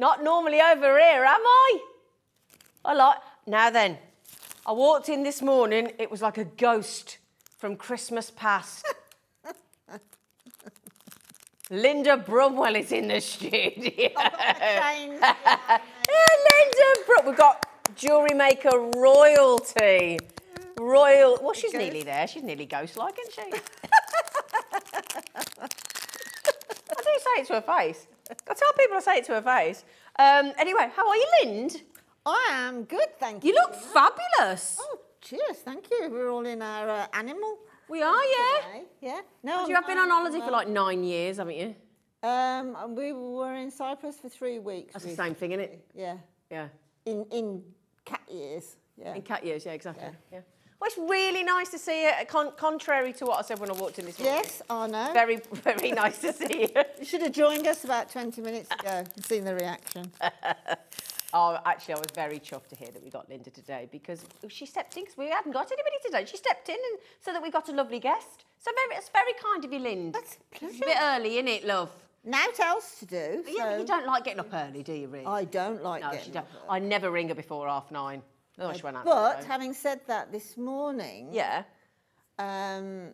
Not normally over here, am I? I like. Now then, I walked in this morning. It was like a ghost from Christmas past. Linda Brumwell is in the studio. Oh, Change. Yeah, Linda Brum. We've got jewellery maker royalty. Royal. Well, she's Ghost. nearly there. She's nearly ghost-like, isn't she? I do say it to her face. I tell people I say it to her face. Um, anyway, how are you, Lind? I am good, thank you. You look fabulous. Oh, cheers, thank you. We're all in our uh, animal. We are, yeah. today. Yeah. No, You have been on holiday for like nine years, haven't you? Um, we were in Cyprus for three weeks. That's the same thing, isn't it? Yeah. Yeah. In in cat years. Yeah. In cat years, yeah, exactly. Yeah. Yeah. Well, it's really nice to see you, uh, con- contrary to what I said when I walked in this morning. Yes, I know. Very, very nice to see you. You should have joined us about 20 minutes ago and seen the reaction. Oh, actually, I was very chuffed to hear that we got Linda today because she stepped in because we hadn't got anybody today. She stepped in and so that we got a lovely guest. So very, it's very kind of you, Lind. That's a It's a bit early, isn't it, love? Now what else to do? Yeah, but so you don't like getting up early, do you, really? I don't like no, getting she don't. up I never ring her before half nine. Oh, she went out. But having said that, this morning, yeah. um,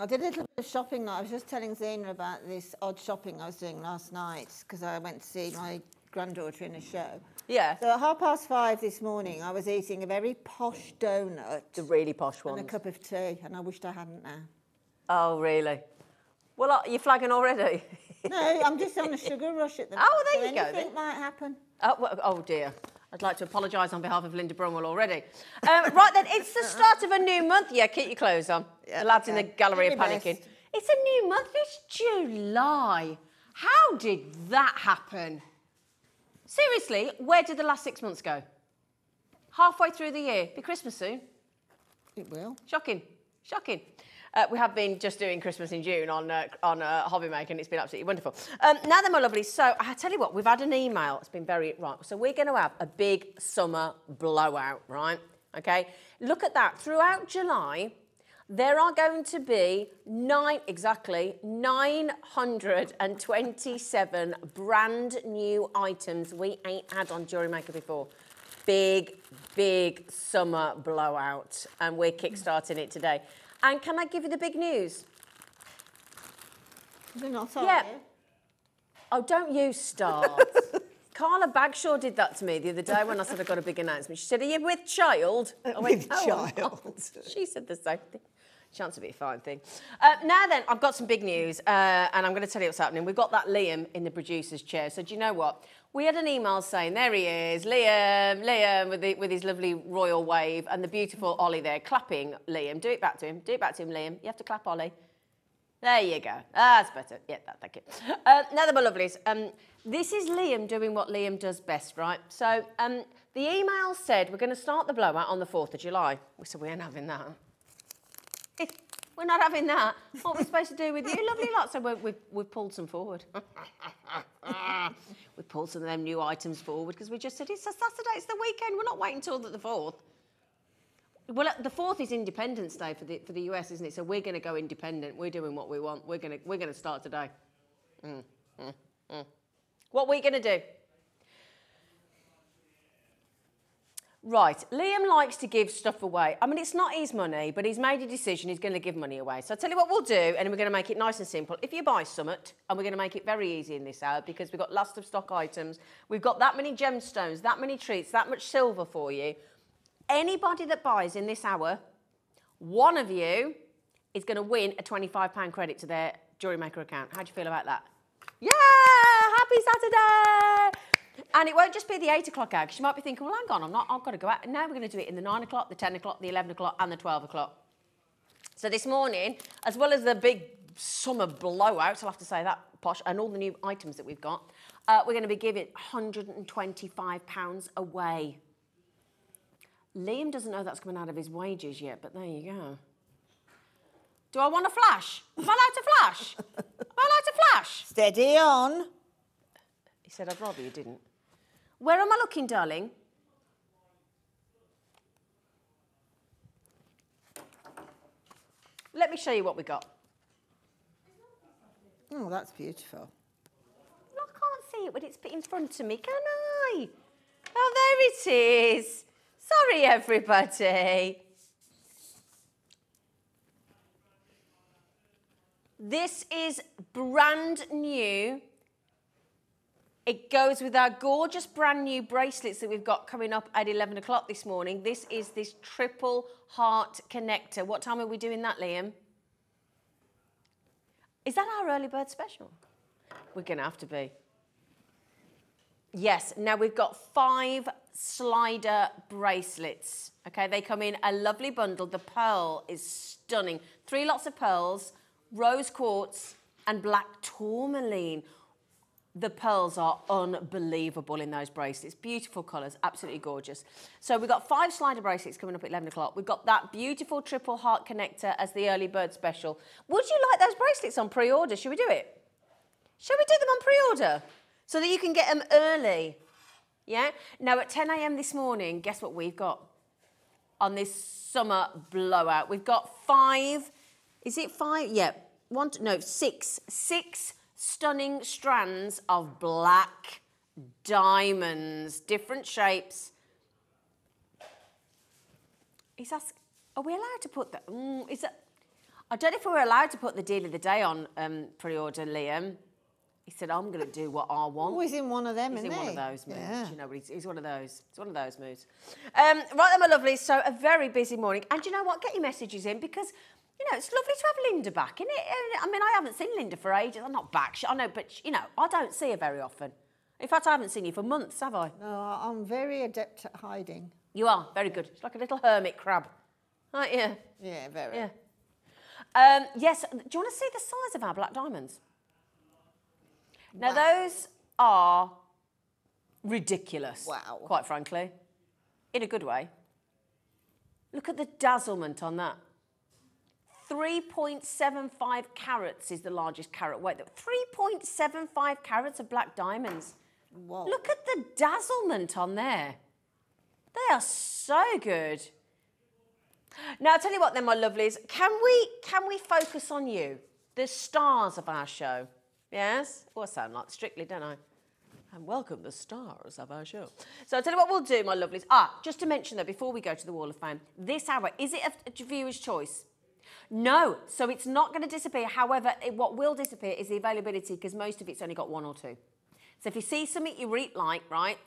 I did a little bit of shopping. I was just telling Zena about this odd shopping I was doing last night because I went to see my granddaughter in a show. Yeah. So at half past five this morning, I was eating a very posh donut The really posh one. and a cup of tea, and I wished I hadn't now. Oh, really? Well, you're you flagging already? No, I'm just on a sugar rush at the moment. Oh, there so you go Anything might happen. Oh, well, oh dear. I'd like to apologise on behalf of Linda Brumwell already. Um, right then, it's the start of a new month. Yeah, keep your clothes on. Yeah, the lads in the gallery are panicking. best. It's a new month. It's July. How did that happen? Seriously, where did the last six months go? Halfway through the year. Be Christmas soon. It will. Shocking, shocking. Uh, we have been just doing Christmas in June on uh, on uh, Hobby Maker, and it's been absolutely wonderful. Um, now then, my lovely. So I tell you what, we've had an email. It's been very right. So we're going to have a big summer blowout, right? Okay. Look at that. Throughout July, there are going to be nine exactly 927 brand new items we ain't had on Jewelry Maker before. Big, big summer blowout, and we're kickstarting it today. And can I give you the big news? They're not, Yeah. you? Oh, don't you start. Carla Bagshaw did that to me the other day when I said I got a big announcement. She said, Are you with child? I With "Oh, I'm child." She said the same thing. Chance to be a fine thing. Uh, now then, I've got some big news, uh, and I'm going to tell you what's happening. We've got that Liam in the producer's chair. So do you know what? We had an email saying, there he is, Liam, Liam, with, the, with his lovely royal wave, and the beautiful Ollie there clapping Liam. Do it back to him. Do it back to him, Liam. You have to clap Ollie. There you go. That's better. Yeah, that, thank you. Uh, now lovelies, um, this is Liam doing what Liam does best, right? So um, the email said we're going to start the blowout on the 4th of July. We said we ain't having that. We're not having that, what are we supposed to do with you, lovely lot? So we we've, we've pulled some forward. we pulled some of them new items forward because we just said it's a Saturday, it's the weekend. We're not waiting till the, the 4th. Well, the fourth is Independence Day for the for the US, isn't it? So we're going to go independent. We're doing what we want. We're going to we're going to start today. Mm, mm, mm. What are we going to do? Right, Liam likes to give stuff away. I mean, it's not his money, but he's made a decision he's going to give money away. So I'll tell you what we'll do, and we're going to make it nice and simple. If you buy Summit, and we're going to make it very easy in this hour because we've got lots of stock items, we've got that many gemstones, that many treats, that much silver for you. Anybody that buys in this hour, one of you is going to win a £25 credit to their Jewelry Maker account. How do you feel about that? Yeah! Happy Saturday! And it won't just be the 8 o'clock hour, because you might be thinking, well, hang on, I'm not, I've got to go out. Now we're going to do it in the 9 o'clock, the 10 o'clock, the 11 o'clock, and the 12 o'clock. So this morning, as well as the big summer blowouts, I'll have to say that, posh, and all the new items that we've got, uh, we're going to be giving £125 away. Liam doesn't know that's coming out of his wages yet, but there you go. Do I want a flash? Am I allowed to flash? Am I allowed to flash? Steady on. He said, I'd rather you didn't. Where am I looking, darling? Let me show you what we got. Oh, that's beautiful. I can't see it when it's in front of me, can I? Oh, there it is. Sorry, everybody. This is brand new. It goes with our gorgeous brand new bracelets that we've got coming up at 11 o'clock this morning. This is this triple heart connector. What time are we doing that, Liam? Is that our early bird special? We're going to have to be. Yes, now we've got five slider bracelets. Okay, they come in a lovely bundle. The pearl is stunning. Three lots of pearls, rose quartz, and black tourmaline. The pearls are unbelievable in those bracelets. Beautiful colours, absolutely gorgeous. So we've got five slider bracelets coming up at 11 o'clock. We've got that beautiful triple heart connector as the early bird special. Would you like those bracelets on pre-order? Should we do it? Shall we do them on pre-order? So that you can get them early. Yeah? Now at 10 a.m. this morning, guess what we've got? On this summer blowout. We've got five, is it five? Yeah, one, no, six, six stunning strands of black diamonds, different shapes. He's asking, are we allowed to put that? Mm, is that? I don't know if we're allowed to put the deal of the day on um, pre-order, Liam. He said, I'm going to do what I want. Always in one of them, He's in one of those moods. Yeah. You know, he's, he's one of those. It's one of those moods. Um, right then, my lovely. So a very busy morning. And you know what? Get your messages in because, you know, it's lovely to have Linda back, isn't it? I mean, I haven't seen Linda for ages. I'm not back. I know, but, you know, I don't see her very often. In fact, I haven't seen you for months, have I? No, I'm very adept at hiding. You are. Very good. It's like a little hermit crab. Aren't you? Yeah, very. Yeah. Um, yes. Do you want to see the size of our black diamonds? Now, those are ridiculous. Wow. Quite frankly, in a good way. Look at the dazzlement on that. 3.75 carats is the largest carat weight. 3.75 carats of black diamonds. Whoa. Look at the dazzlement on there. They are so good. Now, I'll tell you what then, my lovelies. Can we, can we focus on you, the stars of our show? Yes? Oh, I sound like Strictly, don't I? And welcome the stars of our show. So I'll tell you what we'll do, my lovelies. Ah, just to mention though, before we go to the Wall of Fame, this hour, is it a viewer's choice? No, so it's not going to disappear. However, it, what will disappear is the availability because most of it's only got one or two. So if you see something you really like, right,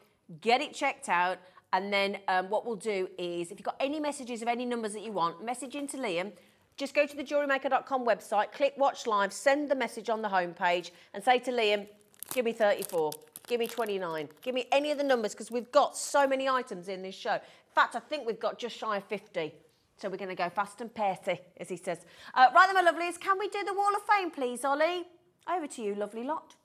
get it checked out. And then um, what we'll do is, if you've got any messages of any numbers that you want, message into Liam. Just go to the jewelrymaker.com website, click watch live, send the message on the homepage, and say to Liam, give me 34, give me 29, give me any of the numbers because we've got so many items in this show. In fact, I think we've got just shy of 50. So we're going to go fast and petty, as he says. Uh, right then, my lovelies, can we do the Wall of Fame, please, Ollie? Over to you, lovely lot.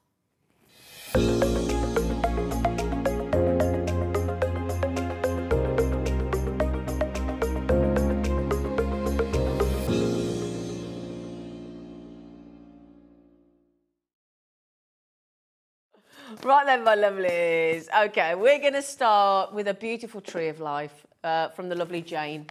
Right then, my lovelies. Okay, we're going to start with a beautiful tree of life uh, from the lovely Jane.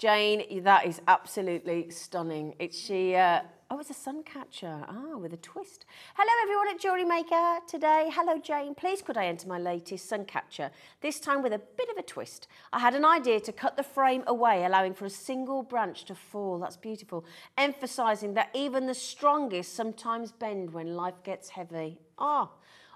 Jane, that is absolutely stunning. It's she. Uh, oh, it's a sun catcher. Ah, with a twist. Hello, everyone at Jewelry Maker today. Hello, Jane. Please, could I enter my latest sun catcher? This time with a bit of a twist. I had an idea to cut the frame away, allowing for a single branch to fall. That's beautiful. Emphasising that even the strongest sometimes bend when life gets heavy. Ah.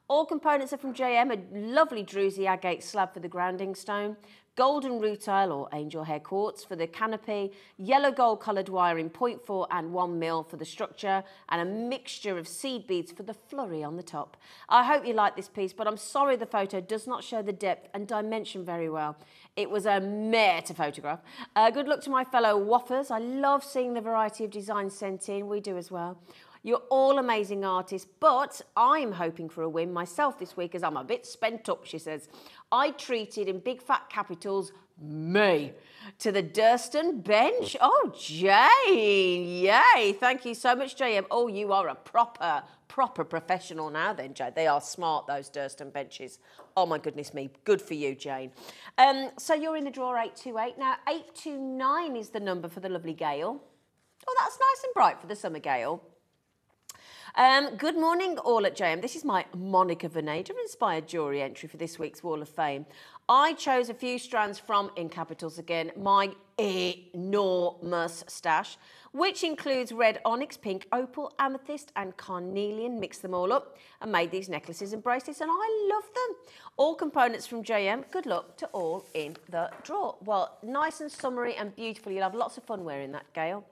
All components are from JM, a lovely druzy agate slab for the grounding stone, golden rutile or angel hair quartz for the canopy, yellow gold coloured wire in 0.4 and 1 mil for the structure, and a mixture of seed beads for the flurry on the top. I hope you like this piece, but I'm sorry the photo does not show the depth and dimension very well. It was a mare to photograph. Uh, good luck to my fellow waffers. I love seeing the variety of designs sent in. We do as well. You're all amazing artists, but I'm hoping for a win myself this week as I'm a bit spent up, she says. I treated in big fat capitals me to the Durston bench. Oh, Jane, yay. Thank you so much, JM. Oh, you are a proper, proper professional now then, Jane. They are smart, those Durston benches. Oh, my goodness me. Good for you, Jane. Um, so you're in the draw 828. Now, 829 is the number for the lovely Gale. Oh, that's nice and bright for the summer Gale. Um, good morning, all at JM. This is my Monica Vinader inspired jewellery entry for this week's Wall of Fame. I chose a few strands from, in capitals again, my enormous stash, which includes red onyx, pink opal, amethyst, and carnelian. Mixed them all up and made these necklaces and bracelets, and I love them. All components from JM. Good luck to all in the draw. Well, nice and summery and beautiful. You'll have lots of fun wearing that, Gail.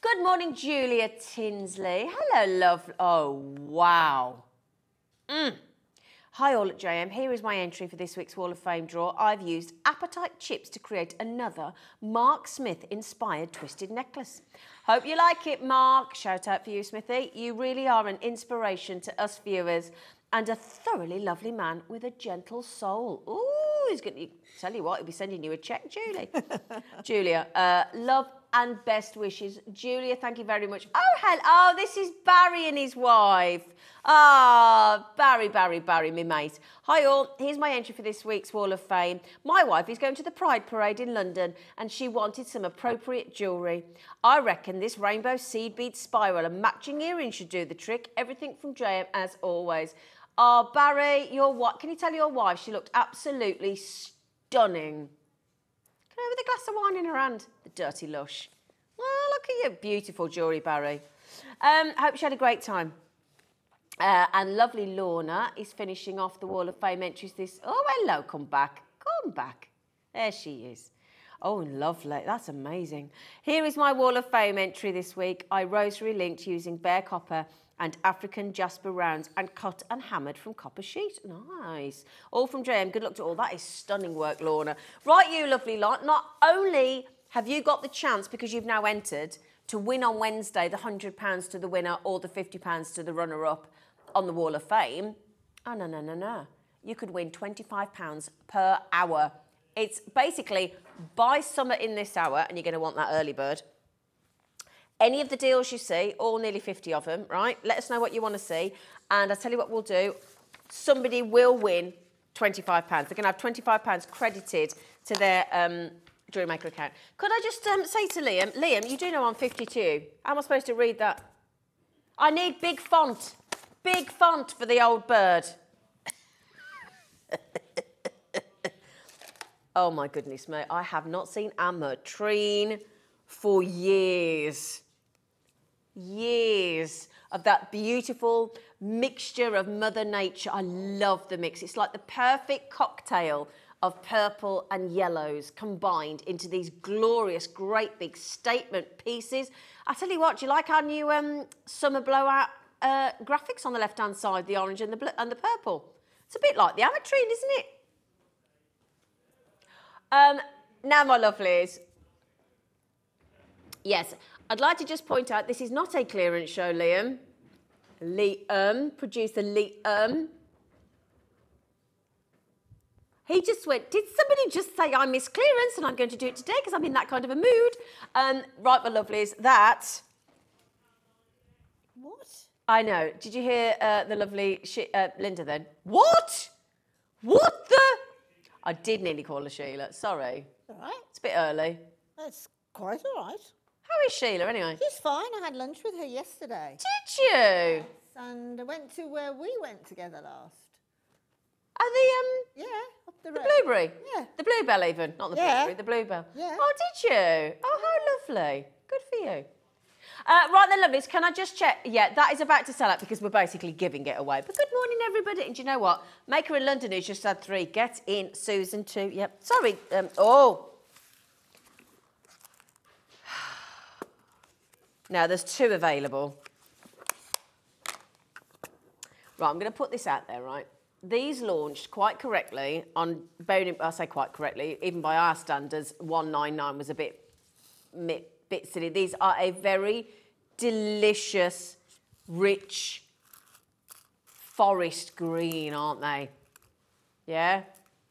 Good morning, Julia Tinsley. Hello, love. Oh, wow. Mm. Hi all at JM, here is my entry for this week's Wall of Fame draw. I've used apatite chips to create another Mark Smith inspired twisted necklace. Hope you like it, Mark. Shout out for you, Smithy. You really are an inspiration to us viewers and a thoroughly lovely man with a gentle soul. Ooh, he's going to tell you what, he'll be sending you a check, Julie. Julia, uh, love and best wishes. Julia, thank you very much. Oh, hello. Oh, this is Barry and his wife. Ah, oh, Barry, Barry, Barry, me mate. Hi all, here's my entry for this week's Wall of Fame. My wife is going to the Pride Parade in London and she wanted some appropriate jewellery. I reckon this rainbow seed bead spiral and matching earrings should do the trick. Everything from JM as always. Oh, Barry, your what? Can you tell your wife she looked absolutely stunning? With a glass of wine in her hand. The dirty lush. Oh, look at you. Beautiful jewellery, Barry. Um, hope she had a great time. Uh, and lovely Lorna is finishing off the Wall of Fame entries this... Oh, hello, come back. Come back. There she is. Oh, lovely. That's amazing. Here is my Wall of Fame entry this week. I rosary linked using bare copper and African jasper rounds and cut and hammered from copper sheet. Nice. All from JM. Good luck to all. That is stunning work, Lorna. Right, you lovely lot. Not only have you got the chance, because you've now entered, to win on Wednesday the £100 to the winner or the £50 to the runner-up on the Wall of Fame. Oh, no, no, no, no. You could win £25 per hour. It's basically buy summer in this hour, and you're going to want that early bird any of the deals you see, all nearly 50 of them, right? Let us know what you want to see. And I'll tell you what we'll do. Somebody will win £25. They're going to have £25 credited to their um, Maker account. Could I just um, say to Liam, Liam, you do know I'm 52. How am I supposed to read that? I need big font. Big font for the old bird. oh my goodness, mate. I have not seen ametrine for years years of that beautiful mixture of Mother Nature. I love the mix. It's like the perfect cocktail of purple and yellows combined into these glorious, great big statement pieces. I tell you what, do you like our new um, summer blowout uh, graphics on the left-hand side, the orange and the, and the purple? It's a bit like the ametrine, isn't it? Um, now, my lovelies, yes, I'd like to just point out this is not a clearance show, Liam. Liam, producer Liam. He just went, did somebody just say I miss clearance and I'm going to do it today because I'm in that kind of a mood? Um, right, my lovelies, that... What? I know. Did you hear uh, the lovely uh, Linda then? What? What the? I did nearly call her Sheila. Sorry. All right. It's a bit early. That's quite all right. How is Sheila anyway? She's fine. I had lunch with her yesterday. Did you? And I went to where we went together last. Oh, the um. Yeah, up the, the road. blueberry. Yeah. The bluebell even, not the Yeah. blueberry. The bluebell. Yeah. Oh, did you? Oh, how lovely. Good for you. Uh, right then, lovelies, can I just check? Yeah, that is about to sell out because we're basically giving it away. But good morning, everybody. And do you know what? Maker in London has just had three. Get in, Susan, two. Yep. Sorry. Um, oh, Now, there's two available. Right, I'm going to put this out there, right? These launched quite correctly on, I say quite correctly, even by our standards, 199 was a bit, bit silly. These are a very delicious, rich forest green, aren't they? Yeah?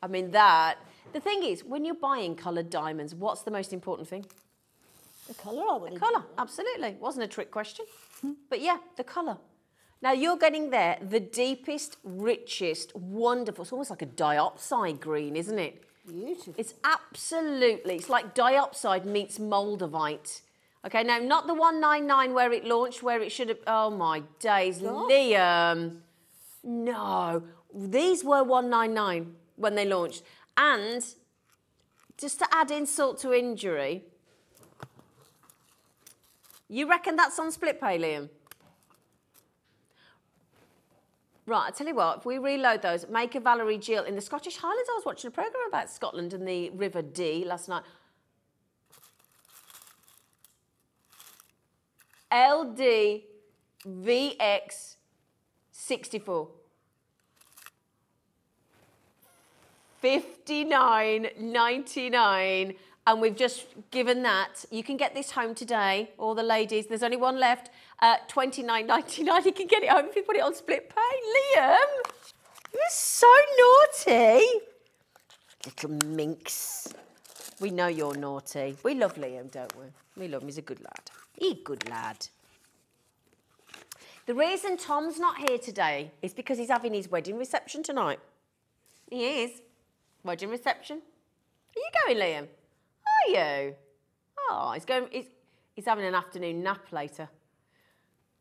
I mean, that. The thing is, when you're buying coloured diamonds, what's the most important thing? The colour, I would The colour, absolutely. Wasn't a trick question. but yeah, the colour. Now you're getting there the deepest, richest, wonderful, it's almost like a diopside green, isn't it? Beautiful. It's absolutely, it's like diopside meets moldavite. Okay, now not the 199 where it launched, where it should have. Oh my days, Liam. No, these were 199 when they launched. And just to add insult to injury, you reckon that's on split pay, Liam? Right, I tell you what, if we reload those, make a Valerie Jill in the Scottish Highlands. I was watching a programme about Scotland and the River Dee last night. LD VX 64. 59.99 and we've just given that. You can get this home today all the ladies. There's only one left uh, 29.99 you can get it home if you put it on split pay. Liam you're so naughty. Little minx. We know you're naughty. We love liam don't we? We love him. He's a good lad. He's a good lad. The reason tom's not here today is because he's having his wedding reception tonight. He is. Wedding reception. Are you going, Liam? Are you? Oh, he's going. He's, he's having an afternoon nap later,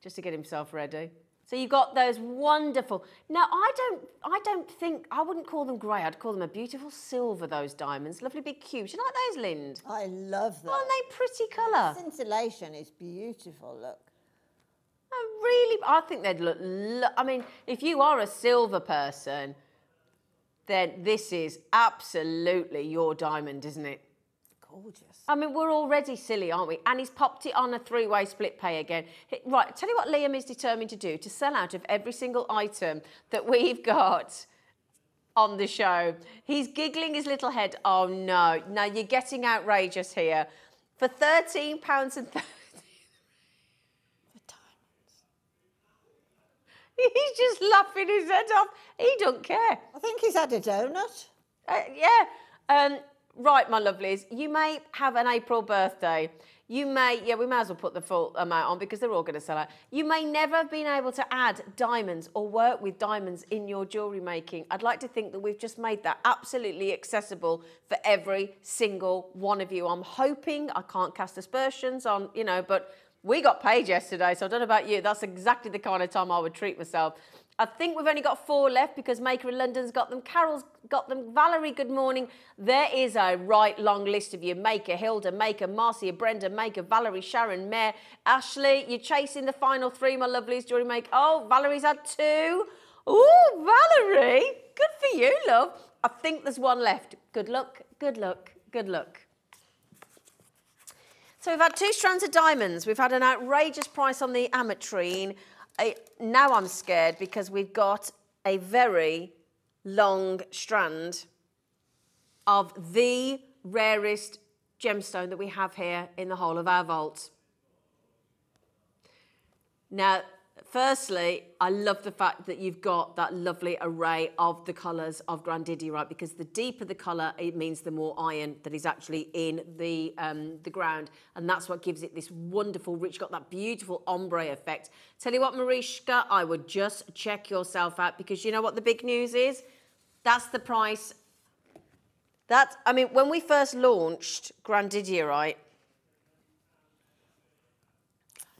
just to get himself ready. So you've got those wonderful. Now I don't. I don't think I wouldn't call them grey. I'd call them a beautiful silver. Those diamonds, lovely big cubes. You like those, Lind? I love them. Aren't they pretty colour? The Scintillation is beautiful. Look. I really. I think they'd look. Lo- I mean, if you are a silver person then this is absolutely your diamond, isn't it? Gorgeous. I mean, we're already silly, aren't we? And he's popped it on a three-way split pay again. Right, tell you what Liam is determined to do, to sell out of every single item that we've got on the show. He's giggling his little head. Oh, no. Now, you're getting outrageous here. For £13 and... He's just laughing his head off. He don't care. I think he's had a donut. Uh, yeah. Um, right, my lovelies. You may have an April birthday. You may, yeah, we may as well put the full amount on because they're all going to sell out. You may never have been able to add diamonds or work with diamonds in your jewellery making. I'd like to think that we've just made that absolutely accessible for every single one of you. I'm hoping, I can't cast aspersions on, you know, but we got paid yesterday, so I don't know about you. That's exactly the kind of time I would treat myself. I think we've only got four left because Maker in London's got them, Carol's got them, Valerie, good morning. There is a right long list of you. Maker, Hilda, Maker, Marcia, Brenda, Maker, Valerie, Sharon, Mare, Ashley. You're chasing the final three, my lovelies. You make? Oh, Valerie's had two. Oh, Valerie, good for you, love. I think there's one left. Good luck, good luck, good luck. So we've had two strands of diamonds. We've had an outrageous price on the ametrine. I, now I'm scared because we've got a very long strand of the rarest gemstone that we have here in the whole of our vault. Now, firstly, I love the fact that you've got that lovely array of the colours of Grandidierite because the deeper the colour, it means the more iron that is actually in the, um, the ground. And that's what gives it this wonderful, rich, got that beautiful ombre effect. Tell you what, Marishka, I would just check yourself out because you know what the big news is? That's the price. That, I mean, when we first launched Grandidierite,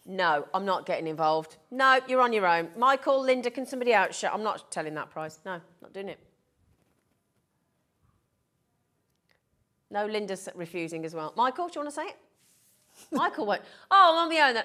no, I'm not getting involved. No, you're on your own. Michael, Linda, can somebody outshut? I'm not telling that price. No, not doing it. No, Linda's refusing as well. Michael, do you want to say it? Michael won't. Oh, I'm on my own.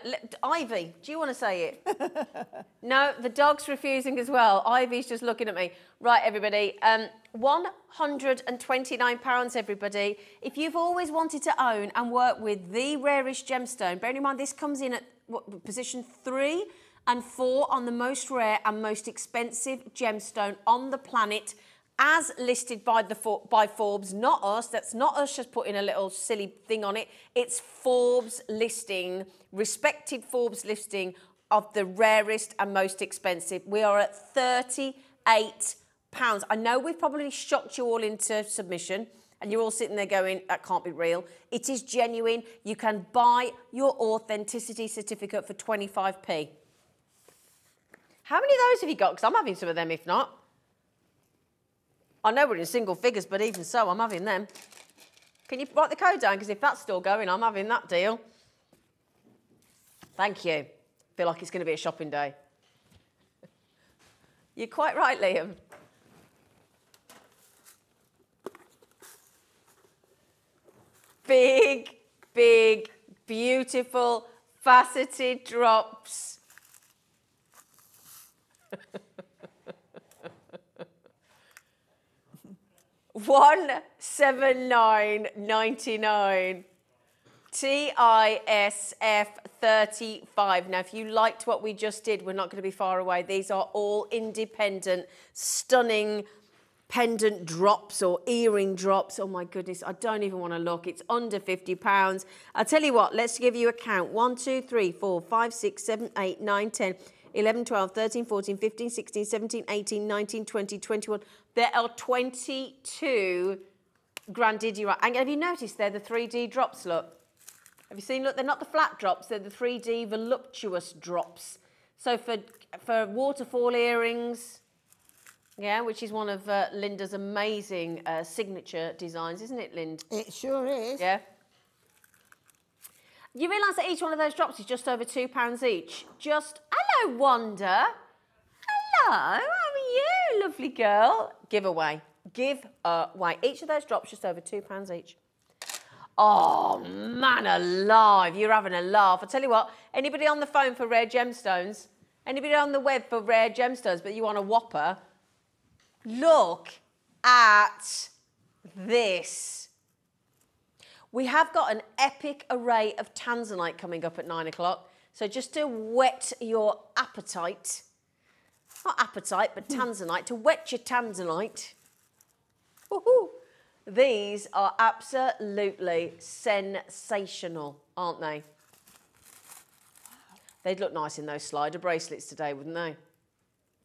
Ivy, do you want to say it? no, the dog's refusing as well. Ivy's just looking at me. Right, everybody. Um, £129, everybody. If you've always wanted to own and work with the rarest gemstone, bearing in mind this comes in at what, position three and four on the most rare and most expensive gemstone on the planet as listed by the by Forbes, not us. That's not us just putting a little silly thing on it. It's Forbes listing, respected Forbes listing of the rarest and most expensive. We are at 38 pounds. I know we've probably shocked you all into submission and you're all sitting there going, that can't be real. It is genuine. You can buy your authenticity certificate for 25p. How many of those have you got? Because I'm having some of them if not. I know we're in single figures, but even so, I'm having them. Can you write the code down? Because if that's still going, I'm having that deal. Thank you. Feel like it's going to be a shopping day. You're quite right, Liam. Big, big, beautiful, faceted drops. One seven nine ninety nine. TISF 35. Now, if you liked what we just did, we're not going to be far away. These are all independent, stunning pendant drops or earring drops. Oh my goodness, I don't even want to look. It's under £50. I'll tell you what, let's give you a count. 1, 2, 3, 4, 5, 6, 7, 8, 9, 10, 11, 12, 13, 14, 15, 16, 17, 18, 19, 20, 21. There are 22 Grandidierite. And have you noticed they're the 3D drops, look? Have you seen, look, they're not the flat drops, they're the 3D voluptuous drops. So for, for waterfall earrings, yeah, which is one of uh, Linda's amazing uh, signature designs, isn't it, Lind? It sure is. Yeah. You realise that each one of those drops is just over £2 each? Just, hello, Wanda. Hello, how are you, lovely girl? Giveaway. Give uh, away. Each of those drops just over £2 each. Oh, man alive, you're having a laugh. I tell you what, anybody on the phone for rare gemstones? Anybody on the web for rare gemstones, but you want a whopper? Look at this. We have got an epic array of tanzanite coming up at nine o'clock. So just to whet your appetite, not appetite, but tanzanite, to wet your tanzanite. Woohoo! These are absolutely sensational, aren't they? They'd look nice in those slider bracelets today, wouldn't they?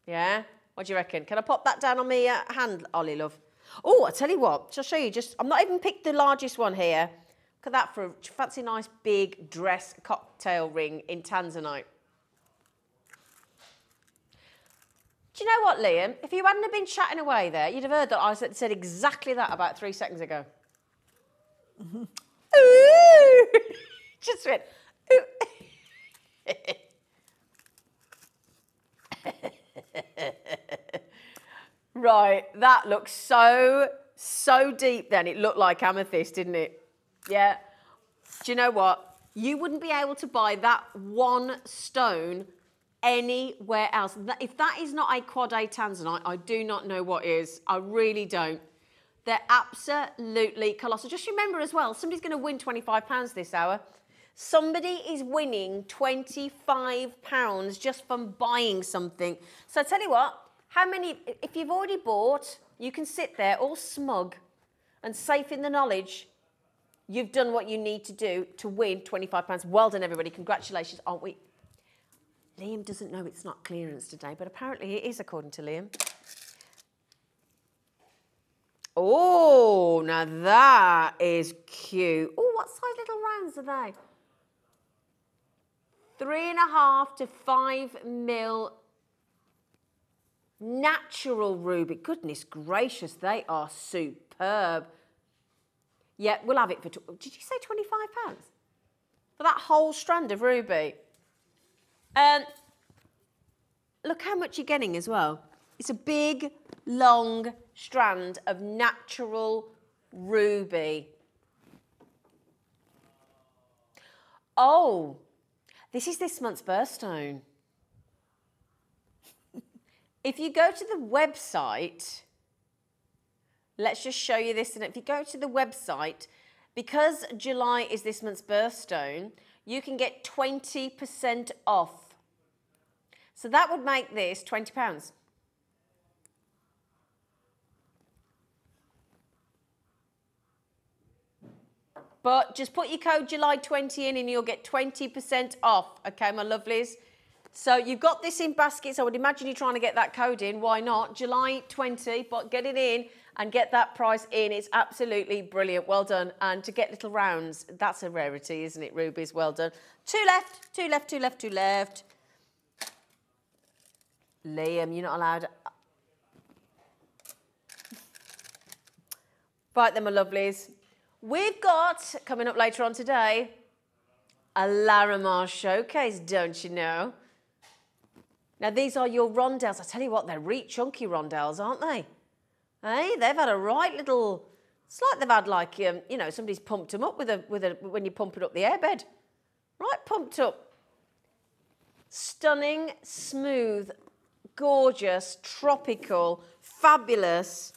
Yeah? What do you reckon? Can I pop that down on my uh, hand, Ollie, love? Oh, I tell you what, I'll show you. Just, I'm not even picked the largest one here. Look at that for a fancy, nice, big dress cocktail ring in Tanzanite. Do you know what, Liam? If you hadn't have been chatting away there, you'd have heard that I said exactly that about three seconds ago. Ooh! Just went, ooh. right, that looks so, so deep then. It looked like amethyst, didn't it? Yeah. Do you know what? You wouldn't be able to buy that one stone anywhere else. If that is not a quad A tanzanite, I do not know what is. I really don't. They're absolutely colossal. Just remember as well, somebody's going to win £25 this hour. Somebody is winning £25 just from buying something. So I tell you what, how many, if you've already bought, you can sit there all smug and safe in the knowledge you've done what you need to do to win £25. Well done, everybody. Congratulations. Aren't we? Liam doesn't know it's not clearance today, but apparently it is according to Liam. Oh, now that is cute. Oh, what size little rounds are they? Three and a half to five mil natural ruby. Goodness gracious, they are superb. Yeah, we'll have it for, did you say 25 pounds? For that whole strand of ruby? Um, look how much you're getting as well. It's a big, long strand of natural ruby. Oh, this is this month's birthstone. if you go to the website, let's just show you this. And if you go to the website, because July is this month's birthstone, you can get 20% off so that would make this £20. But just put your code July20 in and you'll get 20% off. Okay, my lovelies. So you've got this in baskets. I would imagine you're trying to get that code in. Why not? July 20, but get it in and get that price in. It's absolutely brilliant. Well done. And to get little rounds, that's a rarity, isn't it, rubies? Well done. Two left, two left, two left, two left. Liam, you're not allowed. Right then, my lovelies. We've got, coming up later on today, a Larimar showcase, don't you know? Now, these are your rondelles. I tell you what, they're real chunky rondelles, aren't they? Hey, they've had a right little. It's like they've had like um, you know somebody's pumped them up with a with a when you're pumping up the airbed, right pumped up. Stunning, smooth, gorgeous, tropical, fabulous.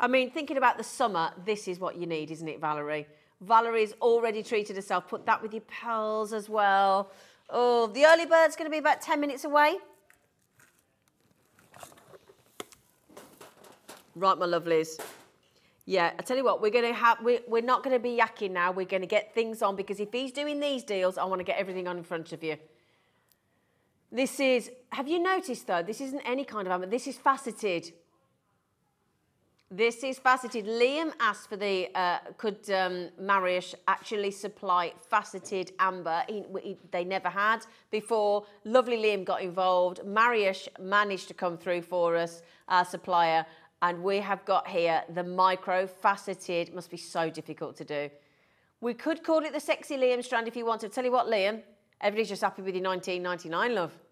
I mean, thinking about the summer, this is what you need, isn't it, Valerie? Valerie's already treated herself. Put that with your pearls as well. Oh, the early bird's going to be about 10 minutes away. Right, my lovelies. Yeah, I tell you what, we're going to have, we're, we're not going to be yakking now. We're going to get things on because if he's doing these deals, I want to get everything on in front of you. This is, have you noticed though, this isn't any kind of amber, this is faceted. This is faceted. Liam asked for the, uh, could um, Mariusz actually supply faceted amber? He, he, they never had before. Lovely Liam got involved. Mariusz managed to come through for us, our supplier, and we have got here the micro faceted, must be so difficult to do. We could call it the sexy Liam strand if you want to. Tell you what, Liam, everybody's just happy with your 1999 love.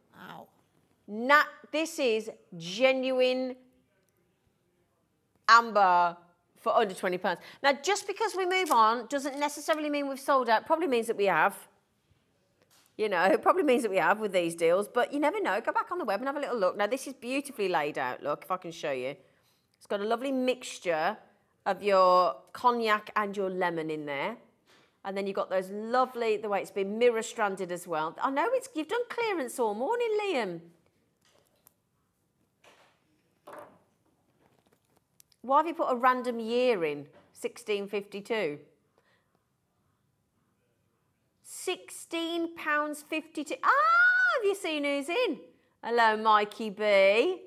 Nah, this is genuine amber for under £20. Now, just because we move on doesn't necessarily mean we've sold out. Probably means that we have. You know, it probably means that we have with these deals, but you never know. Go back on the web and have a little look. Now, this is beautifully laid out. Look, if I can show you. It's got a lovely mixture of your cognac and your lemon in there. And then you've got those lovely, the way it's been mirror stranded as well. I know it's you've done clearance all morning, Liam. Why have you put a random year in? 1652. £16.52. Ah, have you seen who's in? Hello, Mikey B.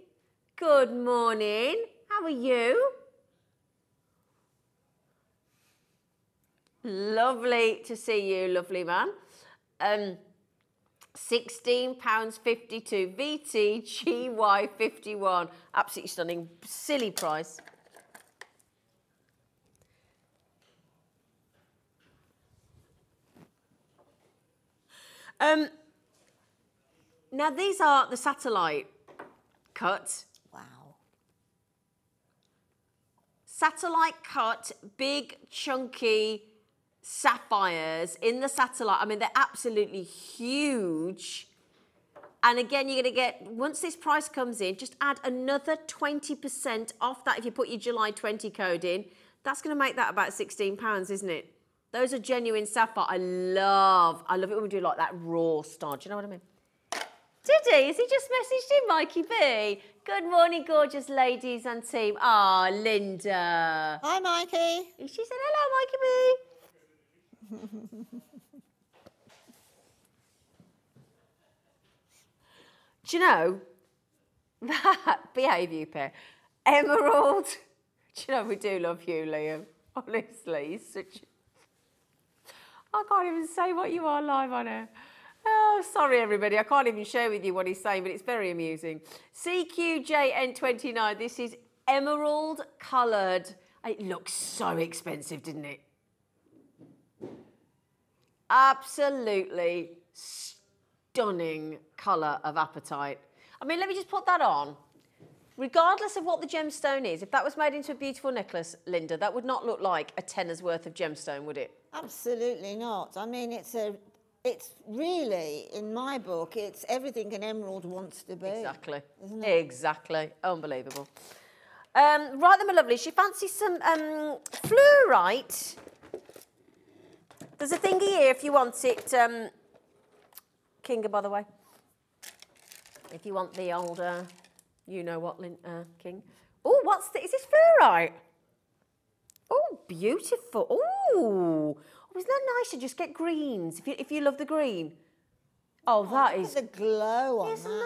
Good morning. How are you? Lovely to see you, lovely man. Um, £16.52 VTGY51. Absolutely stunning. Silly price. Um, now, these are the satellite cut. Wow. Satellite cut, big, chunky sapphires in the satellite. I mean, they're absolutely huge. And again, you're going to get, once this price comes in, just add another 20% off that if you put your July 20 code in. That's going to make that about £16, isn't it? Those are genuine sapphire. I love, I love it when we do like that raw style. Do you know what I mean? Did he? Has he just messaged in, Mikey B? Good morning, gorgeous ladies and team. Ah, oh, Linda. Hi, Mikey. She said, hello, Mikey B. Do you know that behave you pair? Emerald. Do you know we do love you, Liam? Honestly, he's such. I can't even say what you are live on air. Oh, sorry, everybody. I can't even share with you what he's saying, but it's very amusing. CQJN29. This is emerald coloured. It looks so expensive, didn't it? Absolutely stunning colour of apatite. I mean, let me just put that on. Regardless of what the gemstone is, if that was made into a beautiful necklace, Linda, that would not look like a tenner's worth of gemstone, would it? Absolutely not. I mean, it's a, it's really, in my book, it's everything an emerald wants to be. Exactly. Exactly. Unbelievable. Um, right then, my lovely, she fancies some um, fluorite. There's a thingy here if you want it. Um, Kinga, by the way. If you want the older, you know what, Lin, uh, King. Oh, what's this? Is this fluorite? Oh, beautiful. Oh, oh, isn't that nice to just get greens if you, if you love the green? Oh, that Look is. the glow on Isn't that.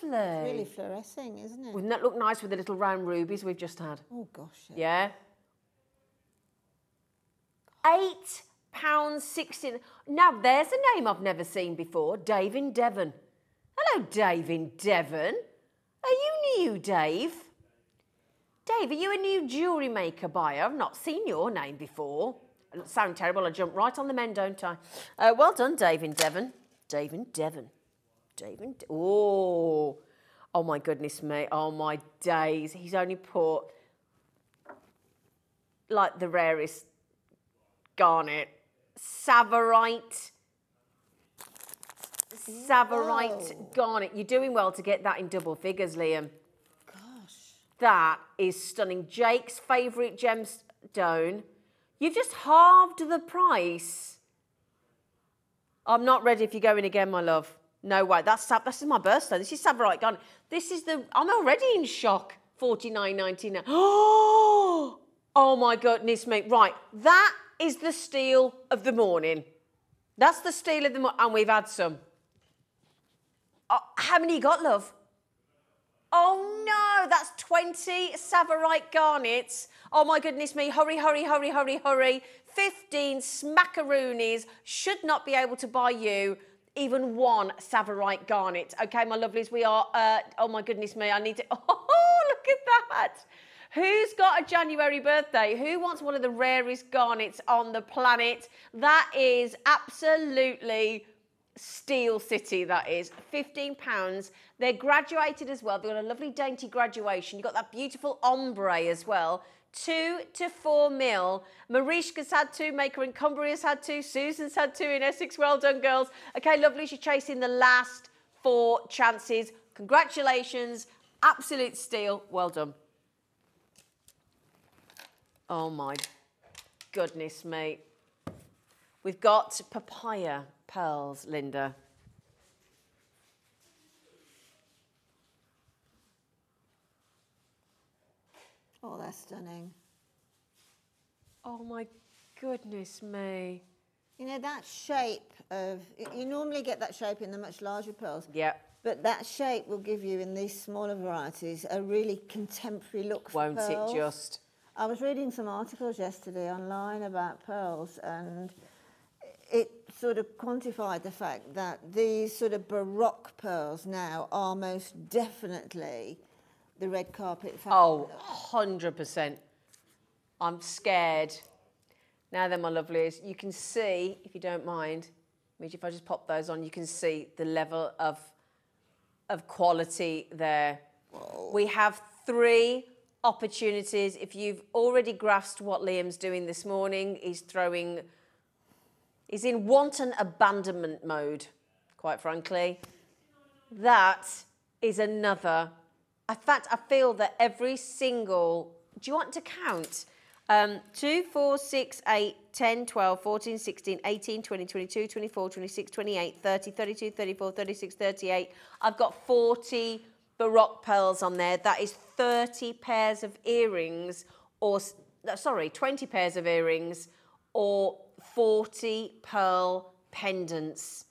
that lovely? Really fluorescing, isn't it? Wouldn't that look nice with the little round rubies we've just had? Oh, gosh. Yeah. yeah. Eight pounds sixteen. Now there's a name I've never seen before. Dave in Devon. Hello, Dave in Devon. Are you new, Dave? Dave, are you a new jewellery maker buyer? I've not seen your name before. Sound terrible. I jump right on the men, don't I? Uh, well done, Dave in Devon. Dave in Devon. Dave in. Oh, oh my goodness me! Oh my days! He's only put like the rarest garnet, Tsavorite. Tsavorite Whoa. garnet. You're doing well to get that in double figures, Liam. Gosh. That is stunning. Jake's favourite gemstone. You've just halved the price. I'm not ready if you're going again, my love. No way. That's this is my birthday. This is Tsavorite Garnet. This is the. I'm already in shock. Forty nine ninety nine. Oh Oh my goodness me! Right, that is the steal of the morning. That's the steal of the morning, and we've had some. Oh, how many you got, love? Oh no, that's 20 Tsavorite garnets. Oh my goodness me, hurry, hurry, hurry, hurry, hurry. 15 smackaroonies should not be able to buy you even one Tsavorite garnet. Okay, my lovelies, we are, uh, oh my goodness me, I need to, oh, look at that. Who's got a January birthday? Who wants one of the rarest garnets on the planet? That is absolutely Steel City, that is. £15. They're graduated as well. They've got a lovely dainty graduation. You've got that beautiful ombre as well. Two to four mil. Marishka's had two, Maker in Cumbria's had two, Susan's had two in Essex. Well done, girls. Okay, lovely. She's chasing the last four chances. Congratulations. Absolute steal. Well done. Oh my goodness mate. We've got papaya pearls, Linda. Oh, that's stunning. Oh my goodness me. You know, that shape of, you normally get that shape in the much larger pearls. Yeah, But that shape will give you, in these smaller varieties, a really contemporary look for won't it just? I was reading some articles yesterday online about pearls, and it sort of quantified the fact that these sort of baroque pearls now are most definitely the red carpet fashion. Oh, 100%. I'm scared. Now then, my lovelies, you can see, if you don't mind, if I just pop those on, you can see the level of, of quality there. We have three opportunities. If you've already grasped what Liam's doing this morning, he's throwing, he's in wanton abandonment mode, quite frankly. That is another. In fact, I feel that every single. Do you want to count? Um, 2, 4, 6, 8, 10, 12, 14, 16, 18, 20, 22, 24, 26, 28, 30, 32, 34, 36, 38. I've got 40 Baroque pearls on there. That is 30 pairs of earrings, or, sorry, 20 pairs of earrings, or 40 pearl pendants.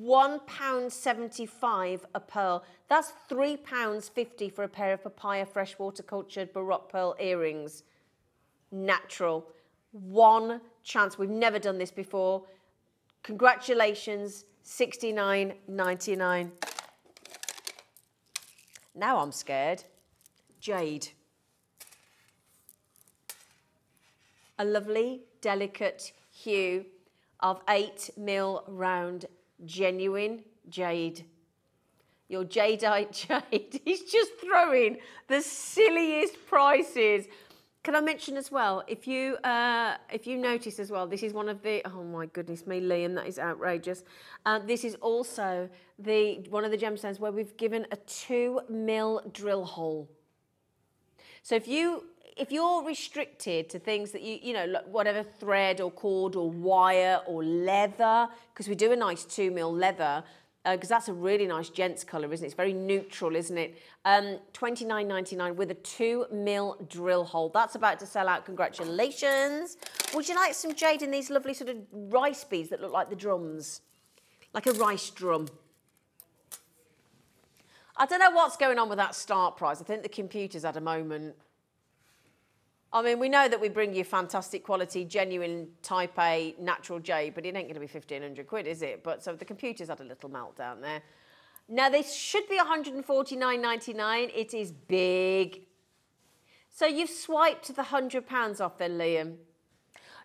£1.75 a pearl. That's £3.50 for a pair of papaya freshwater cultured Baroque pearl earrings. Natural. One chance. We've never done this before. Congratulations, $69.99. Now I'm scared. Jade. A lovely, delicate hue of 8 mil round genuine jade. Your jadeite jade is just throwing the silliest prices. Can I mention as well, if you uh, if you notice as well, this is one of the oh my goodness me, Liam, that is outrageous. Uh, this is also the one of the gemstones where we've given a two mil drill hole. So if you if you're restricted to things that you you know whatever thread or cord or wire or leather because we do a nice two mil leather because that's a really nice gents colour, isn't it? It's very neutral, isn't it? Um, Twenty nine ninety nine with a two mil drill hole. That's about to sell out. Congratulations! Would you like some jade in these lovely sort of rice beads that look like the drums, like a rice drum? I don't know what's going on with that start price. I think the computer's had a moment. I mean, we know that we bring you fantastic quality, genuine type A natural jade, but it ain't going to be 1500 quid, is it? But so the computer's had a little meltdown there. Now, this should be 149.99. It is big. So you've swiped the hundred pounds off then, Liam.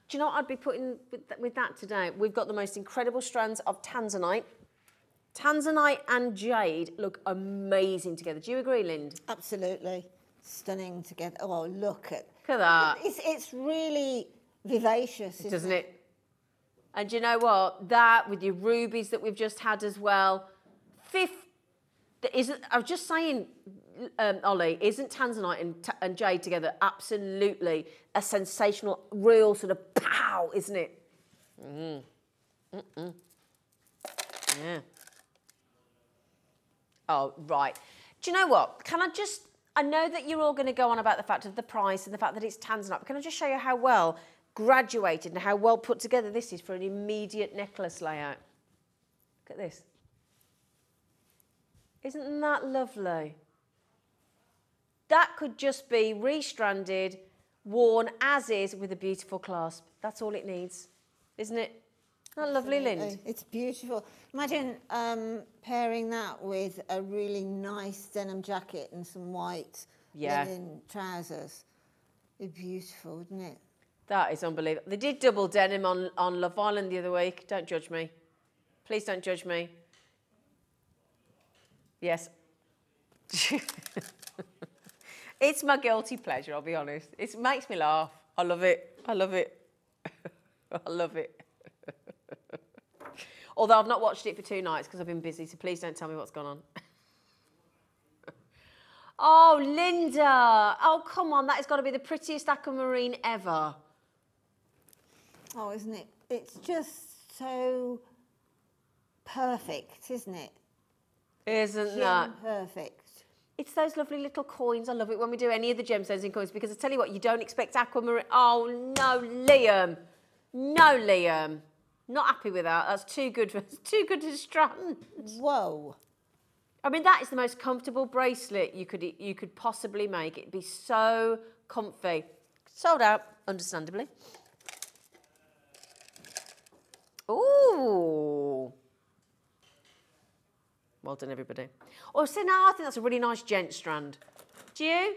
Do you know what I'd be putting with with that today? We've got the most incredible strands of tanzanite. Tanzanite and jade look amazing together. Do you agree, Lind? Absolutely. Stunning together. Oh, look at. Look at that. It's, it's really vivacious, isn't doesn't it? And you know what? That with your rubies that we've just had as well. Fifth, isn't, I was just saying, um, Ollie, isn't Tanzanite and, and Jade together absolutely a sensational, real sort of pow, isn't it? Mm. Mm-mm. Yeah. Oh, right. Do you know what? Can I just, I know that you're all going to go on about the fact of the price and the fact that it's Tanzanite, but can I just show you how well graduated and how well put together this is for an immediate necklace layout? Look at this. Isn't that lovely? That could just be restranded, worn as is with a beautiful clasp. That's all it needs, isn't it? Isn't that lovely, Lind? It's beautiful. Imagine um, pairing that with a really nice denim jacket and some white Yeah. linen trousers. It'd be beautiful, wouldn't it? That is unbelievable. They did double denim on, on Love Island the other week. Don't judge me. Please don't judge me. Yes. it's my guilty pleasure, I'll be honest. It makes me laugh. I love it. I love it. I love it. Although I've not watched it for two nights because I've been busy, so please don't tell me what's gone on. oh, Linda. Oh, come on. That has got to be the prettiest aquamarine ever. Oh, isn't it? It's just so perfect, isn't it? Isn't Gem that? perfect. It's those lovely little coins. I love it when we do any of the gemstones in coins because I tell you what, you don't expect aquamarine. Oh no, Liam, no, Liam, not happy with that. That's too good. For, too good to strand. Whoa. I mean, that is the most comfortable bracelet you could you could possibly make. It'd be so comfy. Sold out, understandably. Ooh. Well done, everybody. Oh, see, now I think that's a really nice gent strand. Do you?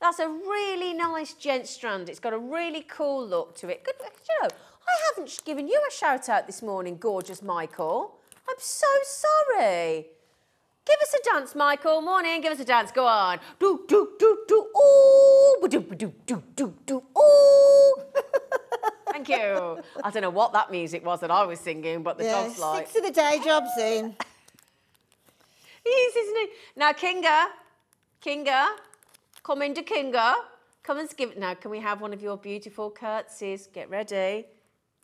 That's a really nice gent strand. It's got a really cool look to it. Good, you know, I haven't given you a shout out this morning, gorgeous Michael. I'm so sorry. Give us a dance, Michael. Morning, give us a dance. Go on. Do, do, do, do, ooh. Do, do, do, do, do, ooh. Thank you. I don't know what that music was that I was singing, but the Yeah, dog's like. stick to the day job soon. He is, isn't he? Now, Kinga, Kinga, come into Kinga. Come and give. Now, can we have one of your beautiful curtsies? Get ready.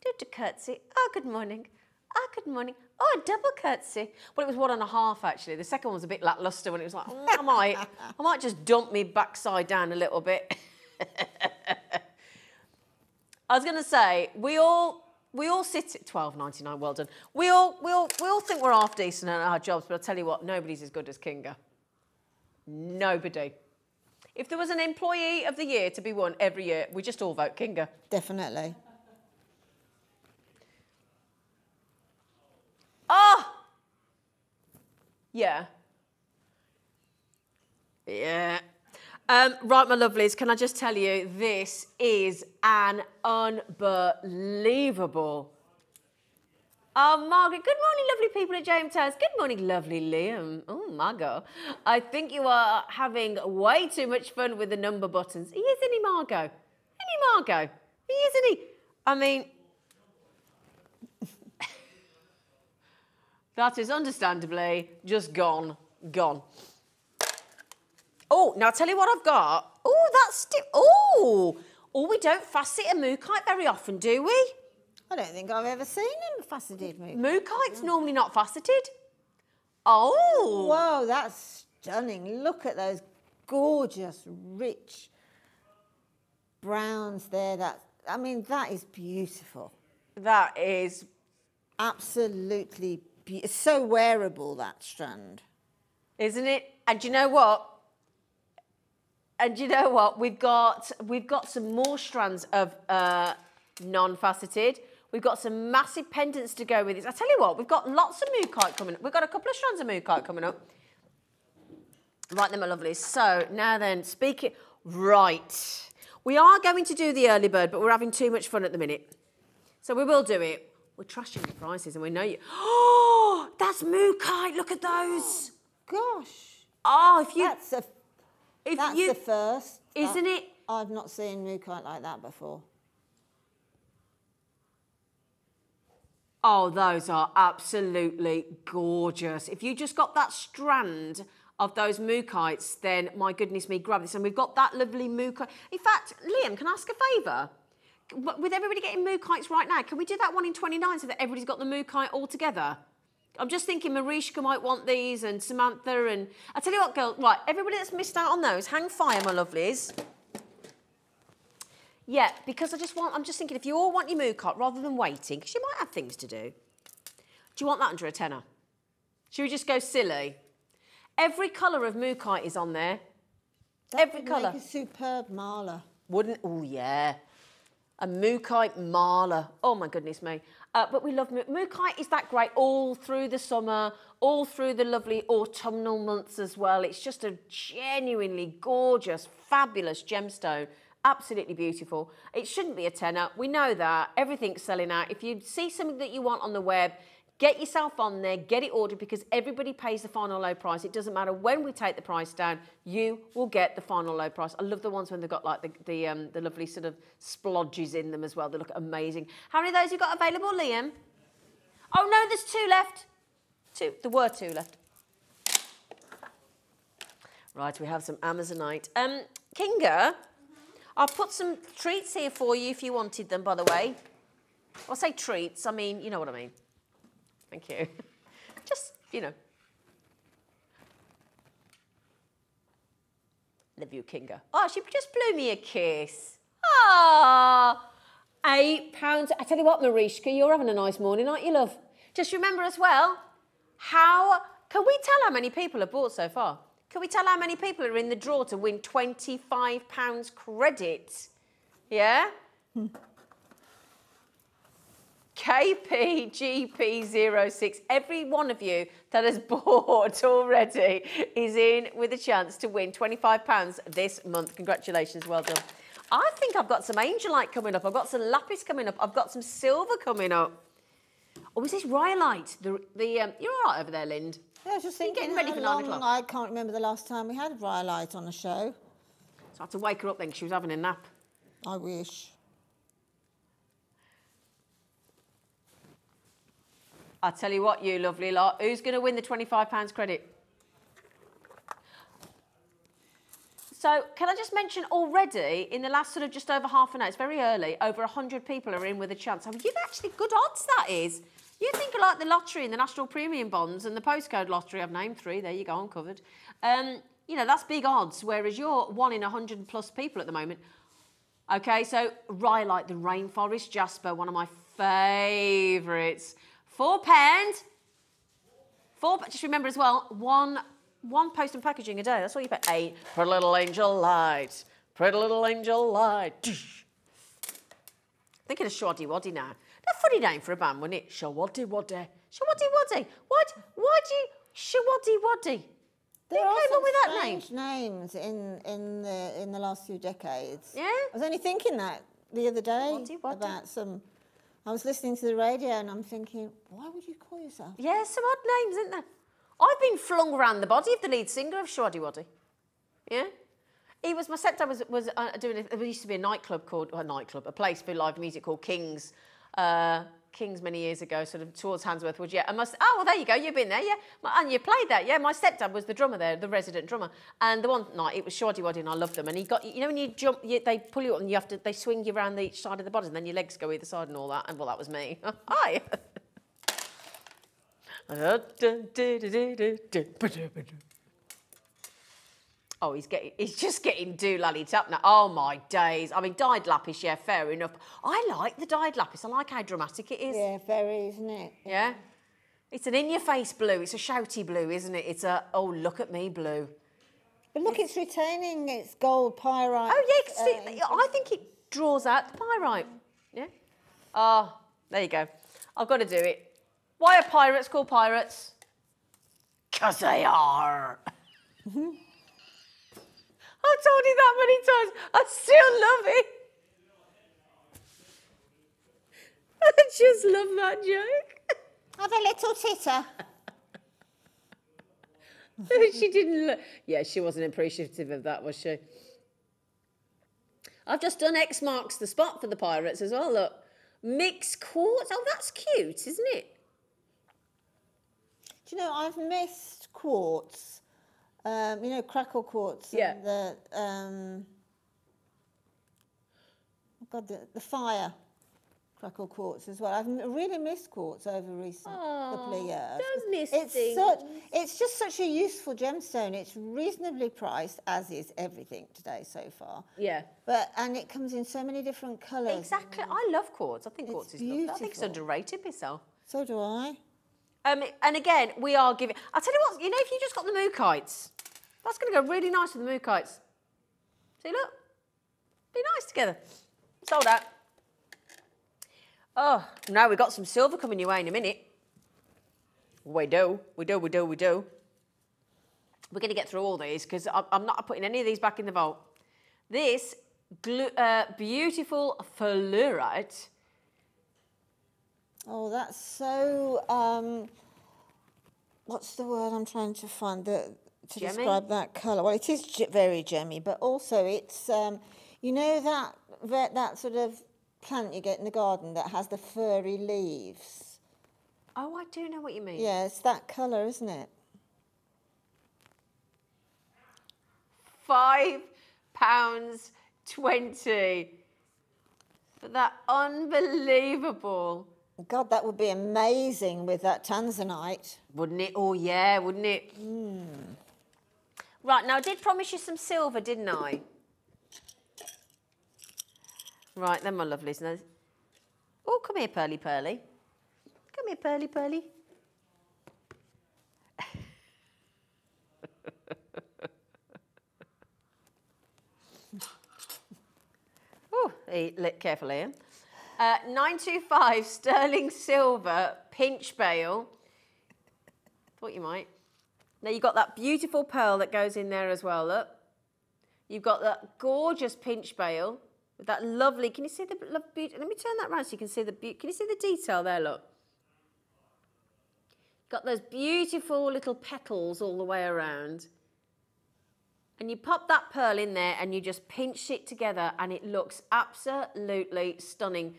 Do the curtsy. Oh, good morning. Oh, good morning. Oh, a double curtsy. Well, it was one and a half actually. The second one was a bit lackluster when it was like, "Mm, I might, I might just dump me backside down a little bit. I was going to say we all we all sit at twelve ninety nine. Well done. We all we all we all think we're half decent at our jobs, but I'll tell you what, nobody's as good as Kinga. Nobody. If there was an employee of the year to be won every year, we just all vote Kinga. Definitely. Ah. Yeah. Yeah. Um, right, my lovelies, can I just tell you, this is an unbelievable. Oh, Margaret, good morning, lovely people at James House. Good morning, lovely Liam. Oh, Margot. I think you are having way too much fun with the number buttons. He isn't he, Margot? Isn't he, Margot? He isn't he? I mean, that is understandably just gone, gone. Oh, now I'll tell you what I've got. Oh, that's still. Oh, oh, we don't facet a mookaite very often, do we? I don't think I've ever seen a faceted move. Mookaite's normally not faceted. Oh, Whoa, that's stunning. Look at those gorgeous, rich browns there. That I mean, that is beautiful. that is. Absolutely be- so wearable that strand. Isn't it? And you know what? And you know what? We've got we've got some more strands of uh, non-faceted. We've got some massive pendants to go with this. I tell you what, we've got lots of mookaite coming. up. We've got a couple of strands of mookaite coming up. Right then, my lovelies. So now then, speaking. Right. We are going to do the early bird, but we're having too much fun at the minute. So we will do it. We're trashing the prices and we know you. Oh, that's Mookaite. Look at those. Gosh, Oh, if you. that's a if that's you the first. Isn't I- it? I've not seen Mookaite like that before. Oh, those are absolutely gorgeous. If you just got that strand of those mookaites, then my goodness me, grab this. And we've got that lovely mookaite. In fact, Liam, can I ask a favour? With everybody getting mookaites right now, can we do that one in 29 so that everybody's got the mookaite all together? I'm just thinking Marishka might want these and Samantha and... I tell you what, girl, right, everybody that's missed out on those, hang fire, my lovelies. Yeah, because I just want, I'm just thinking if you all want your mookaite rather than waiting, because you might have things to do, do you want that under a tenner? Should we just go silly? Every colour of mookaite is on there. That Every colour. Make a superb mala. Wouldn't, oh yeah. A mookaite marla. Oh my goodness me. Uh, but we love mookaite is that great all through the summer, all through the lovely autumnal months as well. It's just a genuinely gorgeous, fabulous gemstone. Absolutely beautiful. It shouldn't be a tenner. We know that. Everything's selling out. If you see something that you want on the web, get yourself on there, get it ordered because everybody pays the final low price. It doesn't matter when we take the price down, you will get the final low price. I love the ones when they've got like the, the, um, the lovely sort of splodges in them as well. They look amazing. How many of those you got available, Liam? Oh no, there's two left. Two. There were two left. Right, we have some Amazonite. Um, Kinga, I'll put some treats here for you if you wanted them, by the way. I'll say treats, I mean, you know what I mean. Thank you. Just, you know. Love you, Kinga. Oh, she just blew me a kiss. Ah, eight pounds. I tell you what, Marishka, you're having a nice morning, aren't you, love? Just remember as well, how can we tell how many people have bought so far? Can we tell how many people are in the draw to win £25 credit? Yeah? KPGP06. Every one of you that has bought already is in with a chance to win £25 this month. Congratulations, well done. I think I've got some angelite coming up. I've got some lapis coming up. I've got some silver coming up. Oh, is this rhyolite? The, the um, you're all right over there, Lind. Yeah, I was just You're thinking getting ready for nine o'clock. I can't remember the last time we had Rhyolite on a show. So I had to wake her up then she was having a nap. I wish. I tell you what, you lovely lot. Who's going to win the £25 credit? So, can I just mention already, in the last sort of just over half an hour, it's very early, over 100 people are in with a chance. I mean, you've actually good odds, that is. You think like the lottery and the national premium bonds and the postcode lottery, I've named three, there you go, I'm covered. Um, you know, that's big odds, whereas you're one in 100 plus people at the moment. Okay, so Rhyolite, the Rainforest Jasper, one of my favourites. Four pens. Four, just remember as well, one one post and packaging a day. That's all you pay. Eight. Pretty little angelite. Pretty little angelite. Thinking of Showaddywaddy now. That funny name for a band, wasn't it? Showaddywaddy. Shawaddy Waddy. Why, why do you... Showaddywaddy. There Who came up with that name? strange names in, in, the, in the last few decades. Yeah? I was only thinking that the other day Waddy, waddy. about some... I was listening to the radio and I'm thinking, why would you call yourself? Yeah, some odd names, isn't there? I've been flung around the body of the lead singer of Showaddywaddy. Yeah? He was, my stepdad was, was uh, doing, there used to be a nightclub called, a nightclub, a place for live music called Kings, uh, Kings many years ago, sort of towards Handsworth Wood, yeah. And my, oh, well, there you go, you've been there, yeah. My- And you played that, yeah. My stepdad was the drummer there, the resident drummer. And the one night, it was Showaddywaddy and I loved them. And he got, you know when you jump, you, they pull you up and you have to, they swing you around each side of the body and then your legs go either side and all that. And well, that was me. Hi. Oh, he's getting, he's just getting doolally up now. Oh my days. I mean, dyed lapis, yeah, fair enough. I like the dyed lapis. I like how dramatic it is. Yeah, very, isn't it? Yeah. It's an in-your-face blue. It's a shouty blue, isn't it? It's a, oh, look at me blue. But look, it's retaining its gold pyrite. Oh, yeah, 'cause uh, it- I think it draws out the pyrite. Yeah. Oh, there you go. I've got to do it. Why are pirates called pirates? Because they are. I've told you that many times. I still love it. I just love that joke. Have a little titter. she didn't look. Yeah, she wasn't appreciative of that, was she? I've just done X marks the spot for the pirates as well. Look, mixed quartz. Oh, that's cute, isn't it? Do you know, I've missed quartz. Um, you know, crackle quartz. Yeah. And the, um, oh God, the, the fire crackle quartz as well. I've really missed quartz over recent couple of years. don't miss it's things. such, it's just such a useful gemstone. It's reasonably priced, as is everything today so far. Yeah. But and it comes in so many different colours. Exactly. I love quartz. I think It's quartz is lovely. I think it's beautiful. underrated myself. So do I. Um, and again, we are giving. I'll tell you what. You know, if you just got the mookaites, that's going to go really nice with the mookaites. See, look, be nice together. Sold out. Oh, now we've got some silver coming your way in a minute. We do, we do, we do, we do. We're going to get through all these because I'm not putting any of these back in the vault. This uh, beautiful fluorite. Oh, that's so. Um, what's the word I'm trying to find the, to Gemmy? describe that colour? Well, it is very gemmy, but also it's um, you know that that sort of plant you get in the garden that has the furry leaves. Oh, I do know what you mean. Yeah, it's that colour, isn't it? five pounds twenty for that unbelievable, God, that would be amazing with that tanzanite. wouldn't it? Oh yeah, wouldn't it? Hmm. Right now, I did promise you some silver, didn't I? Right then, my lovelies. Now- Oh, come here, Pearly Pearly. Come here, Pearly Pearly. Oh, hey, look careful, Ian. Uh, 925 sterling silver pinch bale. Thought you might. Now you've got that beautiful pearl that goes in there as well. Look, you've got that gorgeous pinch bale with that lovely. Can you see the beauty? Let me turn that around so you can see the beauty. Can you see the detail there? Look. Got those beautiful little petals all the way around. And you pop that pearl in there and you just pinch it together and it looks absolutely stunning.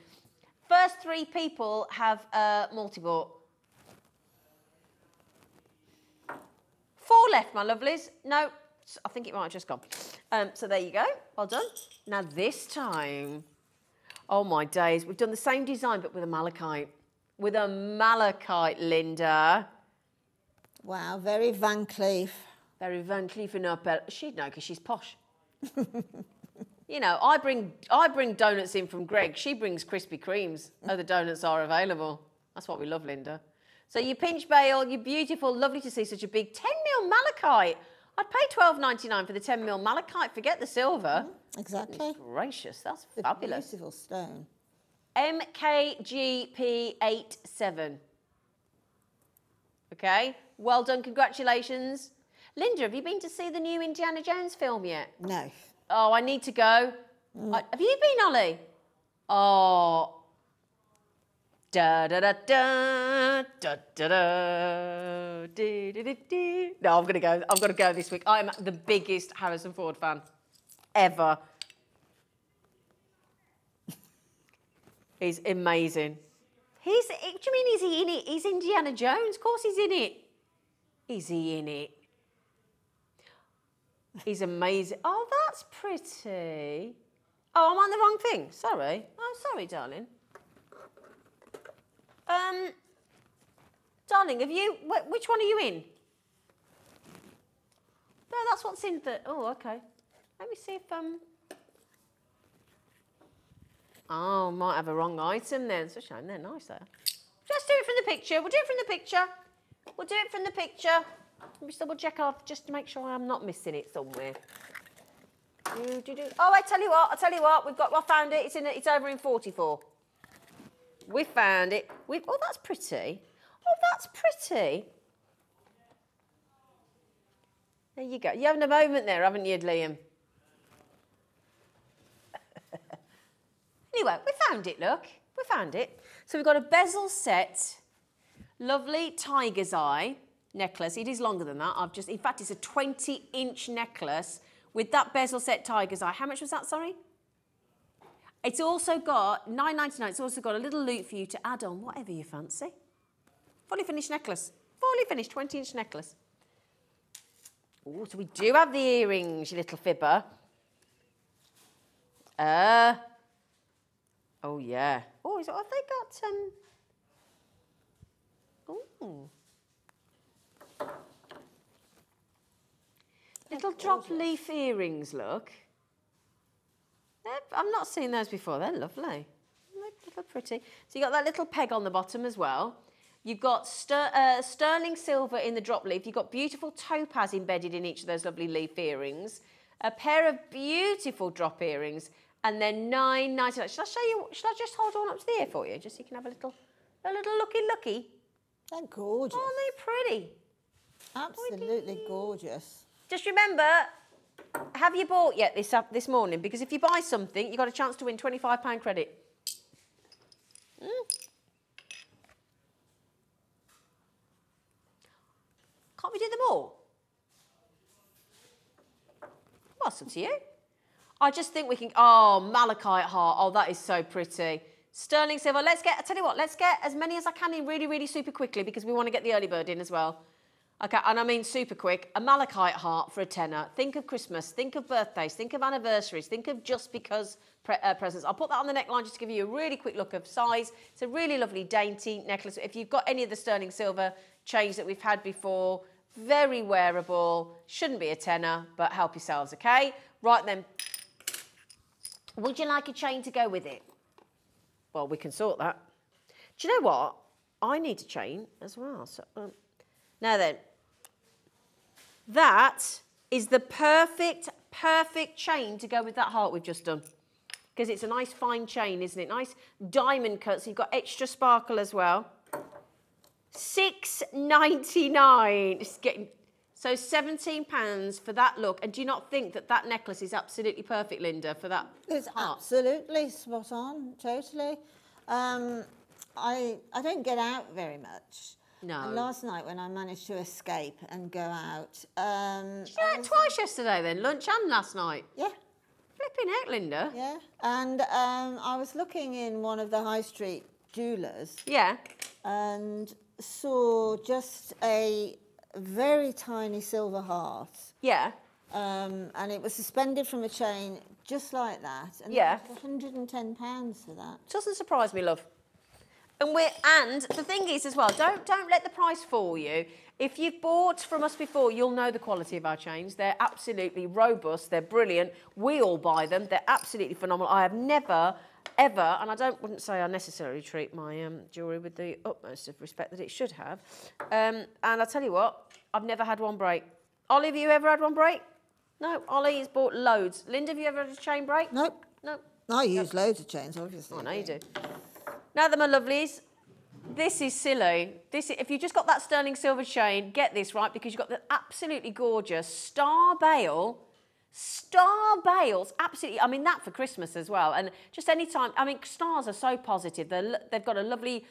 First three people have uh, multi-bought. Four left, my lovelies. No, I think it might have just gone. Um, so there you go. Well done. Now this time, oh my days, we've done the same design but with a malachite. With a malachite, Linda. Wow, very Van Cleef. Very Van Cleef and up. She'd know because she's posh. you know, I bring I bring donuts in from Greg. She brings Krispy Kremes. Other donuts are available. That's what we love, Linda. So you pinch bale, you're beautiful, lovely to see such a big 10 mil malachite. I'd pay twelve ninety nine for the 10 mil malachite. Forget the silver. Mm-hmm. Exactly. Gracious, that's a fabulous. Beautiful stone. MKGP87. Okay, well done, congratulations. Linda, have you been to see the new Indiana Jones film yet? No. Oh, I need to go. Mm. I- have you been, Ollie? Oh. Da da da da da da da do, do, do, do. No, I'm gonna go. I'm gonna go this week. I'm the biggest Harrison Ford fan ever. He's amazing. He's. Do you mean is he in it? He's Indiana Jones. Of course he's in it. Is he in it? He's amazing. Oh, that's pretty. Oh, I'm on the wrong thing. Sorry. I'm sorry, darling. Um, darling, have you? Wh- which one are you in? No, that's what's in the. Oh, okay. Let me see if um. Oh, might have a wrong item then. It's a shame. They're nice though. Just do it from the picture. We'll do it from the picture. We'll do it from the picture. Let me double check off just to make sure I'm not missing it somewhere. Do, do, do. Oh, I tell you what, I tell you what, we've got, I found it, it's, in, it's over in 44. We found it. We, oh, that's pretty. Oh, that's pretty. There you go. You're having a moment there, haven't you, Liam? anyway, we found it, look. We found it. So we've got a bezel set, lovely tiger's eye necklace. It is longer than that. I've just, in fact, it's a 20 inch necklace with that bezel set tiger's eye. How much was that, sorry? It's also got, 9.99, it's also got a little loop for you to add on whatever you fancy. Fully finished necklace. Fully finished 20 inch necklace. Oh, so we do have the earrings, you little fibber. Uh, oh yeah. Oh, is have they got, um, oh. Little drop leaf earrings, look. They're, I've not seen those before. They're lovely. They look pretty. So you got that little peg on the bottom as well. You've got ster uh, sterling silver in the drop leaf. You've got beautiful topaz embedded in each of those lovely leaf earrings. A pair of beautiful drop earrings, and then nine ninety nine. Should I show you? Should I just hold on up to the ear for you, just so you can have a little, a little looky looky? They're gorgeous. Aren't they pretty? Absolutely gorgeous. Just remember, have you bought yet this up this morning? Because if you buy something, you've got a chance to win £25 credit. Mm. Can't we do them all? Well, it's up to you. I just think we can. Oh, malachite heart. Oh, that is so pretty. Sterling silver. Let's get. I tell you what. Let's get as many as I can in really, really super quickly because we want to get the early bird in as well. Okay, and I mean super quick. A malachite heart for a tenner. Think of Christmas. Think of birthdays. Think of anniversaries. Think of just because pre uh, presents. I'll put that on the neckline just to give you a really quick look of size. It's a really lovely, dainty necklace. If you've got any of the sterling silver chains that we've had before, very wearable. Shouldn't be a tenner, but help yourselves. Okay. Right then. Would you like a chain to go with it? Well, we can sort that. Do you know what? I need a chain as well. So, um, now then, that is the perfect, perfect chain to go with that heart we've just done. Because it's a nice fine chain, isn't it? Nice diamond cut, so you've got extra sparkle as well. Six ninety nine. It's getting so seventeen pounds for that look. And do you not think that that necklace is absolutely perfect, Linda, for that? It's heart? absolutely spot on, totally. Um, I I don't get out very much. No. And last night when I managed to escape and go out, um, Did you do it twice yesterday then, lunch and last night. yeah, Flipping heck, Linda. yeah, and um, I was looking in one of the high street jewelers Yeah. and saw just a very tiny silver heart, Yeah. um, and it was suspended from a chain just like that. And Yeah. it 110 pounds for that. Doesn't surprise me, love. And we're and the thing is as well, don't don't let the price fool you. If you've bought from us before, you'll know the quality of our chains. They're absolutely robust. They're brilliant. We all buy them. They're absolutely phenomenal. I have never, ever, and I don't wouldn't say I necessarily treat my um, jewellery with the utmost of respect that it should have. Um, and I tell you what, I've never had one break. Ollie, have you ever had one break? No, Ollie has bought loads. Linda, have you ever had a chain break? Nope. No. I use loads of chains, obviously. Oh, no, you do. Now then, my lovelies, this is silly. This, if you just got that sterling silver chain, get this right because you've got the absolutely gorgeous Star Bale. Star Bales, absolutely. I mean, that for Christmas as well. And just any time, I mean, stars are so positive. They're, they've got a lovely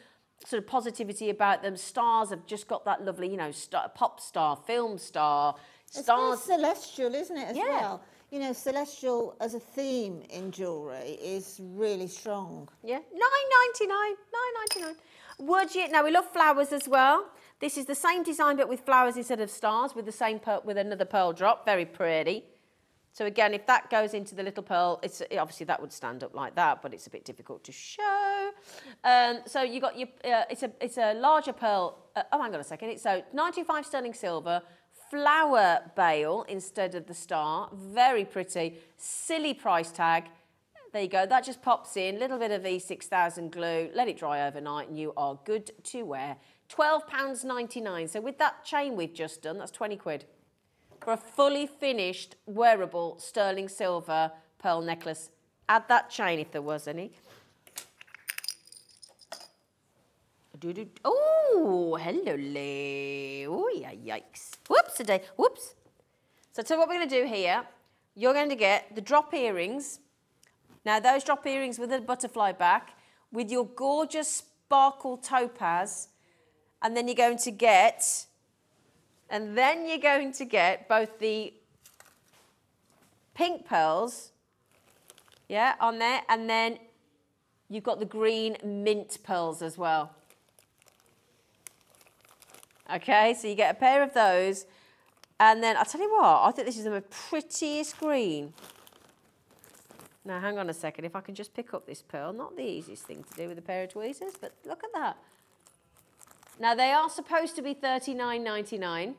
sort of positivity about them. Stars have just got that lovely, you know, star, pop star, film star. It's Stars. celestial, isn't it, as Yeah. well? You know, celestial as a theme in jewellery is really strong. Yeah, nine ninety nine, nine ninety nine. Would you? Now we love flowers as well. This is the same design but with flowers instead of stars, with the same pearl, with another pearl drop. Very pretty. So again, if that goes into the little pearl, it's obviously that would stand up like that, but it's a bit difficult to show. Um, so you got your, uh, it's a it's a larger pearl. Uh, oh, hang on a second. It's so ninety five sterling silver. Flower bale instead of the star. Very pretty. Silly price tag. There you go. That just pops in. Little bit of E6000 glue. Let it dry overnight and you are good to wear. £12.99. So with that chain we've just done, that's 20 quid. For a fully finished wearable sterling silver pearl necklace. Add that chain if there was any. Oh, hello, Lee. Oh, yeah, yikes. Whoops, a day. Whoops. So, tell what we're going to do here. You're going to get the drop earrings. Now, those drop earrings with a butterfly back, with your gorgeous sparkle topaz, and then you're going to get, and then you're going to get both the pink pearls, yeah, on there, and then you've got the green mint pearls as well. Okay, so you get a pair of those. And then I'll tell you what, I think this is the prettiest green. Now, hang on a second. If I can just pick up this pearl, not the easiest thing to do with a pair of tweezers, but look at that. Now, they are supposed to be $39.99.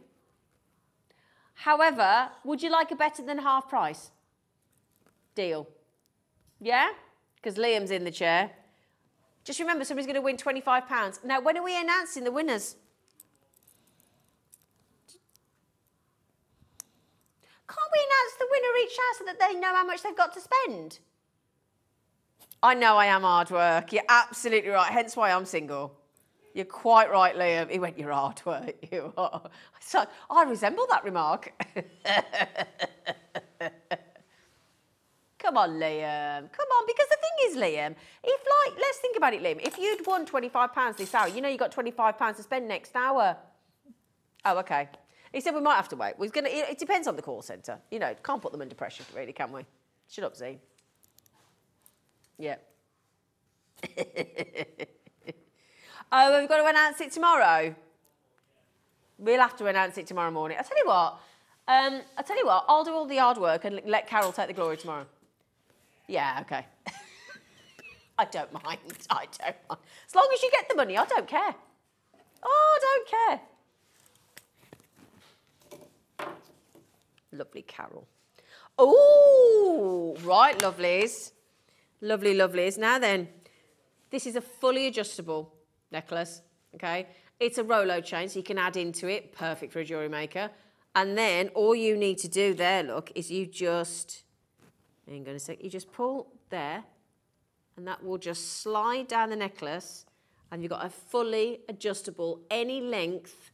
However, would you like a better than half price? Deal. Yeah? Because Liam's in the chair. Just remember, somebody's going to win £25. Now, when are we announcing the winners? Can't we announce the winner each hour so that they know how much they've got to spend? I know I am hard work. You're absolutely right. Hence why I'm single. You're quite right, Liam. He went, You're hard work. You are. So I resemble that remark. Come on, Liam. Come on, because the thing is, Liam, if like, let's think about it, Liam. If you'd won £25 this hour, you know you've got £25 to spend next hour. Oh, okay. He said we might have to wait. We're gonna. It, depends on the call centre. You know, can't put them under pressure, really, can we? Shut up, Z. Yeah. oh, we've got to announce it tomorrow. We'll have to announce it tomorrow morning. I tell you what. Um, I tell you what. I'll do all the hard work and let Carol take the glory tomorrow. Yeah. Okay. I don't mind. I don't mind. As long as you get the money, I don't care. Oh, I don't care. Lovely Carol. Oh, right, lovelies. Lovely, lovelies. Now then, this is a fully adjustable necklace, okay? It's a Rolo chain, so you can add into it. Perfect for a jewellery maker. And then all you need to do there, look, is you just, hang on a sec, you just pull there, and that will just slide down the necklace, and you've got a fully adjustable, any length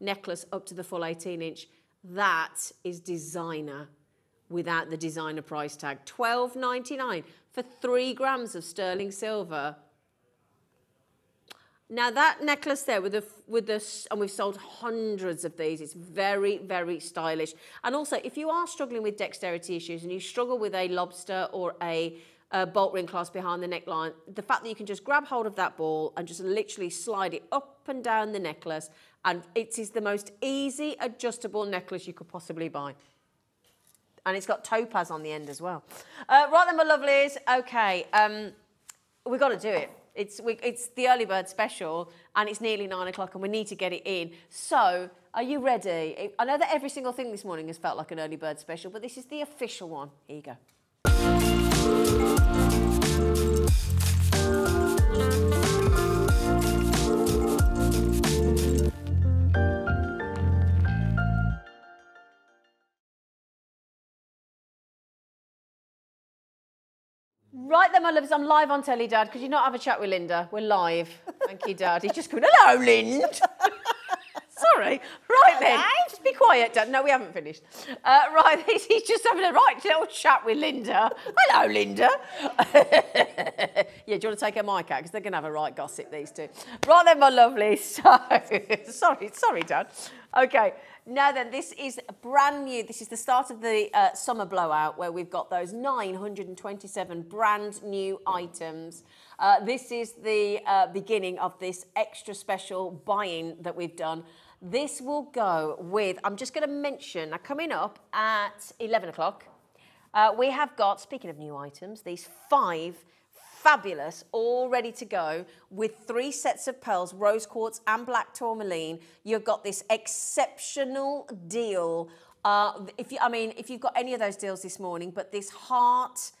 necklace up to the full 18 inch. That is designer without the designer price tag. Twelve ninety nine for three grams of sterling silver. Now that necklace there with the with the and we've sold hundreds of these. It's very very stylish. And also, if you are struggling with dexterity issues and you struggle with a lobster or a, a bolt ring clasp behind the neckline, the fact that you can just grab hold of that ball and just literally slide it up and down the necklace and it is the most easy adjustable necklace you could possibly buy. And it's got topaz on the end as well. Uh, right then, my lovelies. Okay, um, we've got to do it. It's, we, it's the early bird special and it's nearly nine o'clock and we need to get it in. So, are you ready? I know that every single thing this morning has felt like an early bird special, but this is the official one. Here you go. Right then, my loves, I'm live on telly, Dad. Could you not have a chat with Linda? We're live. Thank you, Dad. He's just going, hello, Lind. Sorry. Right then. Just be quiet, Dad. No, we haven't finished. Uh, right, he's just having a right little chat with Linda. Hello, Linda. yeah, do you want to take her mic out? Because they're going to have a right gossip, these two. Right then, my lovely. So, sorry, sorry, Dad. Okay. Now then, this is brand new. This is the start of the uh, summer blowout where we've got those 927 brand new items. Uh, this is the uh, beginning of this extra special buying that we've done. This will go with, I'm just going to mention, now coming up at 11 o'clock, uh, we have got, speaking of new items, these five fabulous, all ready to go with three sets of pearls, rose quartz and black tourmaline. You've got this exceptional deal. Uh, if you, I mean, if you've got any of those deals this morning, but this heart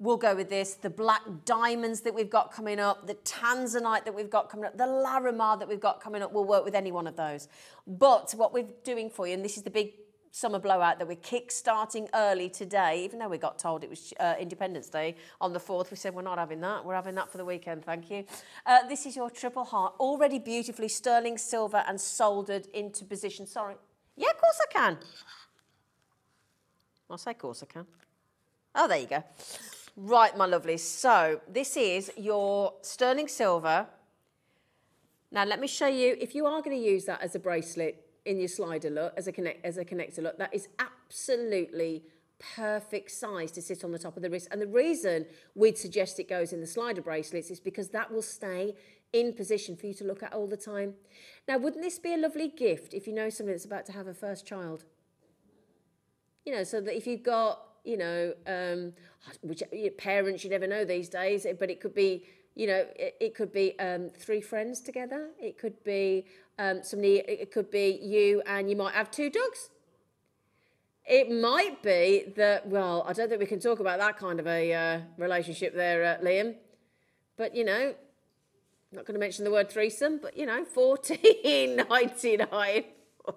we'll go with this. The black diamonds that we've got coming up, the tanzanite that we've got coming up, the larimar that we've got coming up will work with any one of those. But what we're doing for you, and this is the big summer blowout that we're kick-starting early today, even though we got told it was uh, Independence Day on the 4th. We said we're not having that. We're having that for the weekend, thank you. Uh, this is your triple heart, already beautifully sterling silver and soldered into position. Sorry. Yeah, of course I can. I'll say of course I can. Oh, there you go. Right, my lovely. So this is your sterling silver. Now let me show you, if you are going to use that as a bracelet in your slider look, as a, connect, as a connector look, that is absolutely perfect size to sit on the top of the wrist. And the reason we'd suggest it goes in the slider bracelets is because that will stay in position for you to look at all the time. Now, wouldn't this be a lovely gift if you know somebody that's about to have a first child? You know, so that if you've got, you know, um, which parents you never know these days, but it could be, you know, it, it could be um, three friends together. It could be um, somebody. It could be you, and you might have two dogs. It might be that. Well, I don't think we can talk about that kind of a uh, relationship there, uh, Liam. But you know, I'm not going to mention the word threesome, but you know, fourteen ninety nine.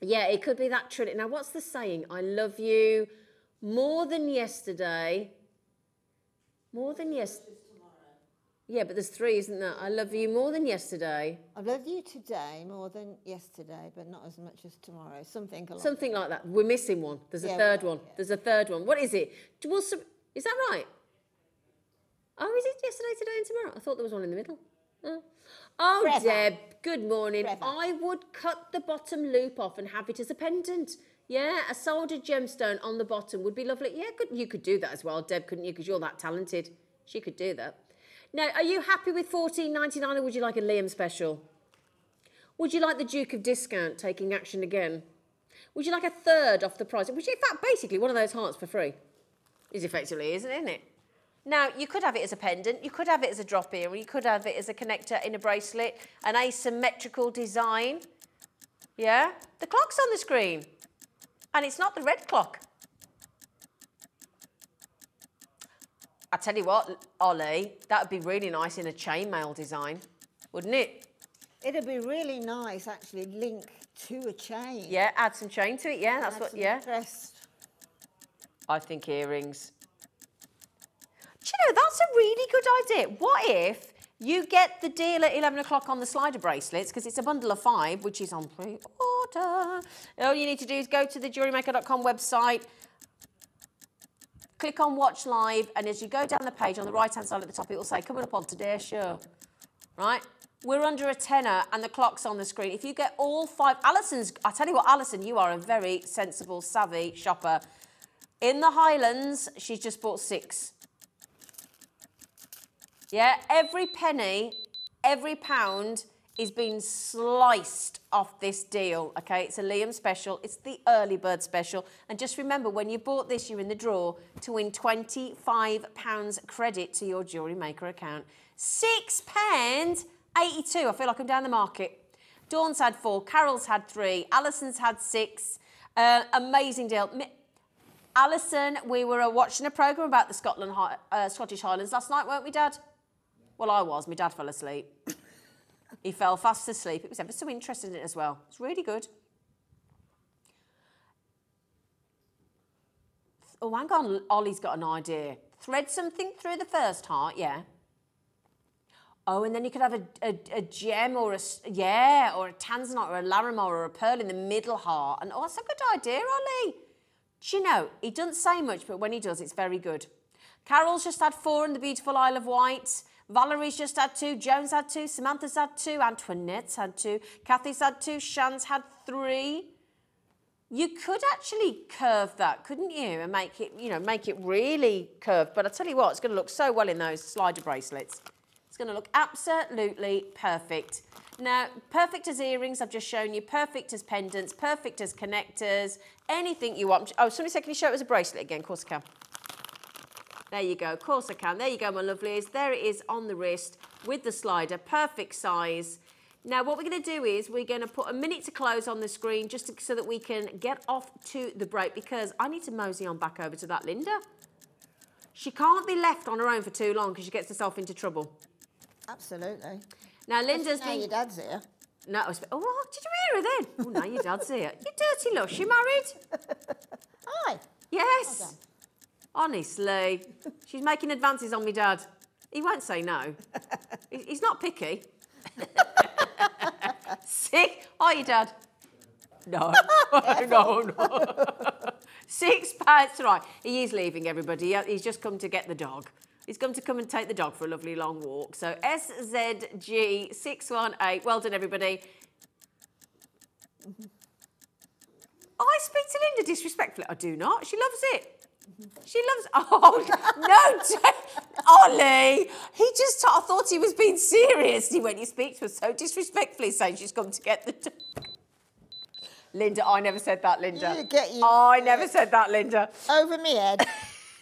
yeah, it could be that trinity. Now, what's the saying? I love you more than yesterday. More than yesterday. Yeah, but there's three, isn't there? I love you more than yesterday. I love you today more than yesterday, but not as much as tomorrow. Something along Something like that. We're missing one. There's a yeah, third one. Yeah. There's a third one. What is it? Is that right? Oh, is it yesterday, today, and tomorrow? I thought there was one in the middle. Oh, oh Forever. Deb, good morning. Forever. I would cut the bottom loop off and have it as a pendant. Yeah, a soldered gemstone on the bottom would be lovely. Yeah, you could do that as well, Deb, couldn't you? Because you're that talented. She could do that. Now, are you happy with fourteen ninety nine, or would you like a Liam special? Would you like the Duke of Discount taking action again? Would you like a third off the price? Which, in fact, basically one of those hearts for free. Is effectively, isn't it? Isn't it? Now, you could have it as a pendant, you could have it as a drop ear, you could have it as a connector in a bracelet, an asymmetrical design. Yeah? The clock's on the screen. And it's not the red clock. I tell you what, Ollie, that would be really nice in a chainmail design, wouldn't it? It'd be really nice, actually, link to a chain. Yeah, add some chain to it. Yeah, that's what. Yeah. Interest. I think earrings. Do you know, that's a really good idea. What if you get the deal at 11 o'clock on the slider bracelets, because it's a bundle of five, which is on pre-order. All you need to do is go to the jewellerymaker.com website, click on watch live, and as you go down the page on the right-hand side at the top, it will say, coming up on today's show, right? We're under a tenner and the clock's on the screen. If you get all five, Alison's, I tell you what, Alison, you are a very sensible, savvy shopper. In the Highlands, she's just bought six. Yeah, every penny, every pound is being sliced off this deal, okay? It's a Liam special. It's the early bird special. And just remember, when you bought this, you're in the draw to win £25 credit to your jewellery maker account. Six pounds, 82. I feel like I'm down the market. Dawn's had four, Carol's had three, Alison's had six. Uh, amazing deal. Alison, we were watching a programme about the Scotland, uh, Scottish Highlands last night, weren't we, Dad? Well, I was. My dad fell asleep. he fell fast asleep. It was ever so interested in it as well. It's really good. Oh, hang on. Ollie's got an idea. Thread something through the first heart, yeah. Oh, and then you could have a, a, a gem or a, yeah, or a tanzanite or a larimar or a pearl in the middle heart. And oh, that's a good idea, Ollie. Do you know, he doesn't say much, but when he does, it's very good. Carol's just had four in the beautiful Isle of Wight. Valerie's just had two, Jones had two, Samantha's had two, Antoinette's had two, Kathy's had two, Shan's had three. You could actually curve that, couldn't you, and make it, you know, make it really curved. But I tell you what, it's going to look so well in those slider bracelets. It's going to look absolutely perfect. Now, perfect as earrings, I've just shown you, perfect as pendants, perfect as connectors, anything you want. Oh, somebody said, can you show it as a bracelet again? Of course I can. There you go. Of course I can. There you go, my lovelies. There it is on the wrist with the slider. Perfect size. Now, what we're going to do is we're going to put a minute to close on the screen just to, so that we can get off to the break because I need to mosey on back over to that Linda. She can't be left on her own for too long because she gets herself into trouble. Absolutely. Now, Linda's now been... your dad's here. No, I was... oh, what? Did you hear her then? Oh, now your dad's here. You dirty lush, you married? Hi. Yes. Well Honestly, she's making advances on me dad. He won't say no. He's not picky. Sick. Are you, Dad? No. no, no. Six pounds. Right, he is leaving everybody. He's just come to get the dog. He's come to come and take the dog for a lovely long walk. So SZG618. Well done, everybody. I speak to Linda disrespectfully. I do not. She loves it. She loves. Oh no, Ollie! He just. I thought he was being serious. When he went. You speak to her so disrespectfully, saying she's come to get the. Linda, I never said that, Linda. You get you. I never said that, Linda. Over me head.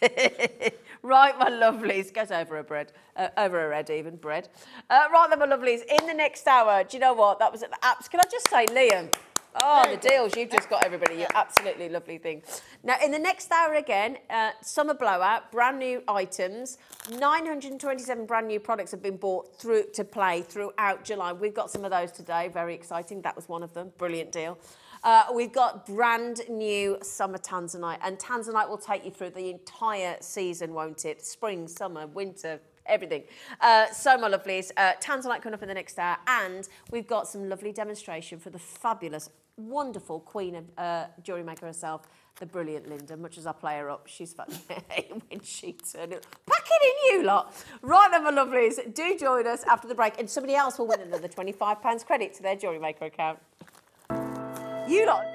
right, my lovelies. Get over her bread. Uh, over her head, even bread. Uh, right, then, my lovelies. In the next hour, do you know what? That was at the apps. Can I just say, Liam? Oh, the deals. You've just got everybody. You're absolutely lovely thing. Now, in the next hour again, uh, summer blowout, brand new items. 927 brand new products have been bought through to play throughout July. We've got some of those today. Very exciting. That was one of them. Brilliant deal. Uh, we've got brand new summer Tanzanite, and Tanzanite will take you through the entire season, won't it? Spring, summer, winter, everything. Uh, so, my lovelies, uh, Tanzanite coming up in the next hour, and we've got some lovely demonstration for the fabulous wonderful queen of uh, jewellery maker herself, the brilliant Linda. Much as I play her up, she's fun when she turned it. Pack it in, you lot. Right then, my lovelies, do join us after the break, and somebody else will win another £25 credit to their jewellery maker account. You lot.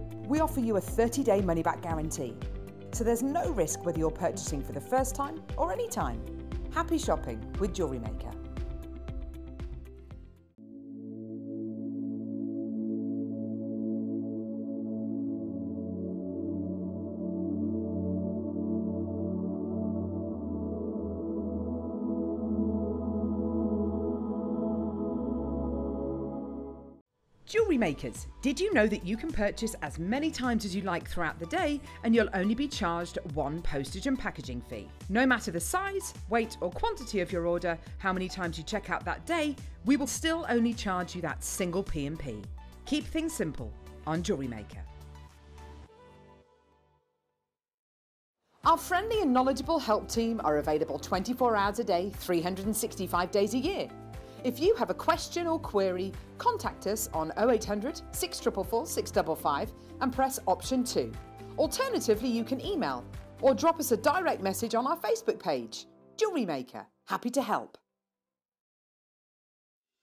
we offer you a 30 day money back guarantee. So there's no risk whether you're purchasing for the first time or any time. Happy shopping with Jewellery Maker. Jewellery makers, did you know that you can purchase as many times as you like throughout the day and you'll only be charged one postage and packaging fee? No matter the size, weight, or quantity of your order, how many times you check out that day, we will still only charge you that single P&P. Keep things simple on Jewellery Maker. Our friendly and knowledgeable help team are available 24 hours a day, 365 days a year. If you have a question or query, contact us on 0800 644 655 and press option 2. Alternatively, you can email or drop us a direct message on our Facebook page. Jewellery Maker, happy to help.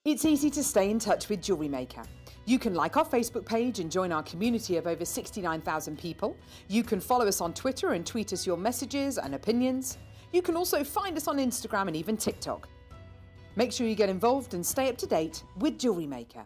It's easy to stay in touch with Jewellery Maker. You can like our Facebook page and join our community of over 69,000 people. You can follow us on Twitter and tweet us your messages and opinions. You can also find us on Instagram and even TikTok. Make sure you get involved and stay up to date with Jewellery Maker.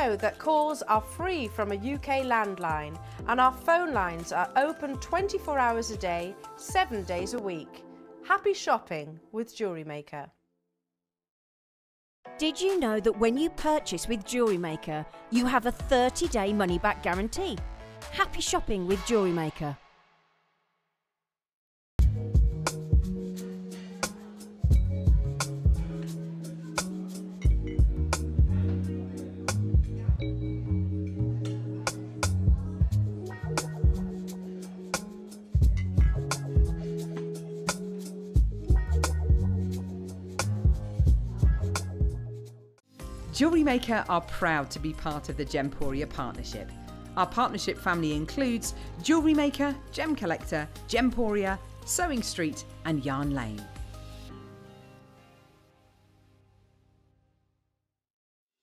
Know that calls are free from a UK landline and our phone lines are open 24 hours a day, 7 days a week? Happy shopping with Jewellery Maker. Did you know that when you purchase with Jewellery Maker, you have a 30 day money back guarantee? Happy shopping with Jewellery Maker. Jewellery Maker are proud to be part of the Gemporia partnership. Our partnership family includes Jewellery Maker, Gem Collector, Gemporia, Sewing Street, and Yarn Lane.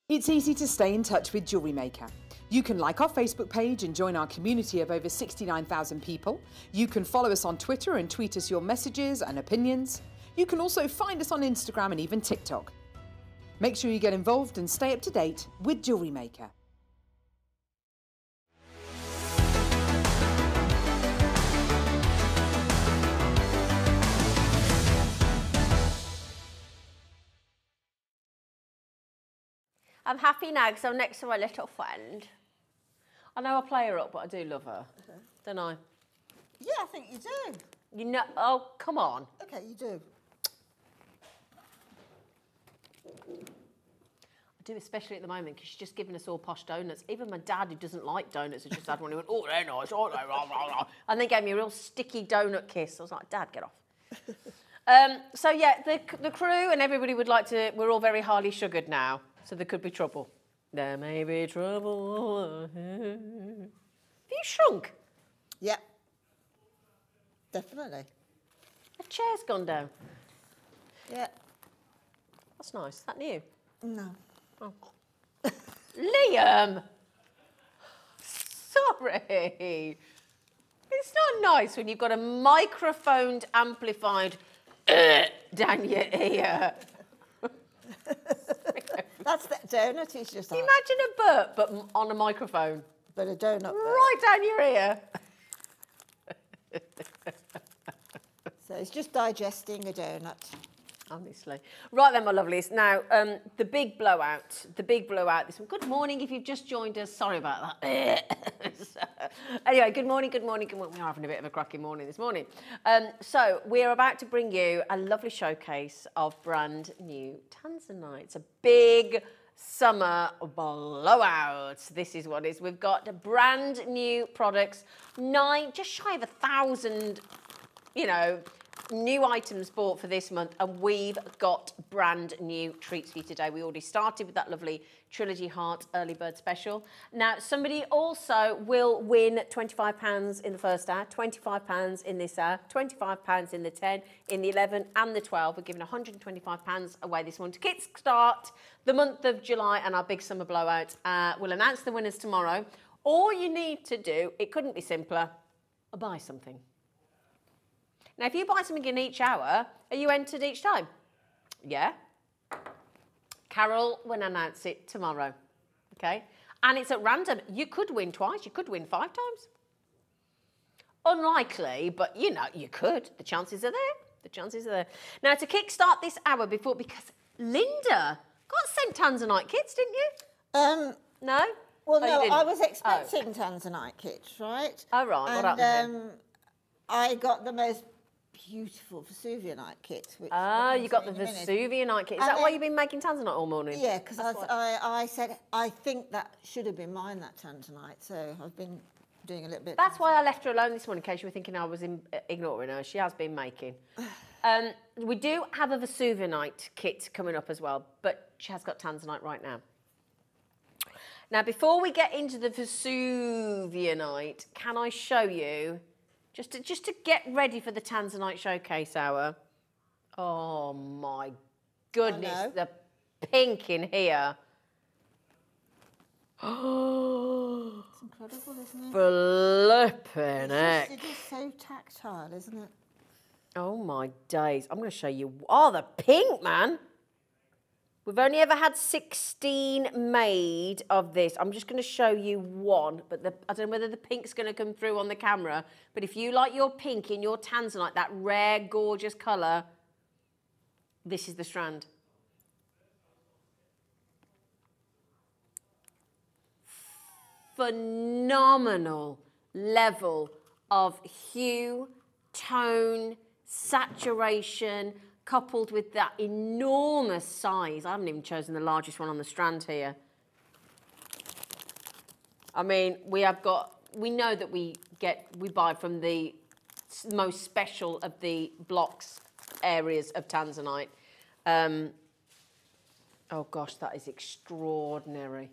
It's easy to stay in touch with Jewellery Maker. You can like our Facebook page and join our community of over 69,000 people. You can follow us on Twitter and tweet us your messages and opinions. You can also find us on Instagram and even TikTok. Make sure you get involved and stay up to date with Jewellery Maker. I'm happy now because I'm next to my little friend. I know I play her up, but I do love her. Don't I? Yeah, I think you do. You know, oh, come on. Okay, you do. I do, especially at the moment, because she's just given us all posh donuts. Even my dad, who doesn't like donuts, has just had one. He went, oh, they're nice, aren't they? Rah, rah, rah." And then gave me a real sticky donut kiss. I was like, Dad, get off. um, so, yeah, the, the crew and everybody would like to, we're all very highly sugared now, so there could be trouble. There may be trouble. Have you shrunk? Yeah. Definitely. The chair's gone down. Yeah. That's nice. Is that new? No. Oh. Liam! Sorry. It's not nice when you've got a microphoned, amplified down your ear. That's the donut he's just. Imagine a burp, but on a microphone. But a donut. bit. Right down your ear. So it's just digesting a donut. Honestly. Right then, my lovelies. Now, um, the big blowout. The big blowout this one. Good morning if you've just joined us. Sorry about that. So, anyway, good morning, good morning, good morning. We are having a bit of a cracking morning this morning. Um, so, we're about to bring you a lovely showcase of brand new Tanzanite. It's a big summer blowout. This is what it is. We've got brand new products, nine, just shy of a thousand you know, new items bought for this month, and we've got brand new treats for you today. We already started with that lovely Trilogy Heart early bird special. Now, somebody also will win £25 in the first hour, £25 in this hour, £25 in the 10, in the 11, and the 12. We're giving £125 away this month to kickstart the month of July and our big summer blowout. Uh, we'll announce the winners tomorrow. All you need to do, it couldn't be simpler, buy something. Now, if you buy something in each hour, are you entered each time? Yeah. Carol will announce it tomorrow. Okay? And it's at random. You could win twice, you could win five times. Unlikely, but you know, you could. The chances are there. The chances are there. Now, to kickstart this hour before, because Linda got sent Tanzanite kits, didn't you? Um, No? well, Oh, no? I was Oh. expecting Tanzanite kits, right? Oh, right. What And happened um, I got the most beautiful Vesuvianite kit. Which Ah, you got the to in a minute. Vesuvianite kit. Is And that why you've been making Tanzanite all morning? Yeah, because I, I, I said I think that should have been mine that Tanzanite, so I've been doing a little bit. That's why I left her alone this morning, in case you were thinking I was in, uh, ignoring her. She has been making. Um, we do have a Vesuvianite kit coming up as well, but she has got Tanzanite right now. Now, before we get into the Vesuvianite, can I show you, just to, just to get ready for the Tanzanite showcase hour? Oh my goodness, the pink in here. Oh, It's incredible, isn't it? flipping heck. It is so tactile, isn't it? Oh my days. I'm going to show you. Oh, the pink, man. We've only ever had 16 made of this. I'm just going to show you one, but the, I don't know whether the pink's going to come through on the camera. But if you like your pink in your tanzanite, that rare, gorgeous colour, this is the strand. Phenomenal level of hue, tone, saturation, coupled with that enormous size. I haven't even chosen the largest one on the strand here. I mean, we have got, we know that we get, we buy from the most special of the blocks areas of Tanzanite. Um, oh gosh, that is extraordinary.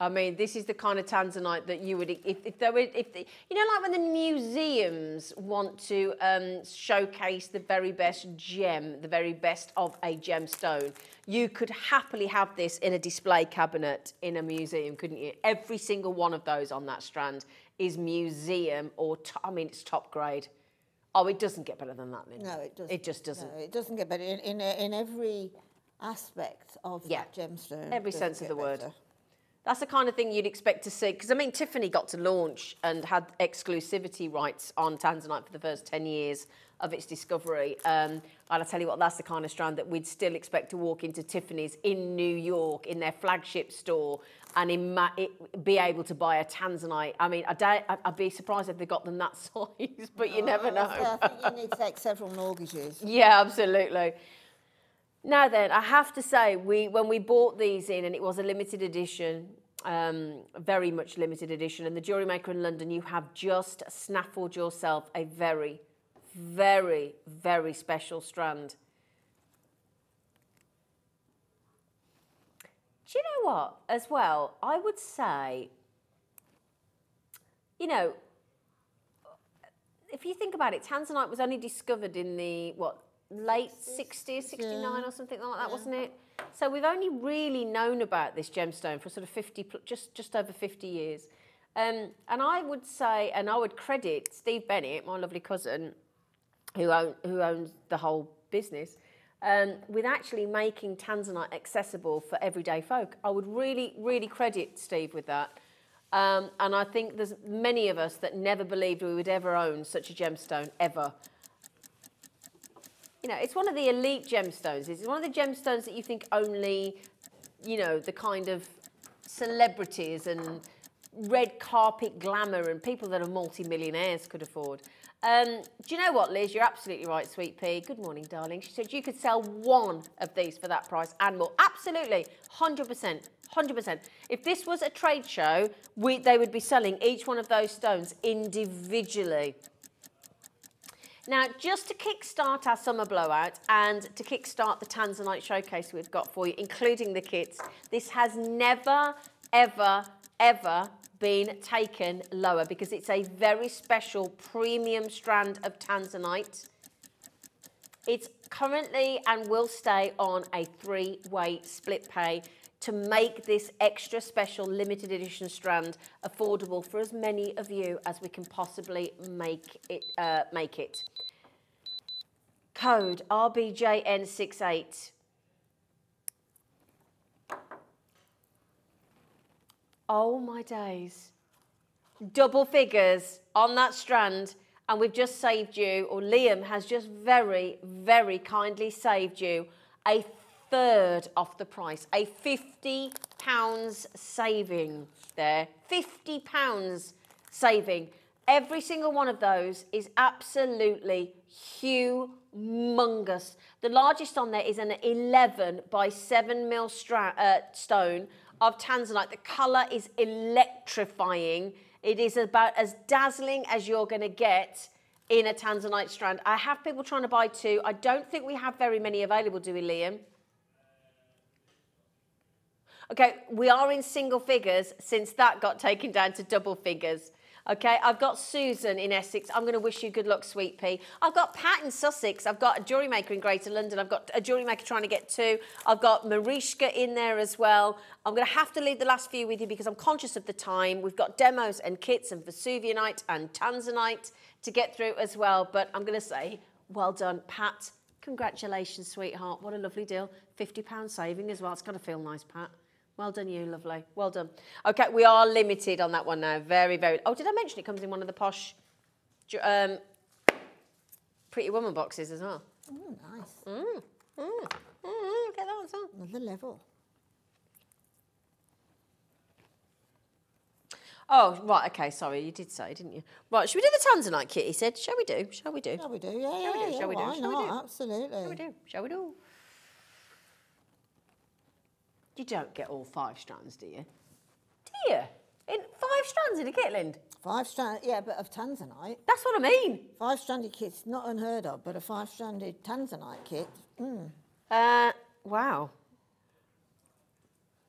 I mean, this is the kind of tanzanite that you would, if, if there were, if the, you know, like when the museums want to um, showcase the very best gem, the very best of a gemstone, you could happily have this in a display cabinet in a museum, couldn't you? Every single one of those on that strand is museum or, I mean, it's top grade. Oh, it doesn't get better than that, Lynn. No, it doesn't. It just doesn't. No, it doesn't get better in, in, in every aspect of Yeah. that gemstone. Every sense of the word. better. That's the kind of thing you'd expect to see. Because, I mean, Tiffany got to launch and had exclusivity rights on Tanzanite for the first 10 years of its discovery. Um, and I tell you what, that's the kind of strand that we'd still expect to walk into Tiffany's in New York, in their flagship store, and it, be able to buy a Tanzanite. I mean, I I'd be surprised if they got them that size, but you never know. I think you need to take several mortgages. Yeah, absolutely. Now then, I have to say, we when we bought these in, and it was a limited edition, um, very much limited edition, and the Jewelry Maker in London, you have just snaffled yourself a very, very, very special strand. Do you know what? As well, I would say, you know, if you think about it, Tanzanite was only discovered in the what late 60s, 69 or something like that, wasn't it? So we've only really known about this gemstone for sort of 50, pl- just just over 50 years. Um, and I would say, and I would credit Steve Bennett, my lovely cousin, who, own, who owns the whole business, um, with actually making Tanzanite accessible for everyday folk. I would really, really credit Steve with that. Um, and I think there's many of us that never believed we would ever own such a gemstone, ever. You know, it's one of the elite gemstones. It's one of the gemstones that you think only, you know, the kind of celebrities and red carpet glamour and people that are multi-millionaires could afford. Um, do you know what, Liz? You're absolutely right, Sweet Pea. Good morning, darling. She said you could sell one of these for that price and more. Absolutely, 100%. 100%. If this was a trade show, we, they would be selling each one of those stones individually. Now, just to kickstart our summer blowout and to kickstart the Tanzanite showcase we've got for you, including the kits, this has never, ever, ever been taken lower because it's a very special premium strand of Tanzanite. It's currently and will stay on a three-way split pay to make this extra special limited edition strand affordable for as many of you as we can possibly make it. Uh, make it. Code RBJN68. Oh my days. Double figures on that strand, and we've just saved you, or Liam has just very, very kindly saved you a third off the price, a £50 saving there. £50 saving. Every single one of those is absolutely humongous. The largest on there is an 11 by 7 mil uh, stone of tanzanite. The colour is electrifying. It is about as dazzling as you're going to get in a tanzanite strand. I have people trying to buy two. I don't think we have very many available, do we, Liam? Okay, we are in single figures since that got taken down to double figures. Okay, I've got Susan in Essex. I'm going to wish you good luck, Sweet Pea. I've got Pat in Sussex. I've got a jewellery maker in Greater London. I've got a jewellery maker trying to get two. I've got Marishka in there as well. I'm going to have to leave the last few with you because I'm conscious of the time. We've got demos and kits and Vesuvianite and Tanzanite to get through as well. But I'm going to say, well done, Pat. Congratulations, sweetheart. What a lovely deal. £50 saving as well. It's got to feel nice, Pat. Well done, you, lovely. Well done. Okay, we are limited on that one now. Very, very. Oh, did I mention it comes in one of the posh um, Pretty Woman boxes as well? Oh, nice. Mm, mm, mm, get that one, son. Another level. Oh, right, okay, sorry, you did say, didn't you? Right, should we do the Tanzanite kit? He said, shall we do? Shall we do? Shall we do? Yeah, yeah, we do? yeah. Shall we do? Why Shall we not? do? Absolutely. Shall we do? Shall we do? You don't get all five strands, do you? Do you? In five strands in a Kitland? Five strand, yeah, but of tanzanite. That's what I mean. Five stranded kit's not unheard of, but a five stranded tanzanite kit. Mm. Uh, wow.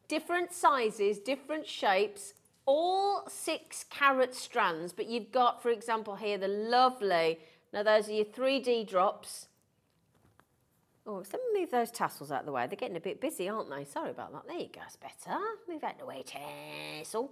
Different sizes, different shapes, all six carat strands, but you've got, for example, here the lovely, now those are your 3D drops. Oh, me move those tassels out of the way. They're getting a bit busy, aren't they? Sorry about that. There you go, it's better. Move out the way, tassel.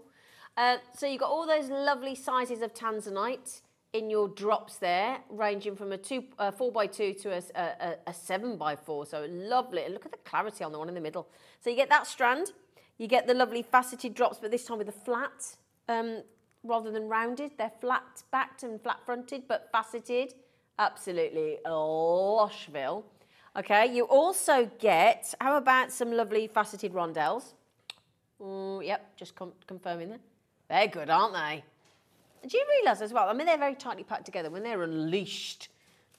Uh, so you've got all those lovely sizes of tanzanite in your drops there, ranging from a two, uh, four by two to a, a, a- a seven by four. So lovely. And look at the clarity on the one in the middle. So you get that strand. You get the lovely faceted drops, but this time with a flat um, rather than rounded. They're flat backed and flat fronted, but faceted. Absolutely Loshville. Okay, you also get, how about some lovely faceted rondelles? Mm, yep, just com- confirming there. They're good, aren't they? Do you realise as well? I mean, they're very tightly packed together. When they're unleashed,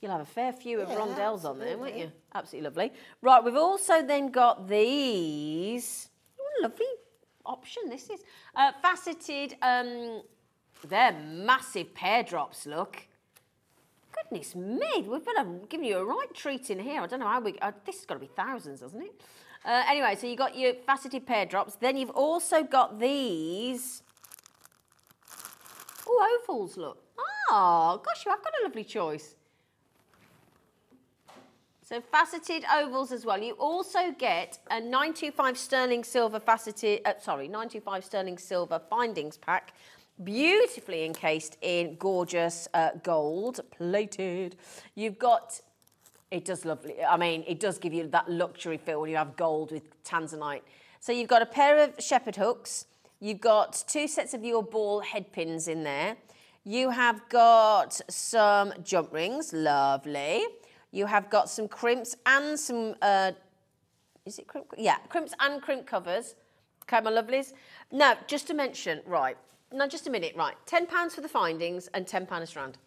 you'll have a fair few of Yeah, rondelles on there, won't you? Absolutely lovely. Right, we've also then got these. What a lovely option this is. Uh, faceted, um, they're massive pear drops, look. Goodness me, we've better give you a right treat in here. I don't know how we. Uh, this has got to be thousands, hasn't it? Uh, anyway, so you've got your faceted pear drops. Then you've also got these. Oh, ovals, look. Oh, gosh, you have got a lovely choice. So faceted ovals as well. You also get a 925 sterling silver faceted, uh, sorry, 925 sterling silver findings pack, beautifully encased in gorgeous uh, gold plated. You've got, it does lovely, I mean, it does give you that luxury feel when you have gold with tanzanite. So you've got a pair of shepherd hooks. You've got two sets of your ball head pins in there. You have got some jump rings, lovely. You have got some crimps and some, uh, is it crimp? Yeah, crimps and crimp covers. Okay, my lovelies. Now, just to mention, right, now just a minute, right, £10 for the findings and £10 a strand.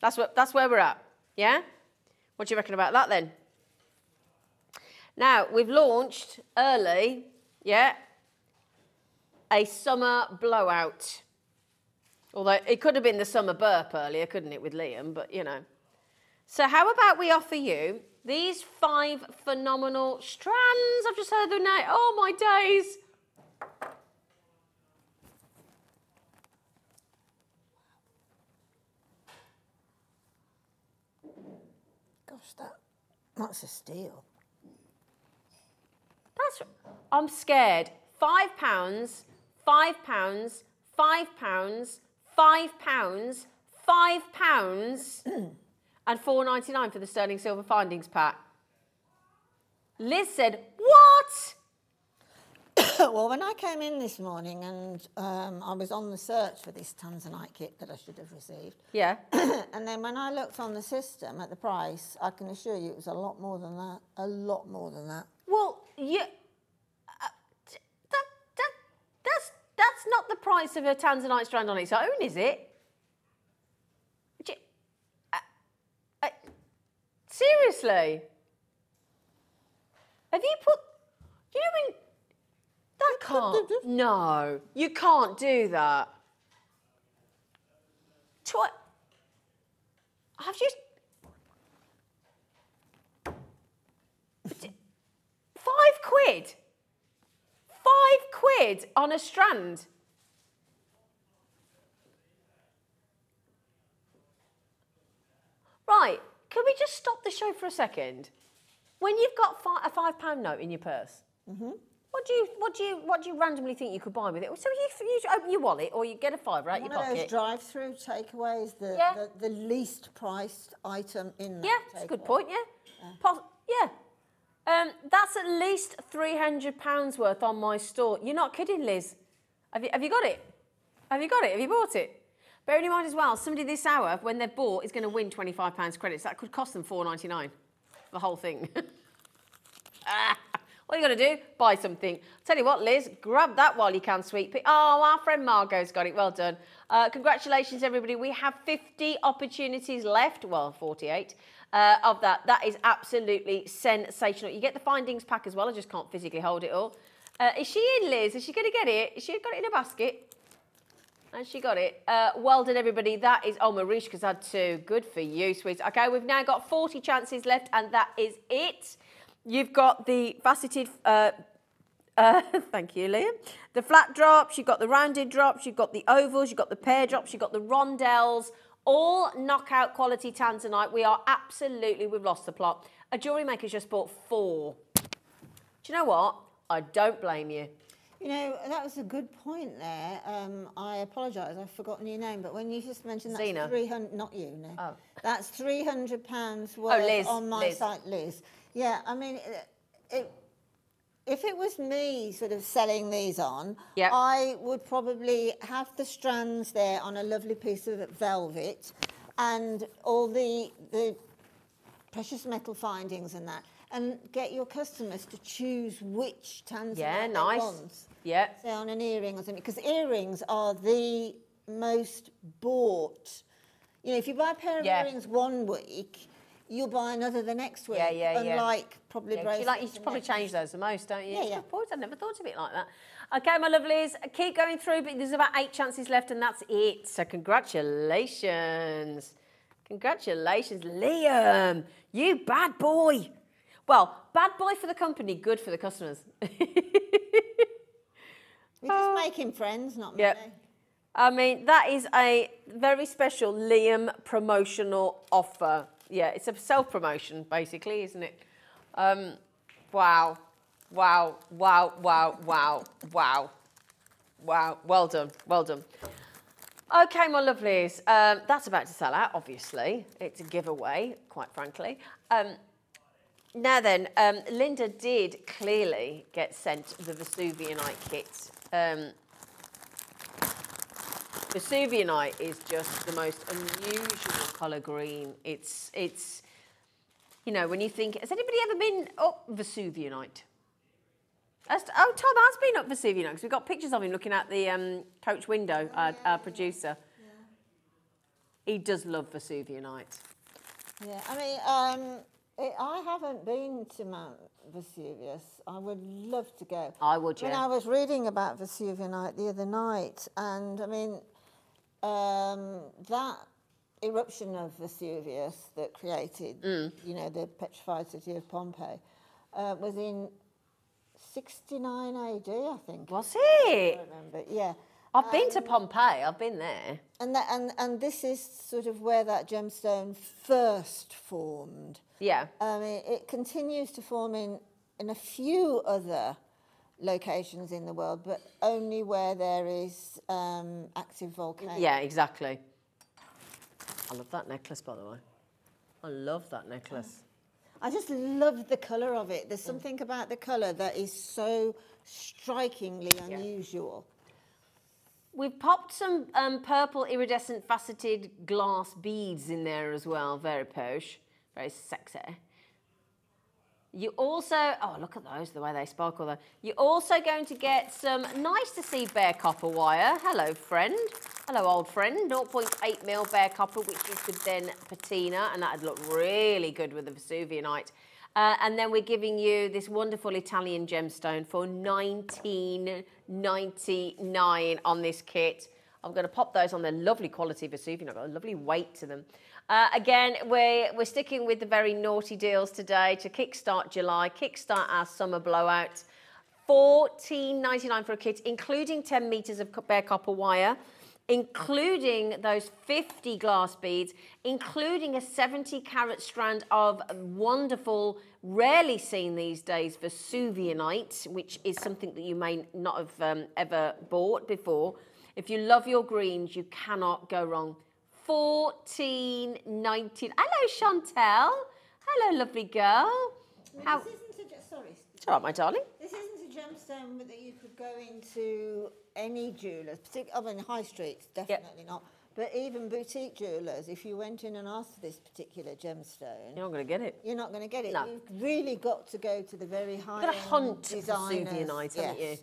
That's, what, that's where we're at, yeah? What do you reckon about that then? Now, we've launched early, yeah, a summer blowout. Although it could have been the summer burp earlier, couldn't it, with Liam? But you know. So how about we offer you these five phenomenal strands? I've just heard the name. Oh my days! Gosh, that that's a steal. That's. I'm scared. Five pounds. Five pounds. Five pounds. Five pounds. Five pounds. and four ninety nine for the sterling silver findings pack. Liz said, "What?" well, when I came in this morning and um, I was on the search for this Tanzanite kit that I should have received, Yeah. and then when I looked on the system at the price, I can assure you it was a lot more than that. A lot more than that. Well, you. Uh, that, that, that's, that's not the price of a Tanzanite strand on its own, is it? You- uh, uh, seriously? Have you put. You know when. That can't. No, you can't do that. Twi- I've just. Five quid. Five quid on a strand. Right, can we just stop the show for a second? When you've got fi- a five pound note in your purse, What do you what do you what do you randomly think you could buy with it? So you, you open your wallet or you get a fiver out One your of those drive-through takeaways, the, Yeah. the, the least priced item in that Yeah, that's a good point. Yeah, Pos- yeah. Um, that's at least three hundred pounds worth on my store. You're not kidding, Liz. Have you have you got it? Have you got it? Have you bought it? Bearing in mind as well, somebody this hour, when they've bought, is going to win twenty five pounds credits. That could cost them four ninety nine, the whole thing. Ah, all you to do, buy something. Tell you what, Liz, grab that while you can, sweet pea. Oh, our friend Margot's got it. Well done. Uh, congratulations, everybody. We have 50 opportunities left. Well, 48 uh, of that. That is absolutely sensational. You get the findings pack as well. I just can't physically hold it all. Uh, is she in, Liz? Is she going to get it? Is she got it in a basket? And she got it. Uh, well done, everybody. That is, oh, Marishka's had two. Good for you, sweets. Okay, we've now got 40 chances left, and that is it. You've got the faceted, uh, uh, thank you, Liam. The flat drops, you've got the rounded drops, you've got the ovals, you've got the pear drops, you've got the rondelles. All knockout quality tanzanite. We are absolutely, we've lost the plot. A jewellery maker's just bought four. Do you know what? I don't blame you. You know, that was a good point there. Um, I apologise, I've forgotten your name, but when you just mentioned that's Zena. 300, not you, no. Oh. That's 300 pounds worth Liz, on my Liz. site, Liz. Yeah, I mean, it, it, if it was me sort of selling these on, Yep. I would probably have the strands there on a lovely piece of velvet and all the, the precious metal findings and that, and get your customers to choose which tanzanite Yeah, they nice. want Yeah. say on an earring or something because earrings are the most bought you know if you buy a pair of Yeah. earrings one week you'll buy another the next week Yeah, yeah, yeah. unlike probably Yeah, you, like, you and probably necklaces. change those the most, don't you? Yeah, yeah. point. I never thought of it like that. Okay, my lovelies, keep going through, but there's about eight chances left, and that's it. So congratulations. Congratulations, Liam. You bad boy. Well, bad boy for the company, good for the customers. we're just oh. making friends not Yep. money I mean, that is a very special Liam promotional offer. Yeah, it's a self promotion, basically, isn't it? Um, wow. Wow. Wow. Wow. Wow. Wow. Wow. Well done. Well done. Okay, my lovelies. Um, that's about to sell out, obviously. It's a giveaway, quite frankly. Um, now then, um, Linda did clearly get sent the Vesuvianite kit. Um, Vesuvianite is just the most unusual colour green. It's, it's, you know, when you think, has anybody ever been up Vesuvianite? Has- oh, Tom has been up Vesuvianite because we've got pictures of him looking out the um, coach window, our, our producer. He does love Vesuvianite. yeah i mean um it, i haven't been to mount vesuvius i would love to go I would, When yeah. I was reading about Vesuvianite the other night, and I mean, um, that eruption of Vesuvius that created, Mm. you know, the petrified city of Pompeii, uh, was in 69 AD, I think. Was it? I it? remember, yeah. I've been to Pompeii. I've been there. And, that, and, and this is sort of where that gemstone first formed. Yeah. I mean, it continues to form in, in a few other locations in the world, but only where there is um, active volcanoes. Yeah, exactly. I love that necklace, by the way. I love that necklace. I just love the colour of it. There's something about the colour that is so strikingly unusual. We've popped some um, purple iridescent faceted glass beads in there as well. Very posh, very sexy. You also, oh, look at those, the way they sparkle though. You're also going to get some nice to see bare copper wire. Hello, friend. Hello, old friend. 0.8 mil bare copper, which you could then patina, and that'd look really good with the Vesuvianite. Uh, and then we're giving you this wonderful Italian gemstone for 19.99 on this kit. I'm going to pop those on. They're lovely quality Vesuvianite, got a lovely weight to them. Uh, again, we're, we're sticking with the very naughty deals today to kickstart July, kickstart our summer blowout. $14.99 for a kit, including 10 metres of bare copper wire. including those 50 glass beads, including a 70 carat strand of wonderful, rarely seen these days, Vesuvianite, which is something that you may not have um, ever bought before. If you love your greens, you cannot go wrong. 14.19. Hello, Chantel. Hello, lovely girl. How? This isn't a, sorry, It's all right, my darling. this isn't a gemstone that you could go into any jewellers, particularly, oh, I mean, high streets, definitely not. But even boutique jewellers, if you went in and asked for this particular gemstone, You're not going to get it. you're not going to get it. No. You've really got to go to the very high. You've gotta hunt for designers. Vesuvianite, haven't you? yes.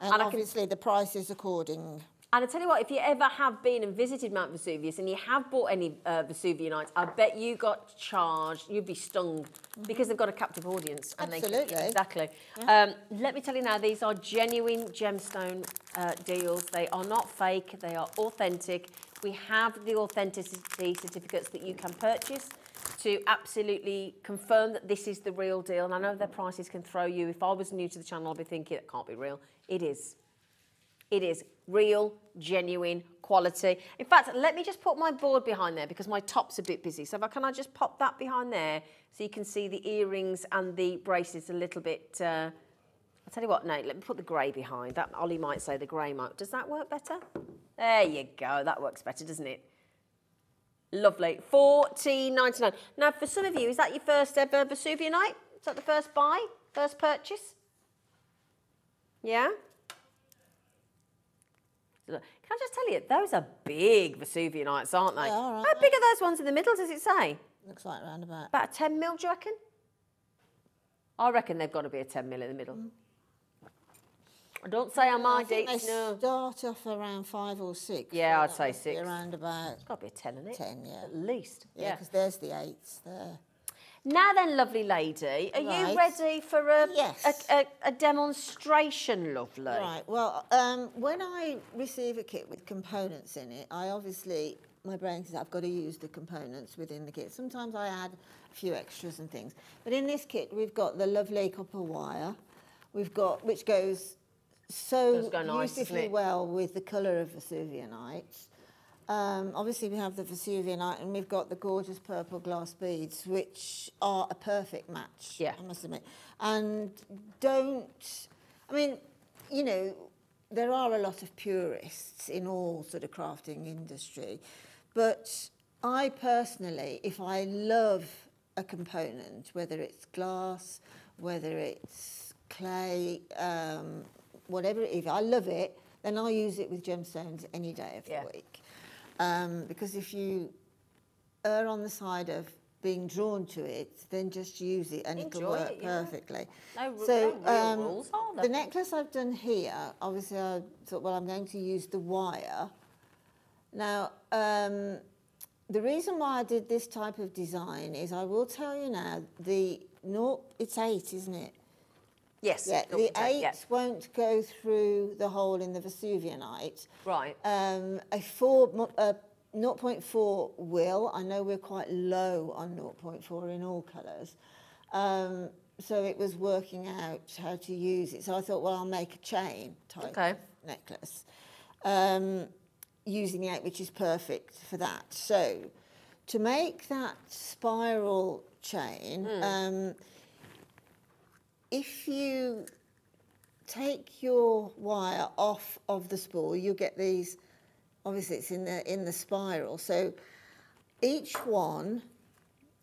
And And, I can- obviously the price is according. And I tell you what, if you ever have been and visited Mount Vesuvius and you have bought any uh, Vesuvianites, I bet you got charged, you'd be stung because they've got a captive audience. And They, Absolutely. exactly. Um, let me tell you now, these are genuine gemstone uh, deals. They are not fake, they are authentic. We have the authenticity certificates that you can purchase to absolutely confirm that this is the real deal. And I know their prices can throw you. If I was new to the channel, I'd be thinking, it can't be real. It is. It is real, genuine quality. In fact, let me just put my board behind there because my top's a bit busy. So I, can I just pop that behind there so you can see the earrings and the bracelets a little bit. Uh, I'll tell you what, Nate, let me put the grey behind. That Ollie might say the grey might. Does that work better? There you go. That works better, doesn't it? Lovely. Fourteen ninety nine. Now, for some of you, is that your first ever Vesuvianite? Is that the first buy, first purchase? Yeah. Can I just tell you, those are big Vesuvianites, aren't they? They are, aren't How they? big are those ones in the middle? Does it say? Looks like round about. About a 10 mil, do you reckon? I reckon they've got to be a 10 mil in the middle. Mm. Don't say my I think dates, they no. start off around five or six. Yeah, I'd say six. Around about It's got to be a 10, isn't it? 10, yeah. At least. Yeah, Yeah. because there's the eights there. Now then, lovely lady, are you ready for a, Yes. a, a, a demonstration, lovely? Right. Well, um, when I receive a kit with components in it, I obviously my brain says I've got to use the components within the kit. Sometimes I add a few extras and things, but in this kit we've got the lovely copper wire. We've got which goes so go nice, beautifully well with the colour of Vesuvianite. Um, obviously, we have the Vesuvianite and we've got the gorgeous purple glass beads, which are a perfect match, Yeah. I must admit. And don't, I mean, you know, there are a lot of purists in all sort of crafting industry, but I personally, if I love a component, whether it's glass, whether it's clay, um, whatever, if I love it, then I'll use it with gemstones any day of Yeah. the week. Um, because if you err on the side of being drawn to it, then just use it and it'll work it, yeah. perfectly. No so no um, rules, are there? the necklace I've done here, obviously I thought, well, I'm going to use the wire. Now, um, the reason why I did this type of design is I will tell you now, the no, it's eight, isn't it? Yes. Yeah, the eight yeah. won't go through the hole in the Vesuvianite. Right. Um, a four, mo- uh, 0.4 will. I know we're quite low on 0.4 in all colours. Um, so it was working out how to use it. So I thought, well, I'll make a chain type Okay. necklace um, using the eight, which is perfect for that. So to make that spiral chain, um, if you take your wire off of the spool, you get these. Obviously, it's in the in the spiral. So each one.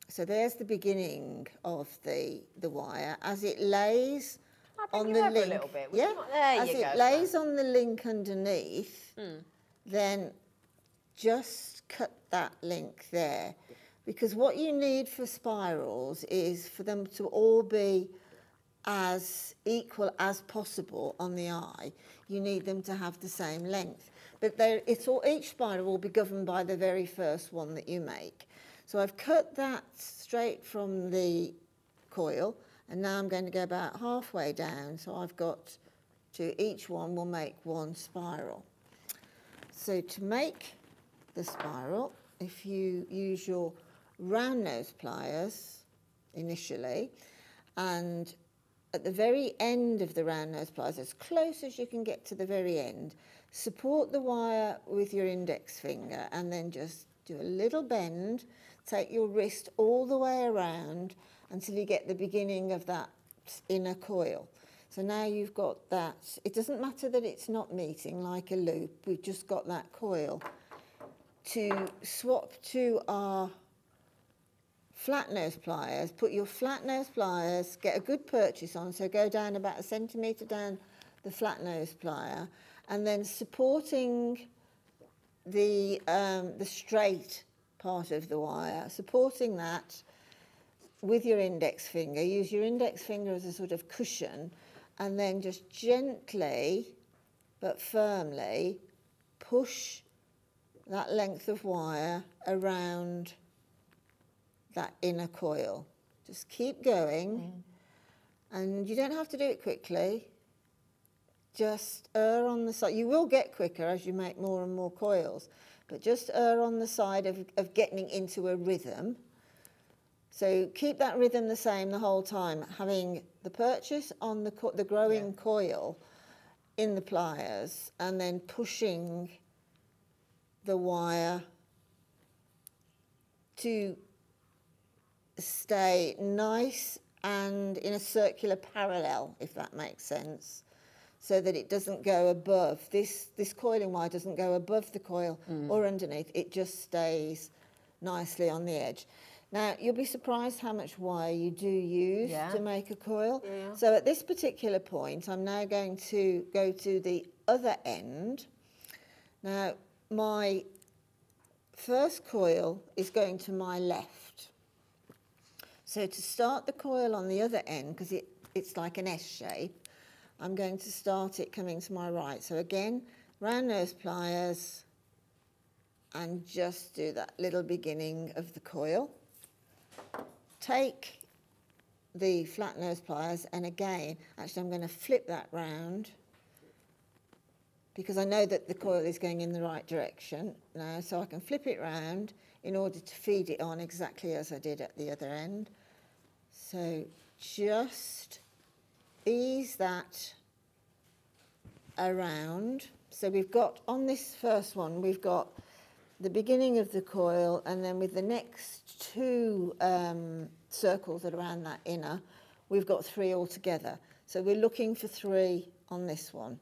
So there's the beginning of the the wire as it lays on the a link. little bit. Would Yeah, as it go, lays on the link underneath, then just cut that link there. Because what you need for spirals is for them to all be as equal as possible on the eye. You need them to have the same length. But it's all, each spiral will be governed by the very first one that you make. So I've cut that straight from the coil and now I'm going to go about halfway down. So I've got to each one will make one spiral. So to make the spiral, if you use your round nose pliers initially and at the very end of the round nose pliers, as close as you can get to the very end, support the wire with your index finger and then just do a little bend, take your wrist all the way around until you get the beginning of that inner coil. So now you've got that. It doesn't matter that it's not meeting like a loop, we've just got that coil. To swap to our flat nose pliers, put your flat nose pliers, get a good purchase on, so go down about a centimetre down the flat nose plier, and then supporting the, um, the straight part of the wire, supporting that with your index finger, use your index finger as a sort of cushion, and then just gently but firmly push that length of wire around that inner coil. Just keep going, mm. and you don't have to do it quickly. Just err on the side. You will get quicker as you make more and more coils, but just err on the side of, of getting into a rhythm. So keep that rhythm the same the whole time, having the purchase on the, co- the growing coil in the pliers and then pushing the wire to stay nice and in a circular parallel, if that makes sense, so that it doesn't go above. This, this coiling wire doesn't go above the coil mm. or underneath, it just stays nicely on the edge. Now, you'll be surprised how much wire you do use Yeah. to make a coil. Yeah. So at this particular point, I'm now going to go to the other end. Now, my first coil is going to my left. So to start the coil on the other end, because it, it's like an S shape, I'm going to start it coming to my right. So again, round nose pliers and just do that little beginning of the coil. Take the flat nose pliers and again, actually I'm going to flip that round because I know that the coil is going in the right direction now, so I can flip it round in order to feed it on exactly as I did at the other end. So just ease that around. So we've got on this first one, we've got the beginning of the coil, and then with the next two um, circles that are around that inner, we've got three altogether. So we're looking for three on this one.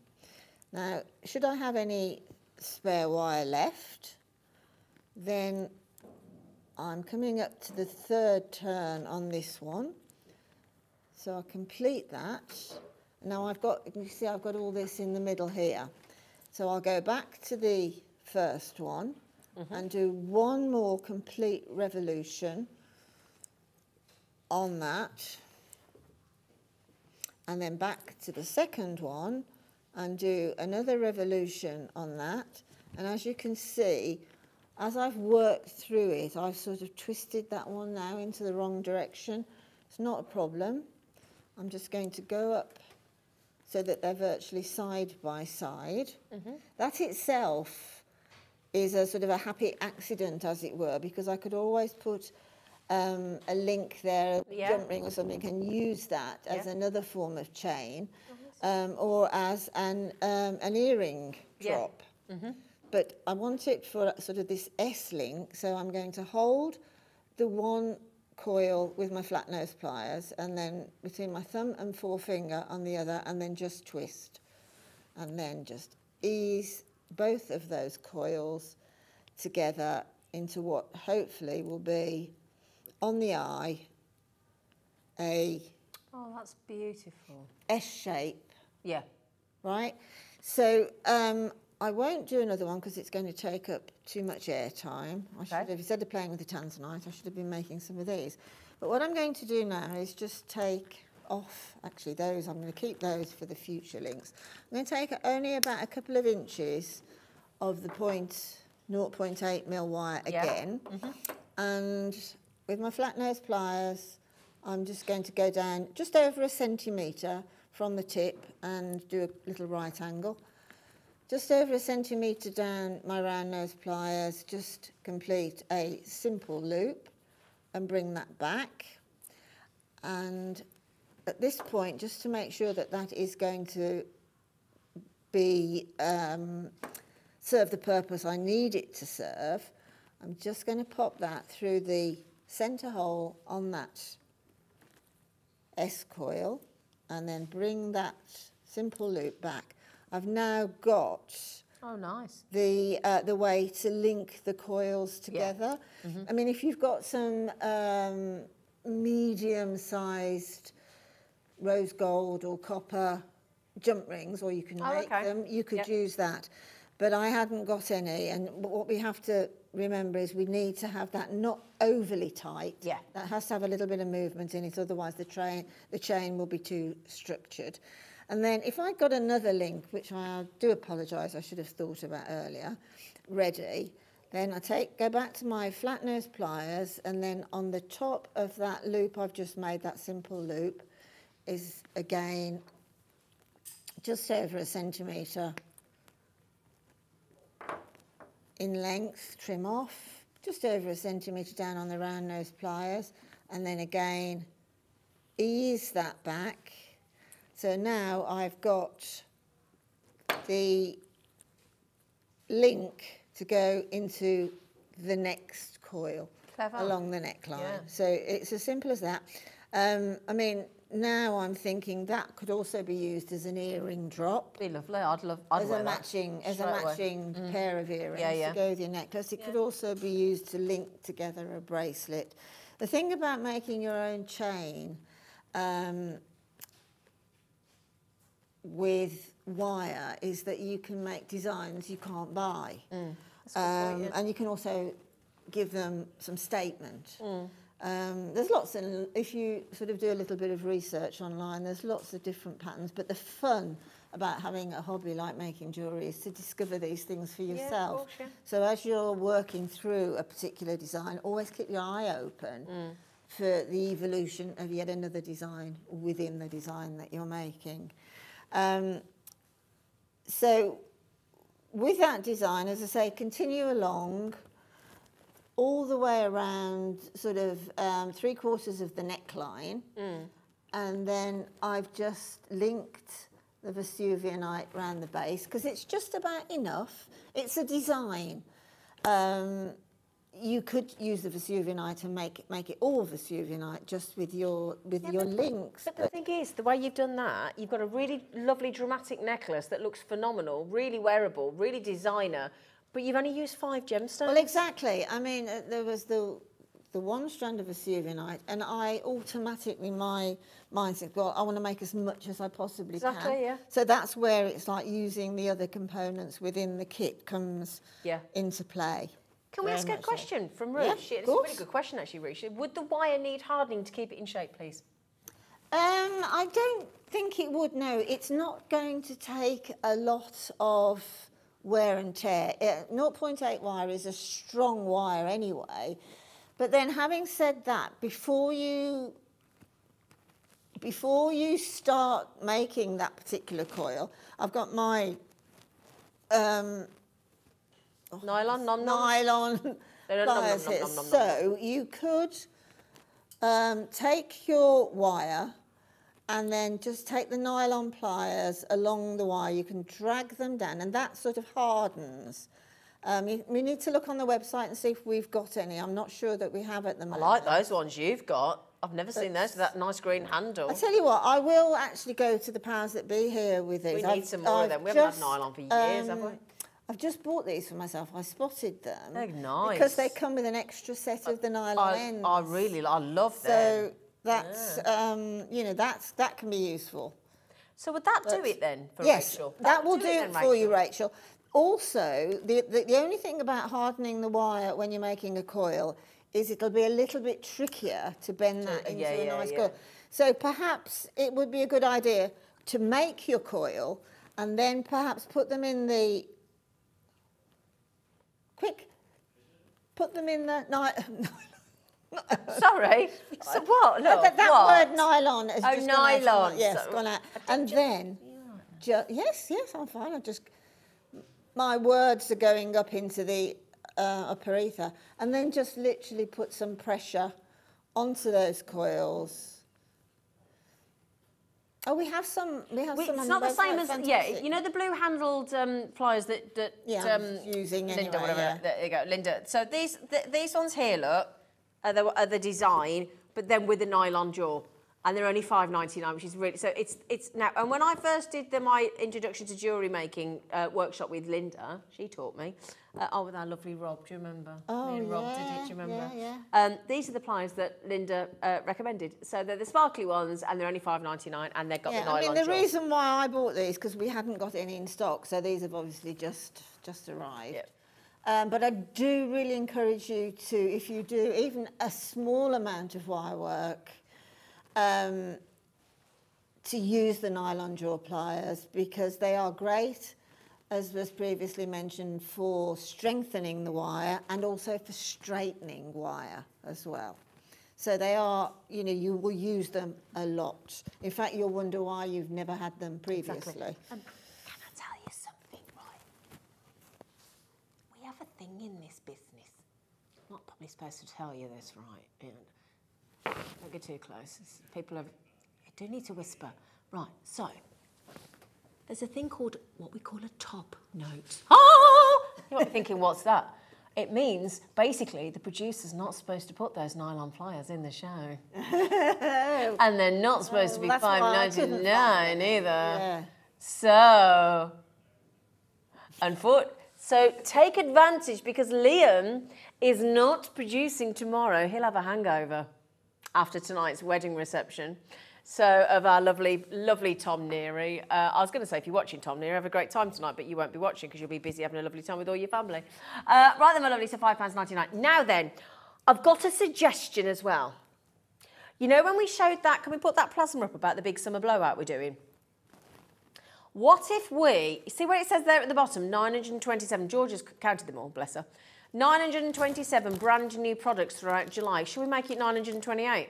Now, should I have any spare wire left, then I'm coming up to the third turn on this one. So I'll complete that. Now I've got, you see I've got all this in the middle here. So I'll go back to the first one mm-hmm. and do one more complete revolution on that. And then back to the second one and do another revolution on that. And as you can see, as I've worked through it, I've sort of twisted that one now into the wrong direction. It's not a problem. I'm just going to go up so that they're virtually side by side. That itself is a sort of a happy accident, as it were, because I could always put um, a link there, a Yeah. jump ring or something, and use that as another form of chain, um, or as an um, an earring Yeah. drop. But I want it for sort of this S link, so I'm going to hold the one coil with my flat nose pliers and then between my thumb and forefinger on the other and then just twist and then just ease both of those coils together into what hopefully will be on the eye a Oh, that's beautiful. S shape Yeah. right? So um, I won't do another one because it's going to take up too much airtime. I should Okay. have, instead of playing with the tanzanite, I should have been making some of these. But what I'm going to do now is just take off, actually those, I'm going to keep those for the future links. I'm going to take only about a couple of inches of the point 0.8 mil wire Yeah. again. Mm-hmm. And with my flat nose pliers, I'm just going to go down just over a centimetre from the tip and do a little right angle. Just over a centimetre down my round nose pliers, just complete a simple loop and bring that back. And at this point, just to make sure that that is going to be um, serve the purpose I need it to serve, I'm just going to pop that through the centre hole on that S coil and then bring that simple loop back. I've now got Oh, nice. the uh, the way to link the coils together. I mean, if you've got some um, medium-sized rose gold or copper jump rings, or you can Oh, make okay. them, you could Yep. use that. But I hadn't got any, and what we have to remember is we need to have that not overly tight. Yeah. That has to have a little bit of movement in it, otherwise the train the chain will be too structured. And then if I got another link, which I do apologise, I should have thought about earlier, ready, then I take go back to my flat nose pliers, and then on the top of that loop I've just made, that simple loop, is again just over a centimetre in length, trim off, just over a centimetre down on the round nose pliers, and then again ease that back. So now I've got the link to go into the next coil Clever. along the neckline. Yeah. So it's as simple as that. Um, I mean, now I'm thinking that could also be used as an earring drop Be lovely. I'd love. I'd as a matching as a away. matching pair of earrings Yeah, yeah. to go with your necklace. It could also be used to link together a bracelet. The thing about making your own chain um, with wire is that you can make designs you can't buy, Mm. um, and you can also give them some statement. Mm. Um, there's lots, and if you sort of do a little bit of research online, there's lots of different patterns. But the fun about having a hobby like making jewellery is to discover these things for yourself. course, yeah. So as you're working through a particular design, always keep your eye open Mm. for the evolution of yet another design within the design that you're making. Um, so with that design, as I say, continue along all the way around sort of um, three quarters of the neckline. And then I've just linked the Vesuvianite around the base because it's just about enough. It's a design. Um, you could use the Vesuvianite and make make it all Vesuvianite just with your with your links. But the thing is, the way you've done that, you've got a really lovely dramatic necklace that looks phenomenal, really wearable, really designer, but you've only used five gemstones. Well, exactly. I mean, uh, there was the the one strand of Vesuvianite, and I automatically my mind said, well, I want to make as much as I possibly can. Exactly, yeah. So that's where it's like using the other components within the kit comes Yeah. into play. Can we ask a much so. question from Yeah, Ruth? of it's a really good question, actually, Ruth. Would the wire need hardening to keep it in shape, please? Um, I don't think it would. No, it's not going to take a lot of wear and tear. Uh, 0.8 wire is a strong wire anyway. But then, having said that, before you before you start making that particular coil, I've got my um, Nylon, nom nom. nylon nom nom pliers nom here. nom nom nom. So you could um, take your wire and then just take the nylon pliers along the wire. You can drag them down, and that sort of hardens. Um, you, we need to look on the website and see if we've got any. I'm not sure that we have at the moment. I like those ones you've got. I've never seen those with that nice green handle. I tell you what, I will actually go to the powers that be here with these. We need some more of them. We haven't had nylon for years, have we? I've just bought these for myself. I spotted them. They're Because they come with an extra set of the nylon I, ends. I really, I love them. So that's, um, you know, that's that can be useful. So would that do it then for yes, Rachel? that will would do it then, for you, Rachel. Also, the, the, the only thing about hardening the wire when you're making a coil is it'll be a little bit trickier to bend that into yeah, a yeah, nice yeah. coil. So perhaps it would be a good idea to make your coil and then perhaps put them in the quick put them in the ni- Sorry. So what? Look, that, that what? word nylon has Oh, just gone out. nylon. Yes, So- gone out. And then, ju- yes, yes, I'm fine. I just my words are going up into the uh, upper ether, and then just literally put some pressure onto those coils. Oh, we have some. We have We- some. it's not the same as yeah. You know the blue handled um, pliers that that Yeah, um, using Linda, anyway, whatever. yeah. There you go, Linda. So these th- these ones here, look, are the, are the design, but then with the nylon jaw, and they're only five ninety nine, which is really so. It's it's now. And when I first did the, my introduction to jewellery making uh, workshop with Linda, she taught me. Uh, oh, with our lovely Rob, do you remember? Oh, me and Rob did it. yeah, Do you remember? yeah, Um, these are the pliers that Linda uh, recommended. So they're the sparkly ones, and they're only five ninety nine, and they've got the Yeah, nylon I mean the jaw. reason why I bought these because we hadn't got any in stock, so these have obviously just just arrived. Yep. Um, but I do really encourage you to, if you do even a small amount of wire work, um, to use the nylon jaw pliers because they are great, as was previously mentioned, for strengthening the wire and also for straightening wire as well. So they are, you know, you will use them a lot. In fact, you'll wonder why you've never had them previously. Um, can I tell you something, right? We have a thing in this business. I'm not probably supposed to tell you this, right? Don't get too close. People have. You do need to whisper. Right, so. There's a thing called what we call a top note. Oh! You might be thinking, what's that? It means basically the producer's not supposed to put those nylon pliers in the show. and they're not supposed to be well, that's why five ninety nine either. Yeah. So, and foot. So take advantage because Liam is not producing tomorrow. He'll have a hangover after tonight's wedding reception. So of our lovely, lovely Tom Neary. Uh, I was going to say, if you're watching Tom Neary, have a great time tonight, but you won't be watching because you'll be busy having a lovely time with all your family. Uh, right then, my lovely, so £5.99. Now then, I've got a suggestion as well. You know when we showed that, can we put that plasma up about the big summer blowout we're doing? What if we see what it says there at the bottom 927? George has counted them all, bless her. 927 brand new products throughout July. Should we make it 928?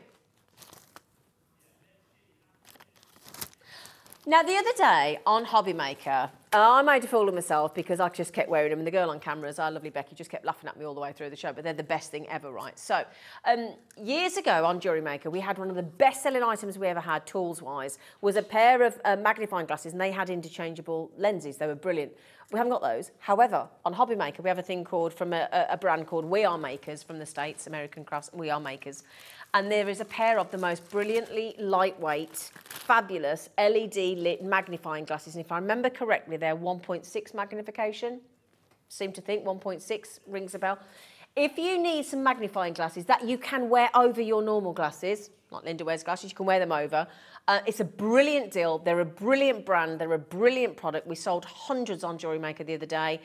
Now, the other day on Hobby Maker, I made a fool of myself because I just kept wearing them, and the girl on cameras, our lovely Becky, just kept laughing at me all the way through the show. But they're the best thing ever, right? So, um, years ago on Jewellery Maker, we had one of the best-selling items we ever had, tools-wise, was a pair of uh, magnifying glasses, and they had interchangeable lenses. They were brilliant. We haven't got those. However, on Hobby Maker, we have a thing called from a, a brand called We R Makers from the States, American Crafts. We R Makers, and there is a pair of the most brilliantly lightweight, fabulous LED lit magnifying glasses. And if I remember correctly, they're 1.6 magnification. Seem to think 1.6 rings a bell. If you need some magnifying glasses that you can wear over your normal glasses, like Linda wears glasses, you can wear them over. Uh, it's a brilliant deal. They're a brilliant brand. They're a brilliant product. We sold hundreds on Jewellery Maker the other day.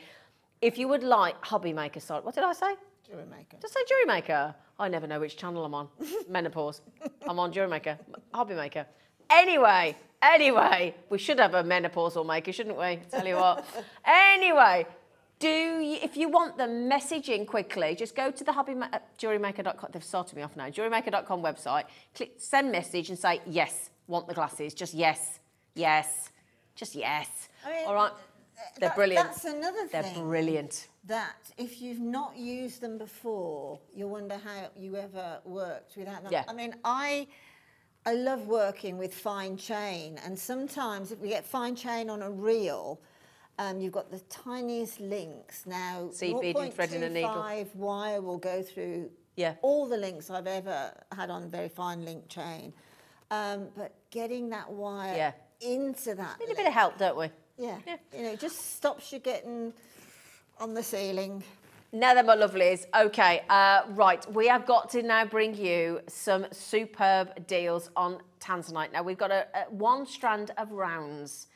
If you would like Hobby Maker, sorry, what did I say? Jewellery maker. Just say Jewellery Maker. I never know which channel I'm on. Menopause. I'm on Jewellery Maker. Hobby Maker. Anyway, anyway, we should have a menopausal maker, shouldn't we? Tell you what. anyway, do you, if you want the messaging quickly, just go to the hobby uh. They've sorted me off now. Jewellerymaker.com website. Click send message and say yes. Want the glasses? Just yes, yes, just yes. I mean, All right. They're that- brilliant. That's another thing. They're brilliant. That if you've not used them before, you'll wonder how you ever worked without them. Yeah. I mean, I I love working with fine chain, and sometimes if we get fine chain on a reel, um, you've got the tiniest links. Now, Seed beading, thread in a needle. wire will go through Yeah. all the links I've ever had on very fine link chain. Um, but getting that wire Yeah. into that Need a bit of help, don't we? yeah. You know, it just stops you getting on the ceiling. Now then, my lovelies. Okay, uh, right. We have got to now bring you some superb deals on Tanzanite. Now we've got a, a one strand of rounds.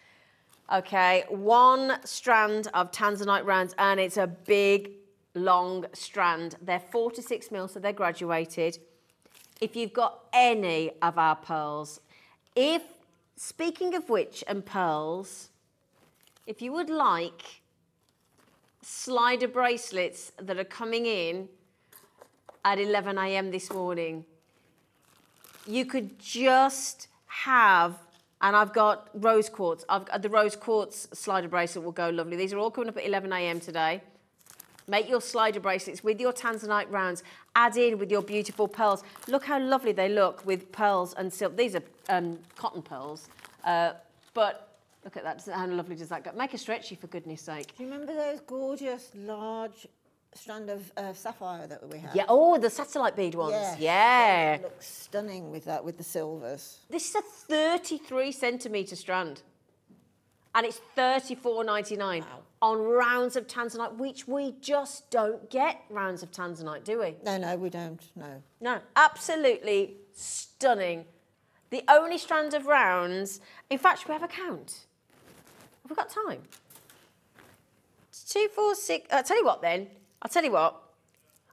Okay, one strand of Tanzanite rounds, and it's a big, long strand. They're four to six mil, so they're graduated. If you've got any of our pearls, if speaking of which and pearls, if you would like slider bracelets that are coming in at 11 a.m. this morning. You could just have, and I've got rose quartz. I've got the rose quartz slider bracelet will go lovely. These are all coming up at 11 a.m. today. Make your slider bracelets with your tanzanite rounds. Add in with your beautiful pearls. Look how lovely they look with pearls and silk. These are um, cotton pearls. Uh, but look at that. How lovely does that go? Make a stretchy for goodness sake. Do you remember those gorgeous large strand of uh, sapphire that we had? Yeah. Oh, the satellite bead ones. Yes. Yeah. It looks stunning with that, with the silvers. This is a 33 centimetre strand. And it's 34.99 on rounds of tanzanite, which we just don't get rounds of tanzanite, do we? No, no, we don't. No. No, absolutely stunning. The only strand of rounds, in fact, should we have a count? Have we got time? Two, four, six. I'll tell you what then. I'll tell you what.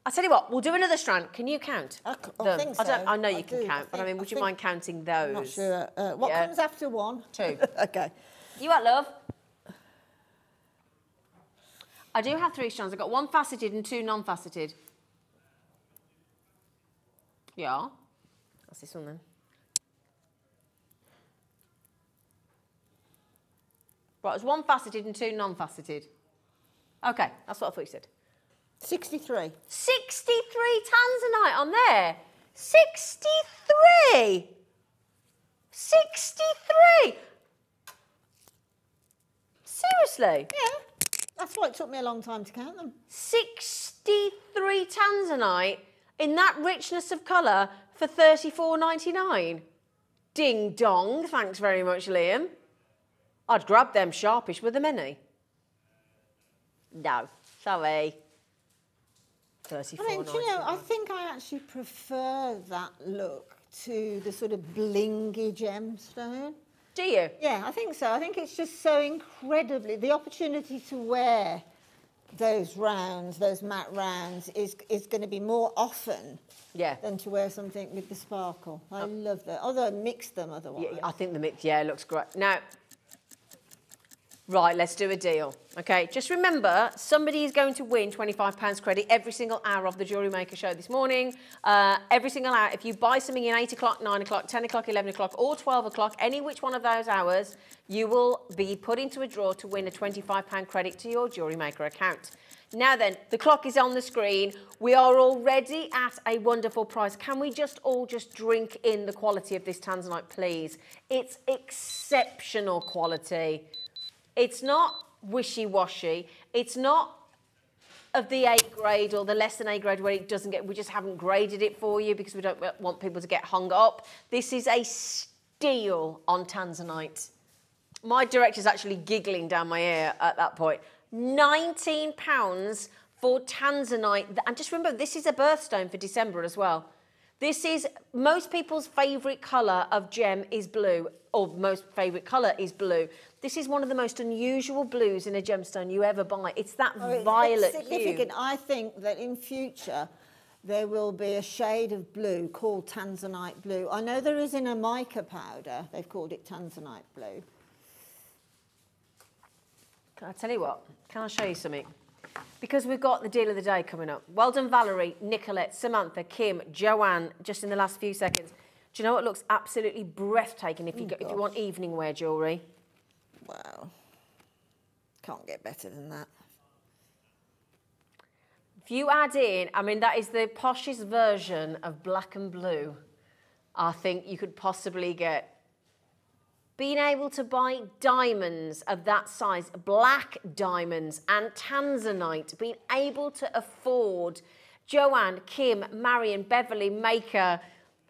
I'll tell you what, we'll do another strand. Can you count? I c- I them? think I, don't, so. I know I you can do. I count, but I think- mean, would you mind counting those? I'm not sure. Uh, what Yeah. comes after one? Two. okay. You what, love? I do have three strands. I've got one faceted and two non-faceted. Yeah. That's this one then. Right, there's one faceted and two non-faceted. Okay, that's what I thought you said. 63. 63 tanzanite on there. 63. 63. Seriously? Yeah. That's why it took me a long time to count them. 63 tanzanite in that richness of colour for 34.99. Ding dong, thanks very much, Liam. I'd grab them sharpish with a mini. No, sorry. 34 I mean, do you know, I think I actually prefer that look to the sort of blingy gemstone. Do you? Yeah, I think so. I think it's just so incredibly the opportunity to wear those rounds, those matte rounds, is is going to be more often Yeah. than to wear something with the sparkle. I oh. love that. Although mix them otherwise. Yeah, I think the mix, yeah, looks great. Now, right, let's do a deal. Okay, just remember, somebody is going to win £25 credit every single hour of the Jewellery Maker show this morning. Uh, every single hour. If you buy something in 8 o'clock, 9 o'clock, 10 o'clock, 11 o'clock, or 12 o'clock, any which one of those hours, you will be put into a draw to win a £25 credit to your Jewellery Maker account. Now then, the clock is on the screen. We are already at a wonderful price. Can we just all just drink in the quality of this Tanzanite, please? It's exceptional quality. It's not wishy-washy. It's not of the A grade or the less than A grade where it doesn't get, we just haven't graded it for you because we don't want people to get hung up. This is a steal on Tanzanite. My director's actually giggling down my ear at that point. £19 for Tanzanite. And just remember, this is a birthstone for December as well. This is most people's favourite colour of gem is blue, or most favourite colour is blue. This is one of the most unusual blues in a gemstone you ever buy. It's that Oh, violet it's hue. significant. I think that in future there will be a shade of blue called tanzanite blue. I know there is in a mica powder. They've called it tanzanite blue. Can I tell you what? Can I show you something? Because we've got the deal of the day coming up. Well done, Valerie, Nicolette, Samantha, Kim, Joanne, just in the last few seconds. Do you know what looks absolutely breathtaking if you, oh, go, if you want evening wear jewellery? Wow. Can't get better than that. If you add in, I mean, that is the poshest version of black and blue. I think you could possibly get being able to buy diamonds of that size, black diamonds and tanzanite, being able to afford Joanne, Kim, Marion, Beverly, Maker.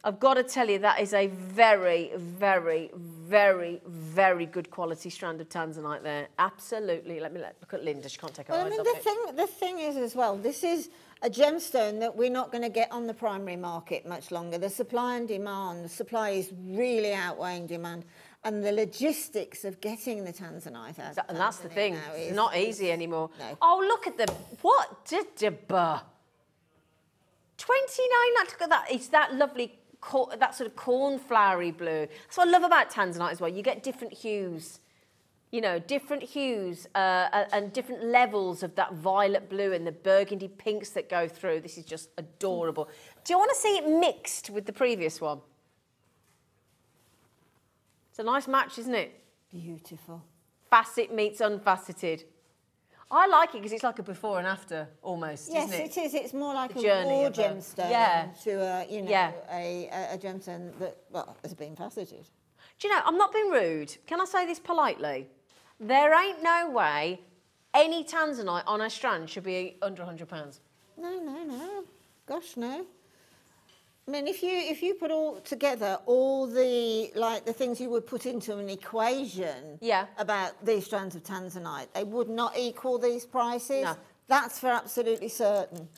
I've got to tell you, that is a very, very, very, very good quality strand of tanzanite there. Absolutely. Let me let, look at Linda. She can't take her Well, I mean, off the it. thing, the thing is as well, this is a gemstone that we're not going to get on the primary market much longer. The supply and demand, the supply is really outweighing demand. And the logistics of getting the tanzanite out. of And that's the thing. now It's not easy anymore. No. Oh, look at the what did the buh? Twenty nine. Look at that. It's that lovely, that sort of cornflowery blue. That's what I love about tanzanite as well. You get different hues. You know, different hues uh, and different levels of that violet blue and the burgundy pinks that go through. This is just adorable. Do you want to see it mixed with the previous one? It's a nice match, isn't it? Beautiful. facet meets unfaceted. I like it because it's like a before and after almost, Yes, isn't it? it is. It's more like The a raw a- gemstone yeah. to a, you know, Yeah. a, a, a gemstone that, well, has been faceted. Do you know, I'm not being rude. Can I say this politely? There ain't no way any tanzanite on a strand should be under £100. No, no, no. Gosh, no. I mean, if you if you put all together all the like the things you would put into an equation Yeah. about these strands of tanzanite, they would not equal these prices. No. That's for absolutely certain.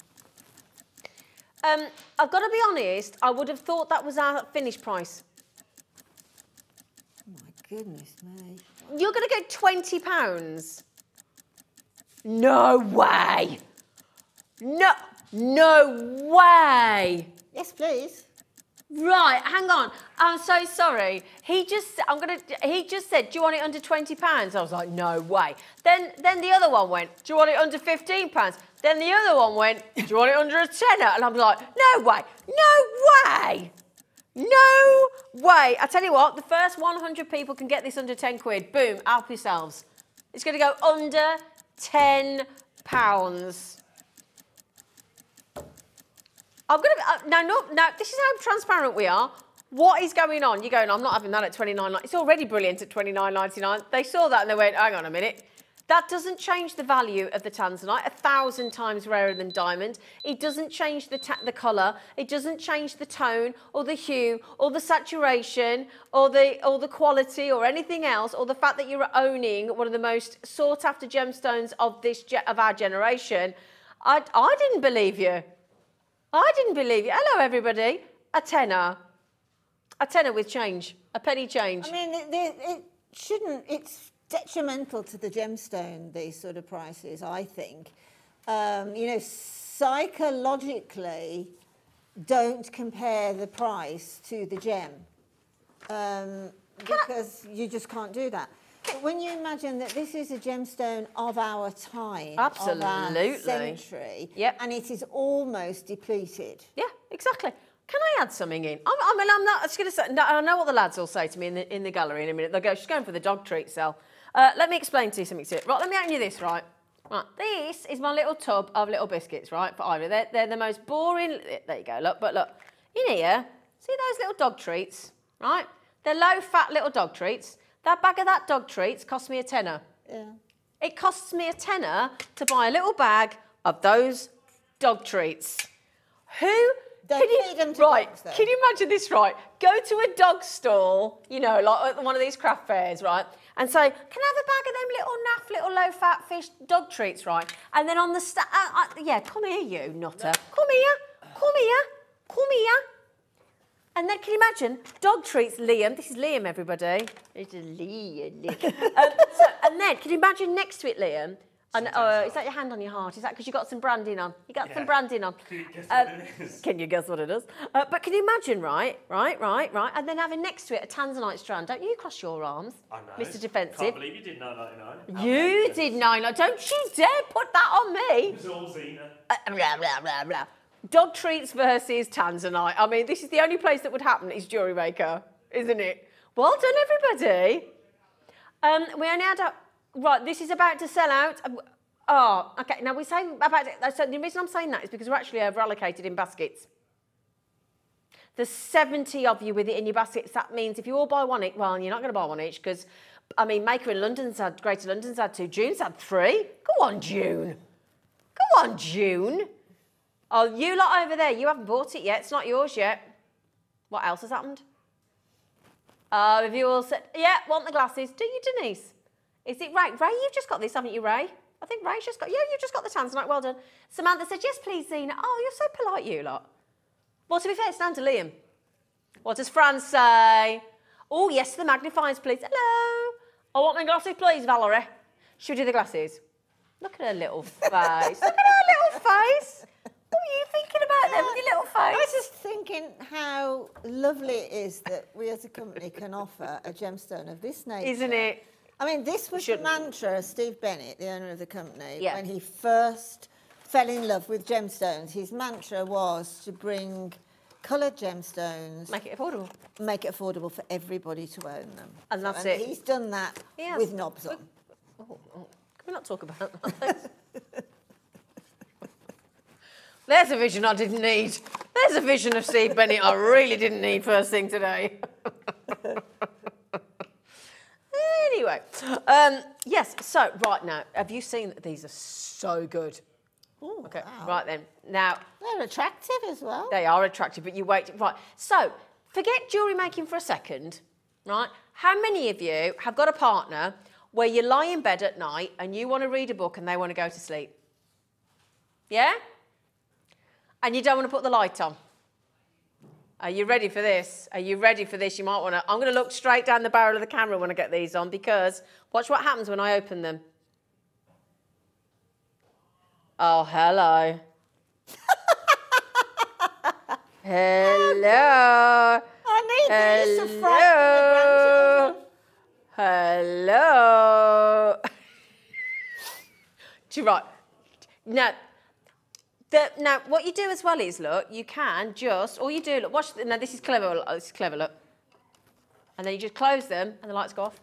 Um, I've got to be honest, I would have thought that was our finished price. Oh my goodness me. You're going to go twenty pounds? No way! No, no way! Yes, please. Right, hang on. I'm so sorry. He just, I'm gonna. He just said, "Do you want it under twenty pounds?" I was like, "No way." Then, then the other one went, "Do you want it under fifteen pounds?" Then the other one went, "Do you want it under a tenner?" And I'm like, "No way, no way." No way. I tell you what, the first 100 people can get this under 10 quid. Boom, help yourselves. It's going to go under 10 pounds. I'm going to, uh, now, no, now, this is how transparent we are. What is going on? You're going, I'm not having that at 29 It's already brilliant at 29.99. They saw that and they went, hang on a minute. That doesn't change the value of the tanzanite, a thousand times rarer than diamond. It doesn't change the, the colour. It doesn't change the tone or the hue or the saturation or the, or the quality or anything else or the fact that you're owning one of the most sought after gemstones of, this of our generation. I, I didn't believe you. I didn't believe you. Hello, everybody. A tenner. A tenner with change. A penny change. I mean, it, it, it shouldn't. It's detrimental to the gemstone. These sort of prices, I think. Um, you know, psychologically, don't compare the price to the gem um, because you just can't do that. When you imagine that this is a gemstone of our time, of Absolutely. our century, Yep. and it is almost depleted. Yeah, exactly. Can I add something in? I'm, I mean, I'm not. I was going to say. No, I know what the lads will say to me in the in the gallery in a minute. They'll go, "She's going for the dog treat sell." Uh, let me explain to you something. To right, let me open you this. Right, right. This is my little tub of little biscuits. Right for Ivy. They're they're the most boring. There you go. Look, but look in here. See those little dog treats? Right. They're low fat little dog treats. That bag of that dog treats cost me a tenner. Yeah. It costs me a tenner to buy a little bag of those dog treats. Who? Don't can you, feed 'em to right? dogs. Can you imagine this? Right, go to a dog stall, you know, like at one of these craft fairs, right, and say, "Can I have a bag of them little naff, little low-fat fish dog treats, right?" And then on the sta- uh, uh, yeah, come here, you nutter, come here, come here, come here. And then can you imagine dog treats Liam? This is Liam, everybody. It's a Liam. um, so, and then can you imagine next to it, Liam? And uh, is that your hand on your heart? Is that because you got some branding on? You got some branding on. Can you guess Um, what it is? Can you guess what it is? Uh, but can you imagine, right, right, right, right, and then having next to it a tanzanite strand? Don't you cross your arms, I know. Mr. Defensive? Can't believe you did 999. You did nine. Don't you dare put that on me. It was all Zena. Uh, blah, blah, blah, blah. Dog treats versus Tanzanite. I mean, this is the only place that would happen is Jewellery Maker, isn't it? Well done, everybody. Um, we only had a, right. This is about to sell out. Uh, Oh, okay. Now we say about. So the reason I'm saying that is because we're actually over allocated in baskets. There's 70 of you with it in your baskets. That means if you all buy one each, well, you're not going to buy one each because, I mean, Maker in London's had, Greater London's had two. June's had three. Go on, June. Go on, June. Oh, you lot over there, you haven't bought it yet. It's not yours yet. What else has happened? Oh, have you all said, yeah, want the glasses? Do you, Denise? Is it Ray? Ray, you've just got this, haven't you, Ray? I think Ray's just got, yeah, you've just got the Tanzanite. Well done. Samantha said, yes, please, Zena. Oh, you're so polite, you lot. Well, to be fair, it's down to Liam. What does Fran say? Oh, yes, the magnifiers, please. Hello. I want my glasses, please, Valerie. Should we do the glasses? Look at her little face. Look at her little face. What were you thinking about them your little I was just thinking how lovely it is that we as a company can offer a gemstone of this nature. Isn't it? I mean, this was Shouldn't. the mantra of Steve Bennett, the owner of the company, Yeah. when he first fell in love with gemstones. His mantra was to bring coloured gemstones, Make it affordable. make it affordable for everybody to own them. And that's and it. He's done that with knobs on. Oh, oh, oh. Can we not talk about that? There's a vision I didn't need. There's a vision of Steve Bennett I really didn't need first thing today. Anyway, um, yes. So right now, have you seen that these are so good? Ooh, Okay. wow. Right then. Now They're attractive as well. they are attractive, but you wait. Right. So forget jewelry making for a second. Right. How many of you have got a partner where you lie in bed at night and you want to read a book and they want to go to sleep? Yeah. And you don't want to put the light on. Are you ready for this? Are you ready for this? You might want to. I'm going to look straight down the barrel of the camera when I get these on because watch what happens when I open them. Oh, hello. hello. I need these to frighten the. Hello. Hello. Do you right? Now, the, now, what you do as well is look. You can just all you do. Look, watch. Now, this is clever. This is clever. Look. And then you just close them, and the lights go off.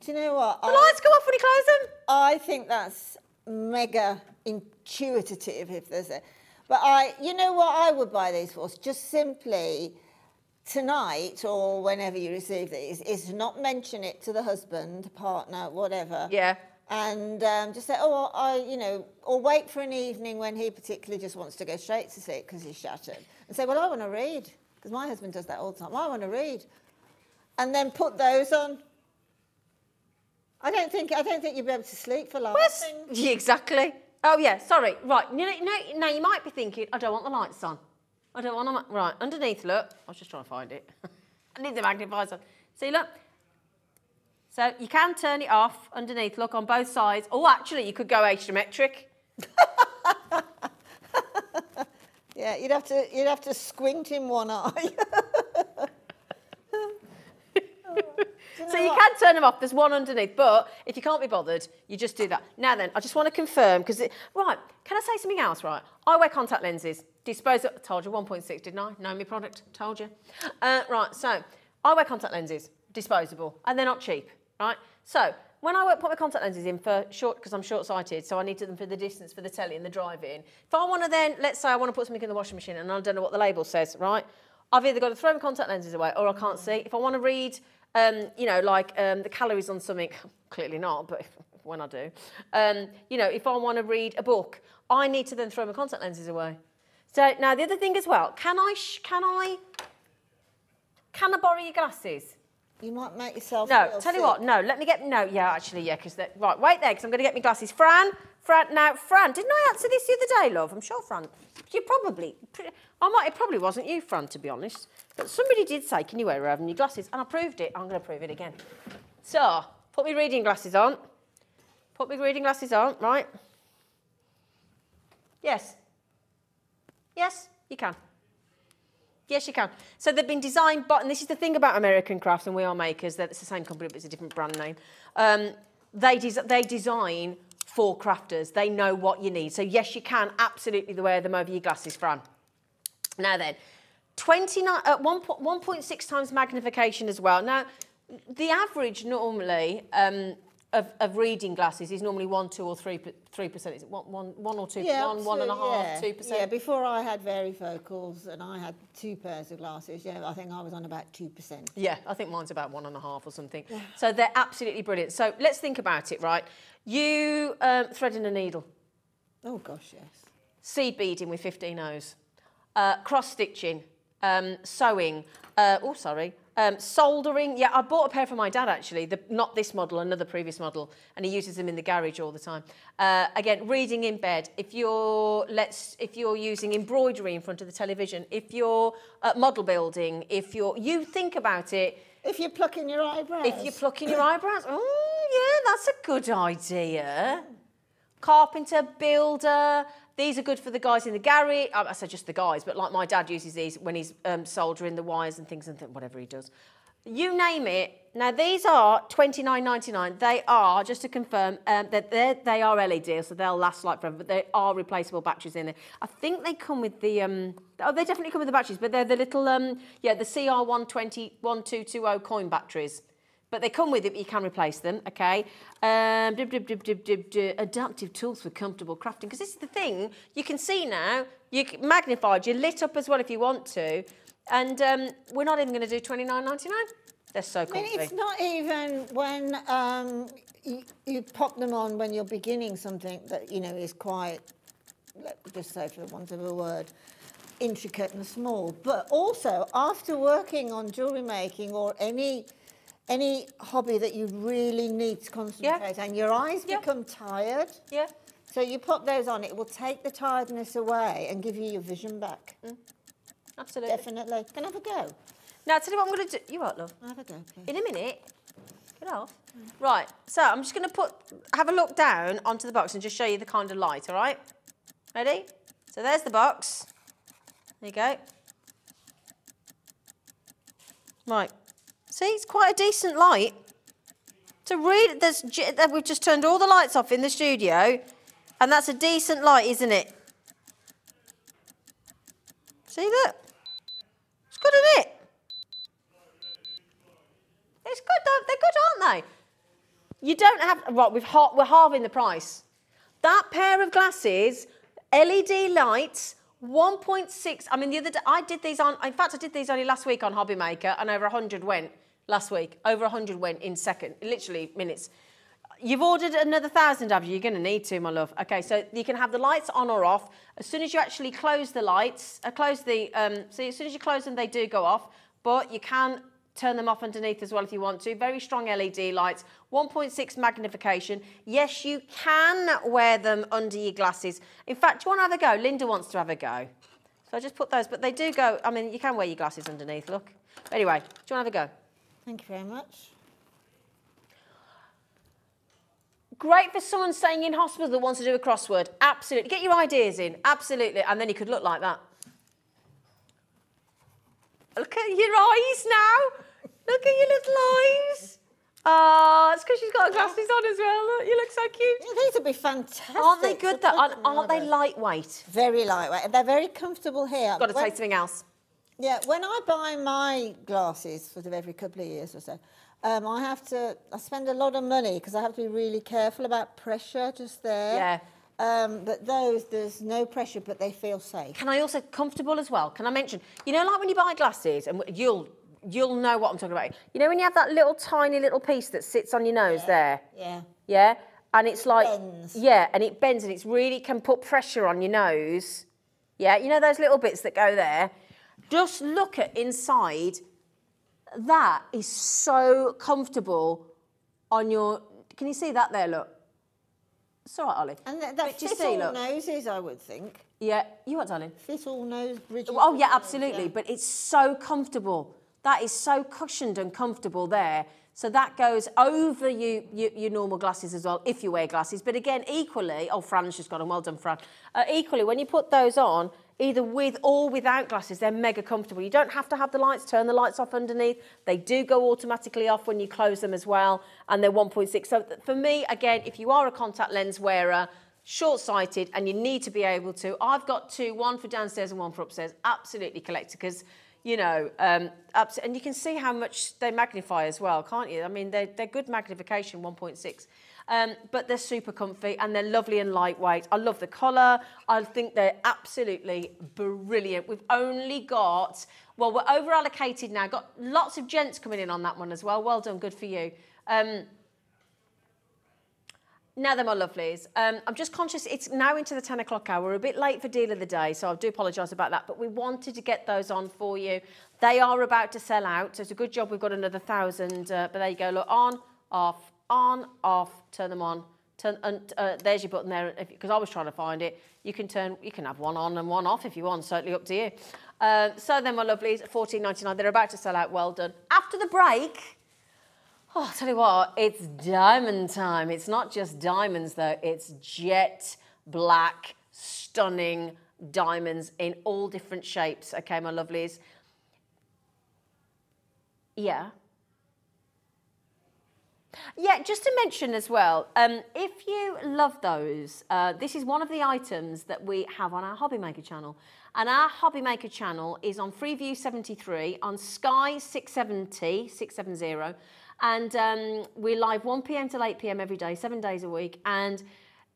Do you know what? The I, lights go off when you close them. I think that's mega intuitive, if there's a. But I, you know what I would buy these for? Just simply tonight or whenever you receive these, is not mention it to the husband, partner, whatever. Yeah. And um, just say, oh, I, you know, or wait for an evening when he particularly just wants to go straight to sleep because he's shattered, and say, well, I want to read because my husband does that all the time. I want to read, and then put those on. I don't think I don't think you'd be able to sleep for laughing. yeah, exactly. Oh yeah, sorry. Right. You know, you now you might be thinking, I don't want the lights on. I don't want them. Right. Underneath, look. I was just trying to find it. I need the magnifier. See, look. So you can turn it off underneath. Look on both sides. Oh, actually, you could go asymmetric. Yeah, you'd have to you'd have to squint in one eye. So you can turn them off. There's one underneath, but if you can't be bothered, you just do that. Now then, I just want to confirm because right. Can I say something else? Right, I wear contact lenses. Disposable. Told you 1.6, didn't I? Know me product. Told you. Uh, right. So I wear contact lenses. Disposable, and they're not cheap. Right. So when I put my contact lenses in for short because I'm short-sighted, so I need them for the distance for the telly and the drive-in. If I want to then, let's say I want to put something in the washing machine and I don't know what the label says, right? I've either got to throw my contact lenses away or I can't see. If I want to read, um, you know, like um, the calories on something, clearly not, but when I do, um, you know, if I want to read a book, I need to then throw my contact lenses away. So now the other thing as well, can I, can I, can I borrow your glasses? You might make yourself. No, tell you sick. what, no, let me get, no, yeah, actually, yeah, because, that right, wait there, because I'm going to get my glasses. Fran, Fran, now, Fran, didn't I answer this the other day, love? I'm sure, Fran, you probably, I might, it probably wasn't you, Fran, to be honest, but somebody did say, can you wear having your glasses? And I proved it, I'm going to prove it again. So, put my reading glasses on, put my reading glasses on, right? Yes. Yes, you can. Yes, you can. So they've been designed, but and this is the thing about American crafts and We R Makers. That it's the same company, but it's a different brand name. Um, they des- they design for crafters. They know what you need. So yes, you can absolutely wear them over your glasses, Fran. Now then, 29 at 1, 1.6 times magnification as well. Now, the average normally um, of, of reading glasses is normally one, two, or three three percent. Is it one, one, one or two? Yeah, one, one and a half, yeah. two percent. Yeah, before I had varifocals and I had two pairs of glasses, yeah, I think I was on about 2%. Yeah, I think mine's about one and a half or something. Yeah. So they're absolutely brilliant. So let's think about it, right? You um, threading a needle, Oh, gosh, yes. seed beading with 15 O's, uh, cross stitching, um, sewing, uh, oh, sorry, um, soldering. Yeah, I bought a pair for my dad actually, the, not this model, another previous model, and he uses them in the garage all the time. Uh, again, reading in bed. If you're, let's, if you're using embroidery in front of the television, if you're uh, model building, if you're, you think about it, If you're plucking your eyebrows. if you're plucking your eyebrows, oh yeah, that's a good idea. Carpenter, builder, these are good for the guys in the garage. I say just the guys, but like my dad uses these when he's um, soldering the wires and things and th- whatever he does. You name it. Now these are twenty nine ninety nine. They are just to confirm um, that they are LED, so they'll last like forever. But they are replaceable batteries in there. I think they come with the um, oh they definitely come with the batteries, but they're the little um, yeah the CR one twenty one two two zero coin batteries. But they come with it, but you can replace them, okay? Um, dib, dib, dib, adaptive tools for comfortable crafting. Because this is the thing, you can see now, you magnified, you're lit up as well if you want to. And um, we're not even going to do twenty nine ninety nine. They're so I mean, it's not even when um, you, you pop them on when you're beginning something that, you know, is quite, let's just say for the want of a word, intricate and small. But also, after working on jewellery making or any any hobby that you really need to concentrate and your eyes Yeah. become tired, yeah. so you pop those on, it will take the tiredness away and give you your vision back. Mm. Absolutely. Definitely. Can I have a go? Now, tell you what I'm going to do. You what, love? Have a go, please. In a minute. Get off. Right, so I'm just going to put, have a look down onto the box and just show you the kind of light, all right? Ready? So there's the box. There you go. Right. See, it's quite a decent light. To read, there's, we've just turned all the lights off in the studio, and that's a decent light, isn't it? See that? It's good, isn't it? It's good, though. They're good, aren't they? You don't have right. We've ha- we're halving the price. That pair of glasses, LED lights, 1.6. I mean, the other day I did these on. In fact, I did these only last week on Hobby Maker, and over 100 went last week. Over 100 went in second, literally minutes. You've ordered another thousand, have you? You're going to need to, my love. Okay, so you can have the lights on or off. As soon as you actually close the lights, uh, close the, um, as soon as you close them, they do go off, but you can turn them off underneath as well if you want to. Very strong LED lights, 1.6 magnification. Yes, you can wear them under your glasses. In fact, do you want to have a go? Linda wants to have a go. So I just put those, but they do go, I mean, you can wear your glasses underneath, look. Anyway, do you want to have a go? Thank you very much. Great for someone staying in hospital that wants to do a crossword. Absolutely. Get your ideas in. Absolutely. And then you could look like that. Look at your eyes now. Look at your little eyes. Oh, it's because she's got her glasses on as well. Look, you look so cute. Yeah, these would be fantastic. Aren't they good though? Aren't, aren't they lightweight? Very lightweight. and They're very comfortable here. Got to When- taste something else. Yeah, when I buy my glasses sort of every couple of years or so, um, I have to, I spend a lot of money because I have to be really careful about pressure just there. Yeah. Um, but those, there's no pressure, but they feel safe. Can I also comfortable as well? Can I mention? You know, like when you buy glasses, and you'll you'll know what I'm talking about. You know, when you have that little tiny little piece that sits on your nose there. Yeah. Yeah, and it's like bends. yeah, and it bends and it's really can put pressure on your nose. Yeah, you know those little bits that go there. Just look at inside. That is so comfortable on your. Can you see that there? Look. It's all right, Ollie. And that, But that you see, all look. noses, I would think. Yeah, you what, darling? Fit all nose bridges. Oh yeah, absolutely. But it's so comfortable. That is so cushioned and comfortable there. So that goes over you, you, your normal glasses as well, if you wear glasses. But again, equally, oh, Fran's just got them. Well done, Fran. Uh, equally, when you put those on, either with or without glasses, they're mega comfortable. You don't have to have the lights, turn the lights off underneath. They do go automatically off when you close them as well, and they're 1.6. So for me, again, if you are a contact lens wearer, short-sighted, and you need to be able to, I've got two, one for downstairs and one for upstairs. Absolutely collect because you know, um, and you can see how much they magnify as well, can't you? I mean, they're, they're good magnification, 1.6. Um, but they're super comfy and they're lovely and lightweight. I love the collar. I think they're absolutely brilliant. We've only got, well, we're over allocated now. Got lots of gents coming in on that one as well. Well done, good for you. Um, now then, my lovelies, um, I'm just conscious it's now into the 10 o'clock hour. We're a bit late for deal of the day, so I do apologise about that. But we wanted to get those on for you. They are about to sell out, so it's a good job we've got another thousand. Uh, but there you go. Look, on, off, on, off. Turn them on. Turn, and uh, there's your button there. Because I was trying to find it. You can turn. You can have one on and one off if you want. Certainly up to you. Uh, so then, my lovelies, 14.99. They're about to sell out. Well done. After the break. Oh, I'll tell you what, it's diamond time. It's not just diamonds, though, it's jet black, stunning diamonds in all different shapes. Okay, my lovelies. Yeah. Yeah, just to mention as well, um, if you love those, uh, this is one of the items that we have on our Hobby Maker channel. And our Hobby Maker channel is on Freeview 73, on Sky 670, 670. And um, we're live 1 p.m. till 8 p.m. every day, seven days a week. And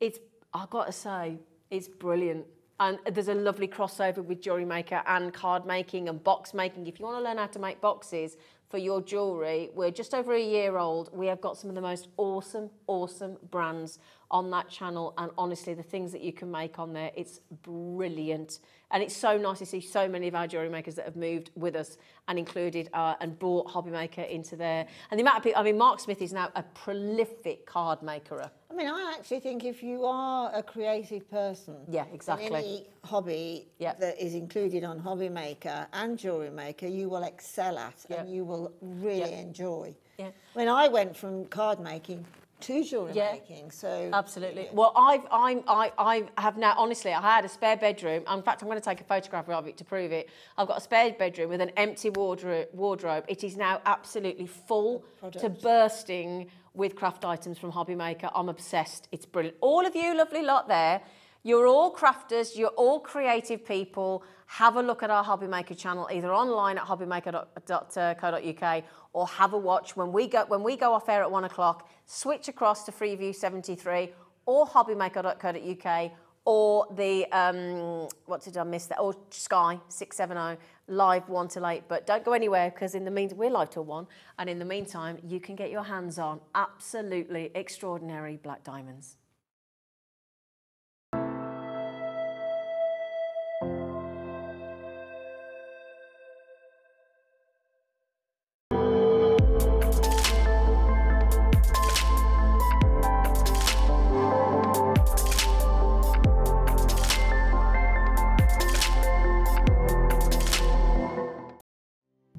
it's, I've got to say, it's brilliant. And there's a lovely crossover with jewelry maker and card making and box making. If you want to learn how to make boxes for your jewellery. We're just over a year old. We have got some of the most awesome, awesome brands on that channel. And honestly, the things that you can make on there, it's brilliant. And it's so nice to see so many of our jewellery makers that have moved with us and included uh, and brought Hobby Maker into there. And the amount of people, I mean, Mark Smith is now a prolific card maker. I mean, I actually think if you are a creative person, Yeah, exactly. any hobby Yeah. that is included on Hobby Maker and Jewelry Maker, you will excel at Yeah. and you will really Yeah. enjoy. Yeah. When I went from card making to jewelry Yeah. making, so Absolutely. Well, I've, I'm, I, I have now, honestly, I had a spare bedroom. In fact, I'm going to take a photograph of it to prove it. I've got a spare bedroom with an empty wardrobe. wardrobe. It is now absolutely full to bursting with craft items from Hobby Maker. I'm obsessed. It's brilliant. All of you lovely lot there, you're all crafters, you're all creative people. Have a look at our Hobby Maker channel, either online at hobbymaker.co.uk or have a watch when we go when we go off air at one o'clock. Switch across to Freeview 73 or hobbymaker.co.uk or the um, what did I miss that? Or Sky 670 live one till eight. But don't go anywhere because in the meantime we're live till one, and in the meantime you can get your hands on absolutely extraordinary black diamonds.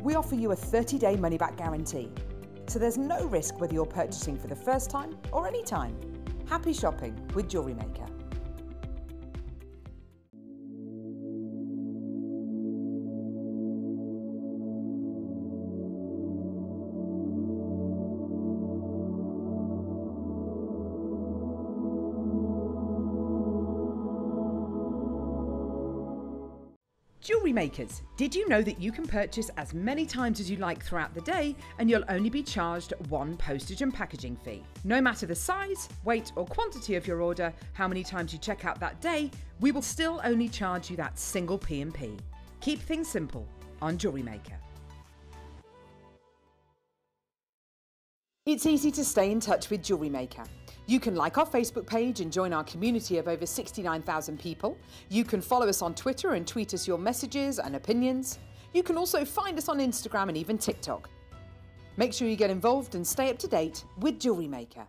We offer you a 30-day money-back guarantee. So there's no risk whether you're purchasing for the first time or any time. Happy shopping with Jewelry Maker. Jewelry makers, did you know that you can purchase as many times as you like throughout the day and you'll only be charged one postage and packaging fee? No matter the size, weight, or quantity of your order, how many times you check out that day, we will still only charge you that single P&P. Keep things simple on Jewelry Maker. It's easy to stay in touch with Jewelry Maker. You can like our Facebook page and join our community of over 69,000 people. You can follow us on Twitter and tweet us your messages and opinions. You can also find us on Instagram and even TikTok. Make sure you get involved and stay up to date with Jewelry Maker.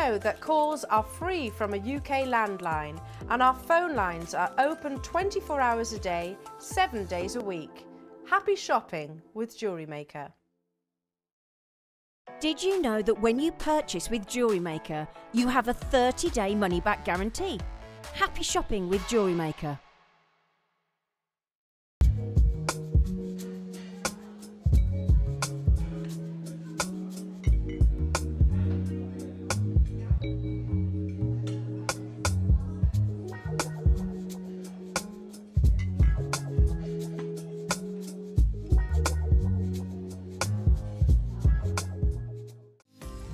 Know that calls are free from a UK landline and our phone lines are open 24 hours a day, 7 days a week? Happy shopping with Jewelry Maker. Did you know that when you purchase with Jewelry Maker, you have a 30 day money back guarantee? Happy shopping with Jewelry Maker.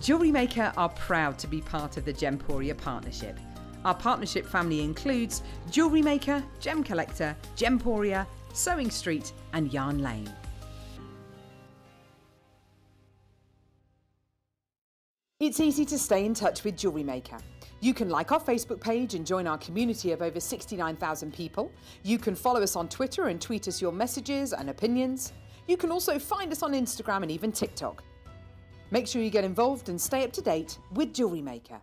Jewellery Maker are proud to be part of the Gemporia partnership. Our partnership family includes Jewellery Maker, Gem Collector, Gemporia, Sewing Street, and Yarn Lane. It's easy to stay in touch with Jewellery Maker. You can like our Facebook page and join our community of over 69,000 people. You can follow us on Twitter and tweet us your messages and opinions. You can also find us on Instagram and even TikTok. Make sure you get involved and stay up to date with Jewellery Maker.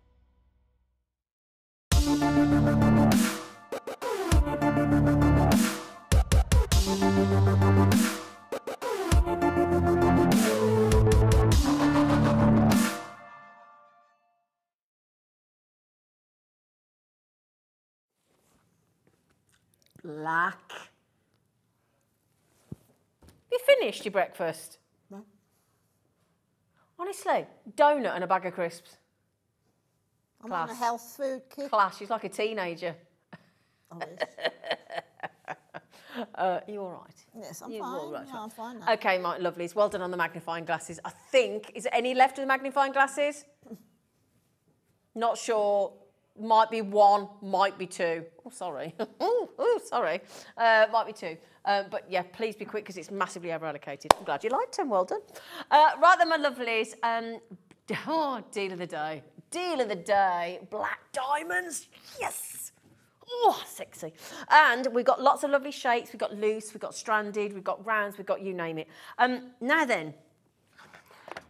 Black. You finished your breakfast? Honestly, donut and a bag of crisps. I'm on a Class. health food kick. Class, she's like a teenager. Oh, yes. Uh, you all right? Yes, I'm You fine. all right, No, right. I'm fine now. Okay, my lovelies. Well done on the magnifying glasses. I think, is there any left of the magnifying glasses? Not sure. Might be one, might be two. Oh, sorry. oh, sorry. Uh, might be two. Um, but yeah, please be quick because it's massively over allocated. I'm glad you liked them. Well done. Uh, right then, my lovelies. Um, oh, deal of the day. Deal of the day. Black diamonds. Yes. Oh, sexy. And we've got lots of lovely shapes. We've got loose, we've got stranded, we've got rounds, we've got you name it. Um, now then,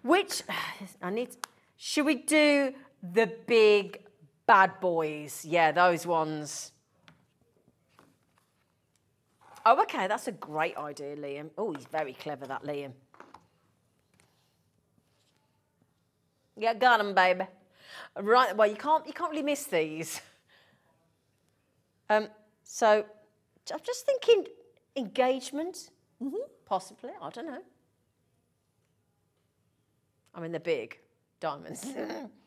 which, I need, should we do the big bad boys? Yeah, those ones. Oh, okay, that's a great idea, Liam. Oh, he's very clever, that Liam. Yeah, got him, baby. Right, well, you can't, you can't really miss these. Um, so I'm just thinking engagement, possibly. I don't know. I mean, they're big diamonds.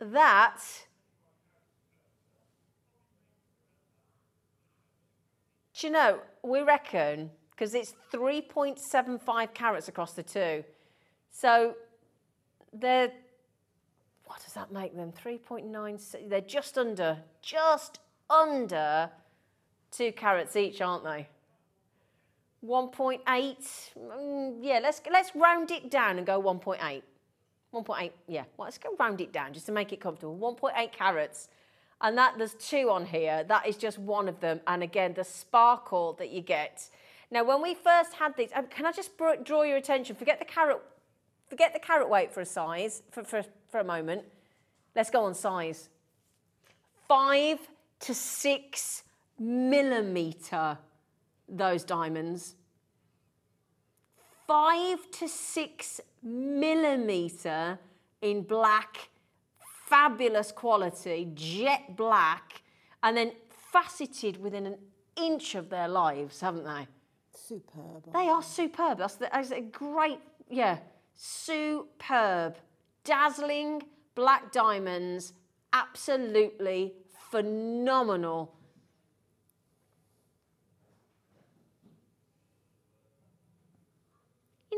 that do you know? We reckon because it's 3.75 carats across the two, so they're what does that make them? 3.9. They're just under, just under two carats each, aren't they? 1.8. Mm, yeah, let's let's round it down and go 1.8. 1.8. Yeah, well, let's go round it down just to make it comfortable. 1.8 carats. And that there's two on here. That is just one of them. And again, the sparkle that you get. Now, when we first had these, um, can I just draw your attention? Forget the carat, forget the carat weight for a size, for, for, for a moment. Let's go on size. Five to six millimeter, those diamonds. Five to six millimeter in black, fabulous quality, jet black, and then faceted within an inch of their lives, haven't they? Superb. They are superb. That's, the, that's a great, yeah, superb, dazzling black diamonds, absolutely phenomenal.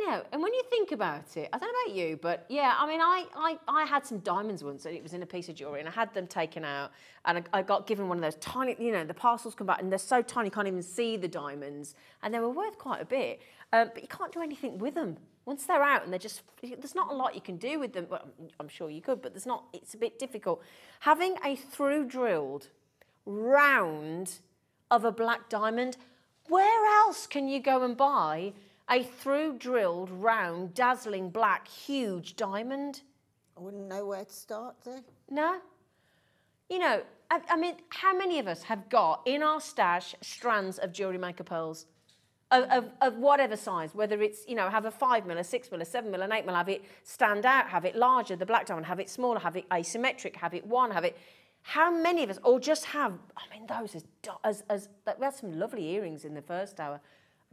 Know, and when you think about it, I don't know about you, but yeah, I mean, I, I, I had some diamonds once, and it was in a piece of jewellery, and I had them taken out, and I, I got given one of those tiny, you know, the parcels come back, and they're so tiny, you can't even see the diamonds, and they were worth quite a bit, um, but you can't do anything with them. Once they're out, and they're just, there's not a lot you can do with them. Well, I'm sure you could, but there's not, it's a bit difficult. Having a through drilled round of a black diamond, where else can you go and buy a through drilled, round, dazzling black, huge diamond? I wouldn't know where to start there. No. You know, I, I mean, how many of us have got in our stash strands of jewellery maker pearls? Of, of, of whatever size, whether it's, you know, have a five mil, a six mil, a seven mil, an eight mil, have it stand out, have it larger, the black diamond, have it smaller, have it asymmetric, have it one, have it. How many of us, or just have, I mean, those as, as, as we had some lovely earrings in the first hour.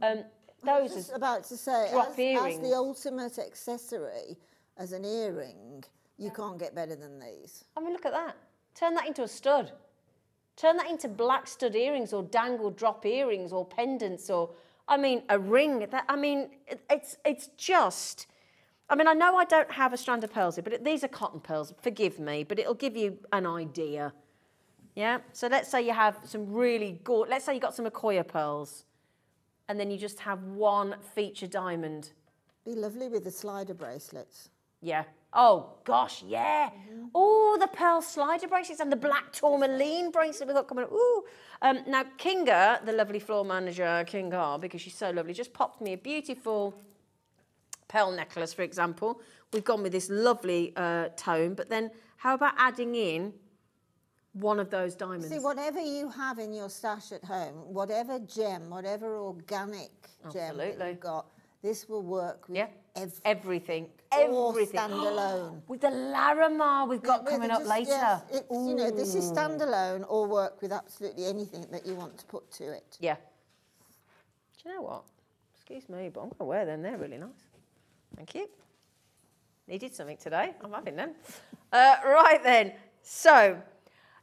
Um, those as about to say, drop as, as the ultimate accessory, as an earring, you can't get better than these. I mean, look at that. Turn that into a stud. Turn that into black stud earrings or dangled drop earrings or pendants or, I mean, a ring. That, I mean, it, it's, it's just, I mean, I know I don't have a strand of pearls here, but it- these are cotton pearls. Forgive me, but it'll give you an idea. Yeah. So let's say you have some really good. Let's say you got some Akoya pearls, and then you just have one feature diamond. Be lovely with the slider bracelets. Yeah. Oh gosh, yeah. Oh, the pearl slider bracelets and the black tourmaline bracelet we've got coming up. Ooh. Um, now Kinga, the lovely floor manager, Kinga, because she's so lovely, just popped me a beautiful pearl necklace, for example. We've gone with this lovely uh, tone, but then how about adding in one of those diamonds? See, whatever you have in your stash at home, whatever gem, whatever organic gem Absolutely. you've got, this will work with yeah. everything. Everything. Everything. standalone. with the Larimar we've got coming up just- later. yes, you know, this is standalone or work with absolutely anything that you want to put to it. Yeah. Do you know what? Excuse me, but I'm going to wear them. They're really nice. Thank you. Needed something today. I'm having them. Uh, right then. So,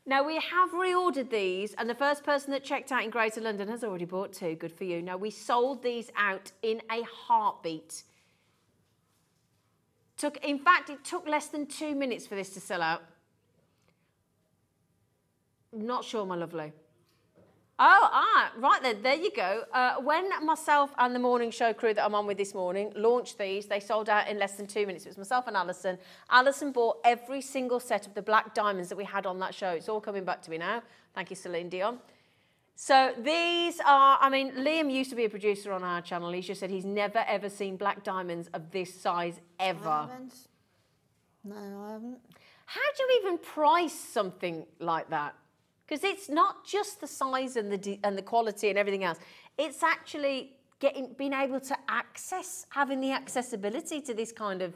now we have reordered these, and the first person that checked out in Greater London has already bought two. Good for you. Now, we sold these out in a heartbeat. Took, in fact, it took less than two minutes for this to sell out. Not sure, my lovely. Oh, ah, right then, there you go. Uh, when myself and the morning show crew that I'm on with this morning launched these, they sold out in less than two minutes. It was myself and Alison. Alison bought every single set of the black diamonds that we had on that show. It's all coming back to me now. Thank you, Celine Dion. So these are, I mean, Liam used to be a producer on our channel. He just said he's never ever seen black diamonds of this size ever. I haven't. No, I haven't. How do you even price something like that? Because it's not just the size and the and the quality and everything else. It's actually getting being able to access, having the accessibility to this kind of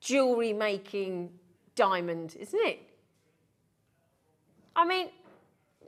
jewelry making diamond, isn't it? I mean,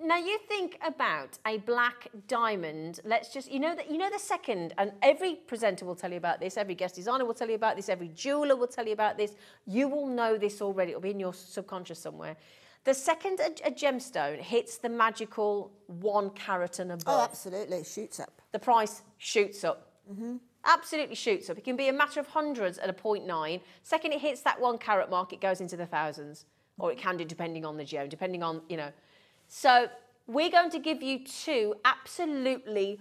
now you think about a black diamond. Let's just you know that you know the second, and every presenter will tell you about this. Every guest designer will tell you about this. Every jeweler will tell you about this. You will know this already. It'll be in your subconscious somewhere. The second a, a gemstone hits the magical one carat and above. Oh, absolutely. Shoots up. the price shoots up. Mm-hmm. Absolutely shoots up. It can be a matter of hundreds at a 0.9. Second, it hits that one carat mark, it goes into the thousands, or it can do depending on the gem, depending on you know. So we're going to give you two absolutely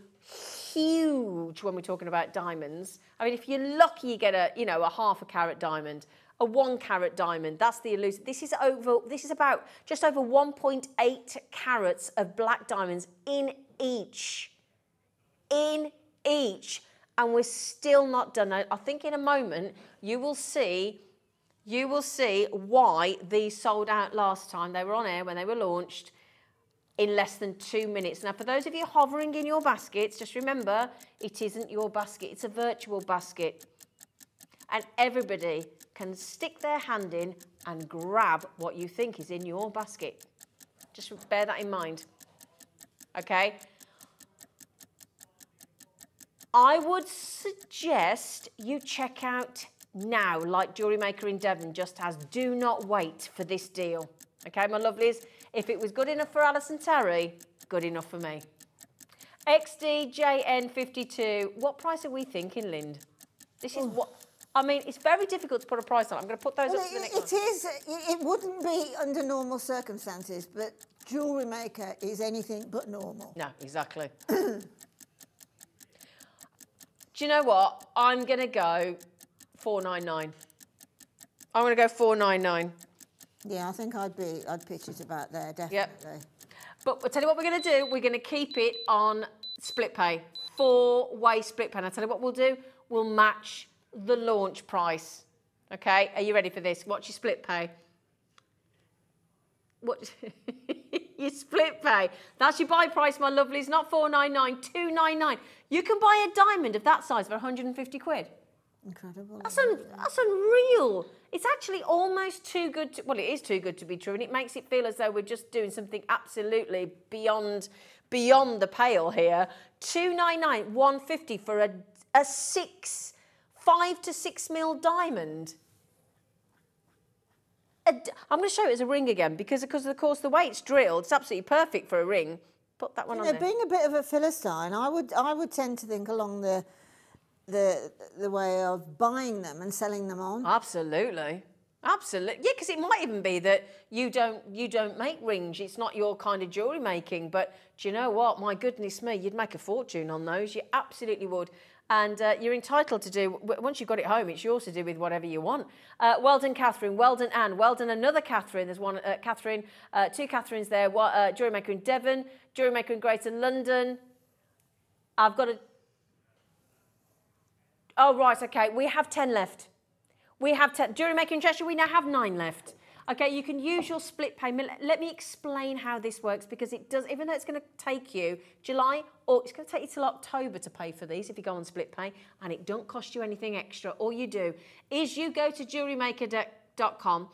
huge when we're talking about diamonds. I mean, if you're lucky, you get a you know a half a carat diamond, a one carat diamond. That's the elusive. This is over. This is about just over 1.8 carats of black diamonds in each in each and we're still not done I I think in a moment you will see you will see why these sold out last time they were on air when they were launched in less than two minutes. Now, for those of you hovering in your baskets, just remember it isn't your basket, it's a virtual basket. And everybody can stick their hand in and grab what you think is in your basket. Just bear that in mind. Okay? I would suggest you check out now, like Jewelry Maker in Devon just has. Do not wait for this deal. Okay, my lovelies? If it was good enough for Alison Terry, good enough for me. XDJN52, what price are we thinking, Lind? This is oh. what, I mean, it's very difficult to put a price on. I'm going to put those Well, up to the it, next it one. is. It, it wouldn't be under normal circumstances, but jewellery maker is anything but normal. No, exactly. Do you know what? I'm going to go 499. I'm going to go 499. Yeah, I think I'd be. I'd pitch it about there definitely. But I'll tell you what we're going to do. We're going to keep it on split pay, four-way split pay. And I'll tell you what we'll do. We'll match the launch price. Okay, are you ready for this? What's your split pay? What? your split pay. That's your buy price, my lovelies. Not 499, 299. You can buy a diamond of that size for 150 quid. Incredible. That's, un- that's unreal. It's actually almost too good to, well, it is too good to be true, and it makes it feel as though we're just doing something absolutely beyond beyond the pale here. 299, 150 for a, a six, five to six mil diamond. I'm going to show it as a ring again because, because of course, the way it's drilled, it's absolutely perfect for a ring. Put that one You on know, there. being a bit of a philistine, I would. I would tend to think along the the the way of buying them and selling them on. Absolutely. Absolutely. Yeah, because it might even be that you don't you don't make rings. It's not your kind of jewellery making. But do you know what? My goodness me, you'd make a fortune on those. You absolutely would. And uh, you're entitled to do, once you've got it home, it's yours to do with whatever you want. Uh, well done, Catherine. Well done, Anne. Well done, another Catherine. There's one, uh, Catherine, uh, two Catherines there. One, uh, maker in Devon, jewellery maker in Greater London. I've got a. Oh, right, okay. We have 10 left. We have 10. Jewellery maker in Cheshire, we now have nine left. Okay, you can use your split payment. Let- me explain how this works because it does, even though it's going to take you July or it's going to take you till October to pay for these if you go on split pay and it don't cost you anything extra. All you do is you go to jewellerymaker.com.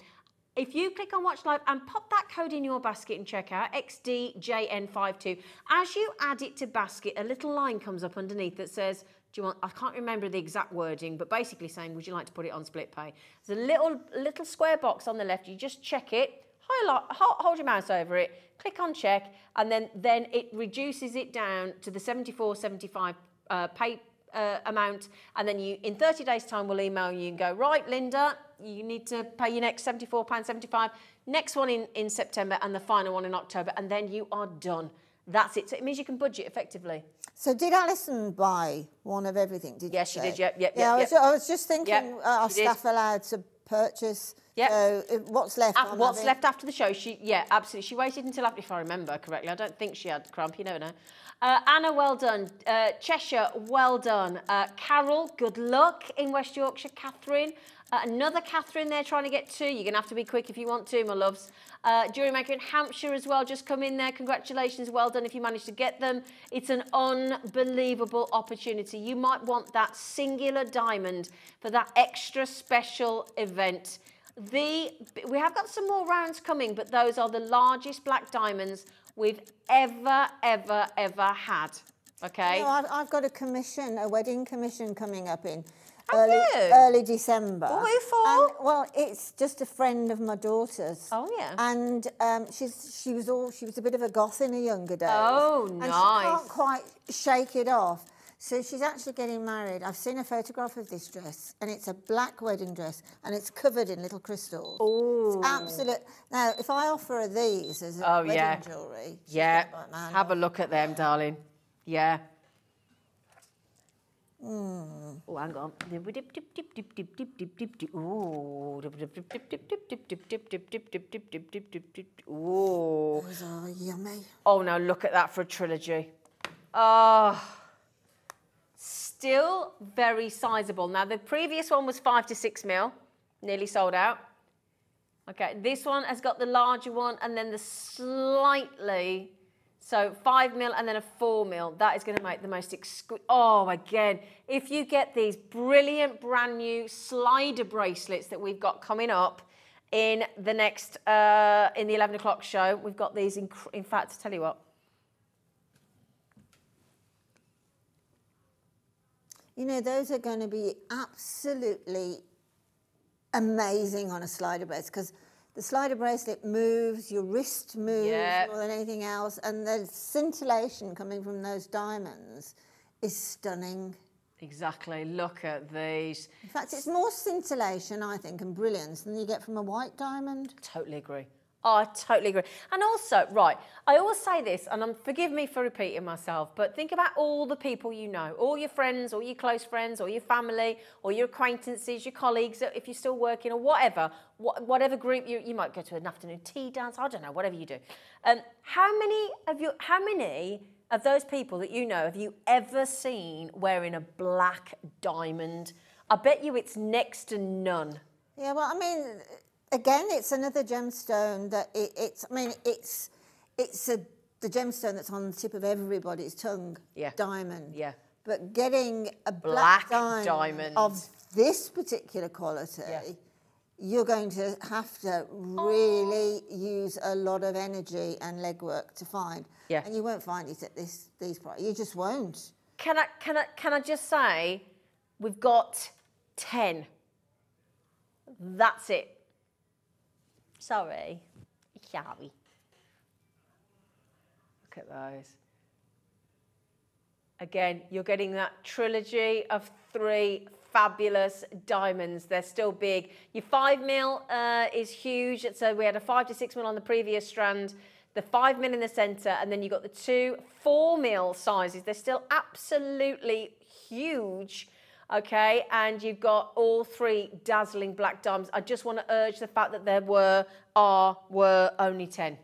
If you click on Watch Live and pop that code in your basket and check out XDJN52, as you add it to basket, a little line comes up underneath that says, do you want, I can't remember the exact wording, but basically saying, would you like to put it on split pay? There's a little, little square box on the left. You just check it, highlight, hold your mouse over it, click on check, and then, then it reduces it down to the 74, 75 uh, pay uh, amount, and then you, in 30 days' time, we'll email you and go, right, Linda, you need to pay your next £74.75, next one in, in September, and the final one in October, and then you are done. That's it. So it means you can budget effectively. So did Alison buy one of everything? Did Yes, she say? did, yep, yep, Yeah, yep, I, was, yep. I was just thinking, Yep, are she did. staff allowed to purchase? Yep. So uh, what's left? Uh, what's having- left after the show? She, yeah, absolutely. She waited until after, if I remember correctly. I don't think she had cramp. You never know. Uh, Anna, well done. Uh, Cheshire, well done. Uh, Carol, good luck in West Yorkshire. Catherine, uh, another Catherine there trying to get two. You're going to have to be quick if you want to, my loves. Uh, jewellery maker in Hampshire as well. Just come in there. Congratulations, well done if you managed to get them. It's an unbelievable opportunity. You might want that singular diamond for that extra special event. The we have got some more rounds coming, but those are the largest black diamonds we've ever, ever, ever had. Okay. No, I've, I've got a commission, a wedding commission coming up in early, you? early December. Oh, who for? And, well, it's just a friend of my daughter's. Oh, yeah. And um, she's she was all she was a bit of a goth in her younger days. Oh, and she can't quite shake it off. So she's actually getting married. I've seen a photograph of this dress, and it's a black wedding dress, and it's covered in little crystals. Oh. Absolute. Now, if I offer her these as Oh, wedding yeah. jewellery, Yeah. Have a look at them, darling. Yeah. Oh, hang on. Ooh. Ooh. Those are yummy. Oh, now look at that for a trilogy. Oh, still very sizable. Now, the previous one was five to six mil, nearly sold out. Okay, this one has got the larger one and then the slightly, so five mil and then a four mil. That is going to make the most exquisite. Oh, again, if you get these brilliant brand new slider bracelets that we've got coming up in the next, uh, in the 11 o'clock show, we've got these, in, in fact, tell you what, You know, those are going to be absolutely amazing on a slider bracelet because the slider bracelet moves, your wrist moves Yep. more than anything else, and the scintillation coming from those diamonds is stunning. Exactly. Look at these. In fact, it's more scintillation, I think, and brilliance than you get from a white diamond. Totally agree. I totally agree. And also, right, I always say this, and um, forgive me for repeating myself, but think about all the people you know, all your friends, all your close friends, or your family, or your acquaintances, your colleagues, uh, if you're still working, or whatever, wha- whatever group you, you might go to an afternoon tea dance, I don't know, whatever you do. Um, how many of you, how many of those people that you know have you ever seen wearing a black diamond? I bet you it's next to none. Yeah, well, I mean, again, it's another gemstone that it, it's. I mean, it's it's a the gemstone that's on the tip of everybody's tongue. Yeah. Diamond. Yeah. But getting a black, Black diamond, diamond. of this particular quality, Yeah. you're going to have to really use a lot of energy and legwork to find. Yeah. And you won't find it at this these prices. You just won't. Can I, can I, can I just say, we've got 10. That's it. Sorry. Sorry. Look at those. Again, you're getting that trilogy of three fabulous diamonds. They're still big. Your five mil uh, is huge. So we had a five to six mil on the previous strand, the five mil in the center, and then you've got the two four mil sizes. They're still absolutely huge. Okay, and you've got all three dazzling black diamonds. I just want to urge the fact that there were, are, were only 10.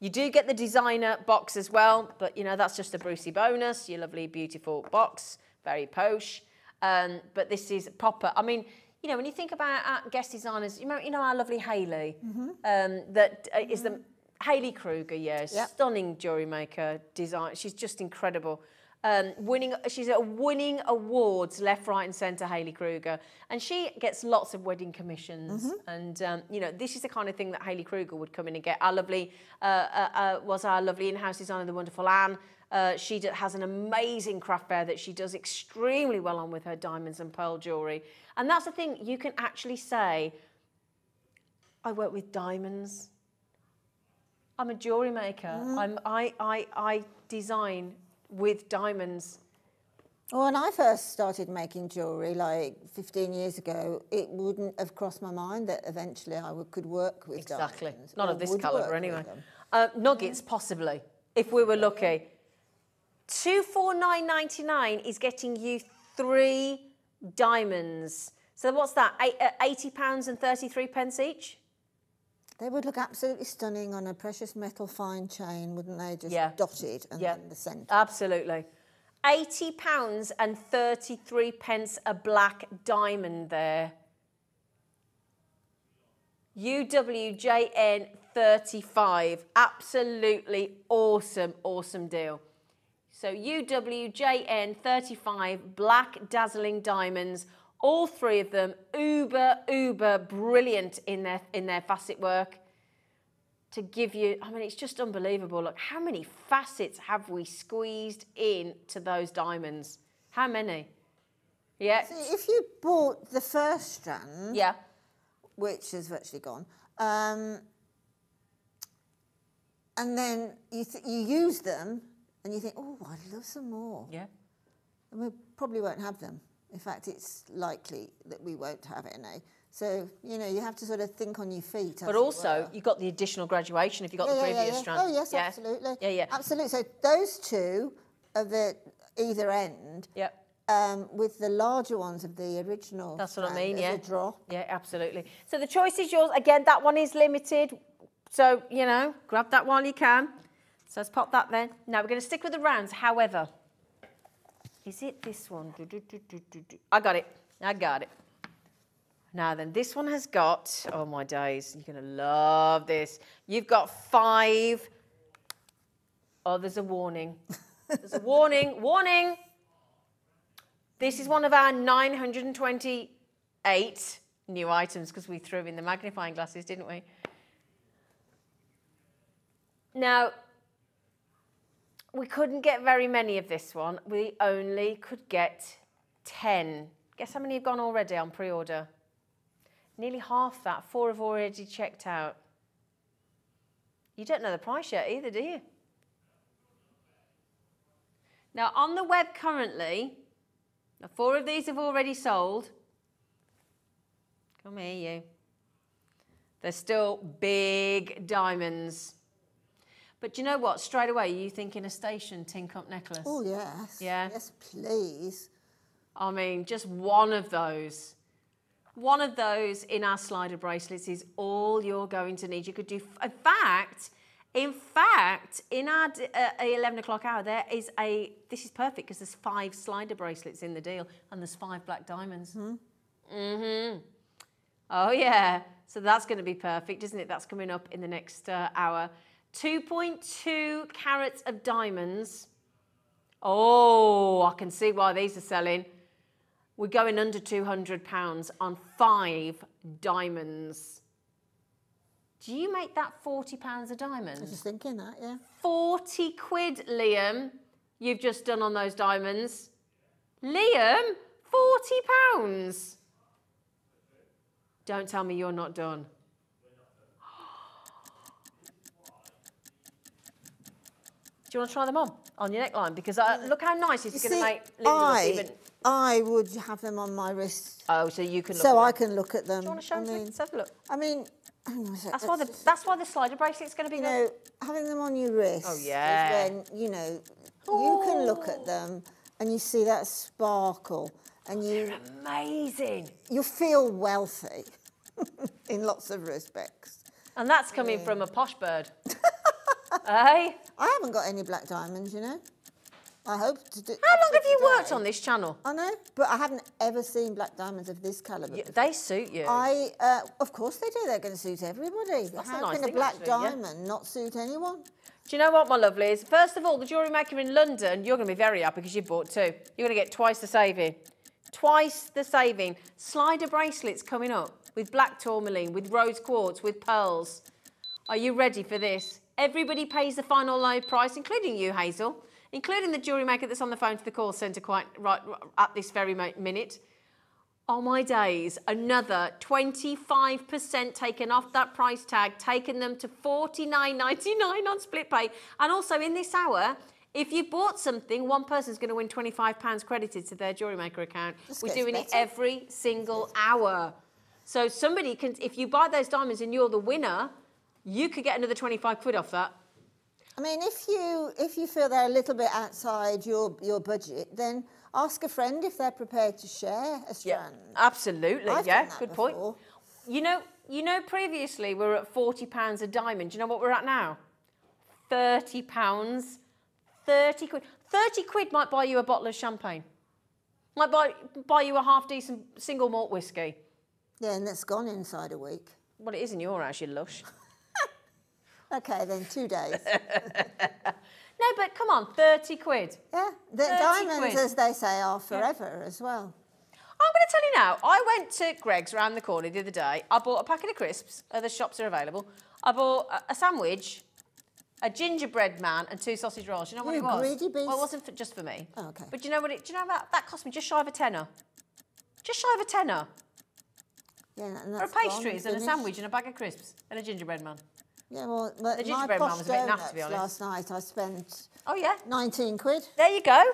You do get the designer box as well, but you know, that's just a Brucey bonus, your lovely, beautiful box, very posh. Um, but this is proper. I mean, you know, when you think about our guest designers, you know, you know our lovely Haley, um, that uh, is the Haley Kruger, yeah, Yep. stunning jewelry maker, design. She's just incredible. Um, winning, she's winning awards left, right, and centre. Haley Kruger, and she gets lots of wedding commissions. And um, you know, this is the kind of thing that Haley Kruger would come in and get. Our lovely uh, uh, uh, was our lovely in-house designer, the wonderful Anne. Uh, she has an amazing craft fair that she does extremely well on with her diamonds and pearl jewelry. And that's the thing, you can actually say, I work with diamonds. I'm a jewelry maker. I'm, I, I, I design with diamonds. Well, when I first started making jewellery, like 15 years ago, it wouldn't have crossed my mind that eventually I would, could work with Exactly. diamonds. Not of this calibre, anyway. Uh, nuggets, possibly, if we were lucky. Two four nine ninety nine is getting you three diamonds. So what's that? Eight, uh, Eighty pounds and thirty three pence each. They would look absolutely stunning on a precious metal fine chain, wouldn't they? Just Yeah. dotted and Yeah. then the centre. Absolutely. Eighty pounds and thirty three pence a black diamond there. UWJN 35. Absolutely awesome, awesome deal. So UWJN 35 black dazzling diamonds, all three of them uber uber brilliant in their in their facet work. To give you, I mean, it's just unbelievable. Look, how many facets have we squeezed in to those diamonds? How many? Yeah, See, if you bought the first strand, yeah, which is virtually gone, um, and then you, th- you use them and you think, oh, I'd love some more. yeah. And we probably won't have them. In fact, it's likely that we won't have any. So, you know, you have to sort of think on your feet. But also, were. you got the additional graduation if you've got Yeah, the yeah, previous yeah. strand. Oh, yes, absolutely. Yeah, yeah. Absolutely. So those two of the either end, Yeah. um, with the larger ones of the original. That's what I mean, yeah. Drop. Yeah, absolutely. So the choice is yours. Again, that one is limited. So, you know, grab that while you can. So let's pop that then. Now we're going to stick with the rounds. However, is it this one? Do, do, do. I got it. I got it. Now then, this one has got, oh my days, you're going to love this. You've got five. Oh, there's a warning. There's a warning. Warning. This is one of our 928 new items because we threw in the magnifying glasses, didn't we? Now, we couldn't get very many of this one. We only could get 10. Guess how many have gone already on pre order? Nearly half that. Four have already checked out. You don't know the price yet either, do you? Now, on the web currently, now four of these have already sold. Come here, you. They're still big diamonds. But do you know what? Straight away, you thinking a station tin cup necklace. Oh, yes. Yeah. Yes, please. I mean, just one of those. One of those in our slider bracelets is all you're going to need. You could do, in fact, in fact, in our d- uh, 11 o'clock hour, there is a, this is perfect because there's five slider bracelets in the deal and there's five black diamonds. Mm-hmm. Oh, yeah. So that's going to be perfect, isn't it? That's coming up in the next uh, hour. 2.2 carats of diamonds. Oh, I can see why these are selling. We're going under £200 on five diamonds. Do you make that £40 a I was just thinking that, yeah. 40 quid, Liam, you've just done on those diamonds. Liam, 40 pounds. Don't tell me you're not done. You want to try them on on your neckline? Because uh, look how nice it's going to make Linda I, even. I would have them on my wrist Oh, so you can look. so at I them. can look at them. Do you want to show I them? mean, Let's have a look. I mean, hang on a sec, That's why the that's why the slider bracelet's going to be you know, having them on your wrist. Oh, yeah. Is when you know you can look at them and you see that sparkle, and you. are Amazing. you feel wealthy in lots of respects. And that's coming from a posh bird. hey? I haven't got any black diamonds, you know. I hope to do. How long have you today. worked on this channel? I know, but I haven't ever seen black diamonds of this calibre. Yeah, they suit you. I, uh, of course they do. They're going to suit everybody. That's a How nice can a black actually, yeah. diamond not suit anyone? Do you know what, my lovelies? First of all, the jewellery maker in London, you're going to be very happy because you bought two. You're going to get twice the saving. Twice the saving. Slider bracelets coming up with black tourmaline, with rose quartz, with pearls. Are you ready for this? Everybody pays the final low price, including you, Hazel, including the jewellery maker that's on the phone to the call centre quite right, right at this very minute. Oh my days, another 25% taken off that price tag, taking them to $49.99 on split pay. And also in this hour, if you bought something, one person's going to win £25 credited to their jewellery maker account. We're doing it every single hour. So somebody can, if you buy those diamonds and you're the winner, you could get another 25 quid off that. I mean, if you if you feel they're a little bit outside your your budget, then ask a friend if they're prepared to share a strand. absolutely. I've yeah, good point. You know, you know, previously we were at forty pounds a diamond. Do you know what we're at now? Thirty pounds. Thirty quid. Thirty quid might buy you a bottle of champagne. Might buy buy you a half decent single malt whiskey. Yeah, and that's gone inside a week. Well, it is in your house, you lush. Okay, then two days. No, but come on, thirty quid. yeah, the 30 diamonds, quid. as they say, are forever as well. I'm going to tell you now. I went to Greggs round the corner the other day. I bought a packet of crisps. Other shops are available. I bought a, a sandwich, a gingerbread man, and two sausage rolls. You know what You it was? greedy beast. Well, it wasn't for, just for me. Oh, okay. But do you know what? It, do you know that that cost me just shy of a tenner? Just shy of a tenner Yeah, and for that's a gone pastries and a sandwich and a bag of crisps and a gingerbread man. Yeah, well, The my gingerbread man was a bit naff, to be honest. last night I spent Oh yeah. 19 quid. There you go.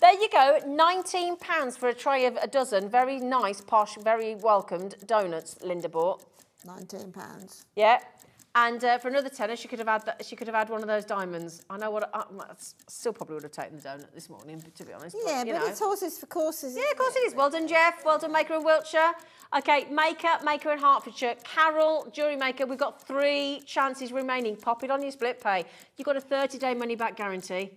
There you go. Nineteen pounds for a tray of a dozen very nice, posh, very welcomed donuts. Linda bought. 19 pounds. Yeah. And uh, for another tenner, she could have had that. She could have had one of those diamonds. I know what. I, I still probably would have taken the donut this morning, to be honest. Yeah, but know. it's horses for courses. Yeah, of course it is. Well done, Jeff. Well done, Maker in Wiltshire. Okay, Maker, Maker in Hertfordshire. Carol, Jury Maker. We've got three chances remaining. Pop it on your split pay. You've got a 30-day money-back guarantee.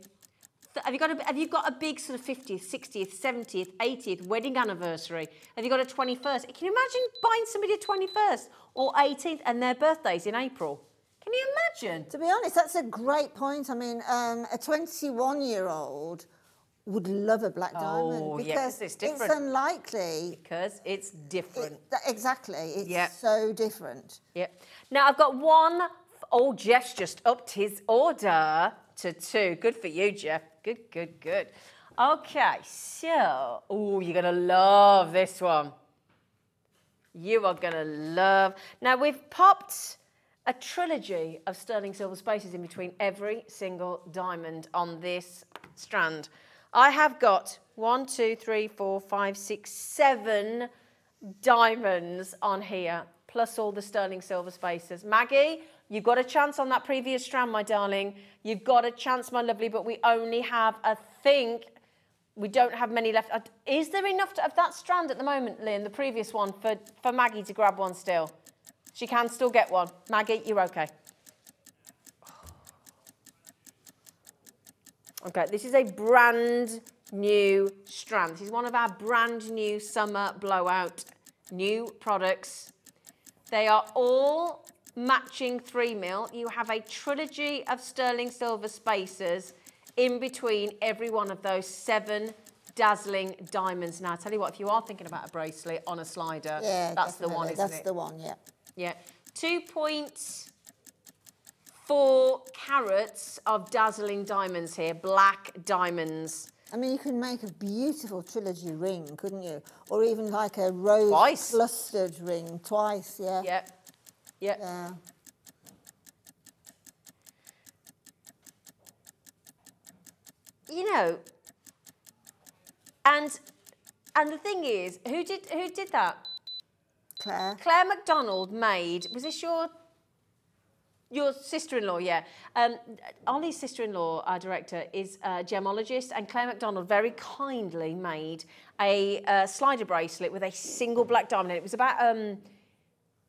Have you got a, have you got a big sort of 50th, 60th, 70th, 80th wedding anniversary? Have you got a 21st? Can you imagine buying somebody a 21st or 18th and their birthdays in April? Can you imagine? To be honest, that's a great point. I mean, um, a 21 year old would love a black diamond Oh, yeah, because 'cause it's different. unlikely. Because it's different. It, exactly. It's Yeah. so different. Yep. Now I've got one. Oh, Jeff's just upped his order to two. Good for you, Jeff. Good, good, good. Okay, so oh, you're gonna love this one. You are gonna love. Now we've popped a trilogy of sterling silver spaces in between every single diamond on this strand. I have got one, two, three, four, five, six, seven diamonds on here, plus all the sterling silver spaces. Maggie, you've got a chance on that previous strand, my darling. You've got a chance, my lovely, but we only have, I think, we don't have many left. Is there enough to, of that strand at the moment, Lynn, the previous one, for, for Maggie to grab one still? She can still get one. Maggie, you're okay. Okay, this is a brand new strand. This is one of our brand new summer blowout new products. They are all matching three mil. You have a trilogy of sterling silver spacers in between every one of those seven dazzling diamonds. Now, I tell you what, if you are thinking about a bracelet on a slider, Yeah, that's the one, isn't That's it? the one, yeah. Yeah. 2.4 carats of dazzling diamonds here, black diamonds. I mean, you can make a beautiful trilogy ring, couldn't you? Or even like a rose Twice. clustered ring, twice, yeah. Yep. Yep. Yeah. You know, and and the thing is, who did who did that? Claire. Claire McDonald made. Was this your your sister-in-law? Yeah. Um, Ollie's sister-in-law, our director, is a gemologist, and Claire McDonald very kindly made a uh, slider bracelet with a single black diamond. it. Was about um,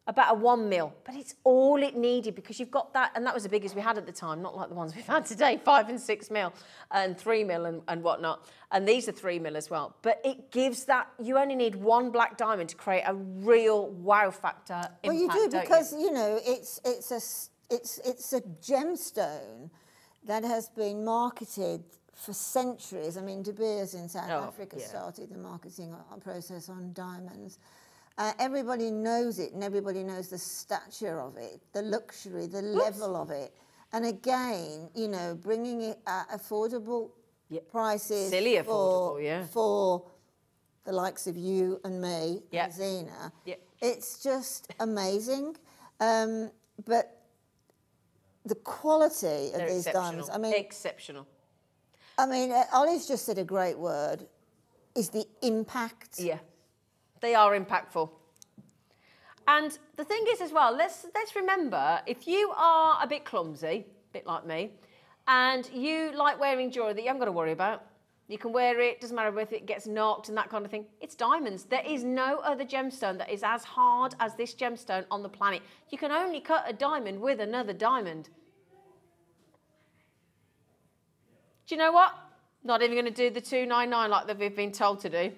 about a one mil, but it's all it needed because you've got that, and that was the biggest we had at the time, not like the ones we've had today, five and six mil and three mil and, and whatnot. And these are three mil as well. But it gives that, you only need one black diamond to create a real wow factor Well, you do because you know it's it's a it's it's a gemstone that has been marketed for centuries. I mean, De Beers in South Oh, Africa yeah. started the marketing process on diamonds. Uh, everybody knows it, and everybody knows the stature of it, the luxury, the level of it. And again, you know, bringing it at affordable Yep. prices Silly for, affordable, yeah. for the likes of you and me Yep. and Zena. Yep. It's just amazing. Um, but the quality of They're these diamonds, I mean, exceptional. I mean, uh, Ollie's just said a great word, is the impact. Yeah, they are impactful. And the thing is, as well, let's let's remember if you are a bit clumsy, a bit like me, and you like wearing jewelry that you haven't got to worry about. You can wear it, doesn't matter if it gets knocked and that kind of thing. It's diamonds. There is no other gemstone that is as hard as this gemstone on the planet. You can only cut a diamond with another diamond. Do you know what? Not even going to do the 299 like that we've been told to do.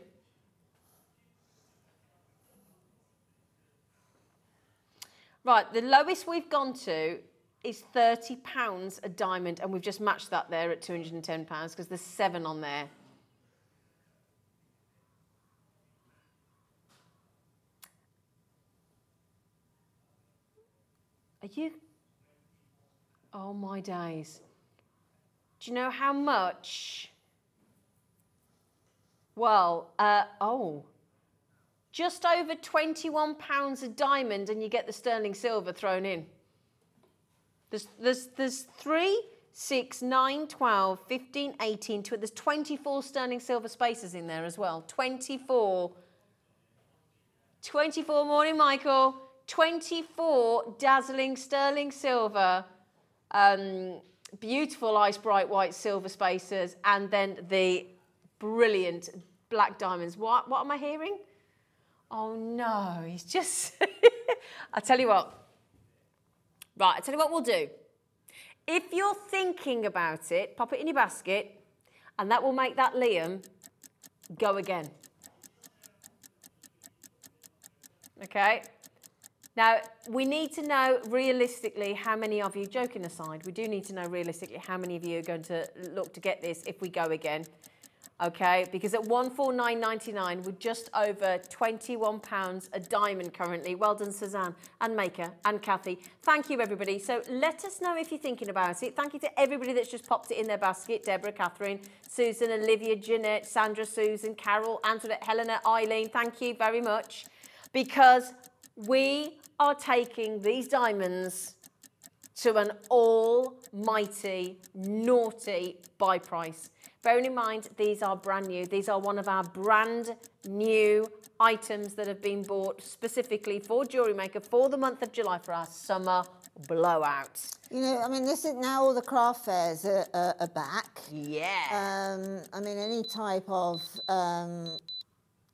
Right, the lowest we've gone to is £30 a diamond, and we've just matched that there at £210 because there's seven on there. Are you? Oh my days. Do you know how much? Well, uh, oh, just over 21 pounds a diamond and you get the sterling silver thrown in. There's, there's, there's 3, 6, 9, 12, 15, 18, tw- there's 24 sterling silver spaces in there as well. 24. 24, morning Michael. 24 dazzling sterling silver, um, beautiful ice bright white silver spacers, and then the brilliant black diamonds. What, what am I hearing? Oh no, he's just. I'll tell you what. Right, I'll tell you what we'll do. If you're thinking about it, pop it in your basket, and that will make that Liam go again. Okay? Now, we need to know realistically how many of you, joking aside, we do need to know realistically how many of you are going to look to get this if we go again okay? Because at 149.99, we're just over 21 pounds a diamond currently. Well done, Suzanne and Maker and Kathy. Thank you, everybody. So let us know if you're thinking about it. Thank you to everybody that's just popped it in their basket. Deborah, Catherine, Susan, Olivia, Jeanette, Sandra, Susan, Carol, Antoinette, Helena, Eileen. Thank you very much. Because we are taking these diamonds to an almighty, naughty buy price. Bearing in mind, these are brand new. These are one of our brand new items that have been bought specifically for Jewelry Maker for the month of July for our summer blowout. You know, I mean, this is now all the craft fairs are, are, are back. Yeah. Um, I mean, any type of um,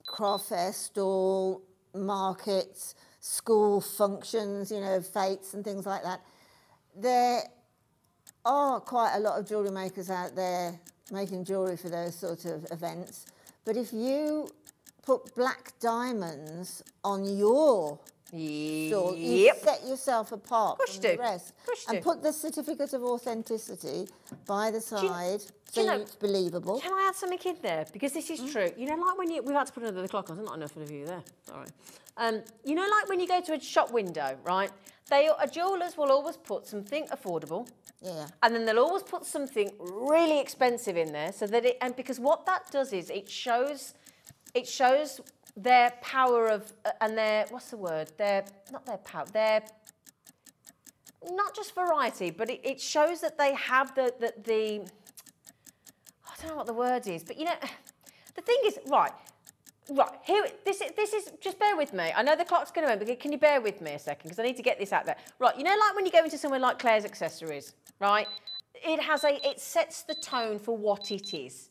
craft fair stall, markets, school functions, you know, fetes and things like that. There are quite a lot of jewellery makers out there making jewellery for those sort of events. But if you put black diamonds on your stall, you Yep. set yourself apart Course from you the rest. And do. put the certificate of authenticity by the you- side so you know- it's believable. Can I add something in there? Because this is true. You know, like when you, we've had to put another clock on, there's not enough of you there. Sorry. Um, you know, like when you go to a shop window, right? They, a jewellers will always put something affordable, Yeah. and then they'll always put something really expensive in there, so that it, and because what that does is it shows, it shows their power of, uh, and their, what's the word? Their, not their power, their, not just variety, but it, it shows that they have the, the, the, I don't know what the word is, but you know, the thing is, right, right, here, this is, this is, just bear with me. I know the clock's going to end, but can you bear with me a second? Because I need to get this out there. Right, you know, like when you go into somewhere like Claire's Accessories, right? It has a, it sets the tone for what it is,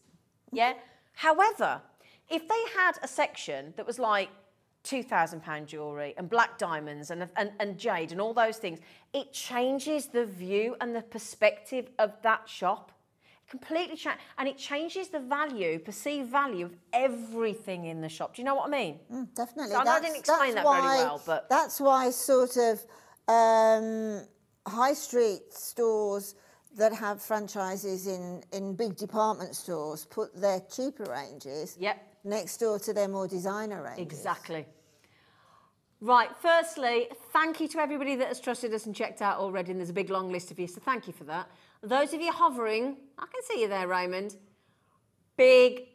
yeah? However, if they had a section that was like £2,000 jewellery and black diamonds and, and, and jade and all those things, it changes the view and the perspective of that shop. Completely change, and it changes the value, perceived value of everything in the shop. Do you know what I mean? Mm, definitely. So I didn't explain that why, very well, but that's why sort of um, high street stores that have franchises in, in big department stores put their cheaper ranges Yep. Next door to their more designer ranges. Exactly. Right, firstly, thank you to everybody that has trusted us and checked out already, and there's a big long list of you, so thank you for that. Those of you hovering, I can see you there, Raymond. Big,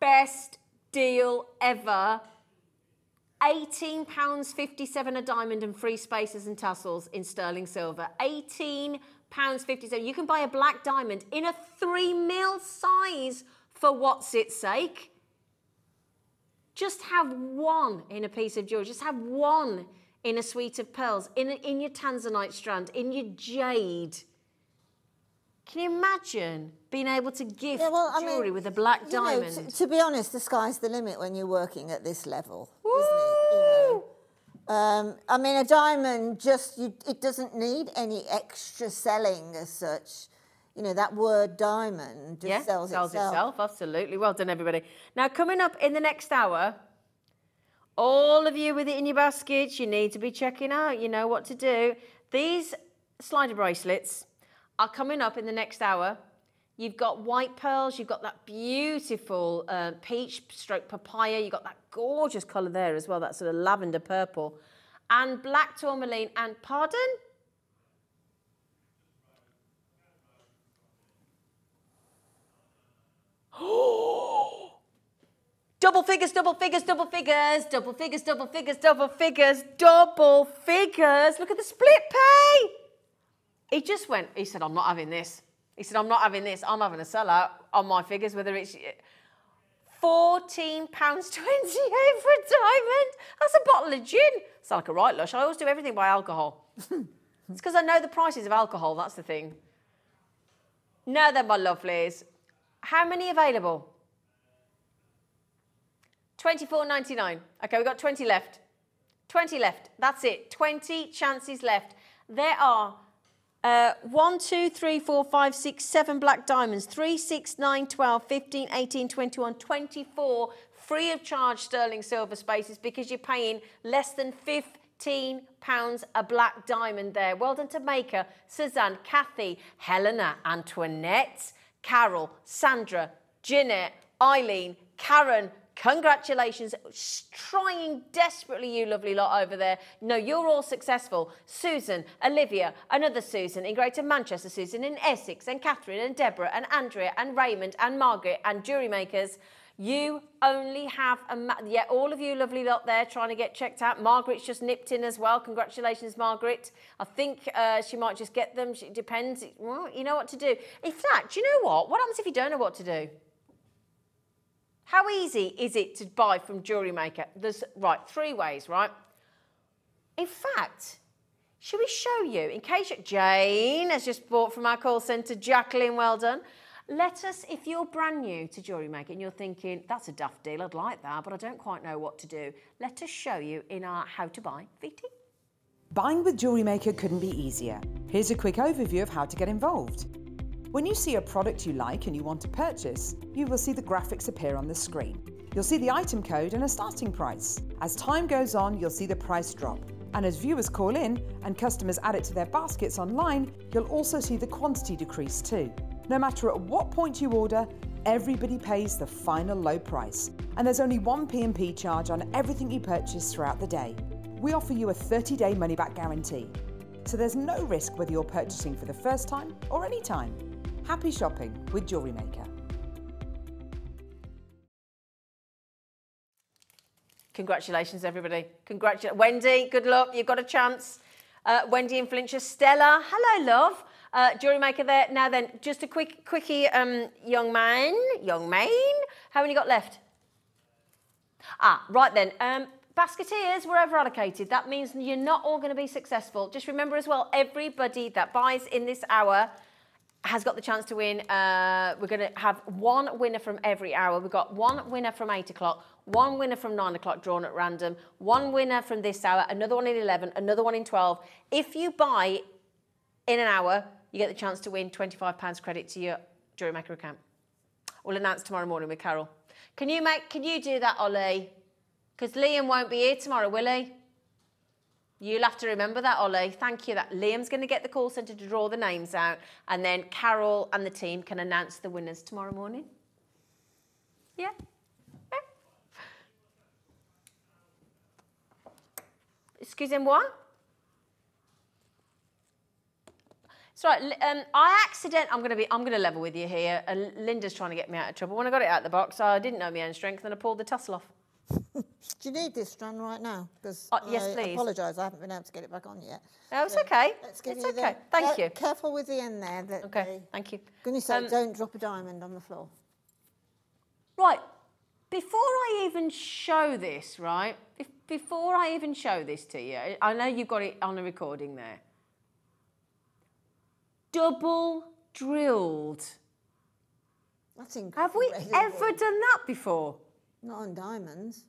best deal ever. £18.57 a diamond and free spaces and tassels in sterling silver. £18.57. You can buy a black diamond in a three mil size for what's its sake. Just have one in a piece of jewelry. Just have one in a suite of pearls, in, a, in your tanzanite strand, in your jade. Can you imagine being able to gift Yeah, well, I jewelry mean, with a black you know, diamond? to be honest, the sky's the limit when you're working at this level, isn't it? You know? Um, I mean, a diamond just you, it doesn't need any extra selling as such. You know, that word diamond just yeah, sells, sells itself. itself. Absolutely. Well done, everybody. Now, coming up in the next hour, all of you with it in your baskets, you need to be checking out. You know what to do. These slider bracelets are coming up in the next hour. You've got white pearls, you've got that beautiful uh, peach stroke papaya, you've got that gorgeous colour there as well, that sort of lavender purple, and black tourmaline, and pardon? Double figures, double figures, double figures, double figures, double figures, double figures, double figures. Look at the split pay. He just went, he said, I'm not having this. He said, I'm not having this. I'm having a sellout on my figures, whether it's £14.28 for a diamond. That's a bottle of gin. It's like a right lush. I always do everything by alcohol. it's because I know the prices of alcohol. That's the thing. Now then, my lovelies, how many available? 24.99. Okay, we've got 20 left. 20 left. That's it. 20 chances left. There are uh, 1, 2, 3, 4, 5, 6, 7 black diamonds. 3, 6, 9, 12, 15, 18, 21, 24 free of charge sterling silver spaces because you're paying less than 15 pounds a black diamond there. Well done to Maker, Suzanne, Kathy, Helena, Antoinette, Carol, Sandra, Jeanette, Eileen, Karen, Congratulations. Trying desperately, you lovely lot over there. No, you're all successful. Susan, Olivia, another Susan in Greater Manchester, Susan in Essex, and Catherine, and Deborah, and Andrea, and Raymond, and Margaret, and jury makers. You only have a ma- yeah, all of you lovely lot there trying to get checked out. Margaret's just nipped in as well. Congratulations, Margaret. I think uh, she might just get them. It depends. Well, you know what to do. In fact, you know what? What happens if you don't know what to do? How easy is it to buy from Jewelry Maker? There's, right, three ways, right? In fact, should we show you, in case you, Jane has just bought from our call centre, Jacqueline, well done. Let us, if you're brand new to Jewelry Maker and you're thinking, that's a daft deal, I'd like that, but I don't quite know what to do, let us show you in our How to Buy VT. Buying with Jewelry Maker couldn't be easier. Here's a quick overview of how to get involved. When you see a product you like and you want to purchase, you will see the graphics appear on the screen. You'll see the item code and a starting price. As time goes on, you'll see the price drop. And as viewers call in and customers add it to their baskets online, you'll also see the quantity decrease too. No matter at what point you order, everybody pays the final low price. And there's only one P&P charge on everything you purchase throughout the day. We offer you a 30-day money-back guarantee. So there's no risk whether you're purchasing for the first time or any time. Happy shopping with Jewelry Maker. Congratulations, everybody. Congratulations. Wendy, good luck. You've got a chance. Uh, Wendy in Flintshire. Stella, hello, love. Uh, maker there. Now then, just a quick, quickie, um, young man, young man. How many got left? Ah, right then. Um, basketeers were over allocated. That means you're not all going to be successful. Just remember as well, everybody that buys in this hour has got the chance to win. Uh, we're going to have one winner from every hour. We've got one winner from 8 o'clock, one winner from 9 o'clock drawn at random, one winner from this hour, another one in 11, another one in 12. If you buy in an hour, you get the chance to win £25 credit to your Jewelry Maker account. We'll announce tomorrow morning with Carol. Can you make? Can you do that, Ollie? Because Liam won't be here tomorrow, will he? You'll have to remember that, Ollie. Thank you. That Liam's going to get the call centre to draw the names out, and then Carol and the team can announce the winners tomorrow morning. Yeah. yeah. Excusez-moi. Right. Um, I accident. I'm going to be. I'm going to level with you here. Uh, Linda's trying to get me out of trouble. When I got it out of the box, I didn't know my own strength, and I pulled the tussle off. Do you need this strand right now? Because Uh, yes, I please. apologise, I haven't been able to get it back on yet. No, it's So okay. Let's give It's you okay. The, Thank you. Careful with the end there. That Okay. the- Thank you. Goodness sake, Um, don't drop a diamond on the floor. Right. Before I even show this, right? If, before I even show this to you, I know you've got it on the recording there. Double drilled. That's incredible. Have we ever done that before? Not on diamonds.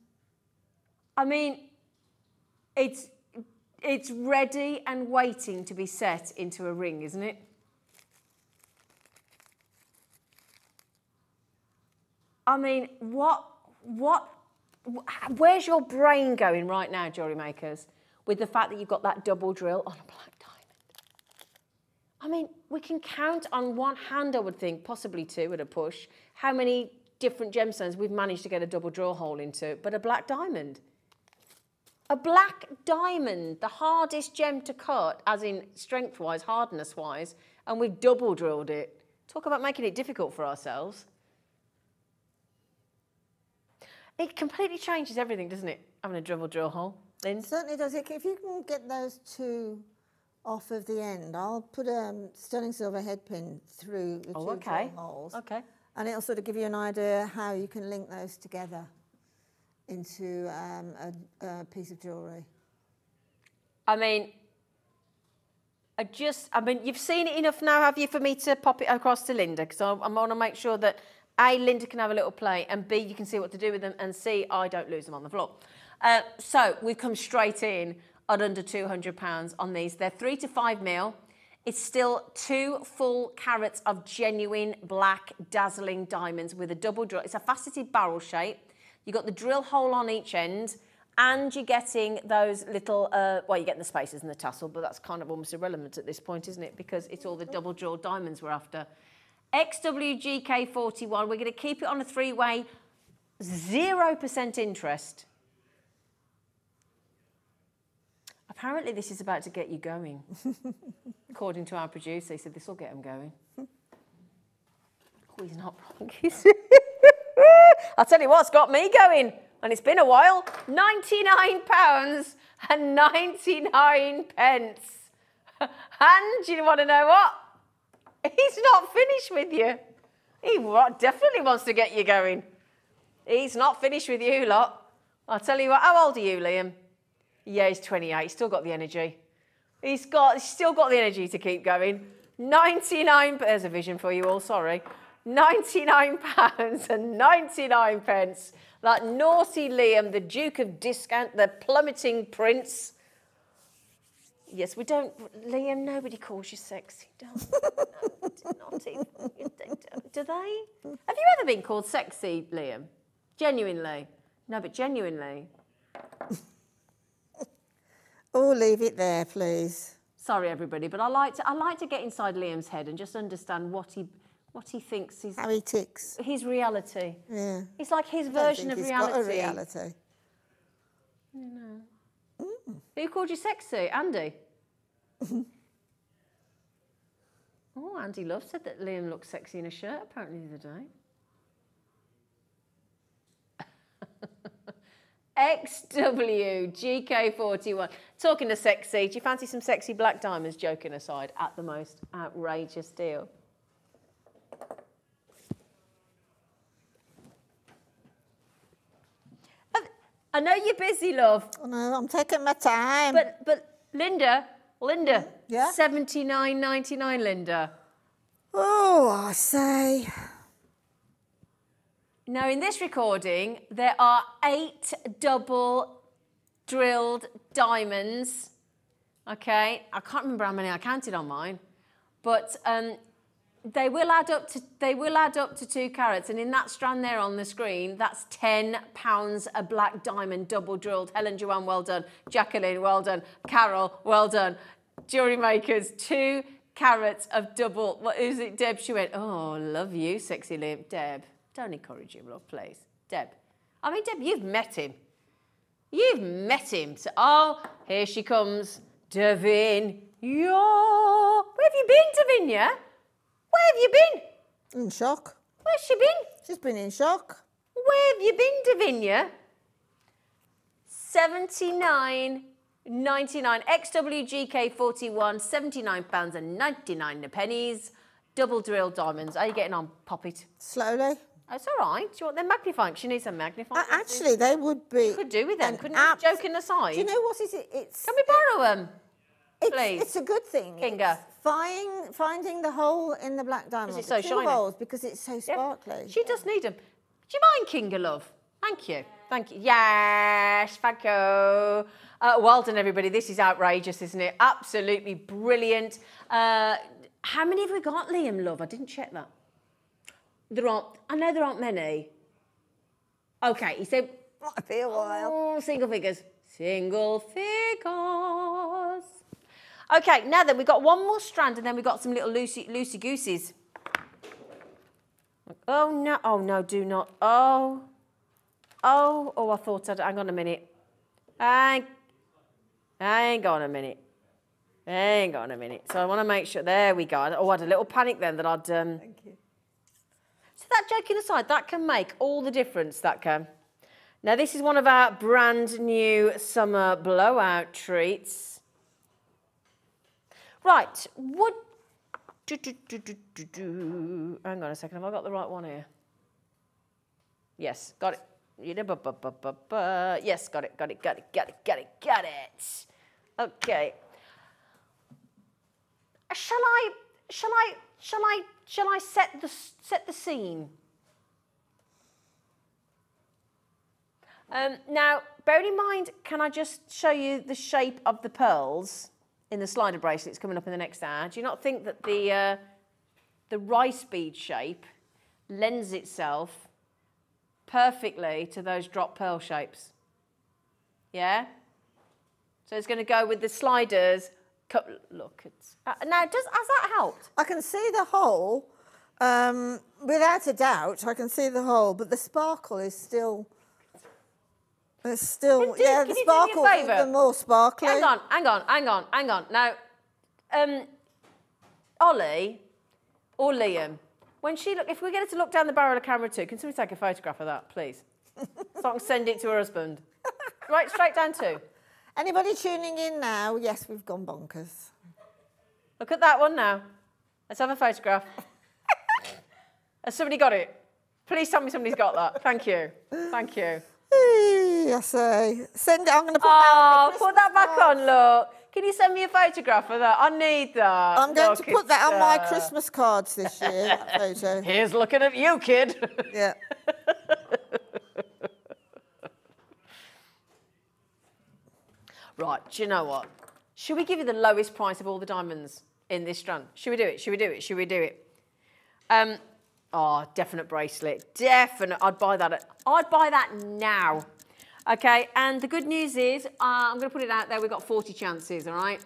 I mean, it's it's ready and waiting to be set into a ring, isn't it? I mean, what what where's your brain going right now, jewelry makers, with the fact that you've got that double drill on a black? I mean, we can count on one hand, I would think, possibly two at a push, how many different gemstones we've managed to get a double drill hole into, but a black diamond. A black diamond, the hardest gem to cut, as in strength wise, hardness wise, and we've double drilled it. Talk about making it difficult for ourselves. It completely changes everything, doesn't it? Having a double drill hole. It Lynn? certainly does. If if you can get those two off of the end, I'll put a sterling silver head pin through the Oh, two okay. holes. Okay. And it'll sort of give you an idea how you can link those together into um, a, a piece of jewellery. I mean, I just, I mean, you've seen it enough now, have you, for me to pop it across to Linda? Because I, I want to make sure that A, Linda can have a little play, and B, you can see what to do with them, and C, I don't lose them on the floor. Uh, so we've come straight in at under £200 on these. They're three to five mil. It's still two full carats of genuine black dazzling diamonds with a double drill. It's a faceted barrel shape. You've got the drill hole on each end and you're getting those little, uh, well, you're getting the spaces and the tassel, but that's kind of almost irrelevant at this point, isn't it? Because it's all the double drilled diamonds we're after. XWGK41, we're going to keep it on a three way, 0% interest. Apparently, this is about to get you going. According to our producer, he said this will get him going. Oh, he's not wrong, is he? I'll tell you what's got me going, and it's been a while. £99 and 99 pence. And you want to know what? He's not finished with you. He definitely wants to get you going. He's not finished with you, lot. I'll tell you what, how old are you, Liam? Yeah, he's 28. He's still got the energy. He's got, he's still got the energy to keep going. 99, there's a vision for you all, sorry. 99 pounds and 99 pence. That naughty Liam, the Duke of Discount, the plummeting prince. Yes, we don't, Liam, nobody calls you sexy, don't no, not even, do they? Have you ever been called sexy, Liam? Genuinely? No, but genuinely. Oh, leave it there, please. Sorry, everybody, but I like to I like to get inside Liam's head and just understand what he what he thinks is How he ticks. his reality. Yeah. It's like his version think of he's reality. Got a reality. Mm. Who called you sexy? Andy. oh, Andy Love said that Liam looked sexy in a shirt apparently the other day. XW GK41. Talking to sexy, do you fancy some sexy black diamonds, joking aside, at the most outrageous deal? I know you're busy, love, Oh, no, I'm taking my time. but but Linda, Linda, Yeah? seventy nine ninety nine, Linda. oh, I say. Now, in this recording, there are eight double drilled diamonds. Okay, I can't remember how many I counted on mine, but um, they will add up to they will add up to two carats. And in that strand there on the screen, that's ten pounds a black diamond double drilled. Helen Joanne, well done. Jacqueline, well done. Carol, well done. Jewelry makers, two carats of double. What is it, Deb? She went, oh, love you, sexy limp, Deb. Don't encourage him, love, please. Deb. I mean, Deb, you've met him. You've met him. So, oh, here she comes. Davin. Yo. Where have you been, Davinia? Where have you been? In shock. Where's she been? She's been in shock. Where have you been, Davinia? 79 99 XWGK 41 79 pounds and 99 pennies double drill diamonds are you getting on pop it Slowly. That's all right do you want them magnifying she needs a magnifying A- Actually, they would be. You could do with them couldn't you joking aside Do you know what is it? It's. can we borrow them it's, please? It's a good thing. Kinga. It's Find, finding the hole in the black diamond. it's so shiny. holes because it's so Yeah. sparkly. She does need them. Do you mind, Kinga Love? Thank you. Thank you. Yes, thank you. Uh, well done, everybody. This is outrageous, isn't it? Absolutely brilliant. Uh, how many have we got, Liam Love? I didn't check that. There aren't. I know there aren't many. Okay, he said Might be a while. Oh, single figures. Single figures. Okay, now then, we've got one more strand and then we've got some little loosey, loosey goosies. Oh, no. Oh, no, do not. Oh. Oh, oh, I thought I'd. Hang on a minute. Hang. Hang on a minute. Hang on a minute. So I want to make sure. There we go. Oh, I had a little panic then that I'd. Um... Thank you. That joking aside, that can make all the difference. That can. Now this is one of our brand new summer blowout treats. Right. Would. Do, do, do. Hang on a second. Have I got the right one here? Yes, got it. Yes, got it, got it, got it, got it, got it, got it. Okay. Shall I? Shall I? Shall I? Shall I set the set the scene? Um, now, bearing in mind, can I just show you the shape of the pearls in the slider bracelets coming up in the next hour? Do you not think that the uh, the rice bead shape lends itself perfectly to those drop pearl shapes? Yeah. So it's going to go with the sliders. Look, it's uh, now. Does has that helped? I can see the hole, um, without a doubt. I can see the hole, but the sparkle is still. It's still, do- yeah, the you do me a sparkle is favour? even more sparkly. Hang on, hang on, hang on, hang on. Now, um, Ollie or Liam, when she look, if we get her to look down the barrel of camera too, can somebody take a photograph of that, please? so I can send it to her husband. Right, straight down to. Anybody tuning in now? Yes, we've gone bonkers. Look at that one now. Let's have a photograph. Has somebody got it? Please tell me somebody's got that. Thank you. Thank you. I say, send it. I'm going to put Oh, that. put that back on, look. Can you send me a photograph of that? I need that. I'm going Look, to put that on my uh, Christmas cards this year. that photo. Here's looking at you, kid. Yeah. Right, do you know what? Should we give you the lowest price of all the diamonds in this strand? Should we do it? Should we do it? Should we do it? Um, oh, definite bracelet. Definite. I'd buy that. At, I'd buy that now. Okay, and the good news is, uh, I'm going to put it out there, we've got 40 chances, all right?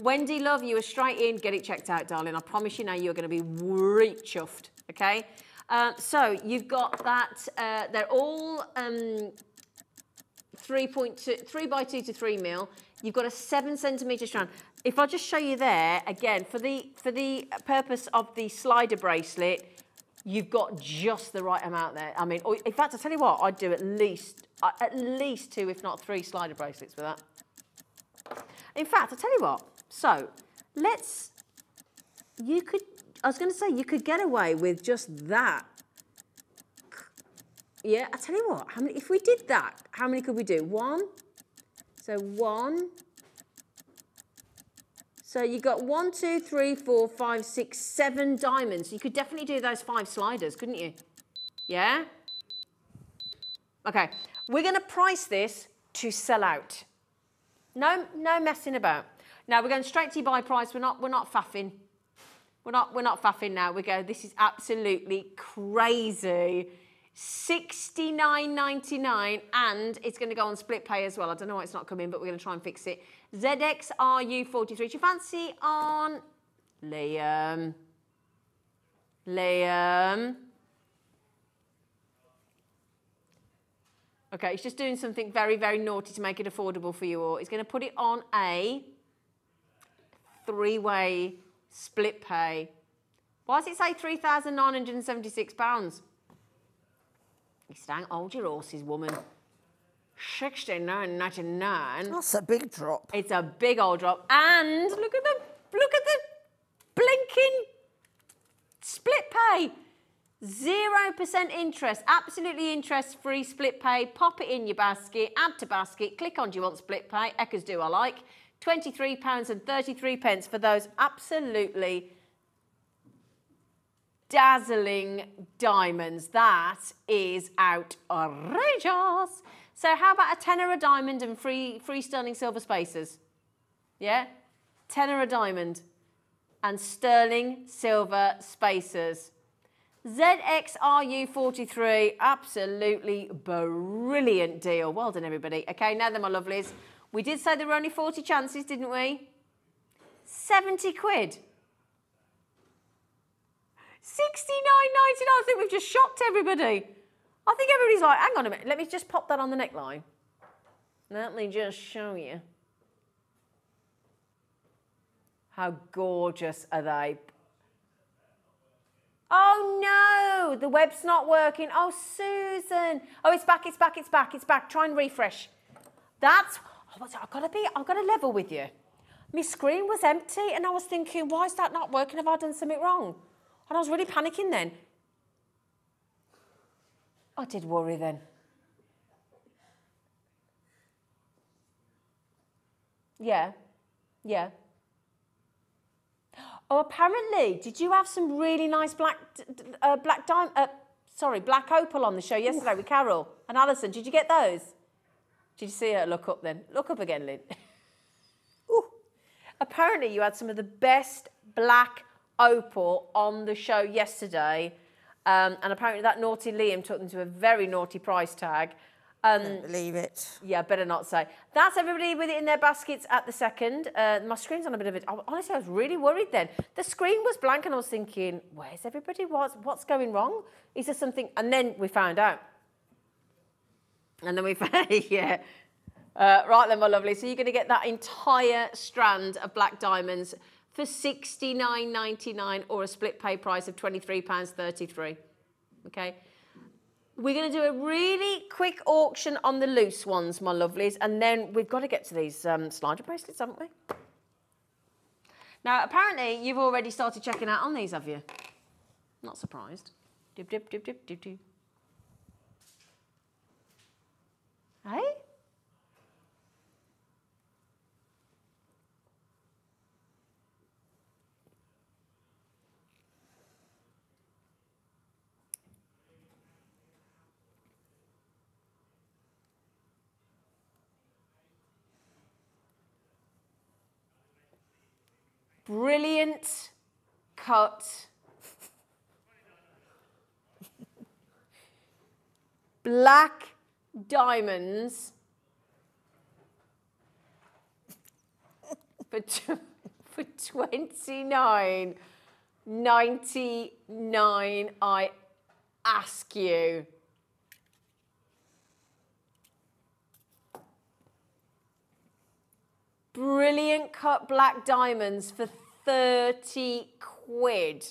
Wendy, love, you are straight in. Get it checked out, darling. I promise you now you're going to be really chuffed, okay? Uh, so you've got that. Uh, they're all um, 3.2, 3 by 2 to 3 mil. You've got a 7 centimetre strand. If I just show you there, again, for the, for the purpose of the slider bracelet, you've got just the right amount there. I mean, or in fact, I tell you what, I'd do at least uh, at least two, if not three, slider bracelets with that. In fact, I tell you what. So let's. You could. I was going to say you could get away with just that. Yeah, I tell you what. How many? If we did that, how many could we do? One. So one. So you got one, two, three, four, five, six, seven diamonds. You could definitely do those five sliders, couldn't you? Yeah? Okay, we're going to price this to sell out. No, no messing about. Now we're going straight to buy price. We're not, we're not faffing. We're not, we're not faffing now. We go, this is absolutely crazy. 69.99 and it's going to go on split pay as well. I don't know why it's not coming, but we're going to try and fix it. ZXRU43. Do you fancy on Liam? Liam? Okay, he's just doing something very, very naughty to make it affordable for you all. He's going to put it on a three-way split pay. Why does it say £3,976? You stank hold your horses, woman. 69.99. That's a big drop. It's a big old drop. And look at the look at the blinking split pay. Zero percent interest, absolutely interest-free split pay. Pop it in your basket, add to basket, click on do you want split pay? Eckers do I like. £23 and 33 pence for those absolutely dazzling diamonds. That is outrageous. So how about a tenner a diamond and free, free sterling silver spacers? Yeah? Tenner a diamond and sterling silver spacers. ZXRU43, absolutely brilliant deal. Well done, everybody. Okay, now then, my lovelies. We did say there were only 40 chances, didn't we? 70 quid. 69.99. I think we've just shocked everybody. I think everybody's like, hang on a minute, let me just pop that on the neckline. Let me just show you. How gorgeous are they? Oh no, the web's not working. Oh, Susan. Oh, it's back, it's back, it's back, it's back. Try and refresh. That's, oh, I've got to be, I've got to level with you. My screen was empty and I was thinking, why is that not working? Have I done something wrong? And I was really panicking then. I did worry then. Yeah, yeah. Oh, apparently, did you have some really nice black, uh, black diamond, uh, sorry, black opal on the show yesterday with Carol and Alison? Did you get those? Did you see her? Look up then. Look up again, Lynn. Ooh. Apparently, you had some of the best black opal on the show yesterday. Um, and apparently, that naughty Liam took them to a very naughty price tag. Um, Don't believe it. yeah, better not say. That's everybody with it in their baskets at the second. Uh, my screen's on a bit of it. Honestly, I was really worried then. The screen was blank and I was thinking, where's everybody? What's, what's going wrong? Is there something? And then we found out. And then we found, yeah. Uh, right then, my lovely. So you're going to get that entire strand of black diamonds for $69.99 or a split pay price of £23.33. Okay. We're going to do a really quick auction on the loose ones, my lovelies, and then we've got to get to these um, slider bracelets, haven't we? Now, apparently, you've already started checking out on these, have you? Not surprised. Dip, dip, dip, dip, dip, dip. Hey? Brilliant cut. Black diamonds for, for 29 99 I ask you. Brilliant cut black diamonds for 30 quid.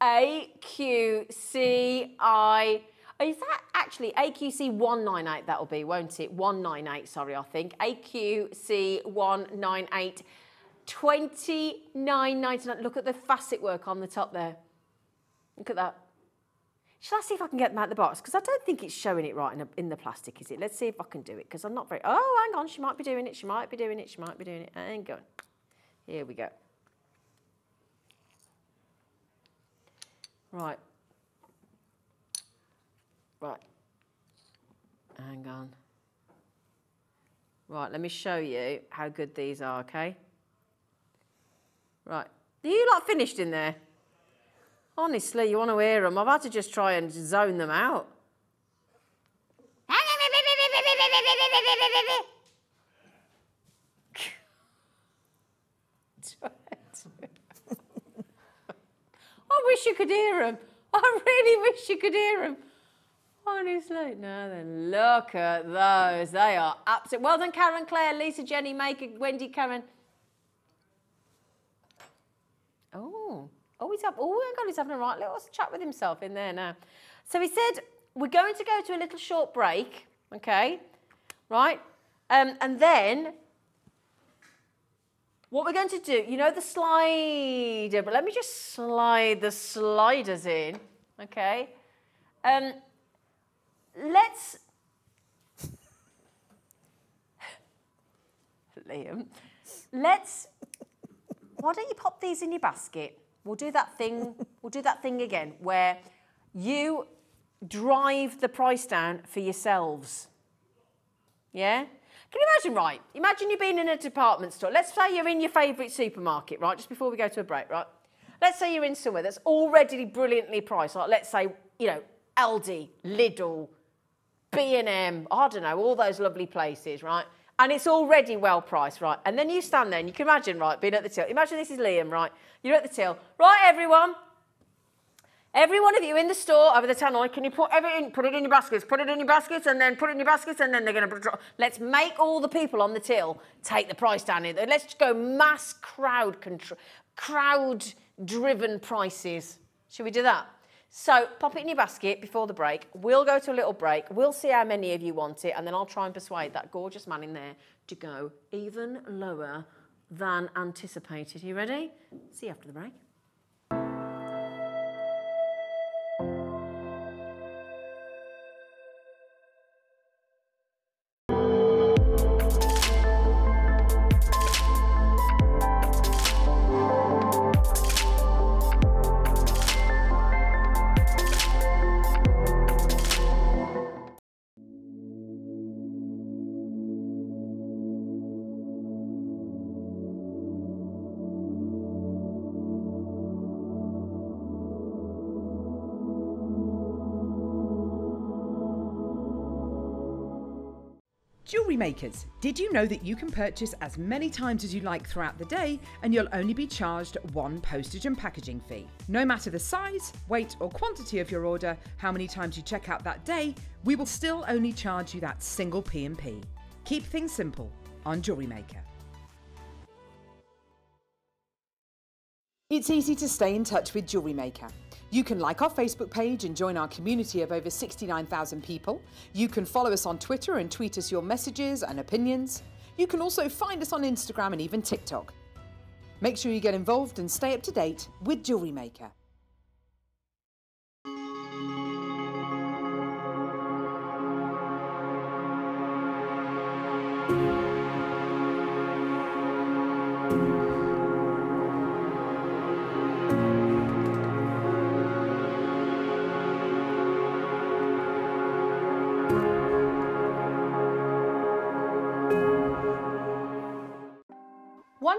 AQCI. Oh, is that actually AQC 198? That'll be, won't it? 198, sorry, I think. AQC 198. 29.99. Look at the facet work on the top there. Look at that. Shall I see if I can get them out of the box? Because I don't think it's showing it right in, a, in the plastic, is it? Let's see if I can do it, because I'm not very... Oh, hang on, she might be doing it, she might be doing it, she might be doing it. Hang on. Here we go. Right. Right. Hang on. Right, let me show you how good these are, okay? Right. Are you lot finished in there? Honestly, you want to hear them. I've had to just try and zone them out. I wish you could hear them. I really wish you could hear them. Honestly, no, then look at those. They are absolute. Well done, Karen, Claire, Lisa, Jenny, Maker, Wendy, Karen. Oh, oh, up. Oh, God, he's having a right little chat with himself in there now. So he said, we're going to go to a little short break, okay? Right? Um, and then what we're going to do, you know the slider, but let me just slide the sliders in, okay? Um, let's, Liam, let's, why don't you pop these in your basket? We'll do that thing, we'll do that thing again where you drive the price down for yourselves. Yeah? Can you imagine, right? Imagine you've been in a department store. Let's say you're in your favourite supermarket, right? Just before we go to a break, right? Let's say you're in somewhere that's already brilliantly priced. Like, let's say, you know, Aldi, Lidl, B&M, I don't know, all those lovely places, right? And it's already well priced, right? And then you stand there and you can imagine, right, being at the till. Imagine this is Liam, right? You're at the till. Right, everyone, Every one of you in the store over the tannoy, oh, can you put everything, put it in your baskets, put it in your baskets, and then put it in your baskets, and then they're going to. Let's make all the people on the till take the price down. Here. Let's go mass crowd control, crowd driven prices. Should we do that? So pop it in your basket before the break. We'll go to a little break. We'll see how many of you want it, and then I'll try and persuade that gorgeous man in there to go even lower than anticipated. You ready? See you after the break. Did you know that you can purchase as many times as you like throughout the day and you'll only be charged one postage and packaging fee? No matter the size, weight, or quantity of your order, how many times you check out that day, we will still only charge you that single P&P. Keep things simple on Jewellery Maker. It's easy to stay in touch with Jewellery Maker. You can like our Facebook page and join our community of over 69,000 people. You can follow us on Twitter and tweet us your messages and opinions. You can also find us on Instagram and even TikTok. Make sure you get involved and stay up to date with Jewellery Maker.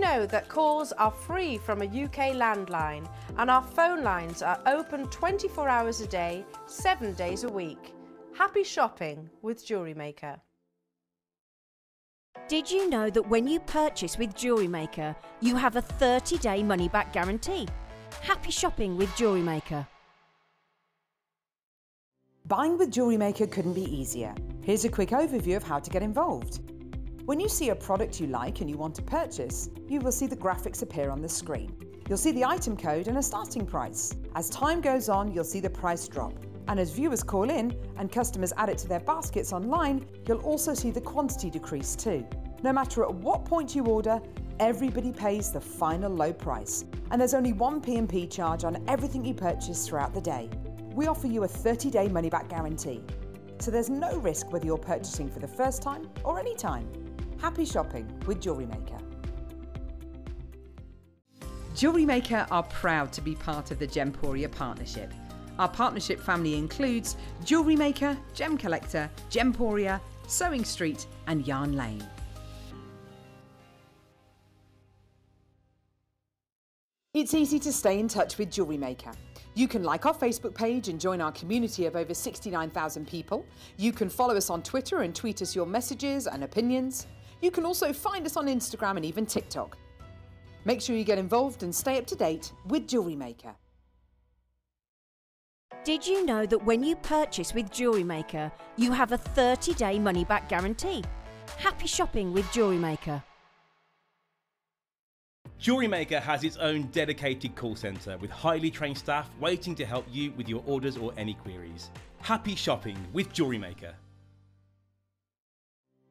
Know that calls are free from a UK landline and our phone lines are open 24 hours a day, 7 days a week. Happy shopping with Jewellery Maker. Did you know that when you purchase with Jewellery Maker, you have a 30 day money back guarantee? Happy shopping with Jewellery Maker. Buying with Jewellery Maker couldn't be easier. Here's a quick overview of how to get involved. When you see a product you like and you want to purchase, you will see the graphics appear on the screen. You'll see the item code and a starting price. As time goes on, you'll see the price drop. And as viewers call in and customers add it to their baskets online, you'll also see the quantity decrease too. No matter at what point you order, everybody pays the final low price. And there's only one P&P charge on everything you purchase throughout the day. We offer you a 30-day money-back guarantee. So there's no risk whether you're purchasing for the first time or any time. Happy shopping with Jewellery Maker. Jewellery Maker are proud to be part of the Gemporia partnership. Our partnership family includes Jewellery Maker, Gem Collector, Gemporia, Sewing Street, and Yarn Lane. It's easy to stay in touch with Jewellery Maker. You can like our Facebook page and join our community of over 69,000 people. You can follow us on Twitter and tweet us your messages and opinions. You can also find us on Instagram and even TikTok. Make sure you get involved and stay up to date with Jewellery Maker. Did you know that when you purchase with Jewellery Maker, you have a 30 day money back guarantee? Happy shopping with Jewellery Maker. Jewellery Maker has its own dedicated call centre with highly trained staff waiting to help you with your orders or any queries. Happy shopping with Jewellery Maker.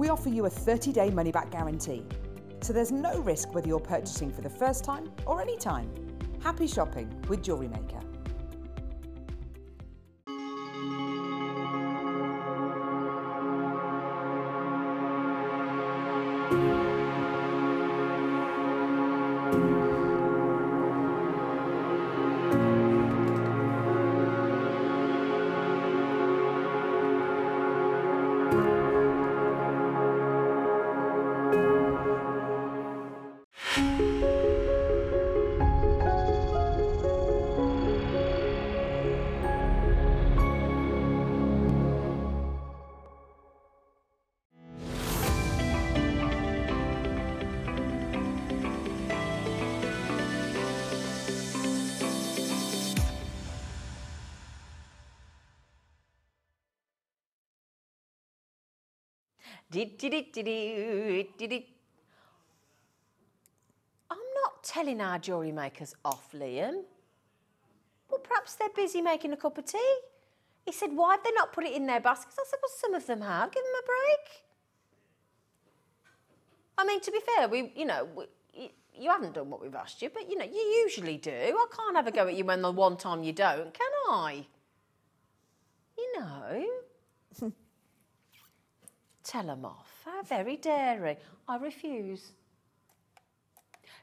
We offer you a 30-day money-back guarantee. So there's no risk whether you're purchasing for the first time or any time. Happy shopping with Jewellery Maker. I'm not telling our jewellery makers off, Liam. Well, perhaps they're busy making a cup of tea. He said, why have they not put it in their baskets? I said, well, some of them have. Give them a break. I mean, to be fair, we, you know, we, you, haven't done what we've asked you, but, you know, you usually do. I can't have a go at you when the one time you don't, can I? You know. Tell them off. How very daring. I refuse.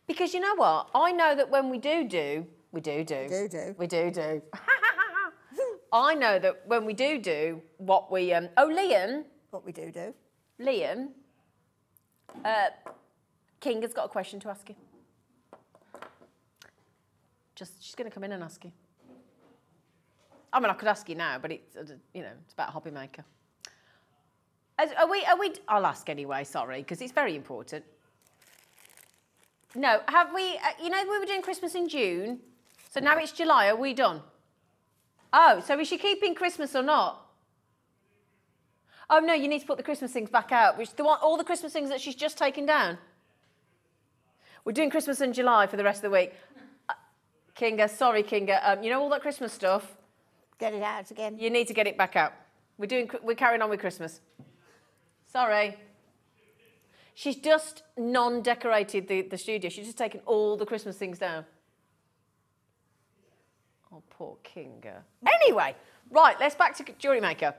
Because you know what? I know that when we do do, we do do. We do do. We do do. I know that when we do do what we um oh Liam, What we do do. Liam, uh, King has got a question to ask you. Just she's going to come in and ask you. I mean, I could ask you now, but it's uh, you know it's about hobby maker. Are we? Are we? I'll ask anyway. Sorry, because it's very important. No, have we? Uh, you know, we were doing Christmas in June, so now it's July. Are we done? Oh, so is she keeping Christmas or not? Oh no, you need to put the Christmas things back out. Which the one, all the Christmas things that she's just taken down. We're doing Christmas in July for the rest of the week. Uh, Kinga, sorry, Kinga. Um, you know all that Christmas stuff. Get it out again. You need to get it back out. We're doing. We're carrying on with Christmas. Sorry. She's just non-decorated the, the studio. She's just taken all the Christmas things down. Oh, poor Kinga. Anyway, right, let's back to jewellery maker.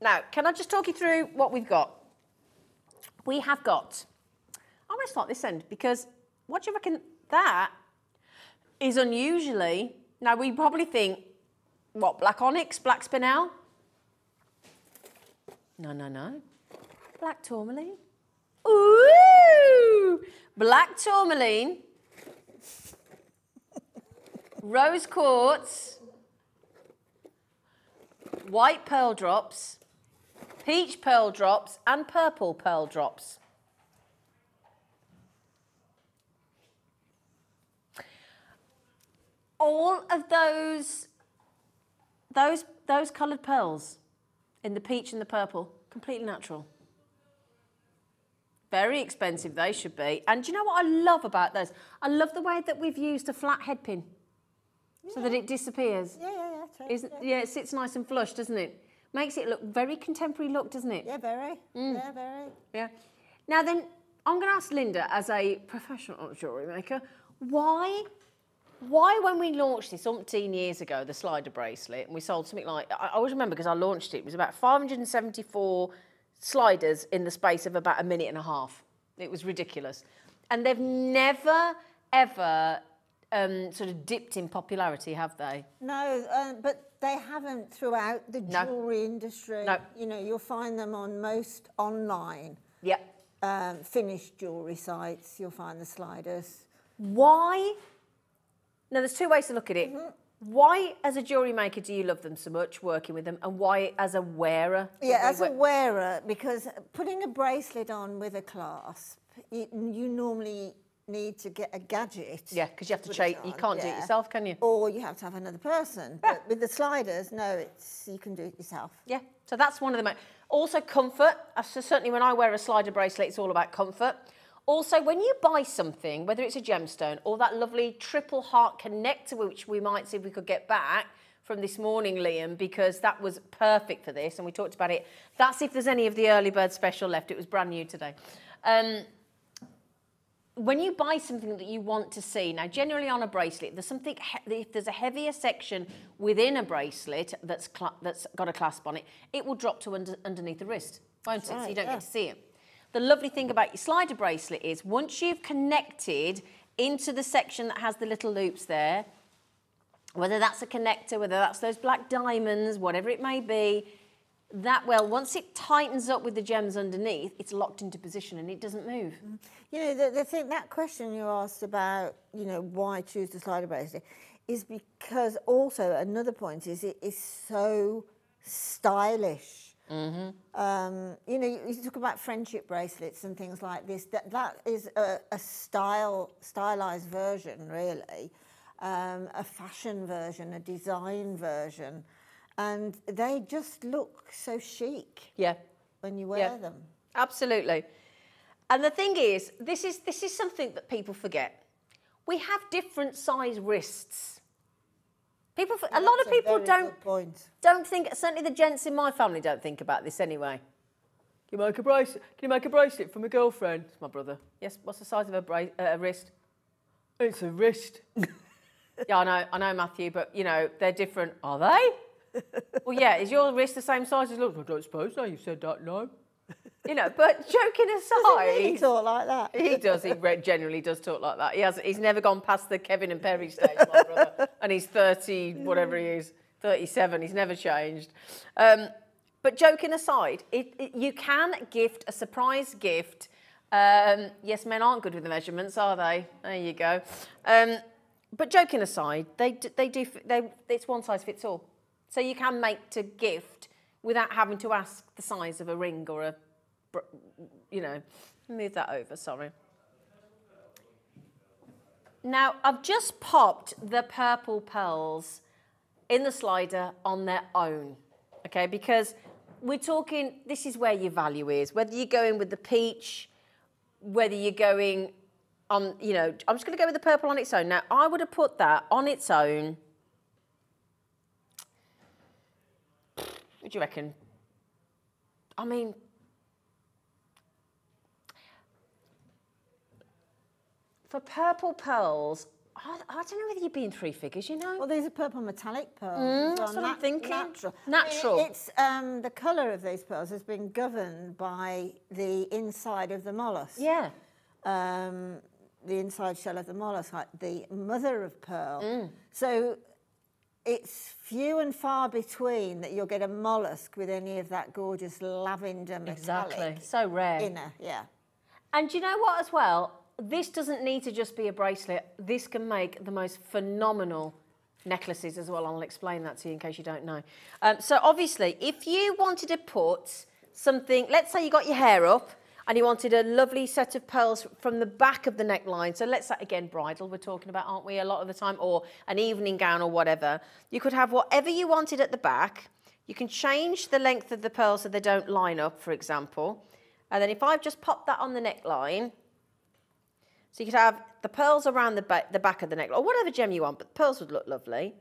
Now, can I just talk you through what we've got? We have got, I'm going to start this end because what do you reckon that is unusually, now we probably think, what, black onyx, black spinel? No, no, no. Black tourmaline. Ooh! Black tourmaline. Rose quartz. White pearl drops. Peach pearl drops and purple pearl drops. All of those, those, those coloured pearls in the peach and the purple, completely natural. Very expensive they should be. And do you know what I love about those? I love the way that we've used a flat head pin so that it disappears. Yeah, yeah, yeah. true, Isn't, yeah. yeah, it sits nice and flush, doesn't it? Makes it look very contemporary look, doesn't it? Yeah, very. Mm. Yeah, very. Yeah. Now then, I'm going to ask Linda, as a professional jewellery maker, why, why when we launched this umpteen years ago, the slider bracelet, and we sold something like, I always remember because I launched it, it was about 574 sliders in the space of about a minute and a half. It was ridiculous. And they've never, ever um, sort of dipped in popularity, have they? No, uh, but they haven't throughout the No. jewellery industry. No. You know, you'll find them on most online Yep. um, finished jewellery sites. You'll find the sliders. Why? Now, there's two ways to look at it. Mm-hmm. Why, as a jewellery maker, do you love them so much, working with them? And why, as a wearer? Yeah, as a wearer, because putting a bracelet on with a clasp, you, you normally need to get a gadget. Yeah, because you have to change. You can't do it yourself, can you? Or you have to have another person. But with the sliders, no, it's you can do it yourself. Yeah. So that's one of the most. Also, comfort. So certainly, when I wear a slider bracelet, it's all about comfort. Also, when you buy something, whether it's a gemstone or that lovely triple heart connector, which we might see if we could get back from this morning, Liam, because that was perfect for this, and we talked about it. That's if there's any of the early bird special left. It was brand new today. Um, when you buy something that you want to see, now generally on a bracelet, there's something, if there's a heavier section within a bracelet that's, that's got a clasp on it, it will drop to under, underneath the wrist, won't it? so you don't yeah. get to see it. The lovely thing about your slider bracelet is once you've connected into the section that has the little loops there, whether that's a connector, whether that's those black diamonds, whatever it may be, that well, once it tightens up with the gems underneath, it's locked into position and it doesn't move. Mm-hmm. You know, the, the thing, that question you asked about, you know, why choose the slider bracelet, is because also another point is it is so stylish. Um, you know, you, you talk about friendship bracelets and things like this. That that is a, a style, stylized version, really, um, a fashion version, a design version, and they just look so chic Yeah. when you wear Yeah. them. Absolutely. And the thing is, this is this is something that people forget. We have different size wrists. People, f- a lot of people don't point. don't think. Certainly, the gents in my family don't think about this anyway. Can you make a bracelet? Can you make a bracelet for my girlfriend? It's my brother. Yes. What's the size of a, bra- uh, a wrist? It's a wrist. yeah, I know, I know, Matthew, but you know they're different. Are they? well, yeah. Is your wrist the same size as yours? I don't suppose so. You said that, no. You know, but joking aside, He talk like that. he does. He re- generally does talk like that. He has. He's never gone past the Kevin and Perry stage, my brother. And he's thirty, whatever he is, thirty-seven. He's never changed. Um, but joking aside, it, it, you can gift a surprise gift. Um, yes, men aren't good with the measurements, are they? There you go. Um, but joking aside, they d- they do. They it's one size fits all. So you can make to gift without having to ask the size of a ring or a, you know, move that over. Sorry. Now, I've just popped the purple pearls in the slider on their own, okay? Because we're talking, this is where your value is. Whether you're going with the peach, whether you're going on, you know, I'm just going to go with the purple on its own. Now, I would have put that on its own. What do you reckon? I mean, for purple pearls, I, I don't know whether you'd be in three figures, you know? Well, these are purple metallic pearls. Mm, that's what I'm thinking. Natural. Natural. I mean, it's um, the colour of these pearls has been governed by the inside of the mollusk. yeah. Um, the inside shell of the mollusk, like the mother of pearl. Mm. So it's few and far between that you'll get a mollusk with any of that gorgeous lavender metallic Exactly. So rare. inner. Yeah. And do you know what as well? This doesn't need to just be a bracelet. This can make the most phenomenal necklaces as well. I'll explain that to you in case you don't know. Um, so obviously, if you wanted to put something, let's say you got your hair up and you wanted a lovely set of pearls from the back of the neckline. So let's say, again, bridal we're talking about, aren't we, a lot of the time, or an evening gown or whatever. You could have whatever you wanted at the back. You can change the length of the pearls so they don't line up, for example. And then if I've just popped that on the neckline, so you could have the pearls around the, ba- the back of the neckline, or whatever gem you want, but pearls would look lovely.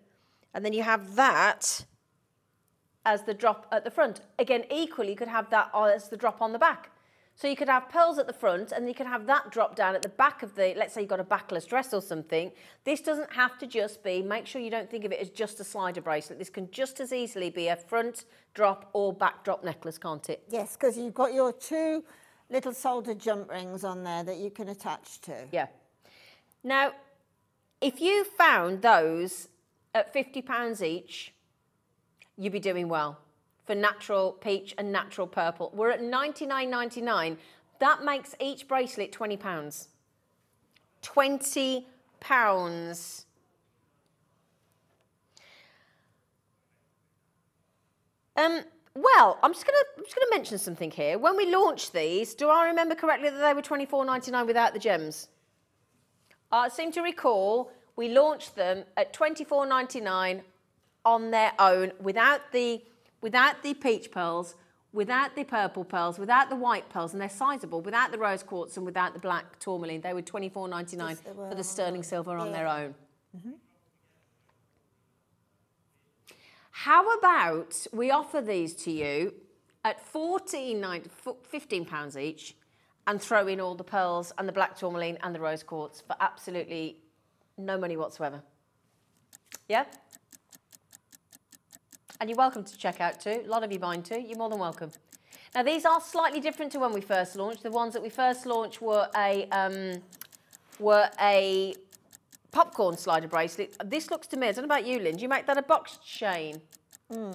And then you have that as the drop at the front. Again, equally, you could have that as the drop on the back. So you could have pearls at the front and you could have that drop down at the back of the, let's say you've got a backless dress or something. This doesn't have to just be, make sure you don't think of it as just a slider bracelet. This can just as easily be a front drop or back drop necklace, can't it? Yes, because you've got your two little soldered jump rings on there that you can attach to. Yeah. Now, if you found those at £50 each, you'd be doing well for natural peach and natural purple. We're at 99.99. That makes each bracelet £20. 20 pounds. Um, well, I'm just gonna I'm just gonna mention something here. When we launched these, do I remember correctly that they were 24.99 without the gems? Uh, I seem to recall we launched them at 24.99 on their own without the without the peach pearls, without the purple pearls, without the white pearls, and they're sizable, without the rose quartz and without the black tourmaline. They were 24.99 Yes, for the sterling silver on their Yeah. own. How about we offer these to you at 14 15 pounds each and throw in all the pearls and the black tourmaline and the rose quartz for absolutely no money whatsoever. Yeah? And you're welcome to check out too. A lot of you buying too. You're more than welcome. Now these are slightly different to when we first launched. The ones that we first launched were a um, were a popcorn slider bracelet. This looks to me, I don't know about you, Lynn, do you make that a box chain?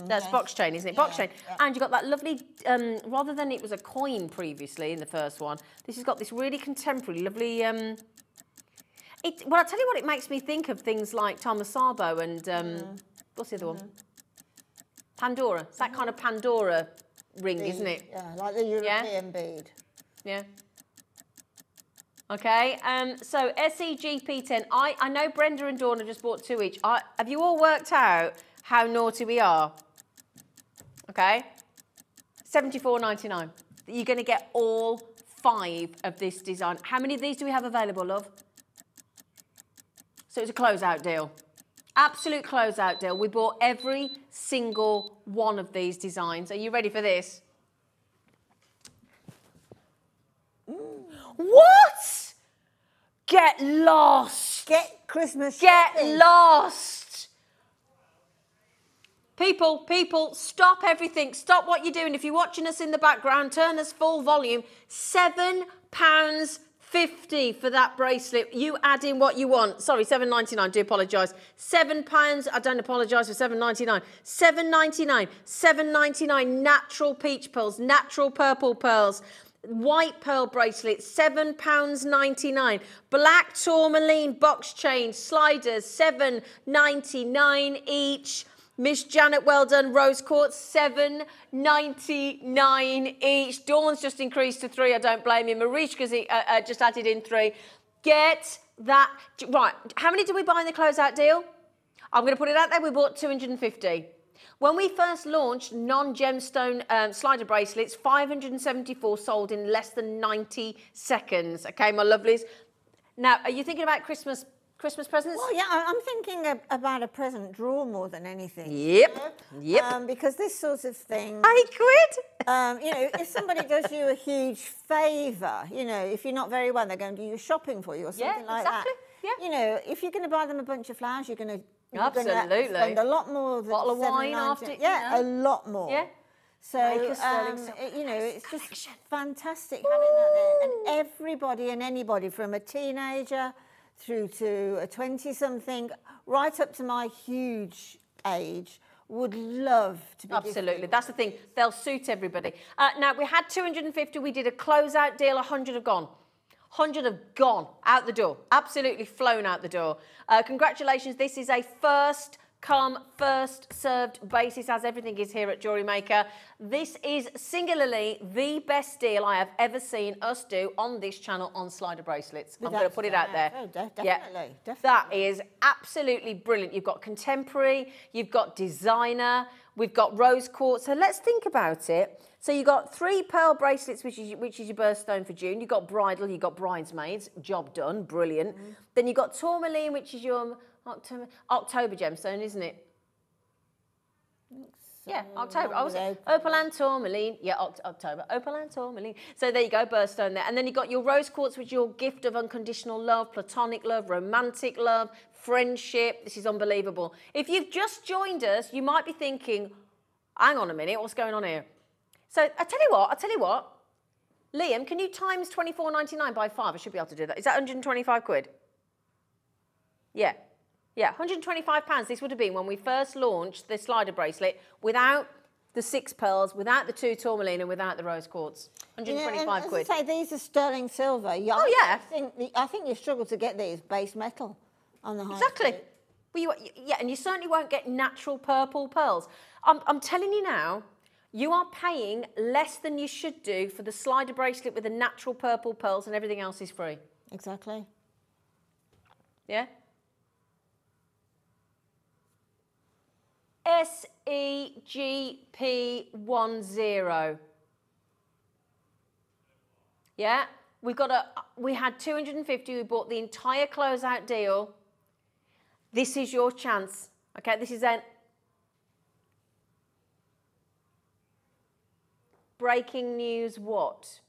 That's box chain, isn't it? Box Yeah, chain. yeah. And you've got that lovely, um, rather than it was a coin previously in the first one, this has got this really contemporary, lovely. Um, it, well, I'll tell you what, it makes me think of things like Thomas Sabo and um, what's the other one? Pandora. It's that kind of Pandora ring, isn't it? Yeah, like the European bead. Yeah. Okay, um, so SEGP10. I, I know Brenda and Dawn have just bought two each. I, have you all worked out how naughty we are? Okay, seventy-four ninety-nine. You're going to get all five of this design. How many of these do we have available, love? So it's a closeout deal. Absolute closeout deal. We bought every single one of these designs. Are you ready for this? What? Get lost. Get Christmas Get shopping. lost. People, people, stop everything. Stop what you're doing. If you're watching us in the background, turn us full volume. Seven pounds fifty for that bracelet. You add in what you want. Sorry, seven ninety nine. Do apologise. Seven pounds. I don't apologise for seven ninety nine. Seven ninety nine. Seven ninety nine. Natural peach pearls. Natural purple pearls. White pearl bracelet, seven pounds ninety nine. Black tourmaline box chain sliders, seven ninety nine each. Miss Janet, well done. Rose quartz, seven ninety nine each. Dawn's just increased to three. I don't blame you. Marishka's uh, uh, just added in three. Get that right. How many did we buy in the closeout deal? I'm going to put it out there. We bought 250. When we first launched non-gemstone um, slider bracelets, 574 sold in less than 90 seconds. Okay, my lovelies. Now, are you thinking about Christmas Christmas presents? Well, yeah, I- I'm thinking ab- about a present draw more than anything. you Yep, know? yep. Um, because this sort of thing, Eight quid? um, you know, if somebody does you a huge favour, you know, if you're not very well, they're going to do your shopping for you or Yeah, something like that. exactly, that. yeah. You know, if you're going to buy them a bunch of flowers, you're going to Absolutely. spend a lot more than Bottle of wine $7.90. after, you Yeah, know. a lot more. Yeah. So, Make a sterling um, it- you know, it's just fantastic having that there. And everybody and anybody, from a teenager through to a 20-something, right up to my huge age, would love to be Absolutely. That's the thing. They'll suit everybody. Uh, now, we had 250. We did a closeout deal. 100 have gone. 100 have gone out the door. Absolutely flown out the door. Uh, congratulations. This is a first come, first served basis, as everything is here at Jewelry Maker. This is singularly the best deal I have ever seen us do on this channel on slider bracelets. I'm going to put it out there. Oh, de- definitely, That definitely. is absolutely brilliant. You've got contemporary, you've got designer, we've got rose quartz. So let's think about it. So you've got three pearl bracelets, which is which is your birthstone for June. You've got bridal, you've got bridesmaids, job done, brilliant. Mm-hmm. Then you've got tourmaline, which is your October, October gemstone, isn't it? Yeah, October. I was opal and tourmaline. Yeah, Oct- October. Opal and tourmaline. So there you go, birthstone there. And then you got your rose quartz, which is your gift of unconditional love, platonic love, romantic love, friendship. This is unbelievable. If you've just joined us, you might be thinking, hang on a minute, what's going on here? So I tell you what, I tell you what. Liam, can you times twenty four ninety nine by five? I should be able to do that. Is that 125 quid? Yeah. Yeah, 125 pounds this would have been when we first launched the slider bracelet without the six pearls, without the two tourmaline and without the rose quartz. You know, 125 and quid. I say, these are sterling silver. You- Oh, yeah. I think, I think you struggle to get these base metal on the high Exactly. street. Well, you, yeah, and you certainly won't get natural purple pearls. I'm, I'm telling you now, you are paying less than you should do for the slider bracelet with the natural purple pearls and everything else is free. Exactly. Yeah? S E G P 10. Yeah? We've got a we had 250, we bought the entire closeout deal. This is your chance. Okay, this is an breaking news what?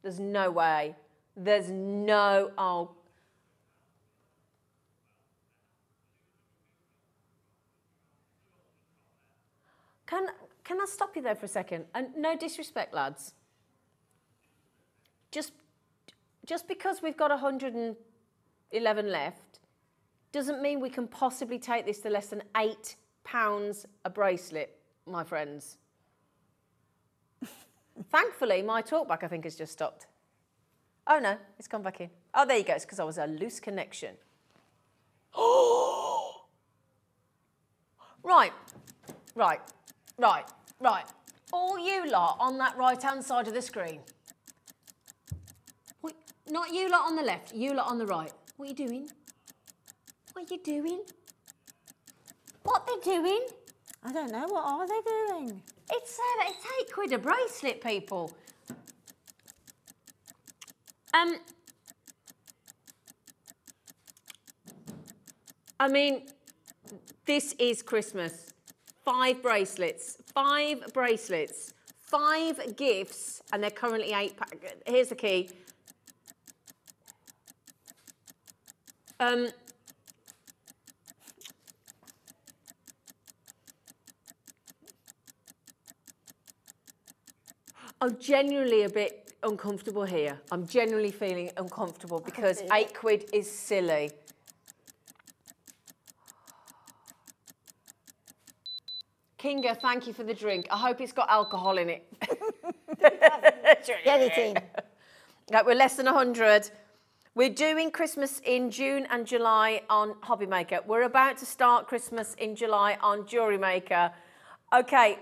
There's no way. There's no oh Can can I stop you there for a second? And no disrespect, lads. Just just because we've got 111 left doesn't mean we can possibly take this to less than eight pounds a bracelet, my friends. Thankfully, my talkback I think has just stopped. Oh no, it's come back in. Oh, there you go. It's because I was a loose connection. Oh! right, right, right, right. All you lot on that right hand side of the screen. What, not you lot on the left, you lot on the right. What are you doing? What are you doing? What are they doing? I don't know. What are they doing? It's uh, it's eight quid a bracelet, people. Um, I mean, this is Christmas. Five bracelets, five bracelets, five gifts, and they're currently eight. Here's the key. Um, I'm genuinely a bit uncomfortable here. I'm genuinely feeling uncomfortable oh, because see eight quid is silly. Kinga, thank you for the drink. I hope it's got alcohol in it. Get it in. Like we're less than 100. We're doing Christmas in June and July on Hobby Maker. We're about to start Christmas in July on Jewelry Maker. Okay,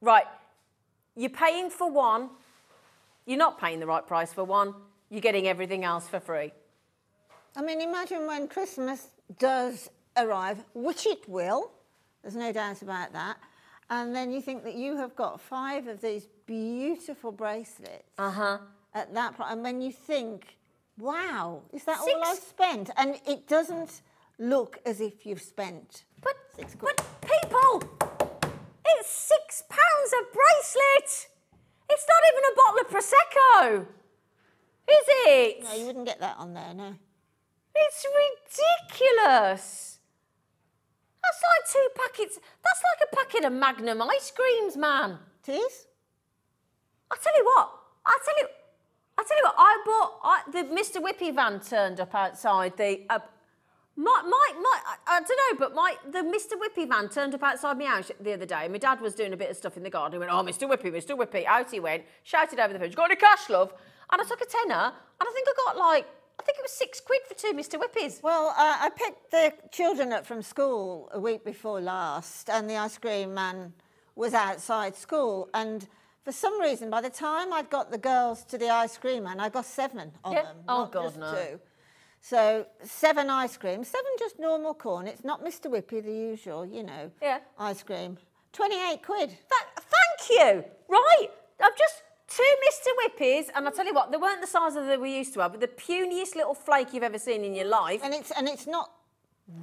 right. You're paying for one. You're not paying the right price for one. You're getting everything else for free. I mean, imagine when Christmas does arrive, which it will. There's no doubt about that. And then you think that you have got five of these beautiful bracelets Uh huh. at that price. And when you think Wow, is that all I've spent? And it doesn't look as if you've spent. But, but people, it's six pounds a bracelet. It's not even a bottle of prosecco, is it? No, you wouldn't get that on there, no. It's ridiculous. That's like two packets. That's like a packet of Magnum ice creams, man. It is? I tell you what. I tell you. I tell you what. I bought I, the Mr. Whippy van turned up outside the. Uh, my, my, my, I, I don't know, but my the Mr. Whippy man turned up outside my house the other day. and My dad was doing a bit of stuff in the garden. He went, "Oh, Mr. Whippy, Mr. Whippy!" Out he went, shouted over the fence, "You got any cash, love?" And I took a tenner, and I think I got like, I think it was six quid for two Mr. Whippies. Well, uh, I picked the children up from school a week before last, and the ice cream man was outside school. And for some reason, by the time I'd got the girls to the ice cream man, I got seven of Yeah. them. Oh, God, no. Two. So seven ice creams, seven just normal corn. It's not Mr. Whippy, the usual, you know, Yeah. ice cream. 28 quid. Th- thank you. Right. I've just two Mr. Whippies, and I'll tell you what, they weren't the size that we used to have, but the puniest little flake you've ever seen in your life. And it's, and it's not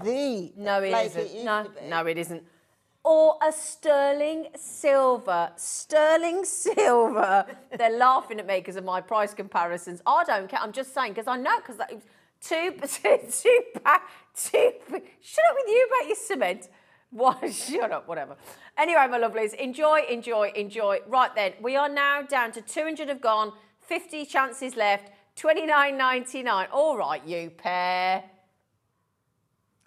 the No, it not used no, no, it isn't. Or a sterling silver. Sterling silver. They're laughing at me because of my price comparisons. I don't care. I'm just saying because I know because that two, two, two. Shut up with you about your cement. What? Shut up. Whatever. Anyway, my lovelies, enjoy, enjoy, enjoy. Right then, we are now down to 200 have gone, 50 chances left, 29.99. All right, you pair.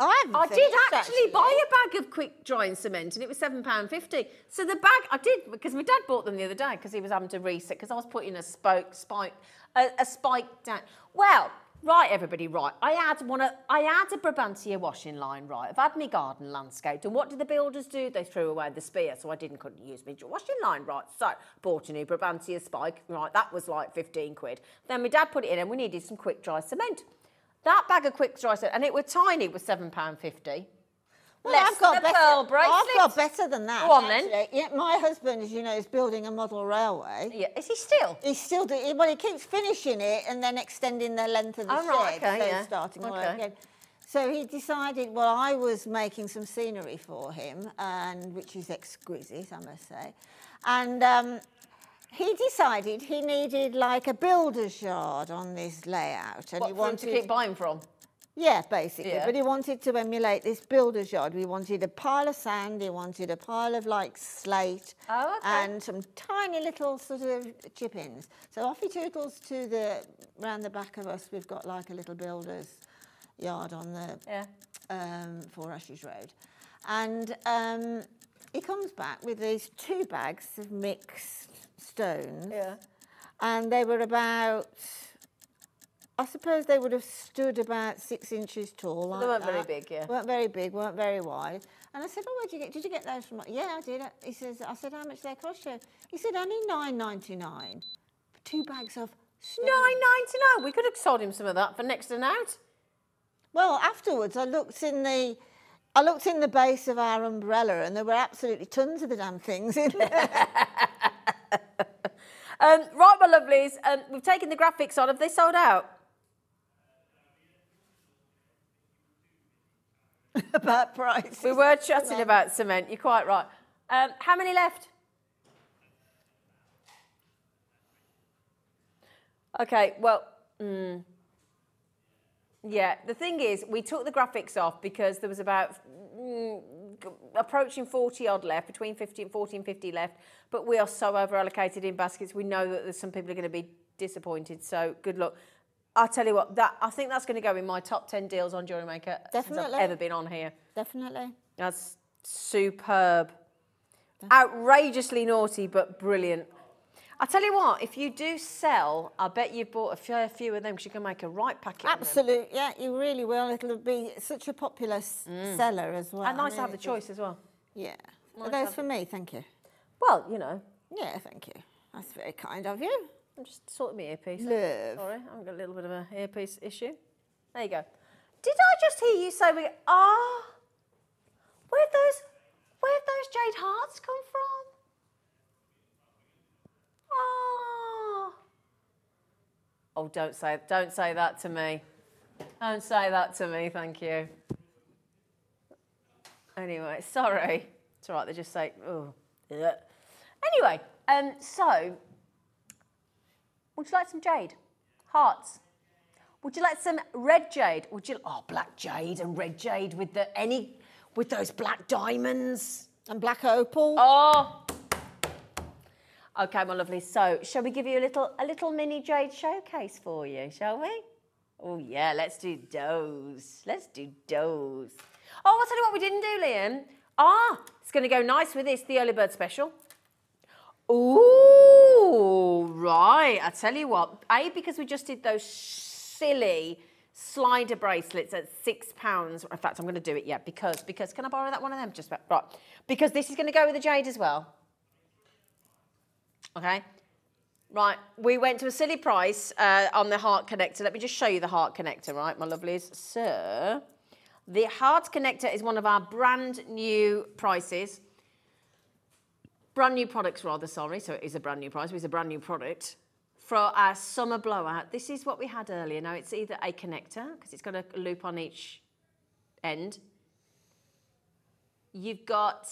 I I did finished, actually, buy a bag of quick drying cement and it was £7.50. So the bag, I did, because my dad bought them the other day because he was having to reset, because I was putting a spoke, spike, a, a spike down. Well, right, everybody, right. I had one, of, I had a Brabantia washing line, right. I've had my garden landscaped. And what did the builders do? They threw away the spear, so I didn't couldn't use my washing line, right. So bought a new Brabantia spike, right. That was like 15 quid. Then my dad put it in and we needed some quick dry cement. That bag of quick dry cement, and it was tiny, was £7.50. Well, Less I've got better. pearl bracelet. I've got better than that. Go on then. Yeah, my husband, as you know, is building a model railway. Yeah, is he still? He's still doing. Well, he keeps finishing it and then extending the length of the Oh, right, shed. okay, so yeah. starting Okay. over again. So he decided. Well, I was making some scenery for him, and which is exquisite, I must say. And um, he decided he needed like a builder's yard on this layout, and What, he wanted to keep buying from? Yeah, basically. Yeah. But he wanted to emulate this builder's yard. We wanted a pile of sand, he wanted a pile of like slate Oh, okay. and some tiny little sort of chip ins. So off he tootles to the round the back of us we've got like a little builder's yard on the Yeah. um, Four Ashes Road. And um, he comes back with these two bags of mixed stones. Yeah. And they were about, I suppose they would have stood about six inches tall. Like They weren't very big, yeah. Weren't very big, weren't very wide. And I said, oh, where'd you get, did you get those from? Yeah, I did. He says, I said, how much did they cost you? He said, only nine ninety nine two bags of. Nine ninety nine. We could have sold him some of that for next and out. Well, afterwards, I looked in the, I looked in the base of our umbrella, and there were absolutely tons of the damn things in there. Um, right, my lovelies. Um, we've taken the graphics on. Have they sold out? about price. We were chatting about cement. You're quite right. Um, how many left? Okay, well, mm, yeah, the thing is, we took the graphics off because there was about mm, approaching 40 odd left, between 50 and 40 and 50 left, but we are so over allocated in baskets, we know that there's some people are going to be disappointed, so good luck. I'll tell you what, that I think that's going to go in my top 10 deals on Jewelry Maker since Definitely. I've ever been on here. Definitely. That's superb. Outrageously naughty, but brilliant. I tell you what, if you do sell, I bet you've bought a fair few of them because you can make a right packet. Absolutely, yeah, you really will. It'll be such a popular s- mm. seller as well. And I nice to have the choice as well. Yeah. Nice those for me, thank you. Well, you know, Yeah, thank you. That's very kind of you. I'm just sorting my earpiece. Love. Sorry, I've got a little bit of an earpiece issue. There you go. Did I just hear you say we? Ah, where'd those, where'd those jade hearts come from? Ah. Oh, don't say, don't say that to me. Don't say that to me, thank you. Anyway, sorry. It's all right, they just say, oh. Anyway, um, so, would you like some jade? Hearts. Would you like some red jade? Would you, oh, black jade and red jade with the, any, with those black diamonds? And black opal. Oh. Okay, my lovely. So, shall we give you a little a little mini jade showcase for you, shall we? Oh yeah, let's do those. Let's do those. Oh, I'll tell you what we didn't do, Liam. Ah, it's going to go nice with this, the early bird special. Ooh, right. I tell you what. A because we just did those silly slider bracelets at six pounds. In fact, I'm going to do it yet because because can I borrow that one of them? Just about- right because this is going to go with the jade as well. Okay. Right, we went to a silly price uh, on the heart connector. Let me just show you the heart connector, right, my lovelies. So, the heart connector is one of our brand new prices. Brand new products, rather, sorry. So, it is a brand new price, it's a brand new product. For our summer blowout, this is what we had earlier. Now, it's either a connector, because it's got a loop on each end. You've got,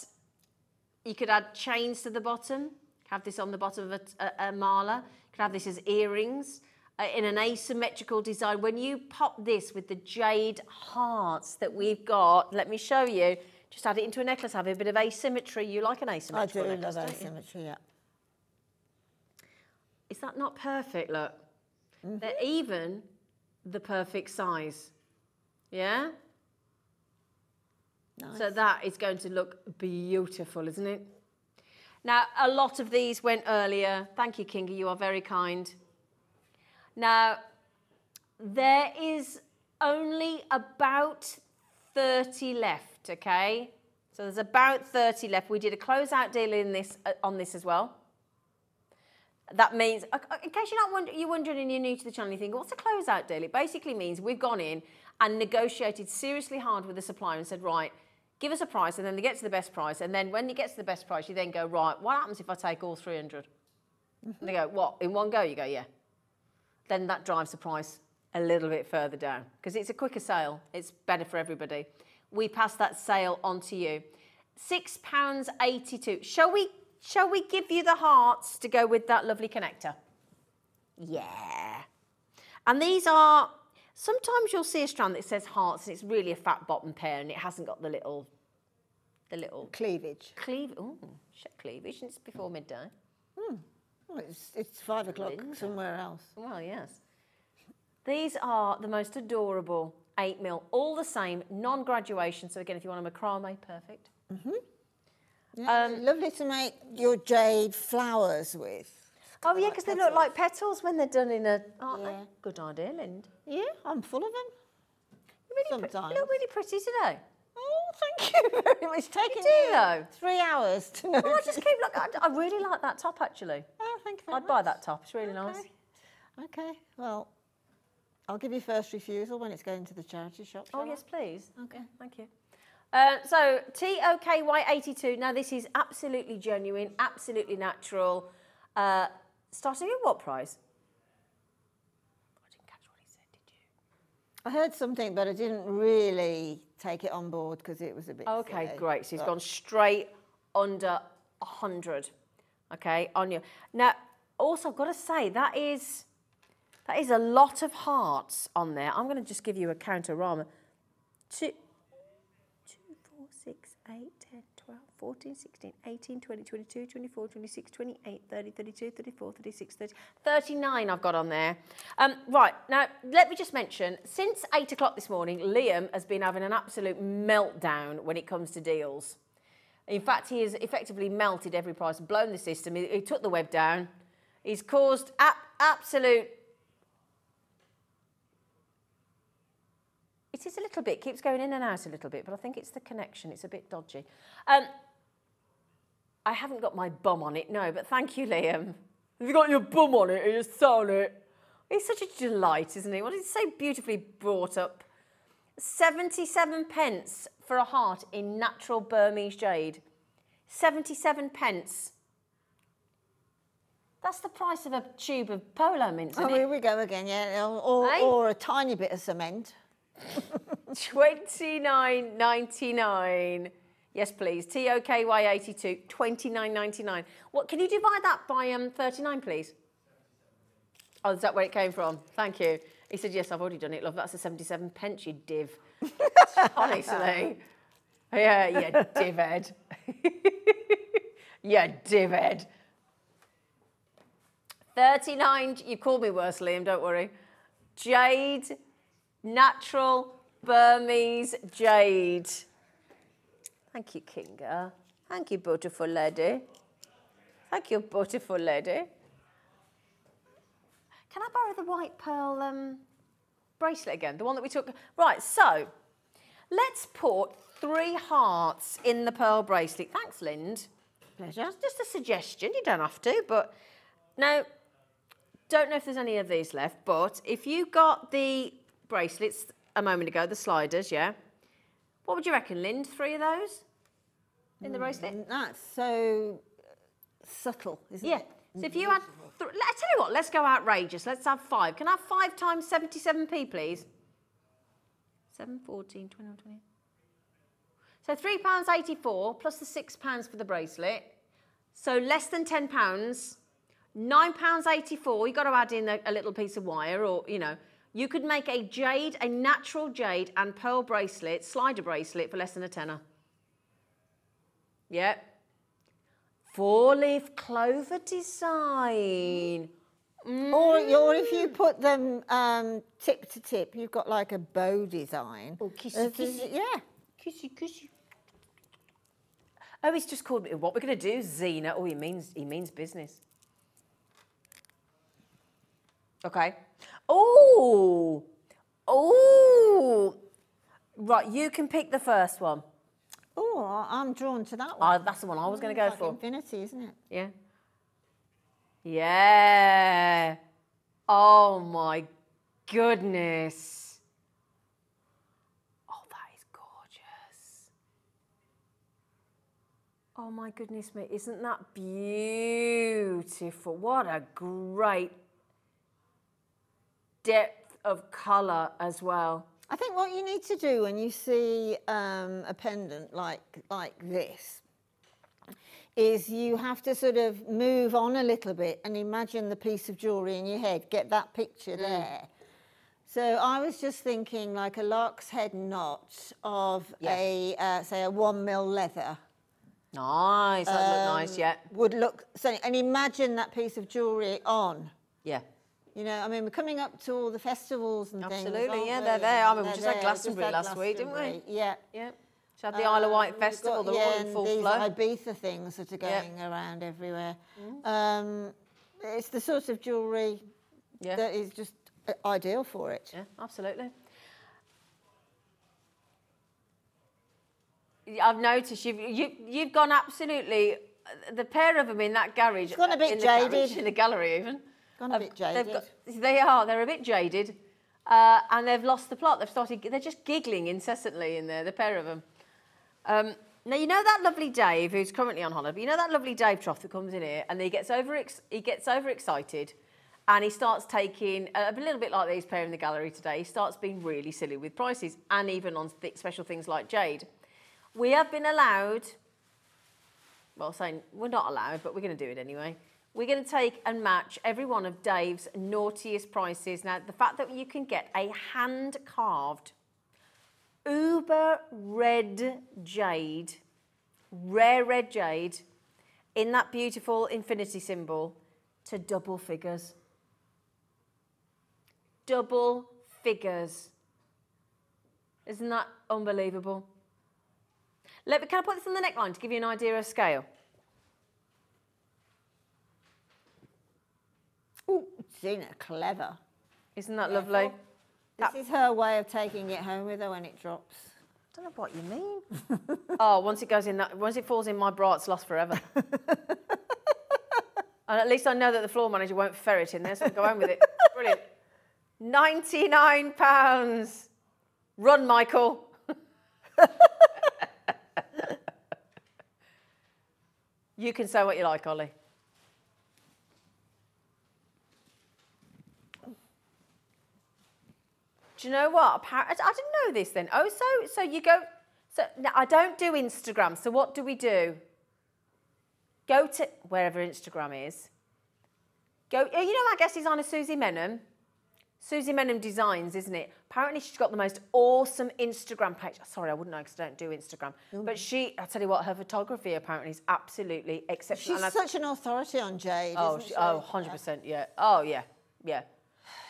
you could add chains to the bottom, have this on the bottom of a, a, a mala, you could have this as earrings uh, in an asymmetrical design. When you pop this with the jade hearts that we've got, let me show you, just add it into a necklace, have a bit of asymmetry. You like an asymmetry. I do necklace, love asymmetry, yeah. Is that not perfect? Look, mm-hmm. they're even the perfect size. Yeah? Nice. So that is going to look beautiful, isn't it? Now, a lot of these went earlier. Thank you, Kinga. You are very kind. Now, there is only about 30 left, okay? So there's about 30 left. We did a closeout deal in this, uh, on this as well. That means, uh, uh, in case you're not wonder, you're wondering and you're new to the channel, you think, what's a closeout deal? It basically means we've gone in and negotiated seriously hard with the supplier and said, right, give us a price, and then they get to the best price, and then when you get to the best price, you then go, right, what happens if I take all 300? And they go, what, in one go? You go, yeah. Then that drives the price a little bit further down because it's a quicker sale. It's better for everybody. We pass that sale on to you. £6.82. Shall we, shall we give you the hearts to go with that lovely connector? Yeah. And these are, sometimes you'll see a strand that says hearts and it's really a fat bottom pair and it hasn't got the little, the little Cleavage. cleave, oh, shit, cleavage and it's before midday. Hmm. Well, it's, it's five o'clock somewhere else. Well, yes. These are the most adorable 8 mil, all the same, non graduation. So, again, if you want a macrame, perfect. Yeah, Um, lovely to make your jade flowers with. Oh, yeah, because they look like petals when they're done in a. Aren't Yeah. they? Good idea, Lind. Yeah, I'm full of them. Really Sometimes. you look really pretty today. Oh, thank you very much. It's taken do, you though. three hours to know. Oh, I just keep looking. I, I really like that top, actually. Oh, thank you very I'd buy that top. It's really nice. Okay. Okay, well, I'll give you first refusal when it's going to the charity shop. Oh, shall I? yes, please. Okay. Thank you. Uh, so TOKY82. Now this is absolutely genuine, absolutely natural. Uh, starting at what price? I didn't catch what he said. Did you? I heard something, but I didn't really take it on board because it was a bit. Okay, silly, great. So he's gone straight under hundred. Okay, on you. Now, also, I've got to say that is that is a lot of hearts on there. I'm going to just give you a six, eight, 10, 12, 14, 16, 18, 20, 22, 24, 26, 28, 30, 32, 34, 36, 30, 39 I've got on there. Um, right, now let me just mention, since 8 o'clock this morning, Liam has been having an absolute meltdown when it comes to deals. In fact, he has effectively melted every price, blown the system. He, he took the web down. He's caused ab- absolute. It is a little bit, keeps going in and out a little bit, but I think it's the connection. It's a bit dodgy. Um, I haven't got my bum on it, no, but thank you, Liam. Have you got your bum on it? You just sat it. He's such a delight, isn't he? What is so beautifully brought up? 77 pence for a heart in natural Burmese jade. 77 pence. That's the price of a tube of polo mints, Oh, isn't here it? we go again, yeah. Or, or, Hey? or a tiny bit of cement. Twenty nine ninety nine. Yes, please. T O K Y eighty two. Twenty nine ninety nine. What? Can you divide that by um thirty nine, please? Oh, is that where it came from? Thank you. He said, yes, I've already done it, love. That's a 77 pence, you div. Honestly. Yeah, yeah, divhead. yeah, divhead. 39, you called me worse, Liam, don't worry. Jade, natural Burmese jade. Thank you, Kinga. Thank you, beautiful lady. Thank you, beautiful lady. Can I borrow the white pearl um, bracelet again? The one that we took. Right, so let's put three hearts in the pearl bracelet. Thanks, Lind. Pleasure. Just a suggestion. You don't have to, but now, don't know if there's any of these left, but if you got the bracelets a moment ago, the sliders, yeah, what would you reckon, Lind? Three of those in the hmm, bracelet? And that's so uh, subtle, isn't it? Yeah. it? So if you had, th- I tell you what, let's go outrageous. Let's have five. Can I have five times 77p, please? 7, 14, 21, 20. So £3.84 plus the £6 for the bracelet. So less than £10. £9.84. You've got to add in a, a little piece of wire or, you know. You could make a jade, a natural jade and pearl bracelet, slider bracelet for less than a tenner. Yeah. Four leaf clover design. Or, or if you put them um, tip to tip, you've got like a bow design. Or kissy, Uh, this- kissy. Yeah. Kissy, kissy. Oh, he's just called me. What we're going to do, Zena? Oh, he means he means business. Okay. Oh, oh. Right, you can pick the first one. Oh, I'm drawn to that one. Oh, that's the one I was going to go like for. Infinity, isn't it? Yeah. Yeah. Oh my goodness. Oh, that is gorgeous. Oh my goodness me, isn't that beautiful? What a great depth of colour as well. I think what you need to do when you see um, a pendant like like this is you have to sort of move on a little bit and imagine the piece of jewellery in your head, get that picture there. So I was just thinking like a lark's head knot of Yeah. a, uh, say, a one mil leather. Nice, that look nice, um, yeah. Would look, so, and imagine that piece of jewellery on. Yeah. You know, I mean, we're coming up to all the festivals and things. Absolutely, yeah, we? they're there. I mean, we just had. Glastonbury had last week, didn't we? Yeah. Yeah. So had the Isle of Wight Um, Festival, got- yeah, and full these flow. Ibiza things that are Yeah. Mm. going around everywhere. Um, it's the sort of jewellery Yeah. that is just uh, ideal for it. Yeah, absolutely. I've noticed you've you, you've gone absolutely the pair of them in that garage. It's gone a bit in the garage, jaded. in the gallery even. Gone a bit jaded. got- they are. They're a bit jaded, uh, and they've lost the plot. They've started. They're just giggling incessantly in there. The pair of them. Um, now you know that lovely Dave who's currently on holiday. But you know that lovely Dave Trough that comes in here and he gets over he gets overexcited, and he starts taking a, a little bit like these pair in the gallery today. He starts being really silly with prices and even on th- special things like jade. We have been allowed. Well, saying we're not allowed, but we're going to do it anyway. We're going to take and match every one of Dave's naughtiest prices. Now, the fact that you can get a hand carved uber red jade, rare red jade, in that beautiful infinity symbol to double figures. Double figures. Isn't that unbelievable? Let me, can I put this on the neckline to give you an idea of scale? Ooh, Zena, clever. Isn't that lovely? This is her way of taking it home with her when it drops. I don't know what you mean. oh, once it goes in that, once it falls in my bra, it's lost forever. and at least I know that the floor manager won't ferret in there, so I can go home with it. Brilliant. Ninety-nine pounds. Run, Michael. you can say what you like, Ollie. Do you know what? Appar- I didn't know this then. Oh, so so you go. So no, I don't do Instagram. So what do we do? Go to wherever Instagram is. Go. You know, I guess he's on a Susie Menham. Susie Menham Designs, isn't it? Apparently, she's got the most awesome Instagram page. Sorry, I wouldn't know because I don't do Instagram. Mm. But she, I tell you what, her photography apparently is absolutely exceptional. She's such an authority on jade. Oh, isn't she, oh, 100%, yeah. Oh, yeah, yeah.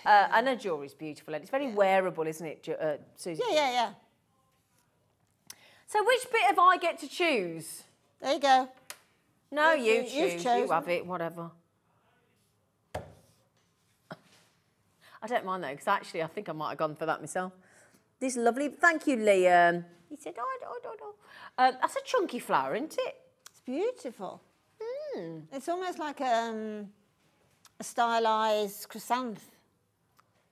Uh, and her jewellery's beautiful and it's very wearable, isn't it, uh, Susie? Yeah, yeah, yeah. So which bit have I get to choose? There you go. No, You- you, choose. You have it, whatever. I don't mind though, because actually I think I might have gone for that myself. This lovely, thank you, Liam. He said, oh, I don't, I don't know. Um, that's a chunky flower, isn't it? It's beautiful. Hmm. It's almost like um, a stylized chrysanth.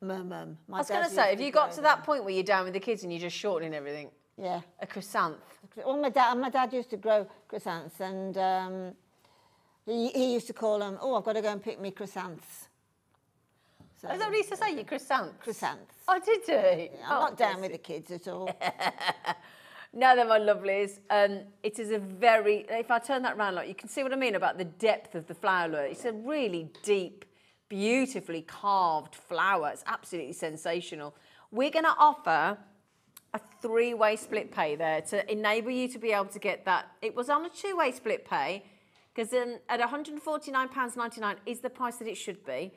Mum, mum. I was going to say, have you got to that point where you're down with the kids and you're just shortening everything? Yeah. A chrysanth. Well, my dad, my dad used to grow chrysanths, and um, he, he used to call them, "Oh, I've got to go and pick me chrysanths." So, Is that what he used to say, you chrysanth? chrysanths. Oh, did he? I'm Oh, not down with the kids at all. No, they're my lovelies. Um, it is a very, if I turn that around, like you can see what I mean about the depth of the flower. It's a really deep, beautifully carved flower. It's absolutely sensational. We're going to offer a three-way split pay there to enable you to be able to get that. It was on a two-way split pay because um, at £149.99 is the price that it should be.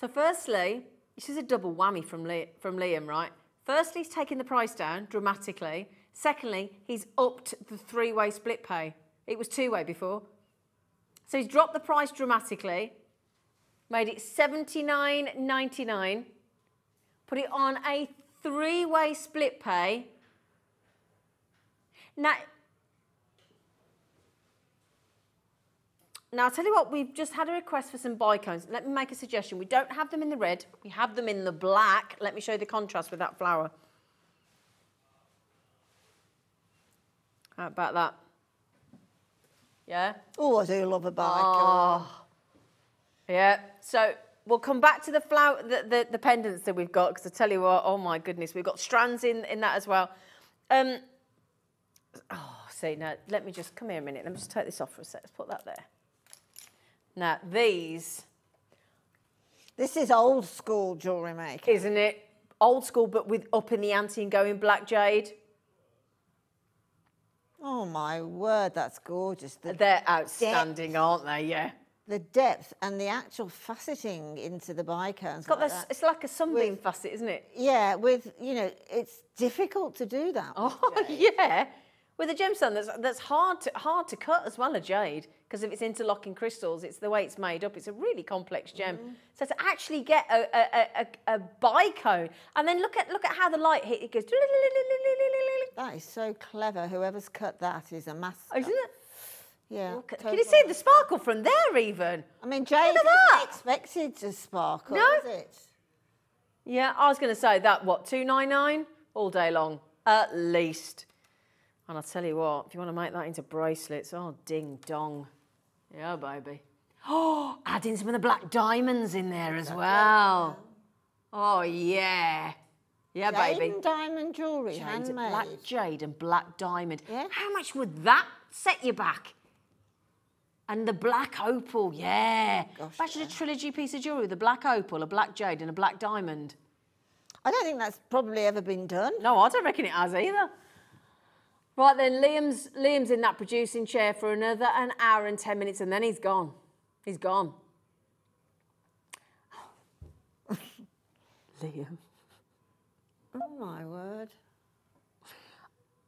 So firstly, this is a double whammy from, from Liam, right? Firstly, he's taken the price down dramatically. Secondly, he's upped the three-way split pay. It was two-way before. So he's dropped the price dramatically, made it $79.99, put it on a three-way split pay. Now, Now, I'll tell you what, we've just had a request for some bicones. Let me make a suggestion. We don't have them in the red, we have them in the black. Let me show you the contrast with that flower. How about that? Yeah? oh, I do love a bike. Oh. Yeah. So we'll come back to the flower, the, the, the pendants that we've got, because I tell you what, oh my goodness, we've got strands in, in that as well. Um, oh, see, now, let me just, come here a minute. Let me just take this off for a sec. Let's put that there. Now, these, This is old school jewellery making. isn't it? Old school, but with up in the ante and going black jade. Oh my word, that's gorgeous. The, They're outstanding, aren't they? Yeah. the depth and the actual faceting into the bicones. It's got like this, it's like a sunbeam facet, isn't it? Yeah, with you know, it's difficult to do that. Oh yeah, with a gemstone that's that's hard to hard to cut as well a jade because if it's interlocking crystals, it's the way it's made up. It's a really complex gem. Mm. So to actually get a a, a, a, bicone and then look at look at how the light hit it goes. That is so clever. Whoever's cut that is a master. Isn't it? Yeah. Look at- Can you see the sparkle from there even? I mean, jade isn't expected to sparkle, No. is it? Yeah, I was going to say that what two nine nine all day long at least. And I'll tell you what, if you want to make that into bracelets, oh ding dong, yeah, baby. Oh, adding some of the black diamonds in there as well. Oh yeah, yeah, Jade baby. and diamond jewellery, Jade, handmade. black jade and black diamond. Yeah. How much would that set you back? And the black opal, yeah. Oh, gosh, Imagine a trilogy piece of jewellery with a black opal, a black jade, and a black diamond. I don't think that's probably ever been done. No, I don't reckon it has either. Right then, Liam's Liam's in that producing chair for another an hour and ten minutes, and then he's gone. He's gone. Liam. Oh my word.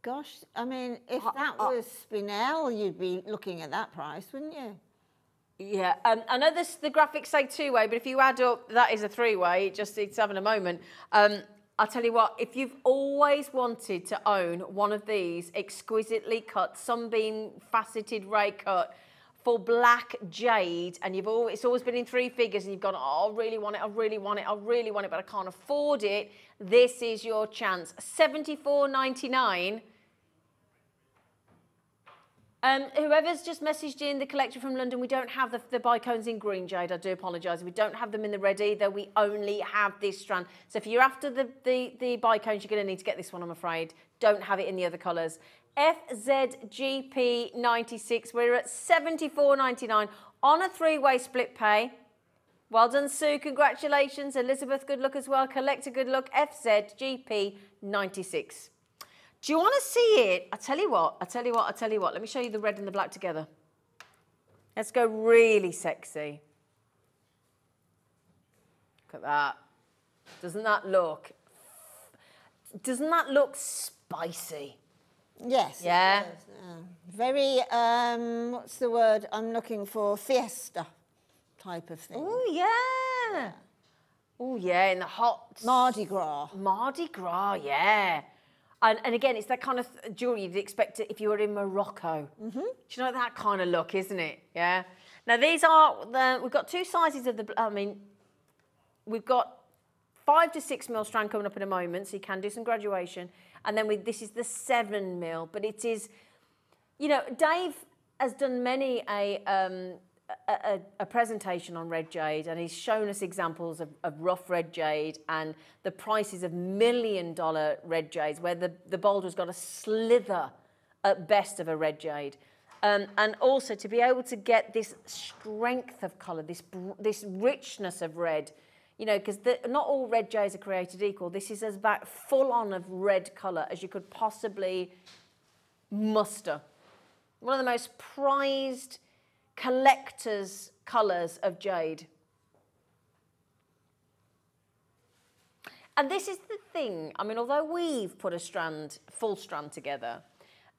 Gosh, I mean, if Uh, that was Spinel, you'd be looking at that price, wouldn't you? Yeah, um, I know this, the graphics say two way, but if you add up, that is a three way. It just it's having a moment. Um, I'll tell you what, if you've always wanted to own one of these exquisitely cut, sunbeam faceted ray cut for black jade, and you've always, it's always been in three figures, and you've gone, oh, I really want it, I really want it, I really want it, but I can't afford it. This is your chance. Seventy-four ninety-nine. Um, whoever's just messaged in the collector from London, we don't have the, the bicones in green jade. I do apologise. We don't have them in the red either. We only have this strand. So if you're after the, the, the bicones, you're going to need to get this one, I'm afraid. Don't have it in the other colours. FZGP96, we're at 74.99 on a three-way split pay. Well done, Sue. Congratulations. Elizabeth, good luck as well. Collector, good luck. FZGP96. Do you want to see it? I tell you what, I tell you what, I tell you what. Let me show you the red and the black together. Let's go really sexy. Look at that. Doesn't that look, doesn't that look spicy? Yes. Yeah. yeah. Very, um, what's the word I'm looking for? Fiesta type of thing. Oh, yeah. Oh, yeah, in the hot Mardi Gras. Mardi Gras, yeah. And, and again, it's that kind of jewelry you'd expect it if you were in Morocco. Mm-hmm. Do you know that kind of look, isn't it? Yeah. Now these are the we've got two sizes of the. I mean, we've got five to six mil strand coming up in a moment, so you can do some graduation. And then with this is the seven mil, but it is, you know, Dave has done many a. Um, a, a, presentation on red jade and he's shown us examples of, of rough red jade and the prices of million dollar red jades where the, the boulder's got a slither at best of a red jade. Um, and also to be able to get this strength of colour, this, this richness of red, you know, because not all red jades are created equal. This is as about full on of red colour as you could possibly muster. One of the most prized collector's colours of jade. And this is the thing. I mean, although we've put a strand, full strand together,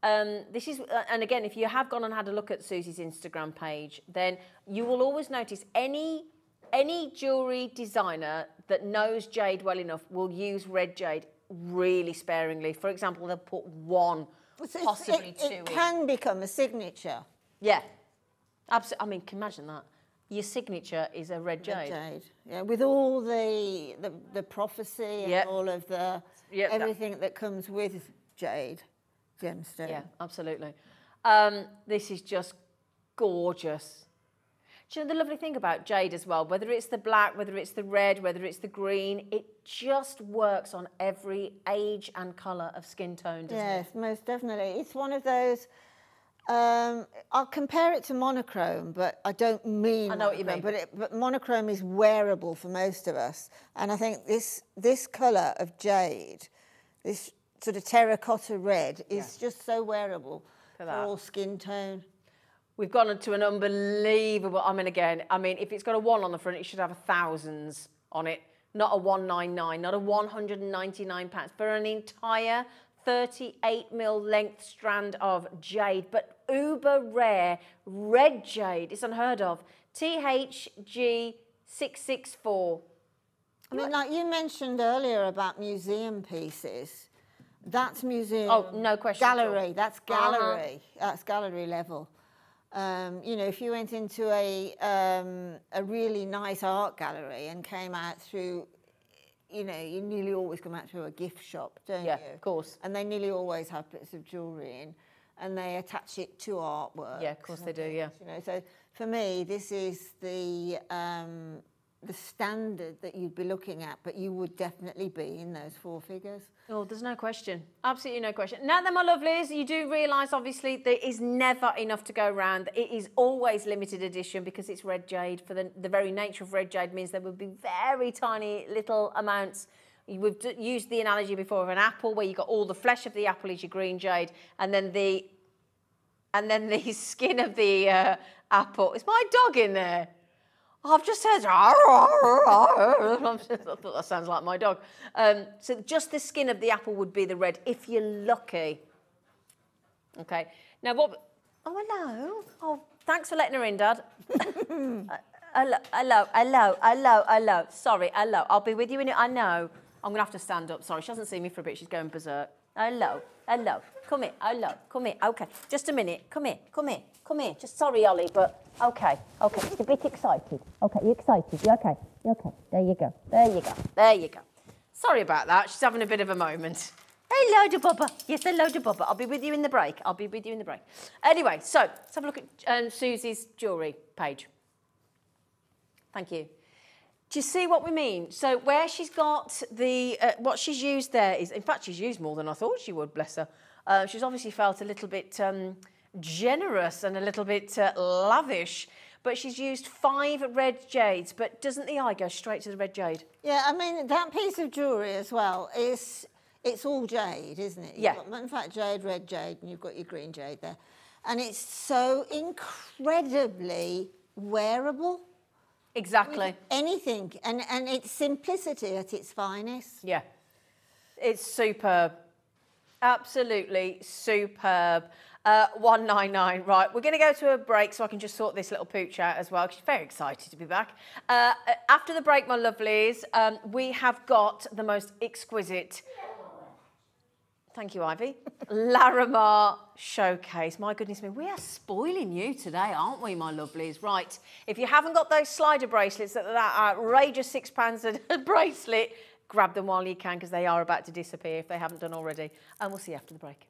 um, this is, uh, and again, if you have gone and had a look at Susie's Instagram page, then you will always notice any any jewelry designer that knows jade well enough will use red jade really sparingly. For example, they'll put one, it's- possibly it, two. It in. can become a signature. Yeah, absolutely. I mean, can you imagine that? Your signature is a red jade. Jade. Yeah, with all the the, the prophecy and Yep. all of the Yep, everything that comes with jade gemstone. Yeah, absolutely. Um, this is just gorgeous. Do you know the lovely thing about jade as well? Whether it's the black, whether it's the red, whether it's the green, it just works on every age and colour of skin tone, doesn't it? Yes, most definitely. It's one of those. Um, I'll compare it to monochrome, but I don't mean. I know what you mean. But, it, but monochrome is wearable for most of us, and I think this this colour of jade, this sort of terracotta red, is just so wearable for that. all skin tone. We've gone into an unbelievable. I mean, again, I mean, if it's got a one on the front, it should have a thousands on it, not a 199, not a 199 pounds for an entire 38 mil length strand of jade, but uber rare red jade. It's unheard of. THG664. I mean, like you mentioned earlier about museum pieces. That's museum. Oh, no question. Gallery. That's Uh-huh. gallery. That's gallery level. Um, you know, if you went into a um, a really nice art gallery and came out through, you know, you nearly always come out through a gift shop, don't Yeah, you? of course. And they nearly always have bits of jewellery in, and they attach it to artwork. Yeah, of course they do, yeah. You know, so for me, this is the um, the standard that you'd be looking at, but you would definitely be in those four figures. Oh, there's no question. Absolutely no question. Now then, my lovelies, you do realise, obviously, there is never enough to go around. It is always limited edition because it's red jade. For the, the very nature of red jade means there will be very tiny little amounts. We've used the analogy before of an apple, where you got all the flesh of the apple is your green jade, and then the and then the skin of the uh, apple. Is my dog in there? I've just heard. I thought that sounds like my dog. Um, so just the skin of the apple would be the red, if you're lucky. Okay. Now what? Oh hello. Oh, thanks for letting her in, Dad. Uh, hello, hello, hello, hello, hello. Sorry, hello. I'll be with you in it. I know. I'm gonna have to stand up. Sorry, she hasn't seen me for a bit. She's going berserk. Hello, hello. Come here. Hello. Come here. Okay. Just a minute. Come here. Come here. Come here. Just sorry, Ollie, but okay. Okay. Just a bit excited. Okay. You excited? You okay? You okay? There you go. There you go. There you go. Sorry about that. She's having a bit of a moment. Hello to Bubba. Yes, hello to Bubba. I'll be with you in the break. I'll be with you in the break. Anyway, so let's have a look at um, Susie's jewellery page. Thank you. Do you see what we mean? So where she's got the, uh, what she's used there is, in fact, she's used more than I thought she would, bless her. Uh, she's obviously felt a little bit um, generous and a little bit uh, lavish, but she's used five red jades, but doesn't the eye go straight to the red jade? Yeah, I mean, that piece of jewellery as well is, it's all jade, isn't it? You've Yeah. Got fact, jade, red jade, and you've got your green jade there. And it's so incredibly wearable. Exactly. Anything. And, and it's simplicity at its finest. Yeah. It's superb. Absolutely superb. Uh, 199. Right, we're going to go to a break so I can just sort this little pooch out as well. She's very excited to be back. Uh, after the break, my lovelies, um, we have got the most exquisite. Thank you, Ivy. Larimar showcase. My goodness me, we are spoiling you today, aren't we, my lovelies? Right. If you haven't got those slider bracelets that that outrageous six pounds a bracelet, grab them while you can because they are about to disappear if they haven't done already. And we'll see you after the break.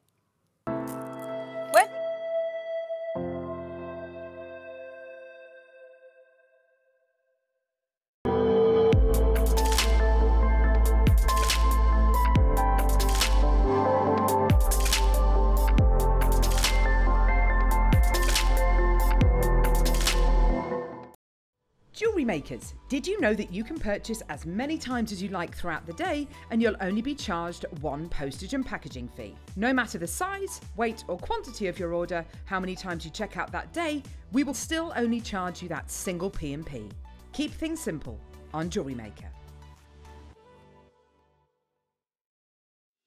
Makers, did you know that you can purchase as many times as you like throughout the day and you'll only be charged one postage and packaging fee? No matter the size, weight, or quantity of your order, how many times you check out that day, we will still only charge you that single P&P. Keep things simple on Jewellery Maker.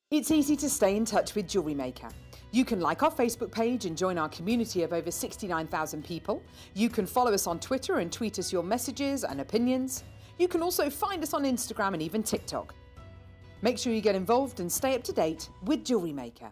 It's easy to stay in touch with Jewellery Maker. You can like our Facebook page and join our community of over 69,000 people. You can follow us on Twitter and tweet us your messages and opinions. You can also find us on Instagram and even TikTok. Make sure you get involved and stay up to date with Jewellery Maker.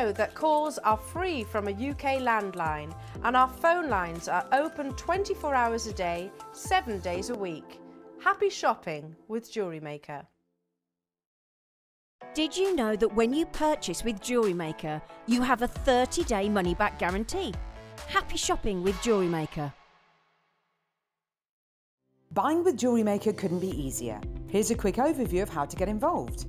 Know that calls are free from a UK landline and our phone lines are open 24 hours a day, 7 days a week? Happy shopping with Jewellery Maker. Did you know that when you purchase with Jewellery Maker, you have a 30 day money back guarantee? Happy shopping with Jewellery Maker. Buying with Jewellery Maker couldn't be easier. Here's a quick overview of how to get involved.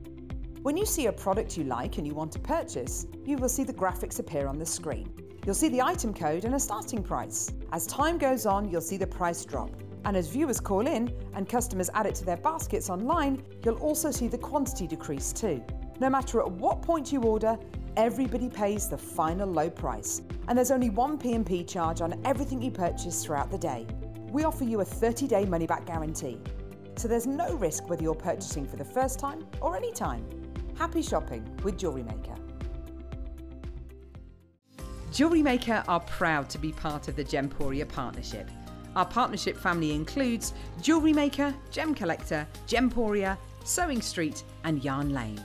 When you see a product you like and you want to purchase, you will see the graphics appear on the screen. You'll see the item code and a starting price. As time goes on, you'll see the price drop. And as viewers call in and customers add it to their baskets online, you'll also see the quantity decrease too. No matter at what point you order, everybody pays the final low price. And there's only one P&P charge on everything you purchase throughout the day. We offer you a 30-day money-back guarantee. So there's no risk whether you're purchasing for the first time or any time. Happy shopping with Jewellery Maker. Jewellery Maker are proud to be part of the Gemporia partnership. Our partnership family includes Jewellery Maker, Gem Collector, Gemporia, Sewing Street, and Yarn Lane.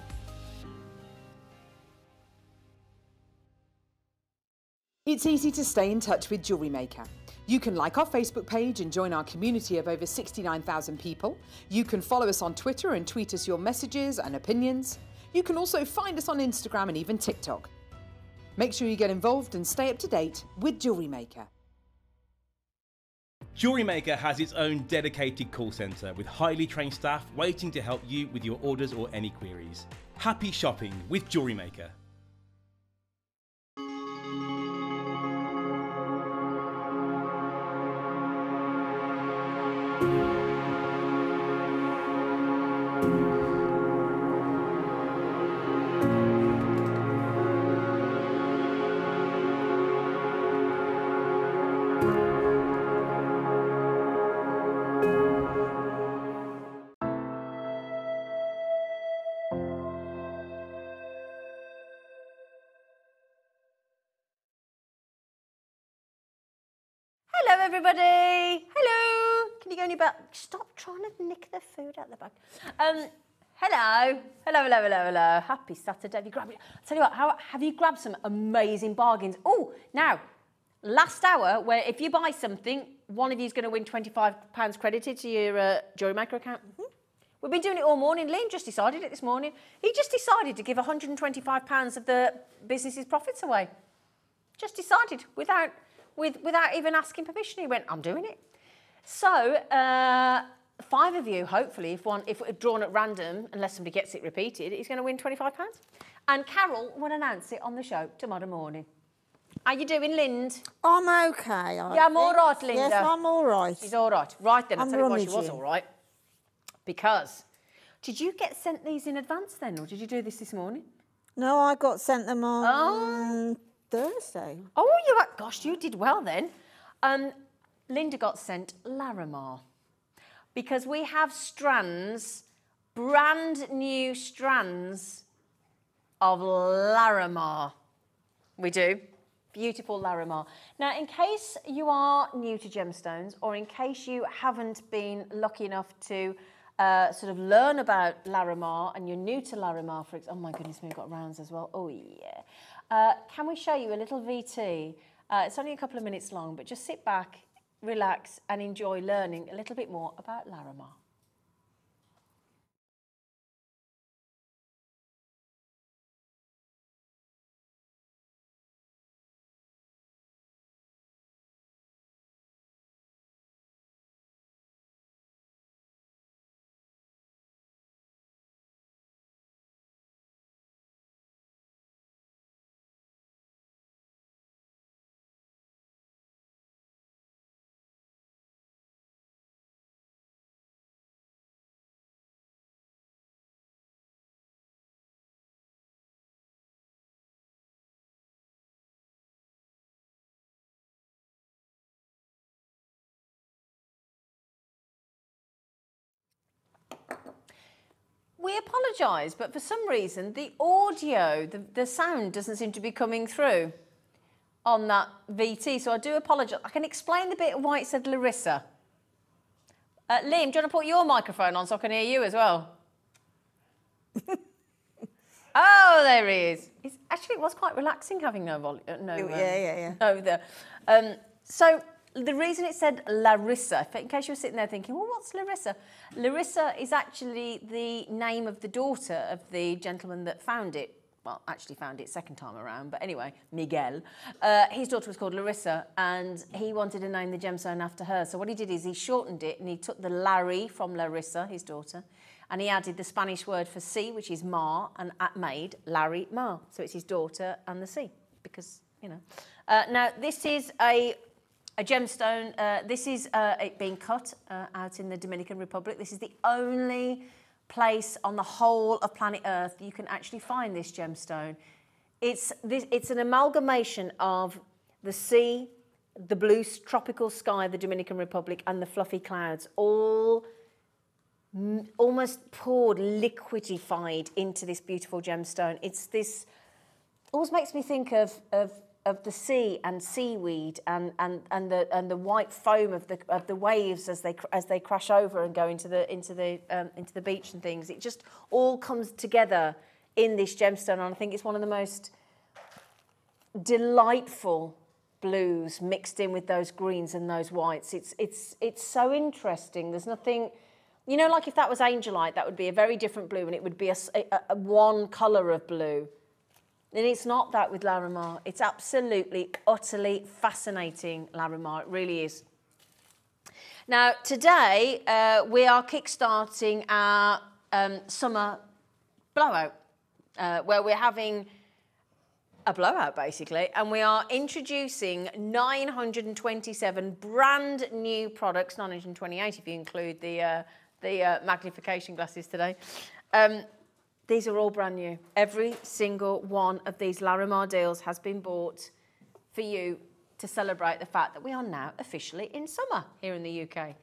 It's easy to stay in touch with Jewellery Maker. You can like our Facebook page and join our community of over 69,000 people. You can follow us on Twitter and tweet us your messages and opinions. You can also find us on Instagram and even TikTok. Make sure you get involved and stay up to date with Jewellery Maker. Jewelry Maker has its own dedicated call centre with highly trained staff waiting to help you with your orders or any queries. Happy shopping with Jewelry Maker. Hello, everybody. Hello. Can you go in your back? Stop trying to nick the food out the back. Um, hello. Hello, hello, hello, hello. Happy Saturday. Have you grabbed? Tell you what. How, have you grabbed some amazing bargains? Oh, now, last hour, where if you buy something, one of you is going to win twenty-five pounds credited to your uh, Jewelry Maker account. We've been doing it all morning. Liam just decided it this morning. He just decided to give 125 pounds of the business's profits away just decided without with without even asking permission. He went, "I'm doing it." So uh, five of you, hopefully, if one if drawn at random, unless somebody gets it repeated, he's going to win twenty five pounds. And Carol will announce it on the show tomorrow morning. How you doing, Lind? I'm okay. I Yeah, I'm all right, Linda. Yes, I'm all right. She's all right. Right then, I'll I'm tell you why she was all right. Because did you get sent these in advance then, or did you do this this morning? No, I got sent them on Thursday. Oh, you are- gosh, you did well then. Um, Linda got sent Larimar because we have strands, brand new strands of Larimar. We do. Beautiful Larimar. Now, in case you are new to gemstones, or in case you haven't been lucky enough to uh, sort of learn about Larimar, and you're new to Larimar, for example, oh my goodness, we've got rounds as well. Oh yeah. Uh, can we show you a little VT? Uh, it's only a couple of minutes long, but just sit back, relax, and enjoy learning a little bit more about Larimar. We apologise, but for some reason the audio, the, the sound doesn't seem to be coming through on that VT. So I do apologise. I can explain the bit why it said Larissa. Uh, Liam, do you want to put your microphone on so I can hear you as well? oh, there he is. It's, actually, it was quite relaxing having no volume. Uh, no, um, Yeah, yeah, yeah. no there. Um, so the reason it said Larissa, in case you were sitting there thinking, well, what's Larissa? Larissa is actually the name of the daughter of the gentleman that found it. Well, actually found it second time around, but anyway, Miguel. Uh, his daughter was called Larissa, and he wanted to name the gemstone after her. So what he did is he shortened it, and he took the Larry from Larissa, his daughter, and he added the Spanish word for sea, which is mar, and at made Larimar. So it's his daughter and the sea, because you know. Uh, now this is a a gemstone. Uh, this is uh, it being cut uh, out in the Dominican Republic. This is the only place on the whole of planet Earth you can actually find this gemstone. It's this, it's an amalgamation of the sea, the blue tropical sky of the Dominican Republic, and the fluffy clouds, all almost poured, liquidified into this beautiful gemstone. It's this always makes me think of, of of the sea and seaweed and, and, and the and the white foam of the of the waves as they as they crash over and go into the into the um, into the beach and things. It just all comes together in this gemstone, and I think it's one of the most delightful blues mixed in with those greens and those whites. It's it's it's so interesting. There's nothing, you know, like if that was angelite, that would be a very different blue, and it would be a one color of blue. And it's not that with Larimar. It's absolutely, utterly fascinating, Larimar. It really is. Now, today uh, we are kickstarting our um, summer blowout, uh, where we're having a blowout basically, and we are introducing 927 brand new products, 928 if you include the uh, the uh, magnification glasses today. Um, these are all brand new. Every single one of these Larimar deals has been bought for you to celebrate the fact that we are now officially in summer here in the UK.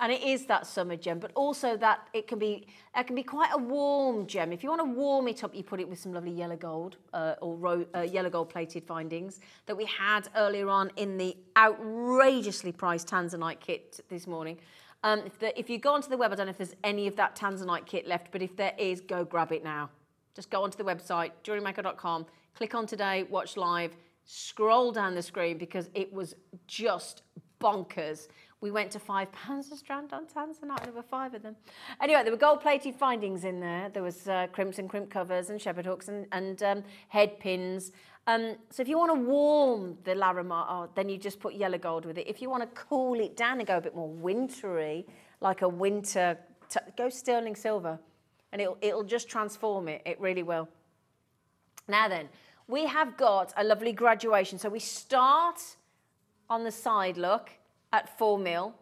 And it is that summer gem, but also that it can be it can be quite a warm gem. If you want to warm it up, you put it with some lovely yellow gold uh, or uh, yellow gold plated findings that we had earlier on in the outrageously priced Tanzanite kit this morning. Um, if, the, if you go onto the web, I don't know if there's any of that Tanzanite kit left, but if there is, go grab it now. Just go onto the website, jewellerymaker.com, click on today, watch live, scroll down the screen because it was just bonkers. We went to five pounds a strand on Tanzanite, there were five of them. Anyway, there were gold plated findings in there. There was uh, crimps and crimp covers and shepherd hooks and, and um, head pins. Um, so if you want to warm the Larimar, then you just put yellow gold with it. If you want to cool it down and go a bit more wintry, like a winter, go sterling silver, and it'll, it'll just transform it. It really will. Now then, we have got a lovely graduation. So we start on the side look at four mil,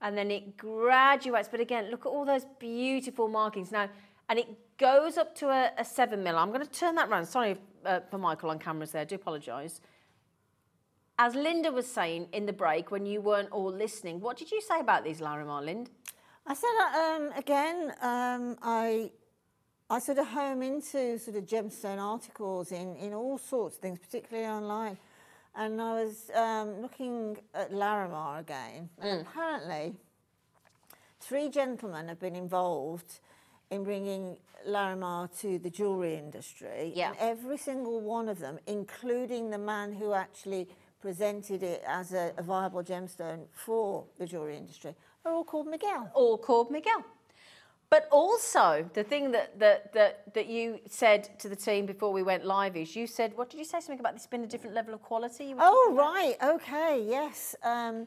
and then it graduates. But again, look at all those beautiful markings now, and it goes up to a, a seven mil. I'm going to turn that around. Sorry uh, for Michael on cameras there. I do apologise. As Linda was saying in the break when you weren't all listening, what did you say about these Larimar, Lind? I said um, again, um, I I sort of home into sort of gemstone articles in, in all sorts of things, particularly online. And I was um, looking at Larimar again, and apparently three gentlemen have been involved in bringing Larimar to the jewellery industry. Yeah. And every single one of them, including the man who actually presented it as a, a viable gemstone for the jewellery industry, are all called Miguel. all called Miguel. But also, the thing that, that, that, that you said to the team before we went live is you said, what did you say? Something about this being a different level of quality? Oh, right. Okay. Yes. Um,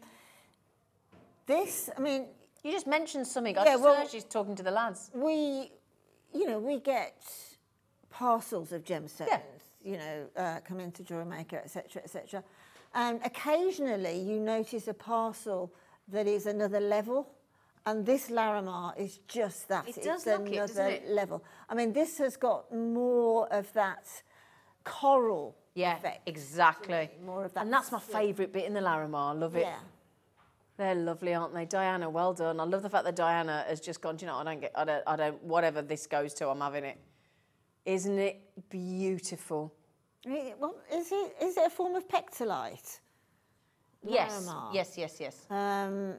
this, I mean, You just mentioned something. Yeah, I just well- you talking to the lads. we, you know, we get parcels of gemstones, you know, uh, come into Jewelry Maker, etc., etc. And occasionally you notice a parcel that is another level. And this Larimar is just that. It it's it, another doesn't it? level. I mean, this has got more of that coral Yeah, effect. exactly. More of that. And that's my favourite bit in the Larimar. Love it. Yeah. They're lovely, aren't they? Diana, well done. I love the fact that Diana has just gone, "Do you know, I don't get, I don't, I don't, whatever this goes to, I'm having it. Isn't it beautiful? Well, is it, is it a form of pectolite? Yes, yes, yes, yes. Um,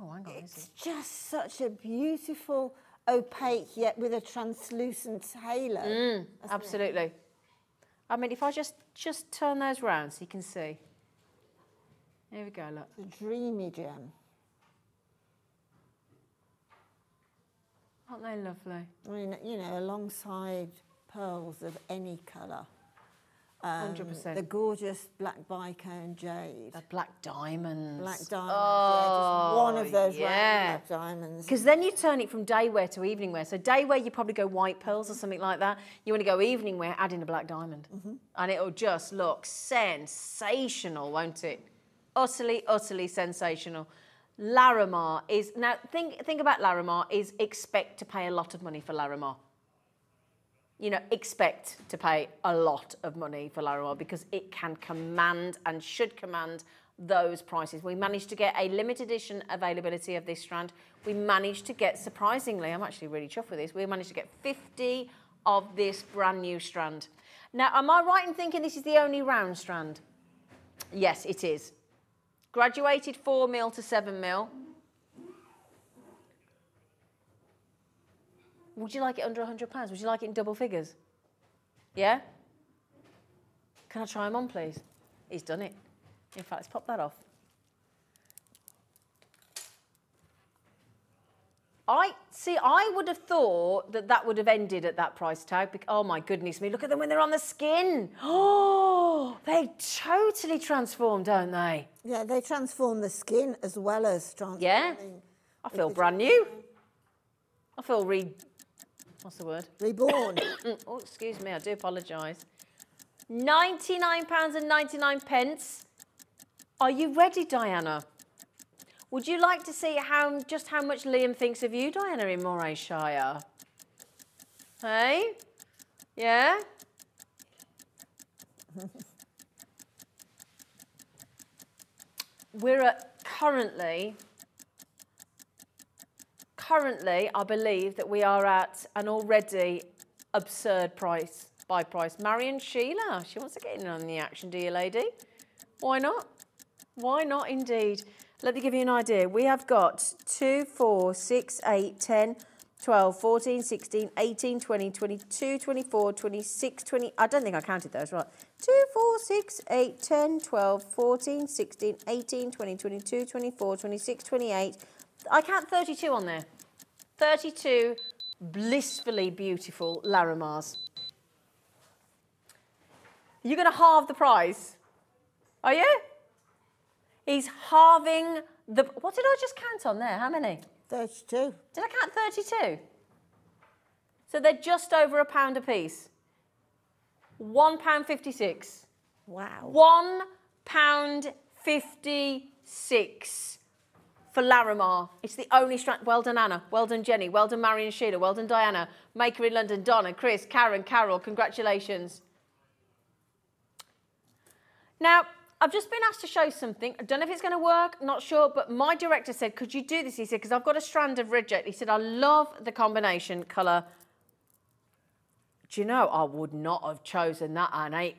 Oh, hang on, It's it? just such a beautiful, opaque, yet with a translucent halo. Mm, absolutely. I mean, if I just just turn those round so you can see. Here we go, look. It's a dreamy gem. Aren't they lovely? I mean, you know, alongside pearls of any colour. Um, 100%. The gorgeous black bicone jade. The black diamonds. Black diamonds, yeah, just one of those yeah. black diamonds. Because then you turn it from day wear to evening wear. So day wear, you probably go white pearls or something like that. You want to go evening wear, add in a black diamond, and it'll just look sensational, won't it? Utterly, utterly sensational. Larimar is now think think about Larimar is expect to pay a lot of money for Larimar. You know, expect to pay a lot of money for Larimar because it can command and should command those prices. We managed to get a limited edition availability of this strand. We managed to get, surprisingly, I'm actually really chuffed with this, we managed to get 50 of this brand new strand. Now, am I right in thinking this is the only round strand? Yes, it is. Graduated 4 mil to 7 mil. Would you like it under £100? Would you like it in double figures? Yeah? Can I try him on, please? He's done it. In fact, let's pop that off. I see. I would have thought that that would have ended at that price tag. bec- Oh my goodness me! Look at them when they're on the skin. Oh, they totally transform, don't they? Yeah, they transform the skin as well as transforming. Yeah. I feel brand new. I feel re. What's the word? Reborn. Oh, excuse me. I do apologise. Ninety-nine pounds and ninety-nine pence. Are you ready, Diana? Would you like to see how just how much Liam thinks of you, Diana, in Morayshire? Hey? Yeah? We're at currently, currently, I believe that we are at an already absurd price, buy price. Marion Sheila, she wants to get in on the action, dear lady? Why not? Why not indeed? Let me give you an idea. We have got 2, 4, 6, 8, 10, 12, 14, 16, 18, 20, 22, 24, 26, 20. I don't think I counted those, right. 2, 4, 6, 8, 10, 12, 14, 16, 18, 20, 22, 24, 26, 28. I count 32 on there. 32 blissfully beautiful Larimars. You're going to halve the price. Are you? He's halving the. What did I just count on there? How many? 32. Did I count 32? So they're just over a pound a piece. One pound fifty-six. Wow. One pound fifty-six for Larimar. It's the only strand. Well done, Anna. Well done, Jenny. Well done, Marion Sheila. Well done, Diana. Maker in London, Donna, Chris, Karen, Carol. Congratulations. Now, I've just been asked to show something. I don't know if it's going to work, not sure, but my director said, could you do this? He said, because I've got a strand of red jade. He said, I love the combination colour. Do you know, I would not have chosen that, and it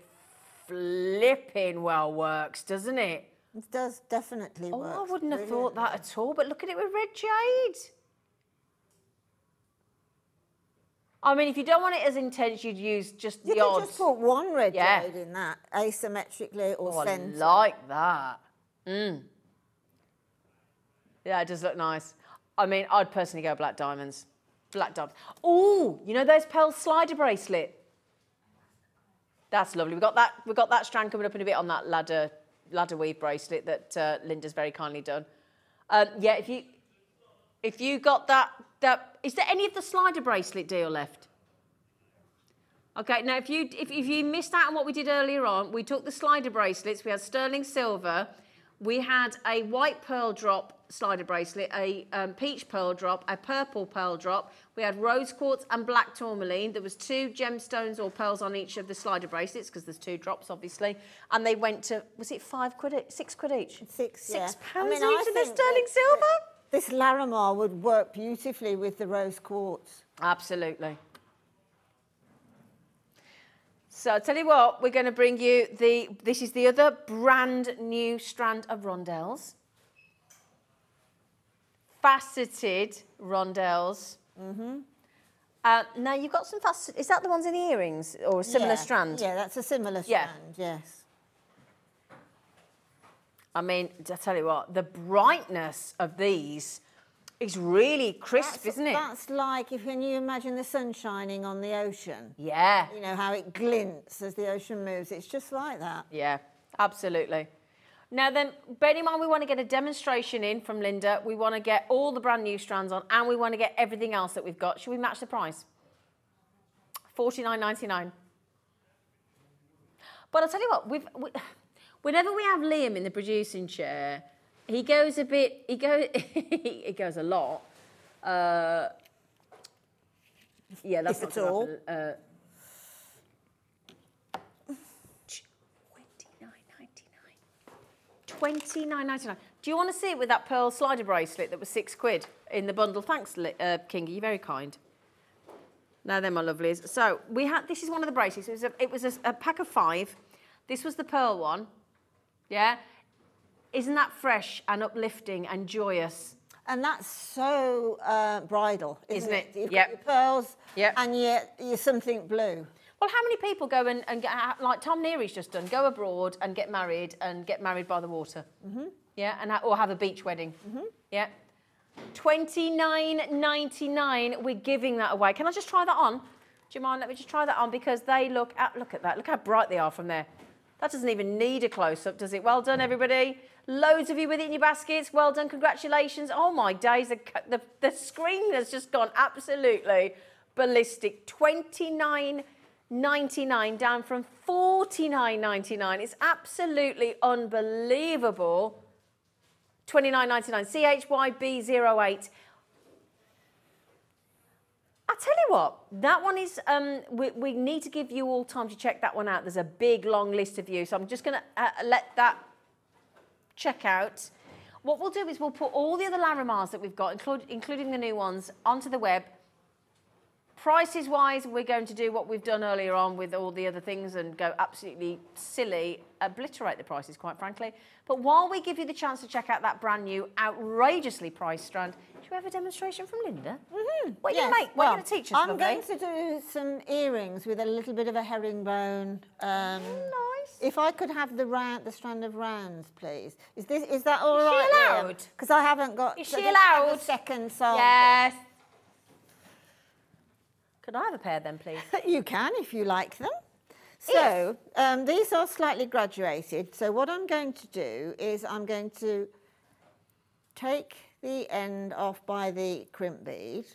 flipping well works, doesn't it? It does definitely Oh, work. I wouldn't have thought that at all, but look at it with red jade. I mean, if you don't want it as intense, you'd use just You the odds. just put one red Yeah. jade in that, asymmetrically or Oh, I centre. like that. Mm. Yeah, it does look nice. I mean, I'd personally go black diamonds. Black diamonds. Oh, you know those pearl slider bracelet? That's lovely. We've got that. We've got that strand coming up in a bit on that ladder ladder weave bracelet that uh, Linda's very kindly done. Um, yeah, if you if you got that that is there any of the slider bracelet deal left? Okay, now if you if, if you missed out on what we did earlier on, we took the slider bracelets. We had sterling silver, we had a white pearl drop slider bracelet, a um, peach pearl drop, a purple pearl drop. We had rose quartz and black tourmaline. There was two gemstones or pearls on each of the slider bracelets because there's two drops, obviously. And they went to was it five quid, six quid each? Six, Six yeah. pounds I each of the sterling silver? This Larimar would work beautifully with the rose quartz. Absolutely. So I'll tell you what, we're going to bring you the. This is the other brand new strand of rondelles. Faceted rondelles. Mm-hmm. Uh, now you've got some faceted. Is that the ones in the earrings or a similar Yeah, strand? Yeah, that's a similar strand, Yeah. strand, yes. I mean, I tell you what, the brightness of these is really crisp, That's, isn't it? That's like if when you imagine the sun shining on the ocean. yeah. You know, how it glints as the ocean moves. It's just like that. Yeah, absolutely. Now then, bear in mind we want to get a demonstration in from Linda. We want to get all the brand new strands on and we want to get everything else that we've got. Should we match the price? Forty-nine ninety-nine. But I'll tell you what, we've, we, whenever we have Liam in the producing chair, he goes a bit, he goes, he goes a lot. Uh, yeah, that's If not at all. Uh, Twenty nine ninety nine. Do you want to see it with that pearl slider bracelet that was six quid in the bundle? Thanks, uh, King. You're very kind. Now then, my lovelies. So we had, this is one of the bracelets. It was a, it was a, a pack of five. This was the pearl one. Yeah? Isn't that fresh and uplifting and joyous? And that's so uh, bridal, isn't, Isn't it? You've Yep. got your pearls, Yep. and yet you're something blue. Well, how many people go and, and get, like Tom Neary's just done, go abroad and get married and get married by the water? Mm-hmm. Yeah, and or have a beach wedding. Mm-hmm. Yeah. Twenty nine ninety nine. We're giving that away. Can I just try that on? Do you mind? Let me just try that on because they look at look at that. Look how bright they are from there. That doesn't even need a close up, does it? Well done, everybody. Loads of you with it in your baskets. Well done. Congratulations. Oh my days. The, the, the screen has just gone absolutely ballistic. Twenty nine. 99 down from 49.99 it's absolutely unbelievable 29.99 CHYB08 I tell you what, that one is. Um, we, we need to give you all time to check that one out. There's a big long list of you, so I'm just going to uh, let that check out. What we'll do is we'll put all the other Larimars that we've got, including the new ones, onto the web. Prices wise, we're going to do what we've done earlier on with all the other things and go absolutely silly, obliterate the prices, quite frankly. But while we give you the chance to check out that brand new, outrageously priced strand, do you have a demonstration from Linda? Mm-hmm. What are you Yes, to make? What are you going to teach us, I'm lovely? going to do some earrings with a little bit of a herringbone. Um, Nice. If I could have the round, the strand of rounds, please. Is this is that all Is she right? allowed? Because I haven't got. Is she I don't have allowed? Second sample. Yes. Could I have a pair then, please? You can if you like them. So um, these are slightly graduated. So what I'm going to do is I'm going to take the end off by the crimp bead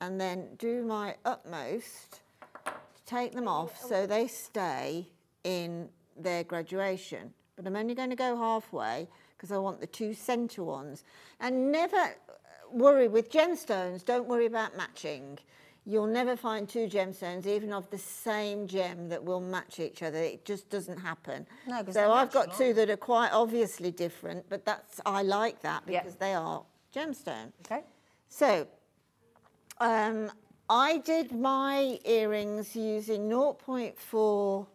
and then do my utmost to take them off so they stay in their graduation. But I'm only going to go halfway because I want the two centre ones. And never worry with gemstones, don't worry about matching. You'll never find two gemstones, even of the same gem, that will match each other. It just doesn't happen. No, so I've got two that are quite obviously different, but that's I like that because they are gemstone. Okay. So, um, I did my earrings using 0.4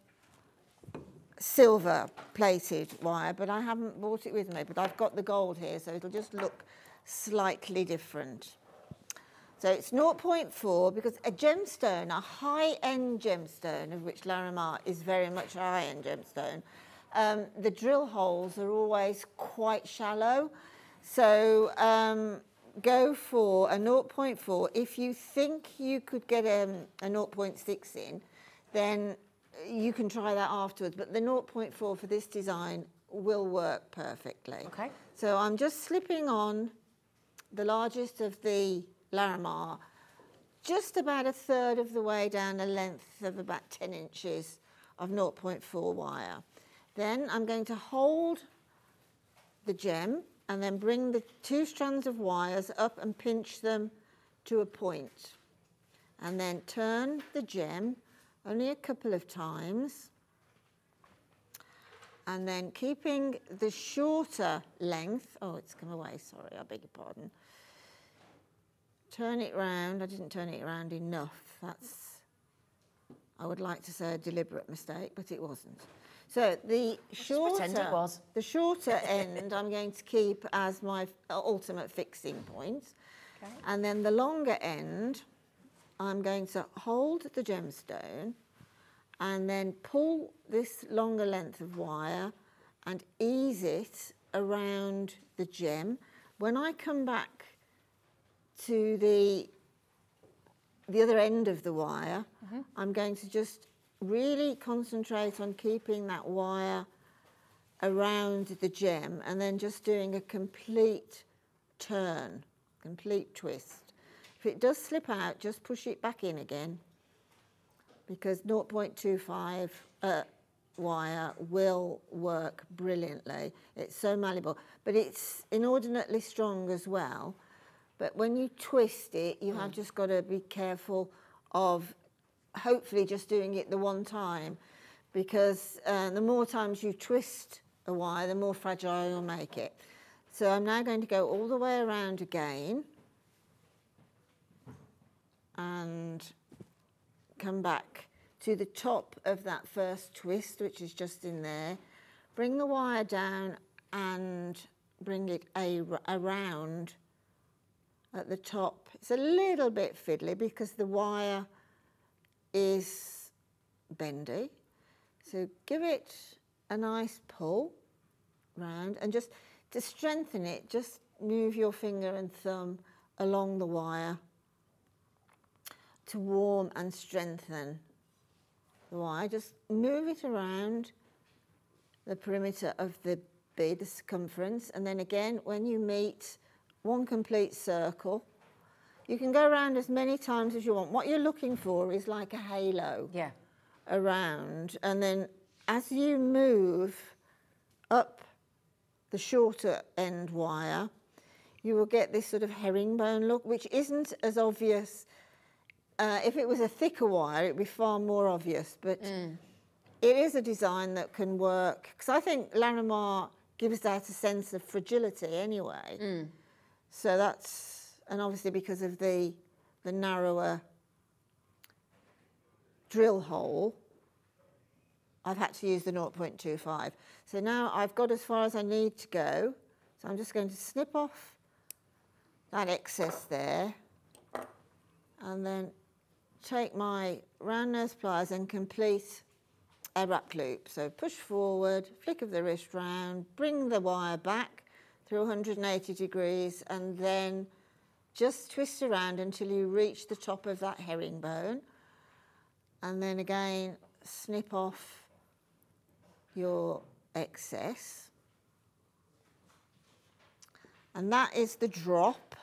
silver plated wire, but I haven't brought it with me. But I've got the gold here, so it'll just look slightly different. So it's 0.4 because a gemstone, a high-end gemstone, of which Larimar is very much a high-end gemstone, um, the drill holes are always quite shallow. So um, go for a 0.4. If you think you could get um, a 0.6 in, then you can try that afterwards. But the 0.4 for this design will work perfectly. Okay. So I'm just slipping on the largest of the Larimar, just about a third of the way down a length of about 10 inches of 0.4 wire. Then I'm going to hold the gem and then bring the two strands of wires up and pinch them to a point. And then turn the gem only a couple of times. And then keeping the shorter length, oh, it's come away, sorry, I beg your pardon. Turn it round, I didn't turn it round enough. That's, I would like to say a deliberate mistake, but it wasn't. So the shorter, it was. the shorter end I'm going to keep as my uh, ultimate fixing point. And then the longer end, I'm going to hold the gemstone and then pull this longer length of wire and ease it around the gem. When I come back to the the other end of the wire, I'm going to just really concentrate on keeping that wire around the gem and then just doing a complete turn, complete twist. If it does slip out, just push it back in again because 0.25 uh, wire will work brilliantly. It's so malleable, but it's inordinately strong as well. But when you twist it, you have just got to be careful of hopefully just doing it the one time because uh, the more times you twist a wire, the more fragile you'll make it. So I'm now going to go all the way around again and come back to the top of that first twist, which is just in there. Bring the wire down and bring it a, around at the top. It's a little bit fiddly because the wire is bendy. So give it a nice pull round and just to strengthen it, just move your finger and thumb along the wire to warm and strengthen the wire. Just move it around the perimeter of the bead, the circumference, and then again, when you meet one complete circle, you can go around as many times as you want. What you're looking for is like a halo Yeah. around, and then as you move up the shorter end wire, you will get this sort of herringbone look, which isn't as obvious. Uh, if it was a thicker wire, it'd be far more obvious, but it is a design that can work. Because I think Larimar gives that a sense of fragility anyway. So that's, and obviously because of the, the narrower drill hole, I've had to use the 0.25. So now I've got as far as I need to go. So I'm just going to snip off that excess there and then take my round nose pliers and complete a wrap loop. So push forward, flick of the wrist round, bring the wire back through 180 degrees and then just twist around until you reach the top of that herringbone and then again snip off your excess. And that is the drop.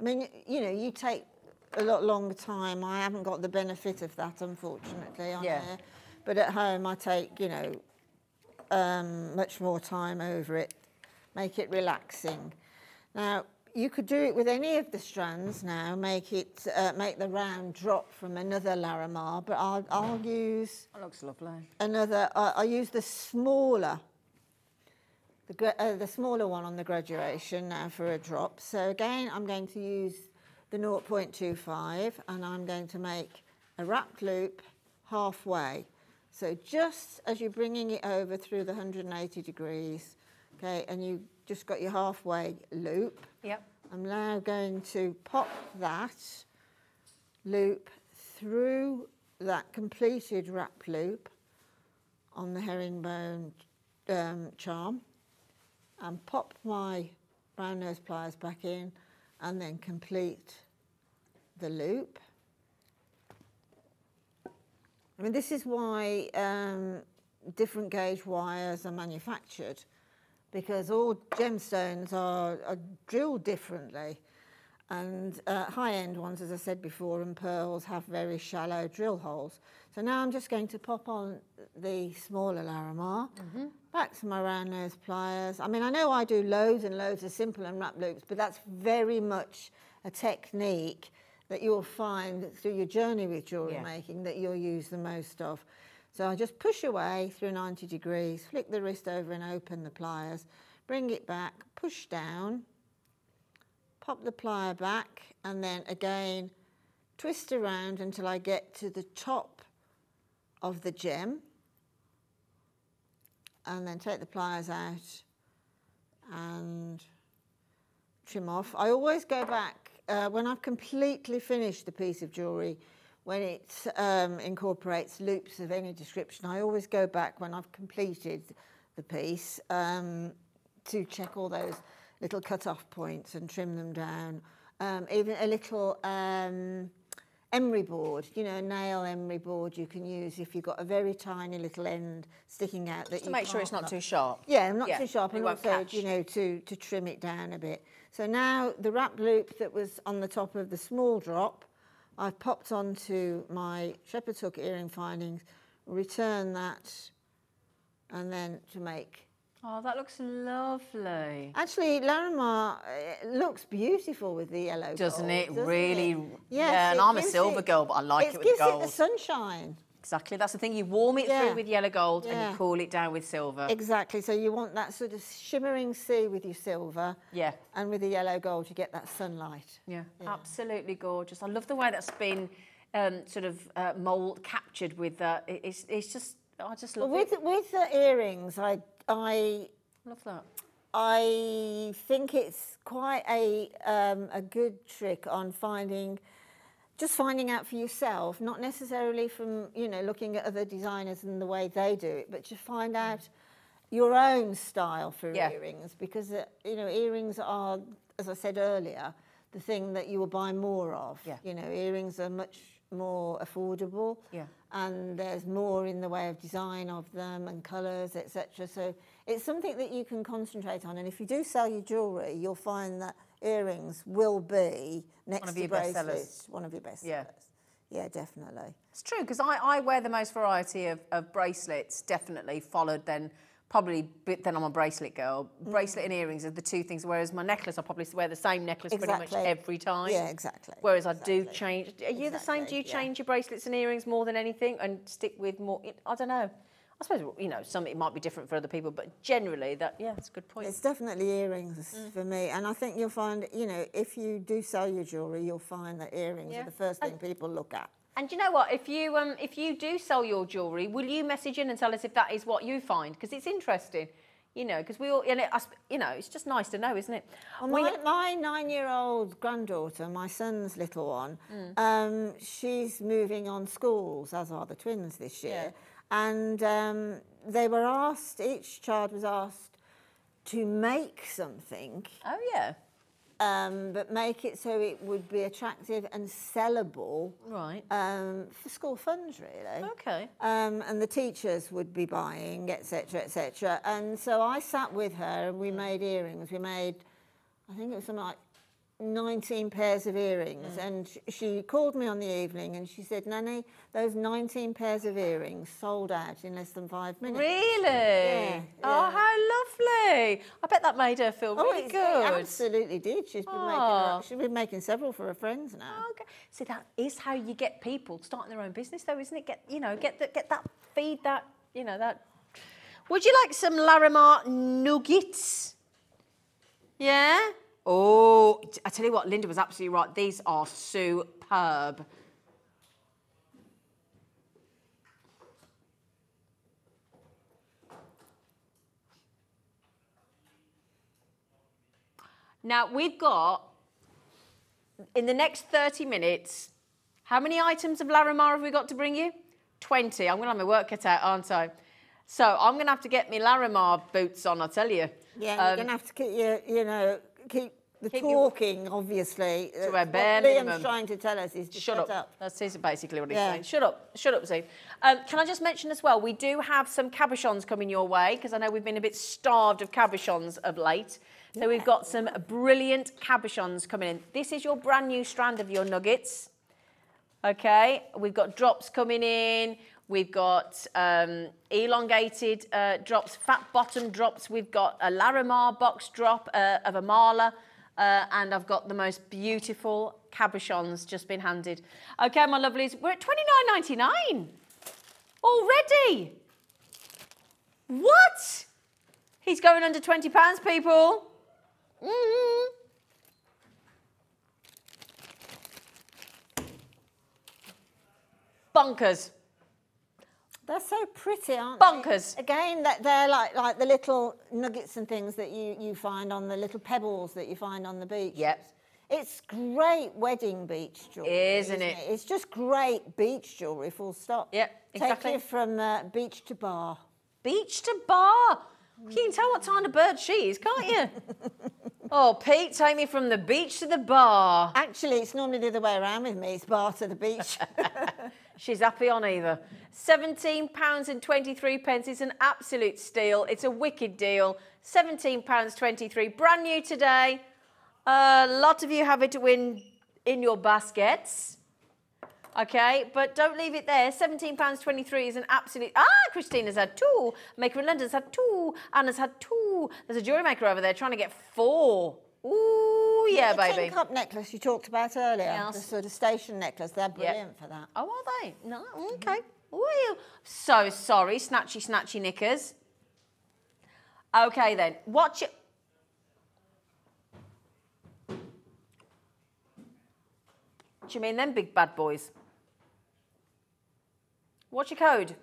I mean you know you take a lot longer time. I haven't got the benefit of that unfortunately on Yeah. air. But at home I take you know um, much more time over it make it relaxing now you could do it with any of the strands now make it uh, make the round drop from another Larimar but I'll, I'll use That looks lovely. another, uh, I use the smaller, the, uh, the smaller one on the graduation now for a drop. So again, I'm going to use the 0.25 and I'm going to make a wrapped loop halfway. So just as you're bringing it over through the 180 degrees, okay, and you just got your halfway loop, Yep. I'm now going to pop that loop through that completed wrap loop on the herringbone um, charm and pop my round nose pliers back in and then complete the loop. I mean, this is why um, different gauge wires are manufactured because all gemstones are, are drilled differently. And uh, high-end ones, as I said before, and pearls have very shallow drill holes. So now I'm just going to pop on the smaller Larimar, back to my round nose pliers. I mean, I know I do loads and loads of simple and wrap loops, but that's very much a technique that you'll find through your journey with jewellery Yeah. making that you'll use the most of. So I just push away through 90 degrees, flick the wrist over and open the pliers, bring it back, push down, pop the plier back, and then again twist around until I get to the top of the gem. And then take the pliers out and trim off. I always go back uh, when I've completely finished the piece of jewellery, when it um, incorporates loops of any description, I always go back when I've completed the piece um, to check all those little cut-off points and trim them down. Um, even a little um, emery board, you know, a nail emery board you can use if you've got a very tiny little end sticking out that To you make sure it's can't not too sharp. Yeah, not Yeah, too sharp, and also catch. you know to to trim it down a bit. So now the wrap loop that was on the top of the small drop, I've popped onto my shepherd's hook earring findings, return that, and then to make. Oh, that looks lovely. Actually, Larimar looks beautiful with the yellow Doesn't gold, it? doesn't Really- It? yeah, and I'm a silver girl, but I like it with the gives it the sunshine. Exactly. That's the thing. You warm it Yeah. through with yellow gold and you cool it down with silver. Exactly. So you want that sort of shimmering sea with your silver. Yeah. And with the yellow gold, you get that sunlight. Yeah, absolutely gorgeous. I love the way that's been um, sort of uh, mold captured with that. It, it's, it's just, I just love with it. with the earrings, I I Love that. I think it's quite a um, a good trick on finding, just finding out for yourself, not necessarily from you know looking at other designers and the way they do it, but to find out your own style for Yeah. earrings because uh, you know earrings are, as I said earlier, the thing that you will buy more of. Yeah. You know, earrings are much more affordable Yeah. and there's more in the way of design of them and colours, etc. So it's something that you can concentrate on. And if you do sell your jewellery, you'll find that earrings will be next of to your bestsellers. bracelets, one of your best Yeah. sellers. Yeah, definitely. It's true because I, I wear the most variety of, of bracelets, definitely followed then probably bit then I'm a bracelet girl. Mm. Bracelet and earrings are the two things. Whereas my necklace, I probably wear the same necklace pretty much every time. Yeah, exactly. Whereas I do change. Are you the same? Do you Exactly, yeah. change your bracelets and earrings more than anything and stick with more? I don't know. I suppose you know some it might be different for other people, but generally that yeah, it's a good point. It's definitely earrings Mm. for me. And I think you'll find, you know, if you do sell your jewellery, you'll find that earrings Yeah. are the first thing people look at. And you know what? If you um, if you do sell your jewellery, will you message in and tell us if that is what you find? Because it's interesting, you know. Because we all, and it, us- you know, it's just nice to know, isn't it? Well, We- my, my nine-year-old granddaughter, my son's little one, Mm. um, she's moving on schools, as are the twins this year. And um, they were asked, each child was asked to make something, oh yeah, um, but make it so it would be attractive and sellable right. um, for school funds, really. Okay. Um, and the teachers would be buying, etc., etc. And so I sat with her and we made earrings. We made, I think it was something like 19 pairs of earrings. Mm. And sh- she called me on the evening and she said, Nanny, those 19 pairs of earrings sold out in less than five minutes. Really? Yeah, Oh, yeah. how lovely! I bet that made her feel oh, really good. Absolutely did. She's been, Oh. making, her- she's been making several for her friends now. Oh, okay. See, that is how you get people starting their own business, though, isn't it? Get you know, get that, get that, feed that, you know, that. Would you like some Larimar nuggets? Yeah. Oh, I tell you what, Linda was absolutely right. These are superb. Now we've got in the next 30 minutes, how many items of Larimar have we got to bring you? 20. I'm going to have my work cut out, aren't I? So I'm going to have to get my Larimar boots on, I tell you. Yeah, Um, you're going to have to keep your, you know, keep the Keep your- talking, obviously. To Uh, a bare what Liam's trying to tell us is to Shut shut, up. That's basically what he's Yeah. saying. Shut up. Shut up, Zena. Um, can I just mention as well, we do have some cabochons coming your way because I know we've been a bit starved of cabochons of late. So we've got some brilliant cabochons coming in. This is your brand new strand of your nuggets. Okay, we've got drops coming in. We've got um, elongated uh, drops, fat bottom drops. We've got a Larimar box drop uh, of a Marla. Uh, and I've got the most beautiful cabochons just been handed. Okay, my lovelies, we're at twenty nine ninety nine already. What? He's going under twenty pounds, people. Mm. Bonkers. They're so pretty, aren't Bonkers. they? Again, that they're like like the little nuggets and things that you, you find on the little pebbles that you find on the beach. Yep. It's great wedding beach jewellery. Isn't it? It's just great beach jewellery, full stop. Yep, exactly. Take you from uh, beach to bar. Beach to bar. You can tell what kind of bird she is, can't you? oh, Pete, take me from the beach to the bar. Actually, it's normally the other way around with me. It's bar to the beach. She's happy on either. £17 and 23 pence is an absolute steal. It's a wicked deal. £17 23, brand new today. A lot of you have it to win in your baskets. Okay, but don't leave it there. £17.23 is an absolute. Ah, Christina's had two. Maker in London's had two. Anna's had two. There's a jewellery maker over there trying to get four. Ooh, yeah, the baby. tin cup necklace you talked about earlier, Yes. the sort of station necklace, they're brilliant for that. Oh, are they? No, okay. Well, so sorry, snatchy, snatchy knickers. Okay then, watch it. Do you mean them big bad boys? What's your code?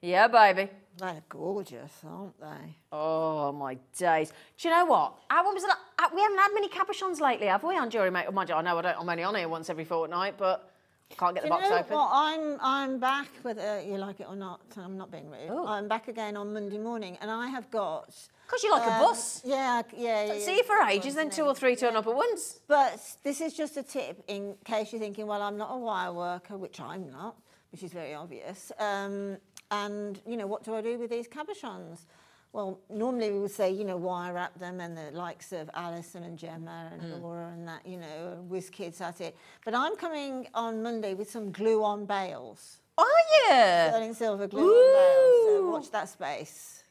Yeah, baby. They're gorgeous, aren't they? Oh my days! Do you know what? How was the uh, We haven't had many cabochons lately, have we? On Jewellery Maker, oh, mind you, I know I don't. I'm only on here once every fortnight, but can't get the you box know open. what? I'm I'm back, whether you like it or not. I'm not being rude. Oh. I'm back again on Monday morning, and I have got. Because you're like a um, bus. Yeah, yeah. yeah See you for ages, then two or three turn up at once. But this is just a tip in case you're thinking, well, I'm not a wire worker, which I'm not, which is very obvious. Um, and, you know, what do I do with these cabochons? Well, normally we would say, you know, wire up them and the likes of Alison and Gemma and mm. Laura and that, you know, whiz kids at it. But I'm coming on Monday with some glue on bails. Are you? Sterling silver glue on bails. So watch that space.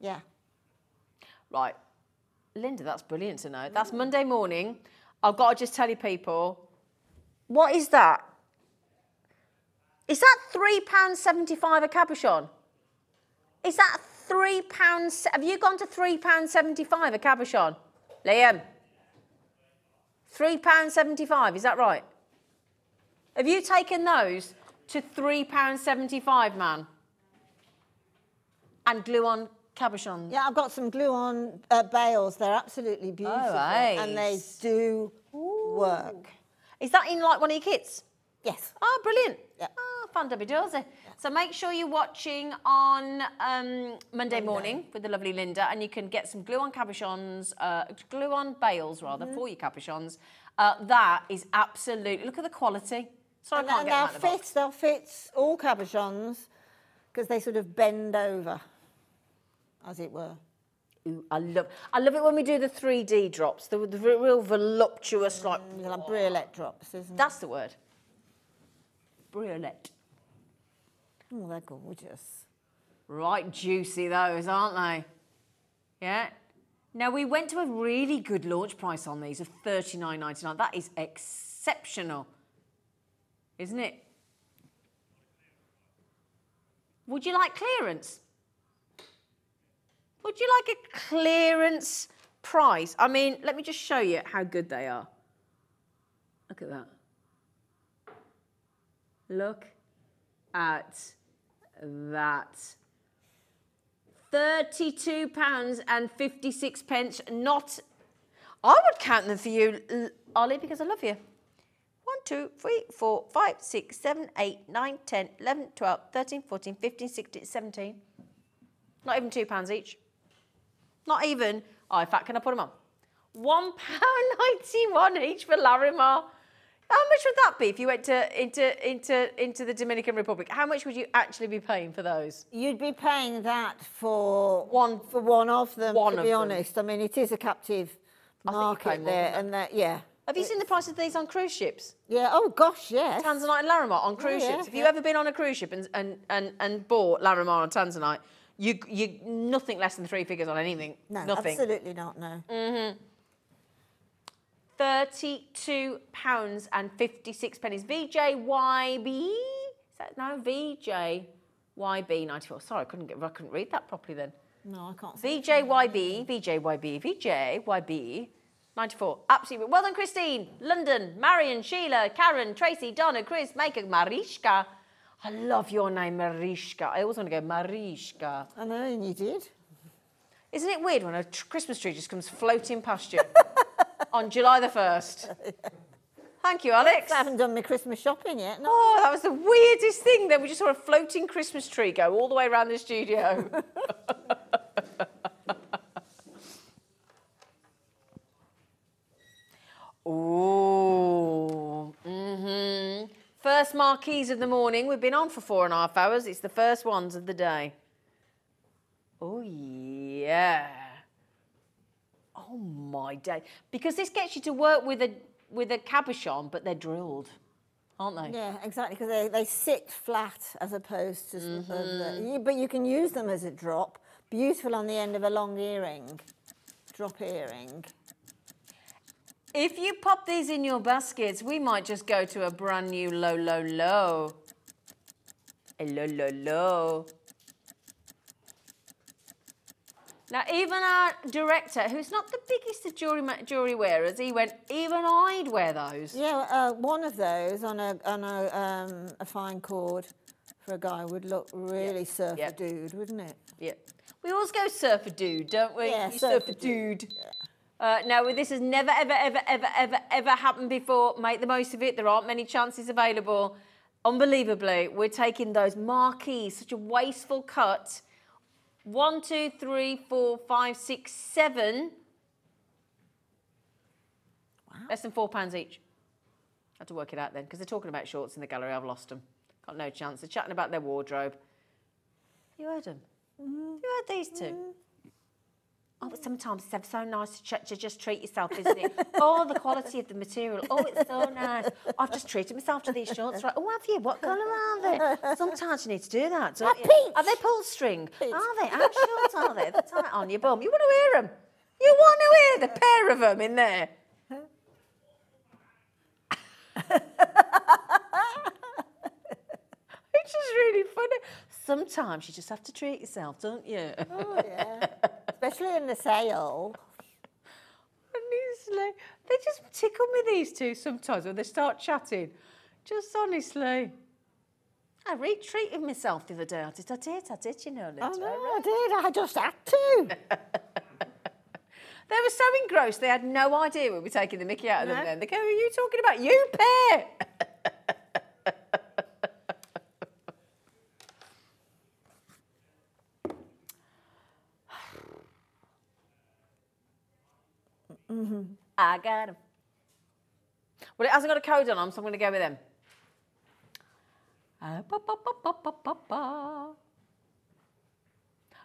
Yeah. Right. Linda, that's brilliant to know. Mm. That's Monday morning. I've got to just tell you people, what is that? Is that £3.75 a cabochon? Is that £3? Have you gone to £3.75 a cabochon? Liam? £3.75, is that right? Have you taken those to £3.75, man? And glue on cabochons? Yeah, I've got some glue on uh, bails. They're absolutely beautiful. And they do work. Is that in like one of your kits? Yes. Oh, brilliant. Yeah. Ah, fun dubby dozy. So make sure you're watching on um, Monday morning with the lovely Linda, and you can get some glue on cabochons, uh, glue on bails rather, Mm-hmm. for your cabochons. Uh, that is absolutely, look at the quality. And, I can't and get them they'll out of the fit, box. they'll fit all cabochons because they sort of bend over, as it were. Ooh, I love, I love it when we do the 3D drops, the, the real voluptuous, like, They're like briolette drops, isn't it? that's the word. Briolette. Oh, they're gorgeous. Right juicy those, aren't they? Yeah. Now we went to a really good launch price on these of thirty nine ninety nine. That is exceptional, isn't it? Would you like clearance? Would you like a clearance price? I mean, let me just show you how good they are. Look at that. Look at that. £32 and 56 pence. Not, I would count them for you, Ollie, because I love you. 1, 2, 3, 4, 5, 6, 7, 8, 9, 10, 11, 12, 13, 14, 15, 16, 17. Not even £2 each. Not even. Oh, in fact, can I put them on? £1.91 each for Larimar. How much would that be if you went to into into into the Dominican Republic? How much would you actually be paying for those? You'd be paying that for One- for one of them. one to be them. honest, I mean it is a captive I think you pay market there, and that yeah, Have you seen the price of these on cruise ships? yeah. Oh gosh, yes. Tanzanite and Larimar on cruise yeah, ships. Have you yeah. ever been on a cruise ship and and and, and bought Larimar and Tanzanite? You you nothing less than three figures on anything. no, nothing. absolutely not. No. Mm-hmm. Thirty-two pounds and fifty-six pennies. VJYB. Is that no VJYB ninety-four? Sorry, I couldn't get. I couldn't read that properly then. No, I can't. See. VJYB, VJYB, VJYB, 94. Absolutely. Well done, Christine. London, Marion, Sheila, Karen, Tracy, Donna, Chris, Maker, Mariska. I love your name, Mariska. I always want to go Mariska. I know, and you did. Isn't it weird when a Christmas tree just comes floating past you on July the 1st? Thank you, Alex. I haven't done my Christmas shopping yet. No. Oh, that was the weirdest thing. Then we just saw a floating Christmas tree go all the way around the studio. Ooh. hmm First marquees of the morning. We've been on for four and a half hours. It's the first ones of the day. Oh, yeah. Oh, my day. Because this gets you to work with a with a cabochon, but they're drilled, aren't they? Yeah, exactly, because they, they sit flat as opposed to. Mm-hmm. uh, you, but you can use them as a drop. Beautiful on the end of a long earring, drop earring. If you pop these in your baskets, we might just go to a brand new low, low, low. A low, low, low. Now, even our director, who's not the biggest of jewelry, jewelry wearers, he went, even I'd wear those. Yeah, uh, one of those on a on a um, a fine cord for a guy would look really surfer Yeah. dude, wouldn't it? Yeah. We always go surfer dude, don't we? Yeah, You surfer surfer dude. Uh, now, this has never, ever, ever, ever, ever, ever happened before. Make the most of it. There aren't many chances available. Unbelievably, we're taking those marquees, such a wasteful cut. One, two, three, four, five, six, seven. Wow. Less than four pounds each. I Had to work it out then, because they're talking about shorts in the gallery. I've lost them. Got no chance. They're chatting about their wardrobe. You heard them? Mm. You heard these two? Mm. Oh, but sometimes it's so nice to, to just treat yourself, isn't it? oh, the quality of the material. Oh, it's so nice. I've just treated myself to these shorts. Right? Oh, have you? What colour are they? Sometimes you need to do that, don't you? peach. Are they pull string? Are they? How short are they? They're tight on your bum. You want to wear them? You want to wear the pair of them in there? It's just really funny. Sometimes you just have to treat yourself, don't you? Oh yeah, especially in the sale. Honestly, they just tickle me these two sometimes when they start chatting. Just honestly. I retreated myself the other day. I did, I did, I did, you know. I Linda. know, I did. I just had to. They were so engrossed, they had no idea we were taking the mickey out of them then. They go, are you talking about? You pair! I got him. Well, it hasn't got a code on them, so I'm going to go with them. Uh.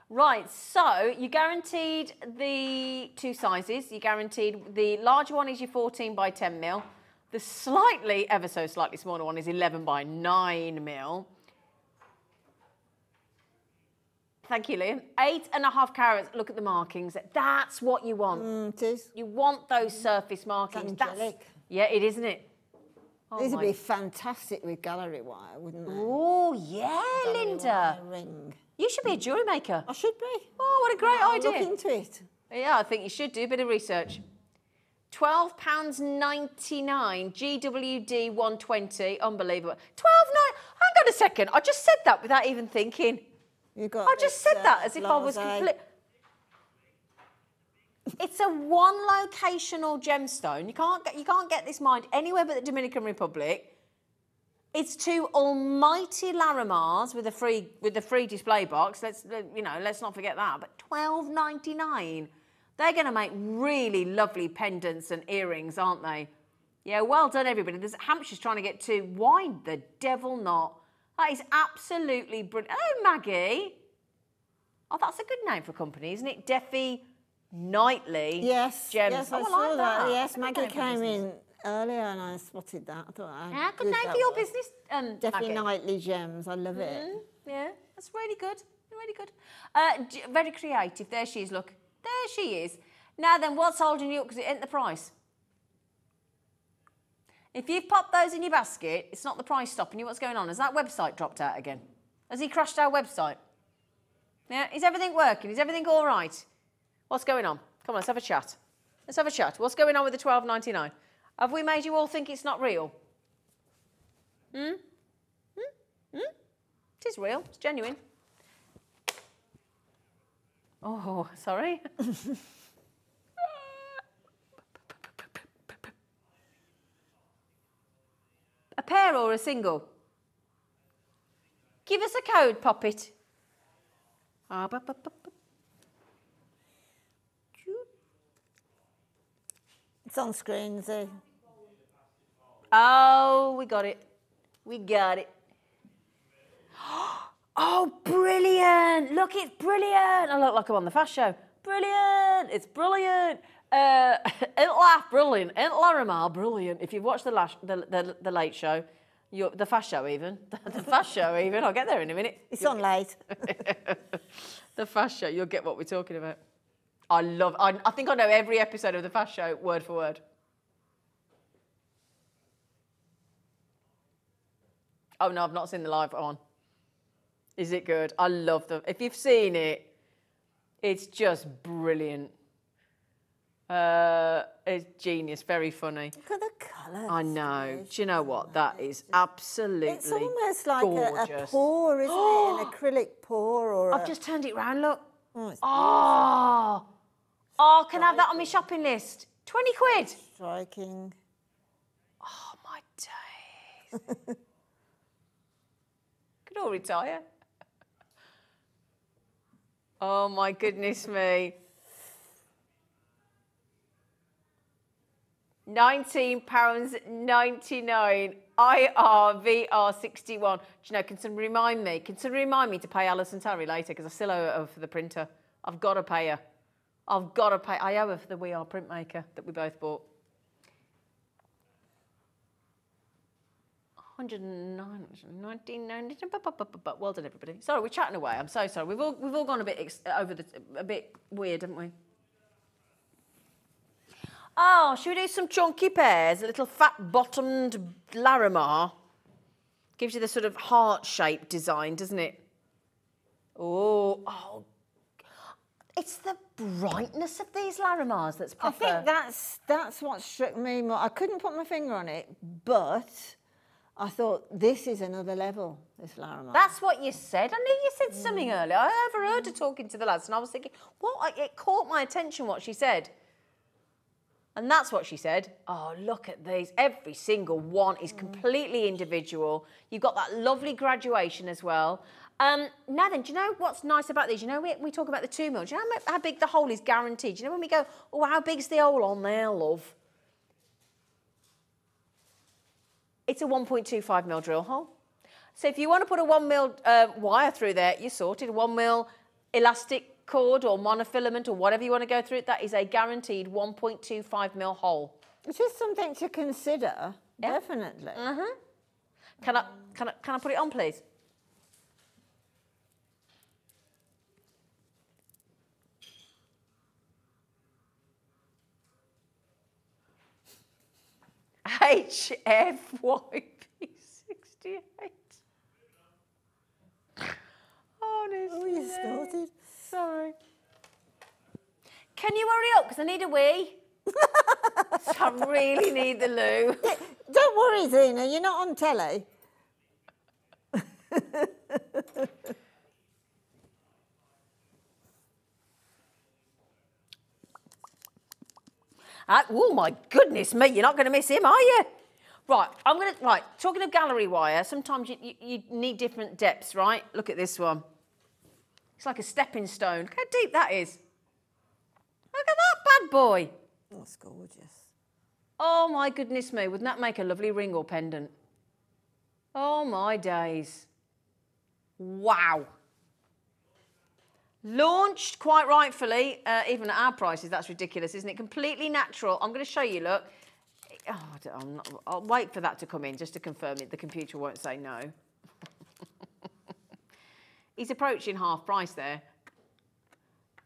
Right, so you guaranteed the two sizes. You guaranteed the larger one is your 14 by 10 mil. The slightly, ever so slightly smaller one is 11 by 9 mil. Thank you, Liam. Eight and a half carats. Look at the markings. That's what you want. Mm, it is. You want those surface markings. That's, yeah, it isn't it. Oh These would be fantastic with gallery wire, wouldn't they? Oh yeah, Gallery Linda. ring. You should be a jewelry maker. I should be. Oh, what a great I'll idea. Look into it. Yeah, I think you should do a bit of research. £12.99 GWD 120. Unbelievable. 12 nine. Hang on a second. I just said that without even thinking. You got. I just said uh, that as if I was complete. It's a one locational gemstone. You can't get you can't get this mined anywhere but the Dominican Republic. It's two almighty Larimars with a free with a free display box. Let's you know, let's not forget that. But twelve ninety nine. They're going to make really lovely pendants and earrings, aren't they? Yeah, well done, everybody. There's Hampshire's trying to get two. Why the devil not? That is absolutely brilliant. Oh, Maggie. Oh, that's a good name for a company, isn't it? Defi Knightley. Yes. Gems. Yes, oh, I I saw like that. that. Yes, That's a good Maggie name for a came in earlier and I spotted that. I thought, how Yeah, good name for your was. business. Um, Maggie. Nightly Gems. I love it. Mm, yeah, that's really good. Really good. Uh, very creative. There she is. Look, there she is. Now then, what's holding you up? Because it ain't the price. If you've popped those in your basket, it's not the price stopping you. What's going on? Has that website dropped out again? Has he crashed our website? Yeah, is everything working? Is everything all right? What's going on? Come on, let's have a chat. Let's have a chat. What's going on with the twelve ninety nine? Have we made you all think it's not real? Hmm? Hmm? Hmm? It is real. It's genuine. Oh, sorry. a pair or a single? Give us a code, pop it. Ah. It's on screen, so Oh, we got it. We got it. Oh, brilliant! Look, it's brilliant. I look like I'm on the fast show. Brilliant! It's brilliant. Uh, laugh brilliant. Ain't Larimar brilliant. If you've watched the, lash, the, the, the late show, you the fast show even, the fast show even. I'll get there in a minute. it's on late. the fast show, you'll get what we're talking about. I love. I, I think I know every episode of the fast show word for word. Oh no, I've not seen the live one. Is it good? I love them. If you've seen it, It's just brilliant. Uh, it's genius, very funny. Look at the colours. I know. Do you know what? That is absolutely It's almost like a, a pour, isn't it? An acrylic pour or I've a, just turned it round, look. oh, Oh, oh, can I have that on my shopping list? 20 quid. striking. Oh, my days. Could all retire. Oh, my goodness me. £19.99 IRVR61. Do you know, can someone remind me? Can someone remind me to pay Alison Terry later because I still owe her for the printer. I've got to pay her. I've got to pay. I owe her for the We Are printmaker that we both bought. 109, 1990. Well done, everybody. Sorry, we're chatting away. I'm so sorry. We've all we've all gone a bit over the a bit weird, haven't we? Ah, oh, should we do some chunky pears? A little fat-bottomed Larimar. Gives you the sort of heart-shaped design, doesn't it? Oh, oh. It's the brightness of these Larimars that's I think that's that's what struck me more. I couldn't put my finger on it, but I thought this is another level. This Larimar. That's what you said. I knew you said something earlier. I overheard her talking to the lads, and I was thinking, what? It caught my attention what she said. And that's what she said. Oh, look at these. Every single one is completely individual. You've got that lovely graduation as well. Um, now then, do you know what's nice about these? You know, we, we talk about the two mil. Do you know how, how big the hole is guaranteed? Do you know when we go, oh, how big's the hole on there, love? It's a 1.25 mil drill hole. So if you want to put a one mil uh, wire through there, you're sorted. One mil elastic cord or monofilament or whatever you want to go through, it, that is a guaranteed 1.25 mil hole. It's just something to consider. Definitely. Mm-hmm. Can I, can I, can I put it on, please? HFYP68. Honestly. Oh, you started. Sorry. Can you hurry up? Because I need a wee. I really need the loo. Don't worry, Zena. You're not on telly. Uh, oh my goodness me, you're not going to miss him, are you? Right, I'm going to, right, talking of gallery wire, sometimes you, you, you need different depths, right? Look at this one. It's like a stepping stone. Look how deep that is. Look at that bad boy. That's gorgeous. Oh my goodness me, wouldn't that make a lovely ring or pendant? Oh my days. Wow. Launched quite rightfully, uh, even at our prices, that's ridiculous, isn't it? Completely natural. I'm going to show you, look. Oh, I don't- I'm not, I'll wait for that to come in just to confirm it. The computer won't say no. He's approaching half price there.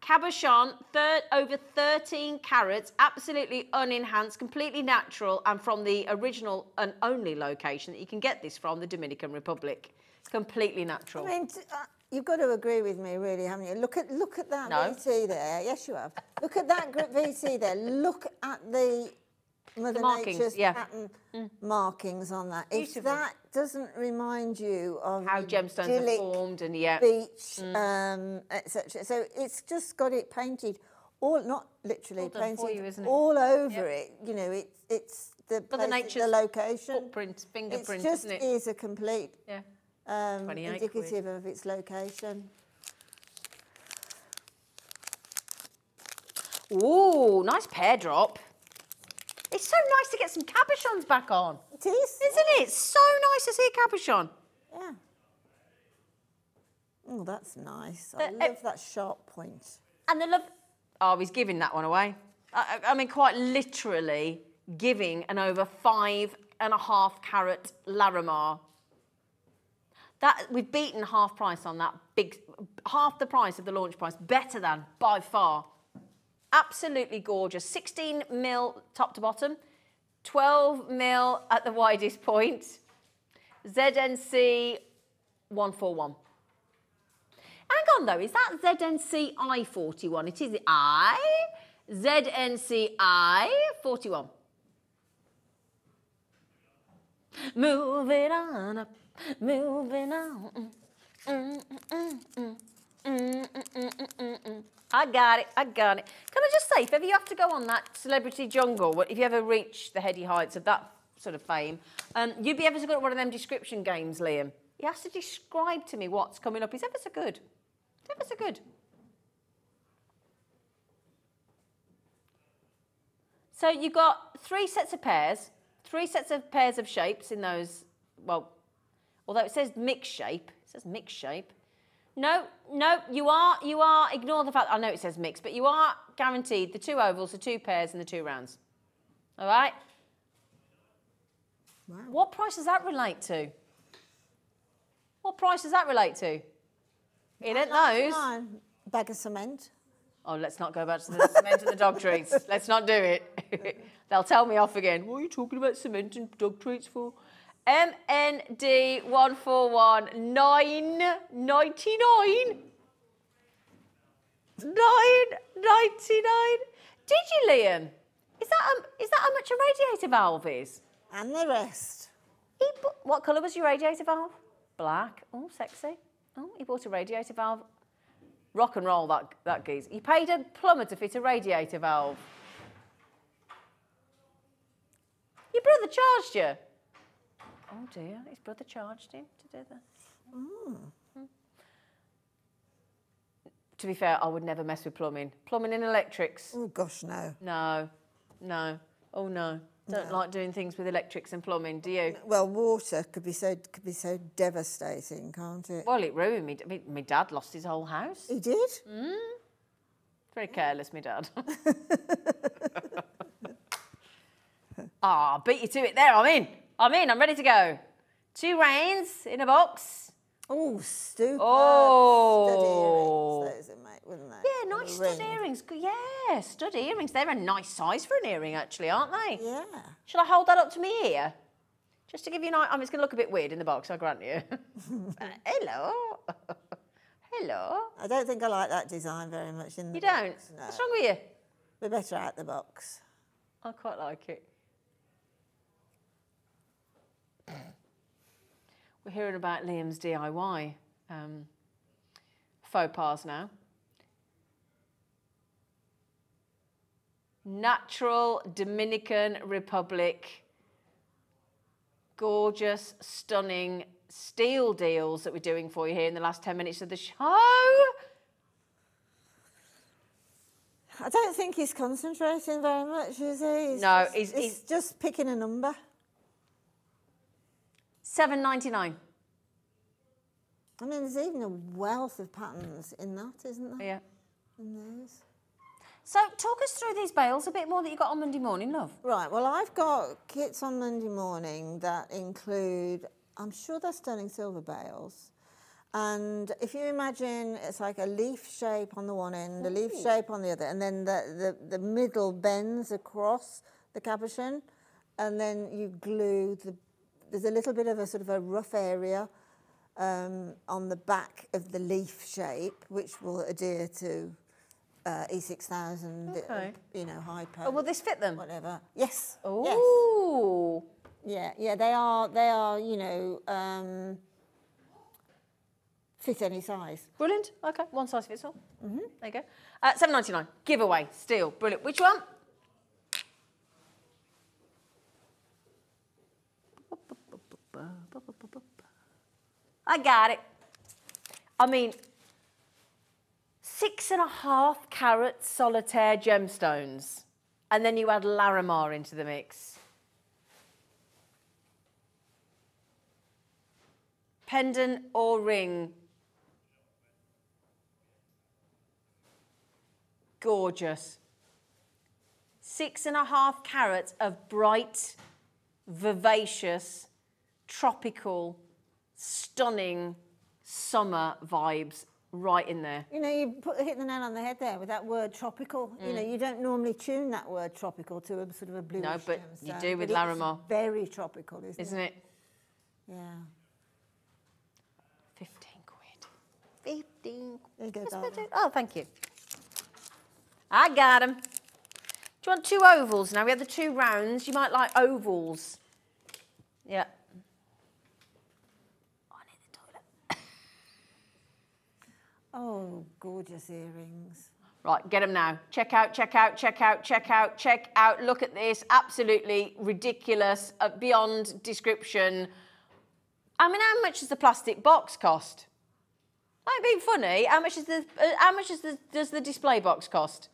Cabochon, third, over 13 carats, absolutely unenhanced, completely natural, and from the original and only location that you can get this from, the Dominican Republic. It's completely natural. I mean, uh, you've got to agree with me, really, haven't you? Look at look at that No. VT there. Yes, you have. Look at that VT there. Look at the Mother markings, Nature's yeah. pattern markings on that. If that doesn't remind you of How gemstones are formed and yeah. beach, um, etc. So it's just got it painted, all not literally All painted, you, it? all over it. You know, it's it's the Mother place, Nature's the location. footprint, fingerprint, just isn't it? is a complete Yeah. um, 28 quid. indicative of its location. Ooh, nice pear drop. It's so nice to get some cabochons back on, It is, isn't it? So nice to see a cabochon. yeah. Oh, that's nice. I Uh, uh, love that sharp point. And the love. Oh, he's giving that one away. I I mean, quite literally giving an over five and a half carat Larimar. That we've beaten half price on that big, half the price of the launch price. Better than by far. Absolutely gorgeous. 16 mil top to bottom, 12 mil at the widest point. ZNC 141. Hang on though. Is that ZNCI 41? It is I. ZNCI 41. Moving on up, moving on. Mm, mm, mm, I got it, I got it. Can I just say, if ever you have to go on that celebrity jungle, if you ever reach the heady heights of that sort of fame, um, you'd be ever so good at one of them description games, Liam. He has to describe to me what's coming up. He's ever so good. He's ever so good. So you've got three sets of pairs, three sets of pairs of shapes in those, well, although it says mixed shape, it says mixed shape. No, no, you are, you are, ignore the fact, I know it says mixed, but you are guaranteed the two ovals, the two pairs and the two rounds. All right? What price does that relate to? What price does that relate to? It ain't those. Bag of cement. Oh, let's not go back to the cement and the dog treats. Let's not do it. They'll tell me off again. What are you talking about cement and dog treats for? MND one four one nine ninety nine. Nine ninety nine. Did you, Liam? Is that um, is that how much a radiator valve is? And the rest. He what colour was your radiator valve? Black. Oh, sexy. Oh, he bought a radiator valve. Rock and roll, that, that geese. He paid a plumber to fit a radiator valve. Your brother charged you. Oh dear, his brother charged him to do that. Hmm. To be fair, I would never mess with plumbing. Plumbing and electrics. Oh, gosh, no. No, no. Oh no. Don't like doing things with electrics and plumbing, do you? Well, water could be so could be so devastating, can't it? Well, it ruined me. I mean, my dad lost his whole house. He did. Very careless, my dad. Ah, beat you to it there. I'm in. I'm in. I'm ready to go. Two reins in a box. Oh, stupid. Oh. Stud earrings, those mate, wouldn't they? Yeah, nice stud ring. earrings. Good- Yeah, stud earrings. They're a nice size for an earring, actually, aren't they? Yeah. Shall I hold that up to me ear? Just to give you an idea. I mean, it's going to look a bit weird in the box, I grant you. Uh, hello. hello. I don't think I like that design very much in the You don't? No. What's wrong with you? We're better out the box. I quite like it. We're hearing about Liam's DIY um, faux pas now. Natural Dominican Republic. Gorgeous, stunning steel deals that we're doing for you here in the last 10 minutes of the show. I don't think he's concentrating very much, is he? He's No, just, he's- he's he's- just picking a number. Seven ninety nine. I mean, there's even a wealth of patterns in that, isn't there? Yeah. In those. So talk us through these bails a bit more that you got on Monday morning, love. Right, well, I've got kits on Monday morning that include, I'm sure they're sterling silver bails. And if you imagine it's like a leaf shape on the one end, a leaf shape on the other, and then the, the, the middle bends across the cabochon, and then you glue the, there's a little bit of a sort of a rough area um, on the back of the leaf shape, which will adhere to uh, E6000, Okay. you know, hypo Oh, will this fit them? whatever. Yes. Yes. Yeah, yeah, they are they are, you know, um, fit any size. Brilliant. Okay, one size fits all. Mm-hmm. There you go. Uh, Seven ninety nine. Giveaway. Steel. Brilliant. Which one? I got it. I mean, six and a half carat solitaire gemstones, and then you add Larimar into the mix. Pendant or ring gorgeous. Six and a half carats of bright, vivacious, tropical, stunning summer vibes right in there. You know, you put hit the nail on the head there with that word tropical. You know, mm. you don't normally tune that word tropical to a sort of a bluish No, but you do with but it's Larimar. Very tropical, isn't, Isn't it? Yeah. 15 quid. 15 quid. There you go, Yes, darling. but it- Oh, thank you. I got them. Do you want two ovals now? We had the two rounds. You might like ovals. Yeah. Oh, I need the toilet. Oh, gorgeous earrings. Right, get them now. Check out, check out, check out, check out, check out. Look at this. Absolutely ridiculous, uh, beyond description. I mean, how much does the plastic box cost? Be funny. How much is the uh, how much is the, does the display box cost?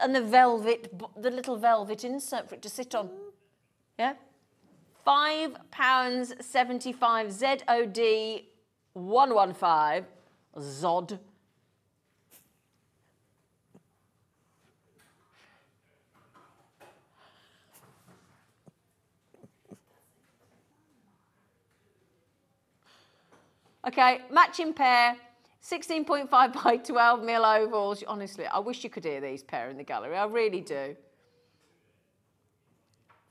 And the velvet, the little velvet insert for it to sit on. Yeah, five pounds seventy-five. Z O D one one five. Zod. Okay, matching pair, 16.5 by 12 mil ovals. Honestly, I wish you could hear these pair in the gallery. I really do.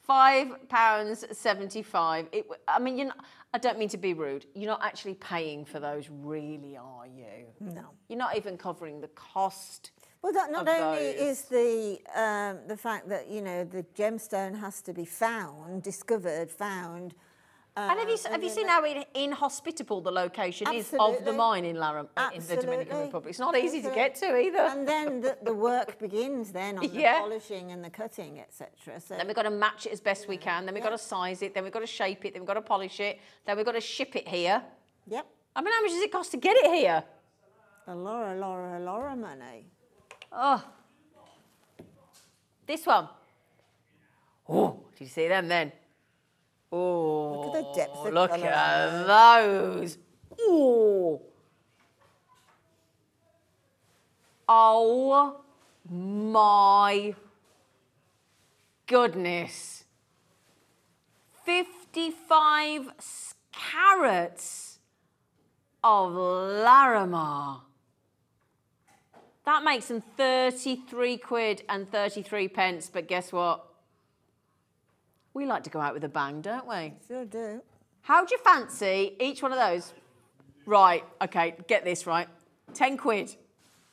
Five pounds seventy-five. I mean, you know, I don't mean to be rude. You're not actually paying for those, really, are you? No. You're not even covering the cost. Well, that not only those. is the um, the fact that you know the gemstone has to be found, discovered, found. Uh, and have you, have you seen how in, inhospitable the location is of the mine in Laram, uh, in the Dominican Republic? It's not easy to get to either. And then the, the work begins then on the polishing and the cutting, etc. So Then we've got to match it as best we can. Then we've got to size it. Then we've got to shape it. Then we've got to polish it. Then we've got to ship it here. yep, I mean, how much does it cost to get it here? a Laura, Laura, Laura money. Oh, this one. Oh, did you see them then? Oh, Look at the depth oh, of look colour at those. Oh, oh my goodness. 55 carats of Larimar. That makes them 33 quid and 33 pence, but guess what? We like to go out with a bang, don't we? Sure do. How do you fancy each one of those? Right, okay, get this right. 10 quid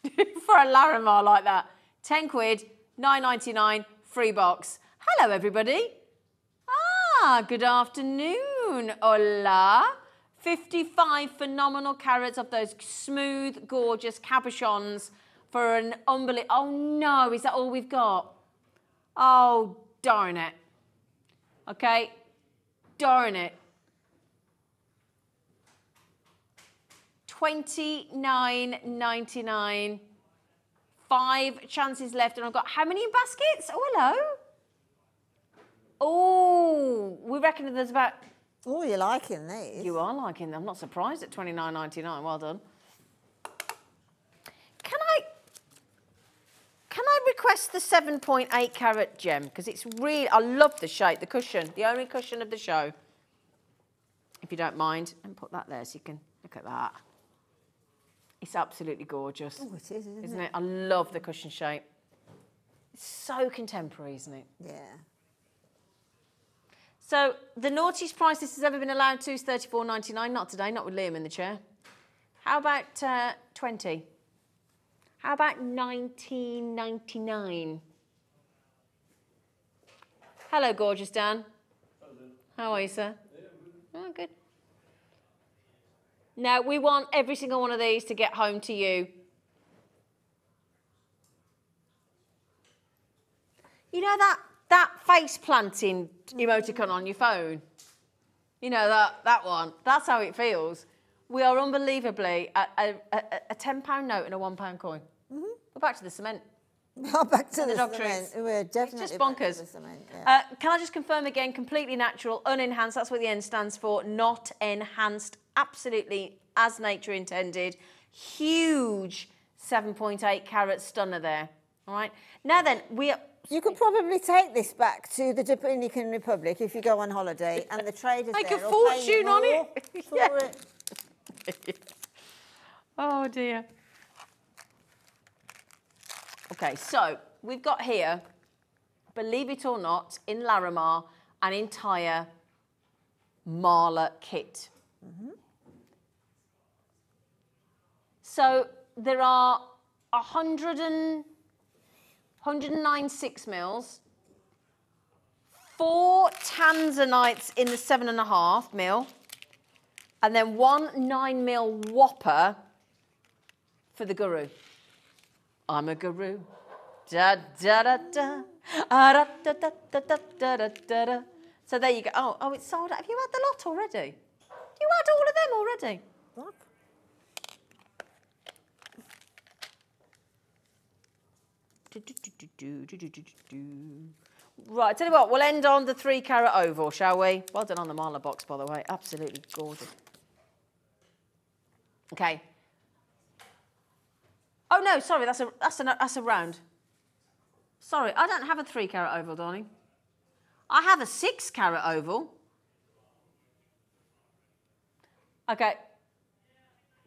for a Larimar like that. 10 quid, 9.99, free box. Hello, everybody. Ah, good afternoon. Hola. 55 phenomenal carats of those smooth, gorgeous cabochons for an unbelievable. Oh no, is that all we've got? Oh, darn it. Okay, darn it. 29.99. Five chances left, and I've got how many baskets? Oh, hello. Oh, we reckon there's about. Oh, you're liking these. You are liking them. I'm not surprised at 29.99. Well done. Can I? Can I request the 7.8 carat gem? Because it's really, I love the shape, the cushion, the only cushion of the show. If you don't mind, and put that there so you can look at that. It's absolutely gorgeous, Oh, it is, isn't, isn't it? it? I love the cushion shape. It's so contemporary, isn't it? Yeah. So the naughtiest price this has ever been allowed to is thirty-four ninety-nine. Not today, not with Liam in the chair. How about uh, twenty? How about nineteen ninety-nine? Hello, gorgeous Dan. How are you, sir? Oh, good. Now we want every single one of these to get home to you. You know that that face planting emoticon on your phone? You know that that one. That's how it feels. We are unbelievably a, a, a, a ten pound note and a one pound coin. We're back to the cement. Now back to And the, the cement. We're definitely just bonkers. cement, yeah. Uh, can I just confirm again? Completely natural, unenhanced. That's what the N stands for. Not enhanced. Absolutely as nature intended. Huge 7.8 carat stunner there. All right. Now then, we are. You could probably take this back to the Dominican Republic if you go on holiday, and the traders Make a fortune on it. Yeah. it. Oh dear. Okay, so we've got here, believe it or not, in Larimar, an entire mala kit. Mm-hmm. So there are 100 and, 109 six mils, four tanzanites in the seven and a half mil, and then one nine mil whopper for the guru. I'm a guru. Da da da da. Ah, da, da, da, da, da, da, da, da. So there you go. Oh, oh, it's sold out. Have you had the lot already? You had all of them already. What? Right, tell you what, we'll end on the three carat oval, shall we? Well done on the mala box, by the way. Absolutely gorgeous. Okay. Oh no, sorry, that's a that's a that's a round. Sorry, I don't have a three carat oval, darling. I have a six carat oval. Okay.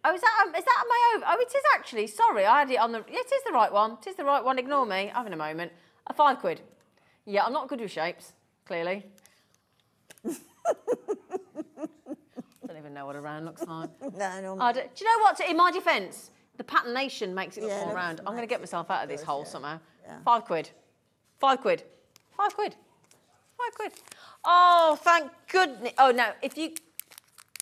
Oh, is that um, is that my oval? Oh, it is actually. Sorry, I had it on the. It is the right one. It is the right one. Ignore me. I'm Having a moment. A five quid. Yeah, I'm not good with shapes. Clearly. even know what a round looks like. No, no. I don't- do you know what? In my defence, the patination makes it look Yeah, more round. I'm going to get myself out of this hole yeah. somehow. Yeah. Five quid. Five quid. Five quid. Five quid. Oh, thank goodness. Oh, no, if you.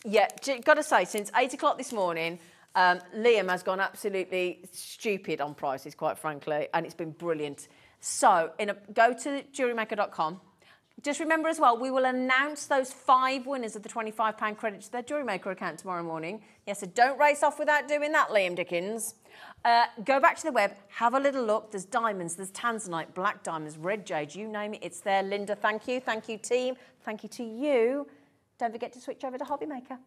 Yeah, got to say, since eight o'clock this morning, um, Liam has gone absolutely stupid on prices, quite frankly, and it's been brilliant. So, in a, go to jewellerymaker.com. Just remember as well, we will announce those five winners of the £25 credit to their Jewelry Maker account tomorrow morning. Yes, so don't race off without doing that, Liam Dickens. Uh, go back to the web, have a little look. There's diamonds, there's tanzanite, black diamonds, red jade, you name it, it's there. Linda, thank you. Thank you, team. Thank you to you. Don't forget to switch over to Hobby Maker.